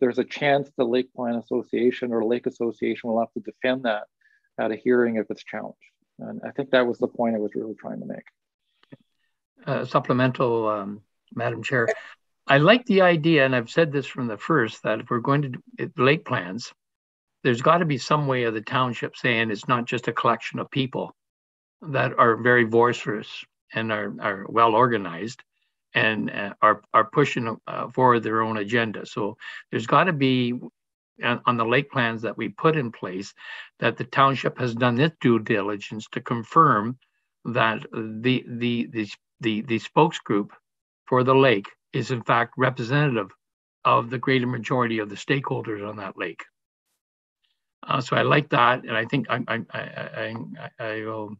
J: there's a chance the Lake Plan Association or Lake Association will have to defend that at a hearing if it's challenged. And I think that was the point I was really trying to make.
U: Uh, supplemental, um, Madam Chair. I like the idea, and I've said this from the first, that if we're going to do lake plans, there's got to be some way of the township saying it's not just a collection of people that are very boisterous and are, are well organized and uh, are, are pushing uh, forward their own agenda. So there's got to be on, the lake plans that we put in place that the township has done its due diligence to confirm that the the the the, the spokes group for the lake is in fact representative of the greater majority of the stakeholders on that lake. Uh, so I like that, and I think I I I I, I, will,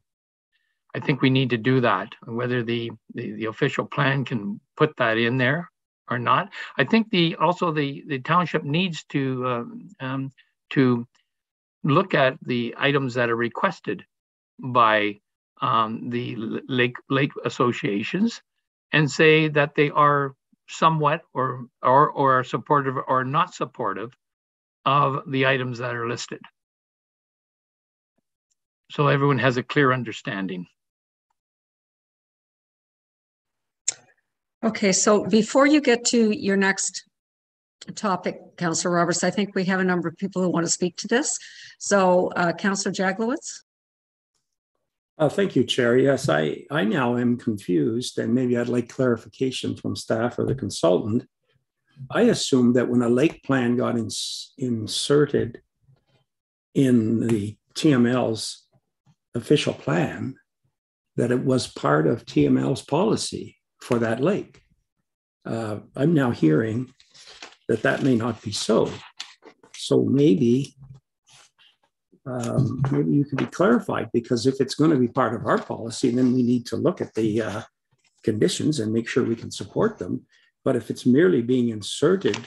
U: I think we need to do that. Whether the, the the official plan can put that in there or not, I think the also the the township needs to uh, um, to look at the items that are requested by um, the lake lake associations and say that they are somewhat or or or are supportive or not supportive of the items that are listed. So everyone has a clear understanding.
A: Okay, so before you get to your next topic, Councillor Roberts, I think we have a number of people who want to speak to this. So uh, Councillor Jaglowitz.
P: Uh, thank you, Chair. Yes, I, I now am confused, and maybe I'd like clarification from staff or the consultant. I assumed that when a lake plan got ins inserted in the TML's official plan, that it was part of TML's policy for that lake. Uh, I'm now hearing that that may not be so. So maybe um, maybe you could be clarified because if it's going to be part of our policy, then we need to look at the uh, conditions and make sure we can support them. But if it's merely being inserted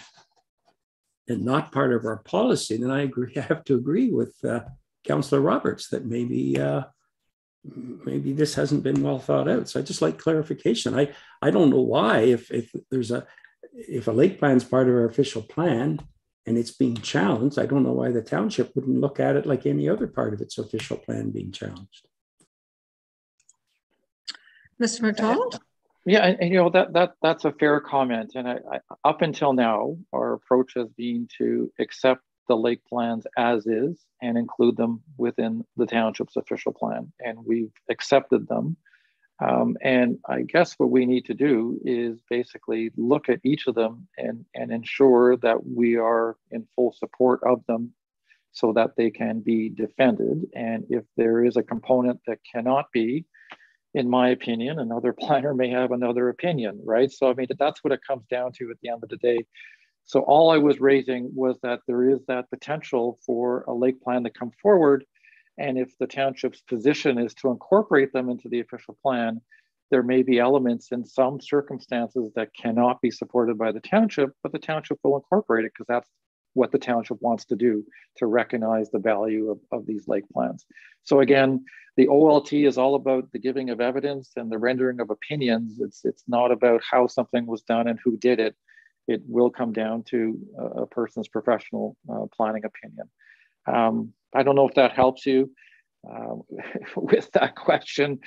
P: and not part of our policy, then I agree. <laughs> I have to agree with uh, Councillor Roberts that maybe uh, maybe this hasn't been well thought out. So I just like clarification. I, I don't know why, if, if there's a, if a lake plan is part of our official plan and it's being challenged, I don't know why the township wouldn't look at it like any other part of its official plan being challenged.
A: Mr. McDonald?
J: Yeah, and, and, you know that that that's a fair comment. And I, I, up until now, our approach has been to accept the lake plans as is and include them within the township's official plan, and we've accepted them. Um, and I guess what we need to do is basically look at each of them and and ensure that we are in full support of them, so that they can be defended. And if there is a component that cannot be, in my opinion. Another <laughs> planner may have another opinion, right? So, I mean, that's what it comes down to at the end of the day. So, all I was raising was that there is that potential for a lake plan to come forward. And if the township's position is to incorporate them into the official plan, there may be elements in some circumstances that cannot be supported by the township, but the township will incorporate it because that's what the township wants to do to recognize the value of, of these lake plans. So again, the OLT is all about the giving of evidence and the rendering of opinions. It's, it's not about how something was done and who did it. It will come down to a, person's professional uh, planning opinion. Um, I don't know if that helps you. Uh, <laughs> with that question,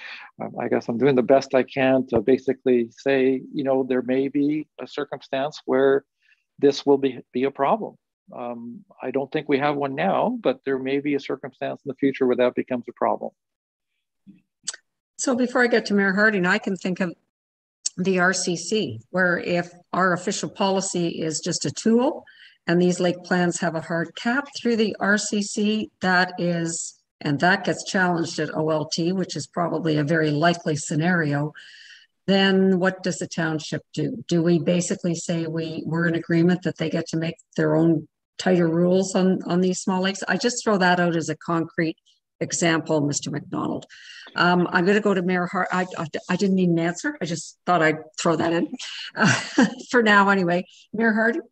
J: um, I guess I'm doing the best I can to basically say, you know, there may be a circumstance where this will be, be a problem. Um, I don't think we have one now, but there may be a circumstance in the future where that becomes a problem.
A: So before I get to Mayor Harding, I can think of the RCC, where if our official policy is just a tool and these lake plans have a hard cap through the RCC, that is, and that gets challenged at OLT, which is probably a very likely scenario, then what does the township do? Do we basically say we, we're in agreement that they get to make their own tighter rules on, on these small lakes. I just throw that out as a concrete example, Mr. McDonald. Um, I'm going to go to Mayor Hart. I, I, I, didn't need an answer. I just thought I'd throw that in uh, <laughs> for now anyway. Mayor Harding.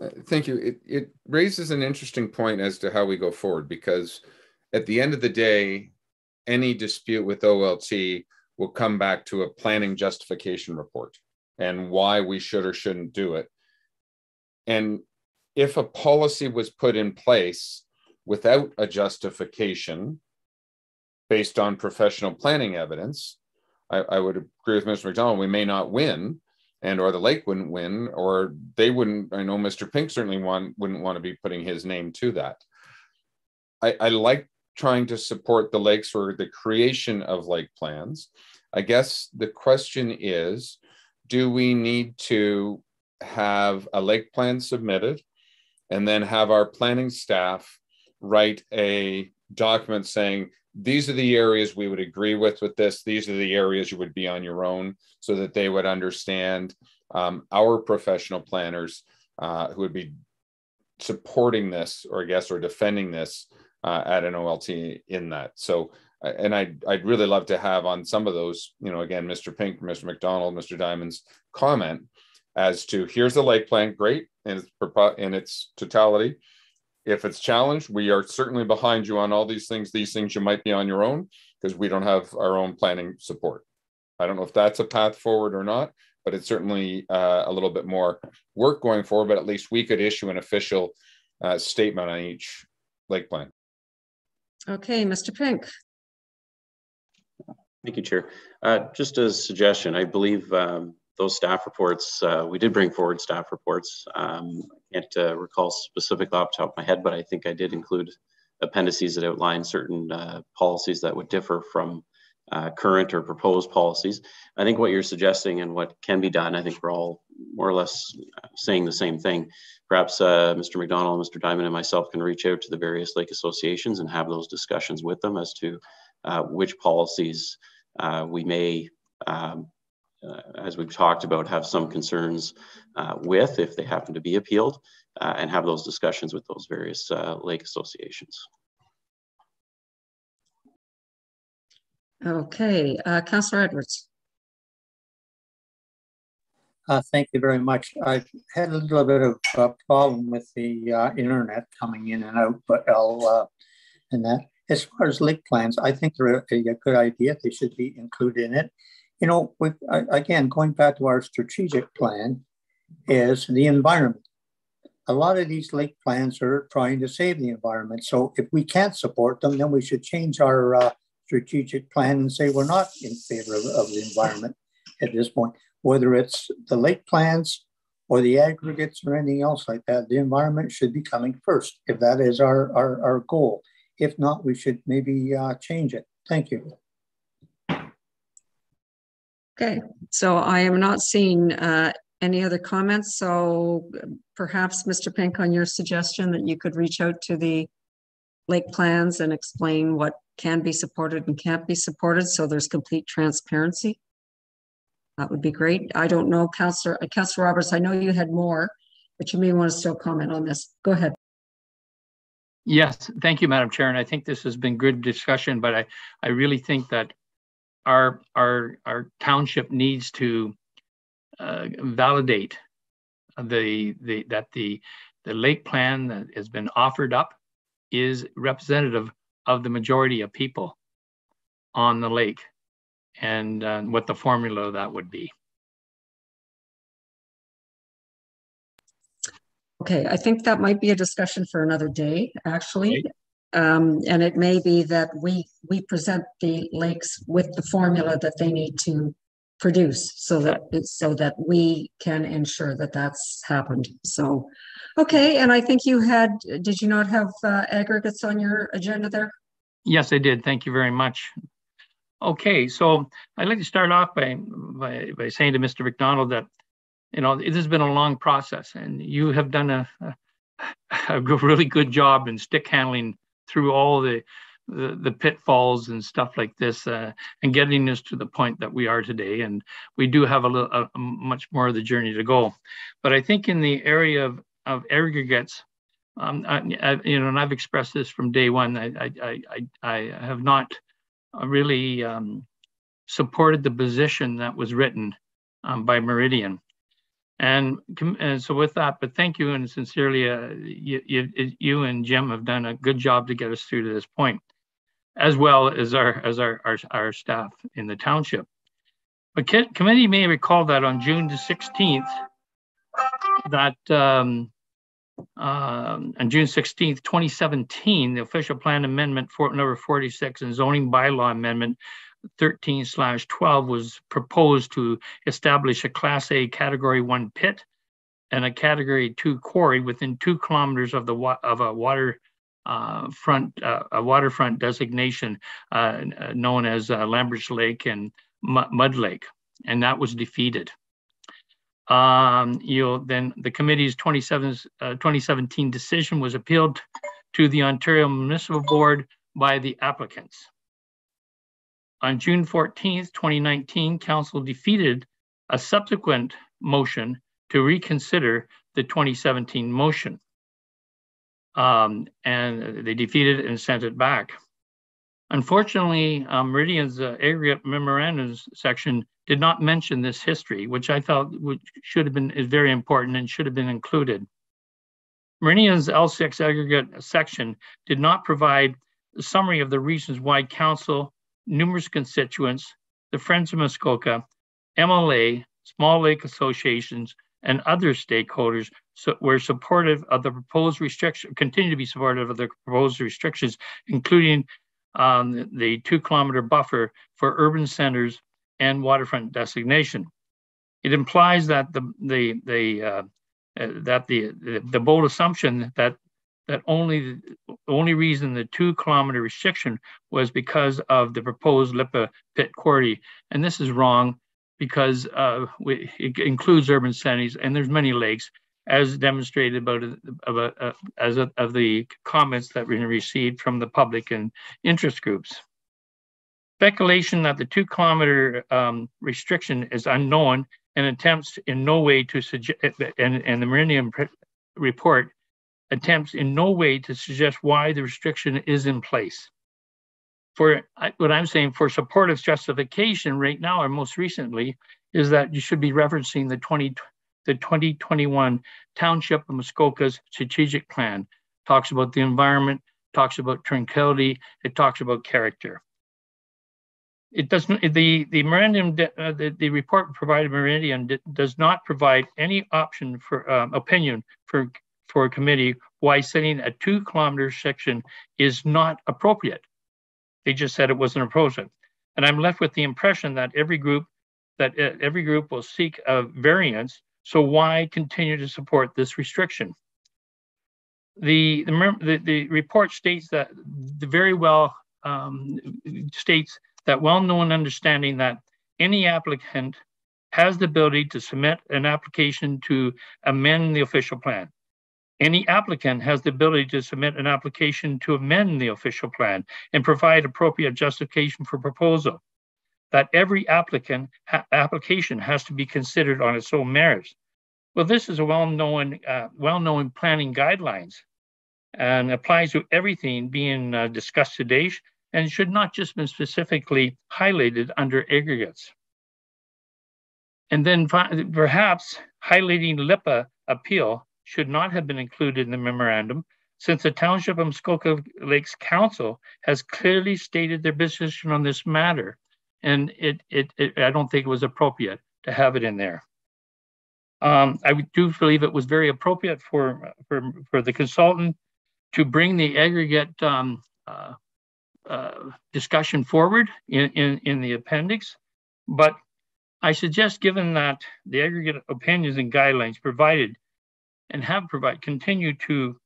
K: Uh, thank you. It, it raises an interesting point as to how we go forward because at the end of the day, any dispute with OLT will come back to a planning justification report and why we should or shouldn't do it. And if a policy was put in place without a justification based on professional planning evidence, I, I, would agree with Mr. McDonald. We may not win, and or the lake wouldn't win, or they wouldn't. I know Mr. Pink certainly want, wouldn't want to be putting his name to that. I, I like trying to support the lakes for the creation of lake plans. I guess the question is, do we need to have a lake plan submitted and then have our planning staff write a document saying these are the areas we would agree with with this these are the areas you would be on your own so that they would understand um, our professional planners uh, who would be supporting this or i guess or defending this uh, at an olt in that so uh, and I'd, I'd really love to have on some of those you know again mr pink mr mcdonald mr Dyment's comment as to here's the lake plan, great in its, in its totality. If it's challenged, we are certainly behind you on all these things. These things you might be on your own because we don't have our own planning support. I don't know if that's a path forward or not, but it's certainly uh, a little bit more work going forward. But at least we could issue an official uh, statement on each lake plan.
A: Okay, Mr. Pink.
M: Thank you, Chair. Uh, just a suggestion, I believe um, those staff reports, uh, we did bring forward staff reports. Um, I can't uh, recall specifically off the top of my head, but I think I did include appendices that outline certain uh, policies that would differ from uh, current or proposed policies. I think what you're suggesting and what can be done, I think we're all more or less saying the same thing. Perhaps uh, Mr. McDonald, Mr. Dyment, and myself can reach out to the various lake associations and have those discussions with them as to uh, which policies we may um, as we've talked about, have some concerns uh, with if they happen to be appealed uh, and have those discussions with those various lake associations.
A: Okay, uh, Councillor Edwards.
Q: Uh, thank you very much. I've had a little bit of a problem with the uh, internet coming in and out, but I'll, and that as far as lake plans, I think they're a, a good idea. They should be included in it. You know, again going back to our strategic plan, is the environment. A lot of these lake plans are trying to save the environment. So if we can't support them, then we should change our uh, strategic plan and say we're not in favor of, of the environment at this point. Whether it's the lake plans or the aggregates or anything else like that, the environment should be coming first if that is our, our, our goal. If not, we should maybe uh, change it. Thank you.
A: Okay, so I am not seeing uh, any other comments. So perhaps, Mr. Pink, on your suggestion that you could reach out to the lake plans and explain what can be supported and can't be supported so there's complete transparency. That would be great. I don't know, Councillor, uh, Councillor Roberts, I know you had more, but you may want to still comment on this. Go ahead.
U: Yes, thank you, Madam Chair. And I think this has been good discussion, but I, I really think that our, our, our township needs to uh, validate the, the, that the, the lake plan that has been offered up is representative of the majority of people on the lake and uh, what the formula of that would be.
A: Okay, I think that might be a discussion for another day, actually. Um, and it may be that we we present the lakes with the formula that they need to produce so that so that we can ensure that that's happened. So, okay, and I think you had, did you not have uh, aggregates on your agenda there?
U: Yes, I did. Thank you very much. Okay, so I'd like to start off by, by, by saying to Mr. McDonald that, you know, it has been a long process and you have done a, a, a really good job in stick handling through all the, the, the pitfalls and stuff like this uh, and getting us to the point that we are today. And we do have a, little, a, a much more of the journey to go. But I think in the area of, of aggregates, um, I, I, you know, and I've expressed this from day one. I, I, I, I have not really um, supported the position that was written um, by Meridian. And, and, so with that, but thank you and sincerely, uh, you, you, you, and Jim have done a good job to get us through to this point, as well as our as our our, our staff in the township. But committee may recall that on June the 16th, that um, um, on June 16th, 2017, the official plan amendment for number 46 and zoning bylaw amendment 13 slash 12 was proposed to establish a class A category one pit and a category two quarry within two kilometers of the of a water uh, front uh, a waterfront designation uh, known as uh, Lambert's Lake and Mud Lake, and that was defeated um, you then the committee's uh, 2017 decision was appealed to the Ontario Municipal Board by the applicants. On June 14th, 2019, Council defeated a subsequent motion to reconsider the 2017 motion. Um, and they defeated it and sent it back. Unfortunately, um, Meridian's uh, aggregate memorandums section did not mention this history, which I felt would, should have been is very important and should have been included. Meridian's L6 aggregate section did not provide a summary of the reasons why council, numerous constituents, the Friends of Muskoka, MLA, small lake associations, and other stakeholders so were supportive of the proposed restriction, continue to be supportive of the proposed restrictions, including um, the two kilometer buffer for urban centers and waterfront designation. It implies that the the the uh, uh, that the, the, the bold assumption that that only the only reason the two kilometer restriction was because of the proposed Lipa pit quarry, and this is wrong because uh, we, it includes urban centers and there's many lakes, as demonstrated about, about uh, as a, of the comments that we received from the public and interest groups. Speculation that the two kilometer um, restriction is unknown and attempts in no way to suggest, and, and the Meridian report attempts in no way to suggest why the restriction is in place. For what I'm saying for supportive justification right now or most recently is that you should be referencing the 20, the 2021 Township of Muskoka's strategic plan talks about the environment, talks about tranquility, it talks about character. It doesn't, the, the memorandum, uh, the, the report provided Meridian does not provide any option for um, opinion for, for a committee why setting a two kilometer section is not appropriate. They just said it wasn't appropriate. And I'm left with the impression that every group that every group will seek a variance. So why continue to support this restriction? The, the, the, report states that the very well um, states that well-known understanding that any applicant has the ability to submit an application to amend the official plan. Any applicant has the ability to submit an application to amend the official plan and provide appropriate justification for proposal. That every applicant ha application has to be considered on its own merits. Well, this is a well-known uh, well-known planning guidelines and applies to everything being uh, discussed today and should not just be specifically highlighted under aggregates. And then perhaps highlighting LIPA appeal should not have been included in the memorandum since the Township of Muskoka Lakes Council has clearly stated their position on this matter. And it, it, it I don't think it was appropriate to have it in there. Um, I do believe it was very appropriate for, for, for the consultant to bring the aggregate um, uh, uh, discussion forward in, in, in the appendix. But I suggest, given that the aggregate opinions and guidelines provided and have provided continue to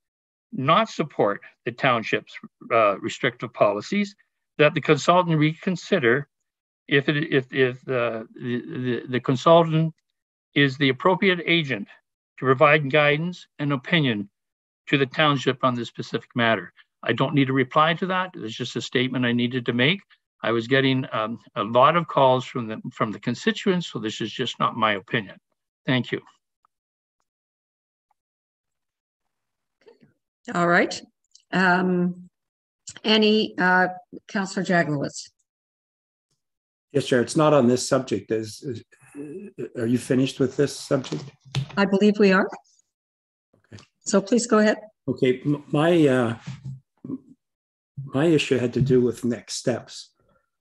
U: not support the township's uh, restrictive policies, that the consultant reconsider if it, if if the, the the consultant is the appropriate agent to provide guidance and opinion to the township on this specific matter. I don't need a reply to that. It's just a statement I needed to make. I was getting um, a lot of calls from the from the constituents, so this is just not my opinion. Thank you.
A: All right. Um, any uh, Councillor Jaglowitz?
P: Yes, Chair. It's not on this subject. Is, is are you finished with this subject?
A: I believe we are. Okay. So please go ahead.
P: Okay. My uh, my issue had to do with next steps.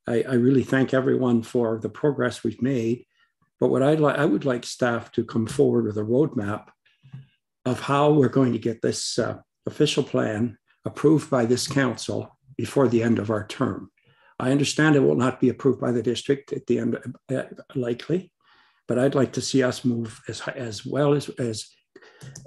P: I, I really thank everyone for the progress we've made. But what I'd like, I would like staff to come forward with a roadmap of how we're going to get this uh, official plan approved by this council before the end of our term. I understand it will not be approved by the district at the end, uh, likely, but I'd like to see us move as as well as as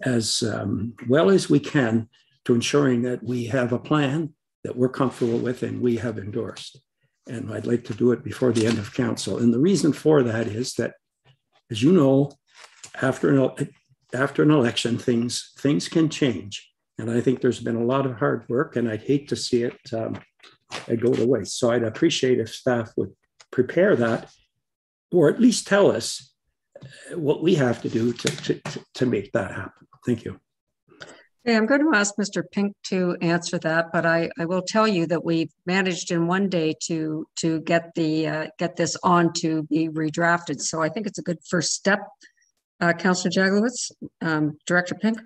P: as um, well as we can to ensuring that we have a plan that we're comfortable with and we have endorsed. And I'd like to do it before the end of council. And the reason for that is that, as you know, after an, after an election, things, things can change. And I think there's been a lot of hard work, and I'd hate to see it um, go to waste. So I'd appreciate if staff would prepare that, or at least tell us what we have to do to, to, to make that happen. Thank you.
A: Okay, I'm going to ask Mr. Pink to answer that, but I, I will tell you that we've managed in one day to to get the uh, get this on to be redrafted. So I think it's a good first step. Uh, Councillor Jaglowitz, um, Director Pink.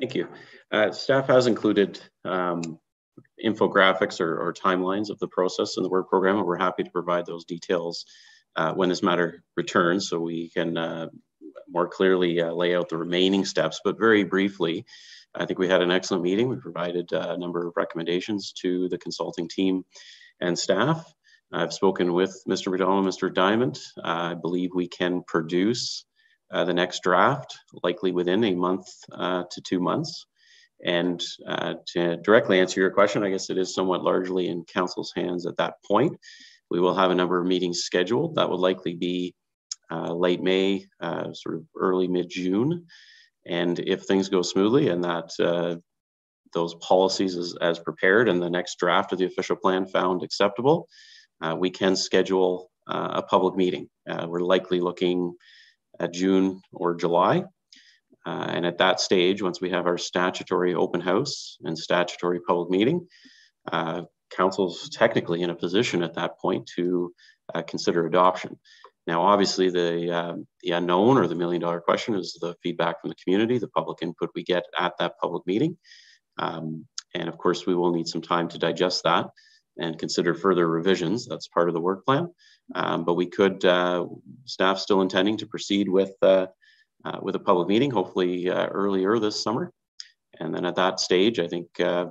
M: Thank you. Uh, staff has included um, infographics or, or, timelines of the process in the work program, and we're happy to provide those details uh, when this matter returns so we can uh, more clearly uh, lay out the remaining steps. But very briefly, I think we had an excellent meeting. We provided uh, a number of recommendations to the consulting team and staff. I've spoken with Mr. McDonald, Mr. Dyment. I believe we can produce uh, the next draft, likely within a month uh, to two months. And uh, to directly answer your question, I guess it is somewhat largely in council's hands at that point. We will have a number of meetings scheduled. That will likely be uh, late May, uh, sort of early mid June. And if things go smoothly and that uh, those policies as, as, prepared and the next draft of the official plan found acceptable, we can schedule a public meeting. We're likely looking June or July. and at that stage, once we have our statutory open house and statutory public meeting, council's technically in a position at that point to consider adoption. Now, obviously, the, um, the unknown or the million dollar question is the feedback from the community, the public input we get at that public meeting. Um, and of course, we will need some time to digest that and consider further revisions. That's part of the work plan. Um, but we could, uh, staff still intending to proceed with, uh, uh, with a public meeting, hopefully uh, earlier this summer. And then at that stage, I think uh,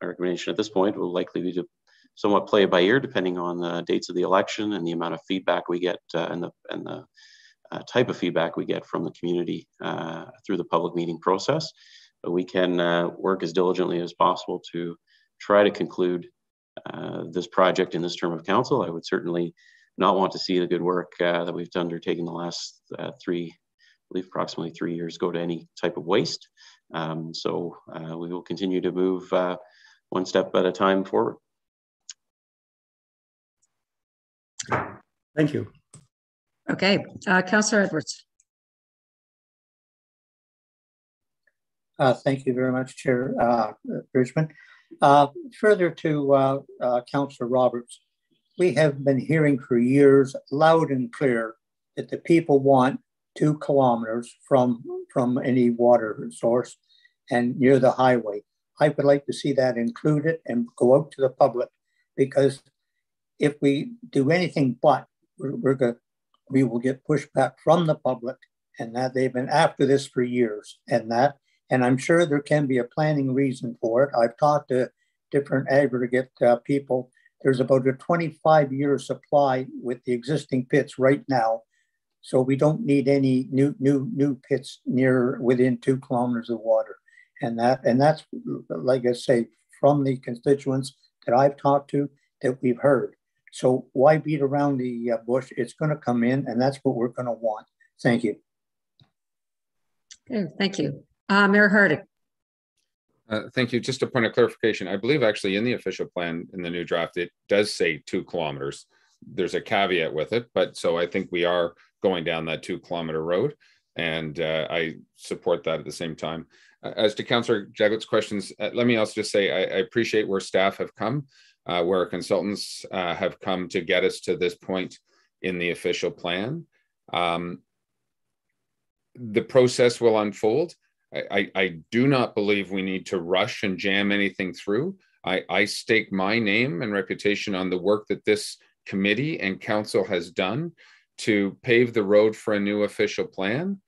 M: our recommendation at this point will likely be to somewhat play it by ear, depending on the dates of the election and the amount of feedback we get uh, and the, and the type of feedback we get from the community through the public meeting process. But we can work as diligently as possible to try to conclude this project in this term of council. I would certainly not want to see the good work uh, that we've undertaken the last uh, three, I believe approximately three years go to any type of waste. Um, so uh, we will continue to move uh, one step at a time forward.
P: Thank you.
A: Okay, uh, Councillor Edwards.
Q: Uh, thank you very much, Chair uh, Bridgman. Uh, further to uh, uh, Councillor Roberts, we have been hearing for years loud and clear that the people want two kilometers from, from any water source and near the highway. I would like to see that included and go out to the public because if we do anything but, we're, we're going we will get pushback from the public and that they've been after this for years and that and I'm sure there can be a planning reason for it. I've talked to different aggregate uh, people. There's about a 25 year supply with the existing pits right now. So we don't need any new new new pits near within two kilometers of water. And that and that's like I say, from the constituents that I've talked to that we've heard. So why beat around the uh, bush? It's going to come in, and that's what we're going to want. Thank you.
A: Okay, thank you. Uh, Mayor Harding.
K: Uh, thank you. Just a point of clarification. I believe actually in the official plan in the new draft, it does say two kilometers. There's a caveat with it, but so I think we are going down that two kilometer road. And uh, I support that at the same time. Uh, as to Councillor Jagott's questions, uh, let me also just say I, I, appreciate where staff have come, uh, where consultants have come to get us to this point in the official plan. Um, the process will unfold. I, I, do not believe we need to rush and jam anything through. I, I stake my name and reputation on the work that this committee and council has done to pave the road for a new official plan.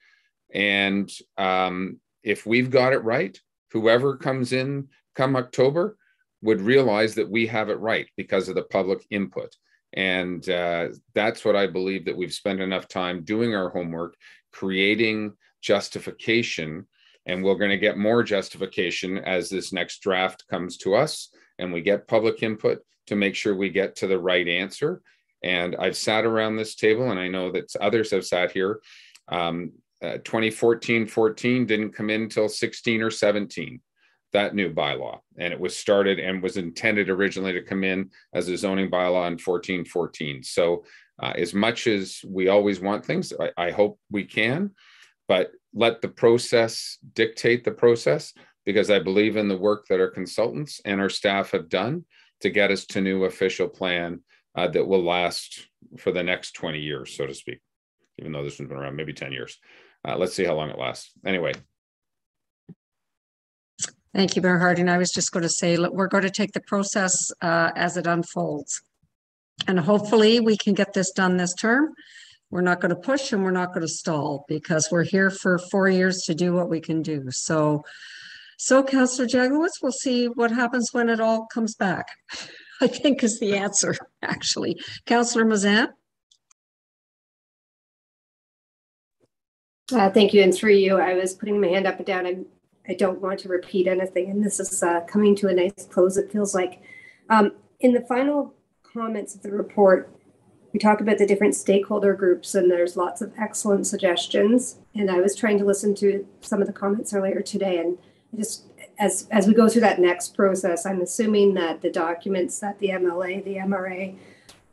K: And um, if we've got it right, whoever comes in come October would realize that we have it right because of the public input. And uh, that's what I believe that we've spent enough time doing our homework, creating justification and we're going to get more justification as this next draft comes to us and we get public input to make sure we get to the right answer. And I've sat around this table, and I know that others have sat here. Um, uh, 2014 14 didn't come in until 16 or 17 that new bylaw and it was started and was intended originally to come in as a zoning bylaw in 14 14 so uh, as much as we always want things I, I, hope we can but let the process dictate the process because I believe in the work that our consultants and our staff have done to get us to new official plan uh, that will last for the next 20 years, so to speak, even though this one's been around maybe 10 years. Uh, let's see how long it lasts. Anyway.
A: Thank you, Mayor Harding. I was just going to say, look, we're going to take the process uh, as it unfolds. And hopefully we can get this done this term. We're not going to push and we're not going to stall because we're here for four years to do what we can do. So, so Councillor Jaglowitz, we'll see what happens when it all comes back. <laughs> I think is the answer, actually. Councillor Mazan.
O: Uh, thank you. And through you, I was putting my hand up and down. I'm, I don't want to repeat anything. And this is uh, coming to a nice close, it feels like. Um, in the final comments of the report, we talk about the different stakeholder groups and there's lots of excellent suggestions. And i was trying to listen to some of the comments earlier today and just as as we go through that next process i'm assuming that the documents that the mla the mra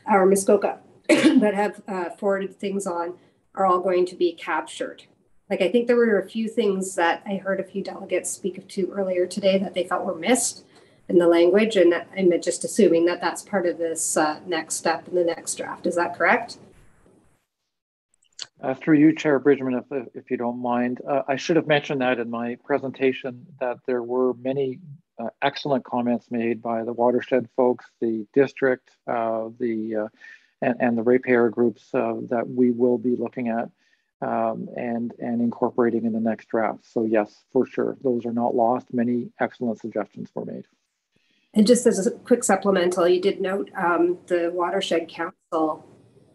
O: or muskoka <coughs> that have uh, forwarded things on are all going to be captured. Like i think there were a few things that i heard a few delegates speak to earlier today that they felt were missed in the language. And I'm just assuming that that's part of this uh, next step in the next draft. Is that correct?
J: Uh, through you, Chair Bridgman, if, if you don't mind, uh, I should have mentioned that in my presentation that there were many uh, excellent comments made by the watershed folks, the district, uh, the uh, and, and the ratepayer groups uh, that we will be looking at um, and and incorporating in the next draft. So yes, for sure, those are not lost. Many excellent suggestions were made.
O: And just as a quick supplemental, you did note um, the Watershed Council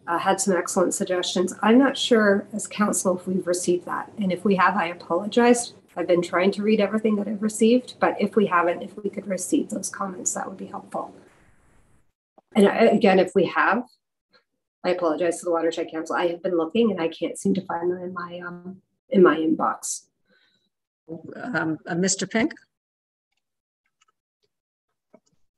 O: uh, had some excellent suggestions. I'm not sure as council if we've received that. And if we have, I apologize. I've been trying to read everything that I've received, but if we haven't, if we could receive those comments, that would be helpful. And again, if we have, I apologize to the Watershed Council. I have been looking and I can't seem to find them in my um, in my inbox.
A: Um, uh, Mr. Pink?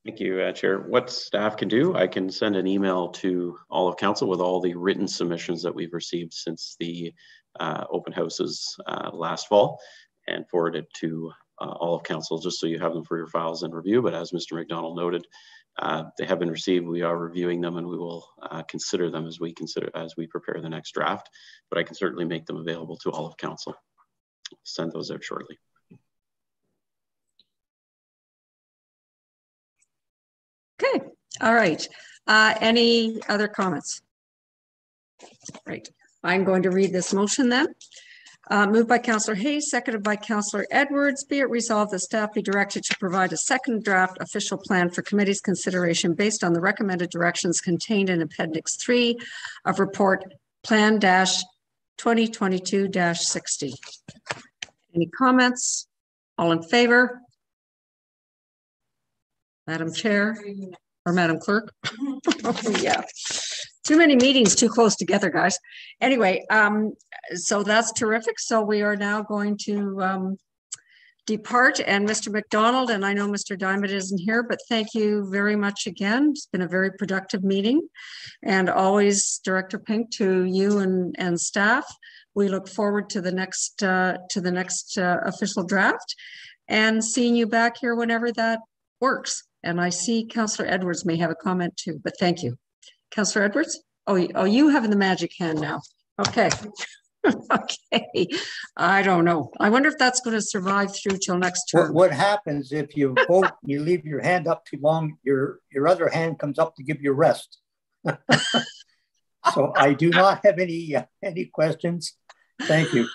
M: Thank you, uh, Chair. What staff can do, I can send an email to all of council with all the written submissions that we've received since the uh, open houses uh, last fall and forward it to uh, all of council just so you have them for your files and review. But as Mr. McDonald noted, uh, they have been received. We are reviewing them and we will uh, consider them as we consider as we prepare the next draft. But I can certainly make them available to all of council. Send those out shortly.
A: All right. Uh, any other comments? Right, I'm going to read this motion then. Uh, moved by Councillor Hayes, seconded by Councillor Edwards. Be it resolved that staff be directed to provide a second draft official plan for committee's consideration based on the recommended directions contained in Appendix 3 of Report Plan 2022 60. Any comments? All in favor? Madam Chair or Madam Clerk? <laughs> <laughs> oh, yeah. Too many meetings too close together, guys. Anyway, um, so that's terrific. So we are now going to um, depart and Mr. McDonald, and I know Mr. Dyment isn't here, but thank you very much again. It's been a very productive meeting and always Director Pink to you and, and staff. We look forward to the next uh, to the next uh, official draft and seeing you back here whenever that works. And I see Councillor Edwards may have a comment too, but thank you. Councillor Edwards? Oh, oh, you having the magic hand now. Okay. <laughs> okay. I don't know. I wonder if that's going to survive through till next term.
Q: What, what happens if you vote, you leave your hand up too long, your, your other hand comes up to give you rest. <laughs> so I do not have any, uh, any questions. Thank you.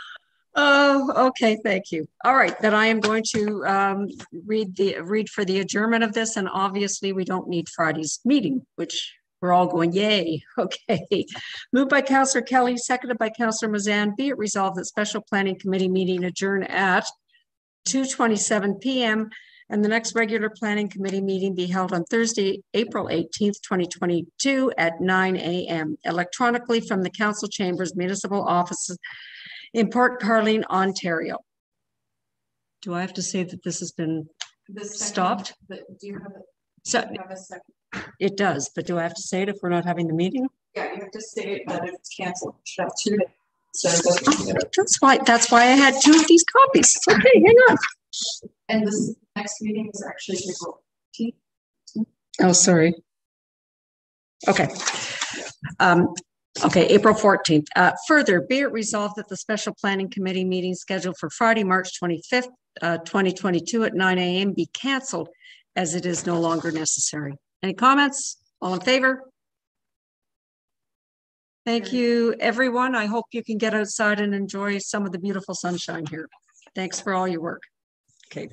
A: Oh, okay. Thank you. All right, then I am going to um, read the read for the adjournment of this, and obviously we don't need Friday's meeting, which we're all going yay. <laughs> Okay. Moved by Councillor Kelly, seconded by Councillor Mazan. Be it resolved that special planning committee meeting adjourn at 2:27 p.m. and the next regular planning committee meeting be held on Thursday, April 18th, 2022 at 9 a.m. electronically from the council chambers municipal offices in Port Carling, Ontario. Do I have to say that this has been this stopped?
C: do you have a,
A: so,
C: have a second?
A: It does, but do I have to say it if we're not having the meeting?
C: Yeah, you have to say that if it's canceled, should have two days. So
A: that's why that's why I had two of these copies. It's okay, hang on.
C: And this next meeting is actually April 15th.
A: Oh, sorry. Okay. Um, Okay, April 14th. Uh, further, be it resolved that the special planning committee meeting scheduled for Friday, March 25th, uh, 2022 at 9 a.m. be canceled as it is no longer necessary. Any comments? All in favor? Thank you, everyone. I hope you can get outside and enjoy some of the beautiful sunshine here. Thanks for all your work. Okay.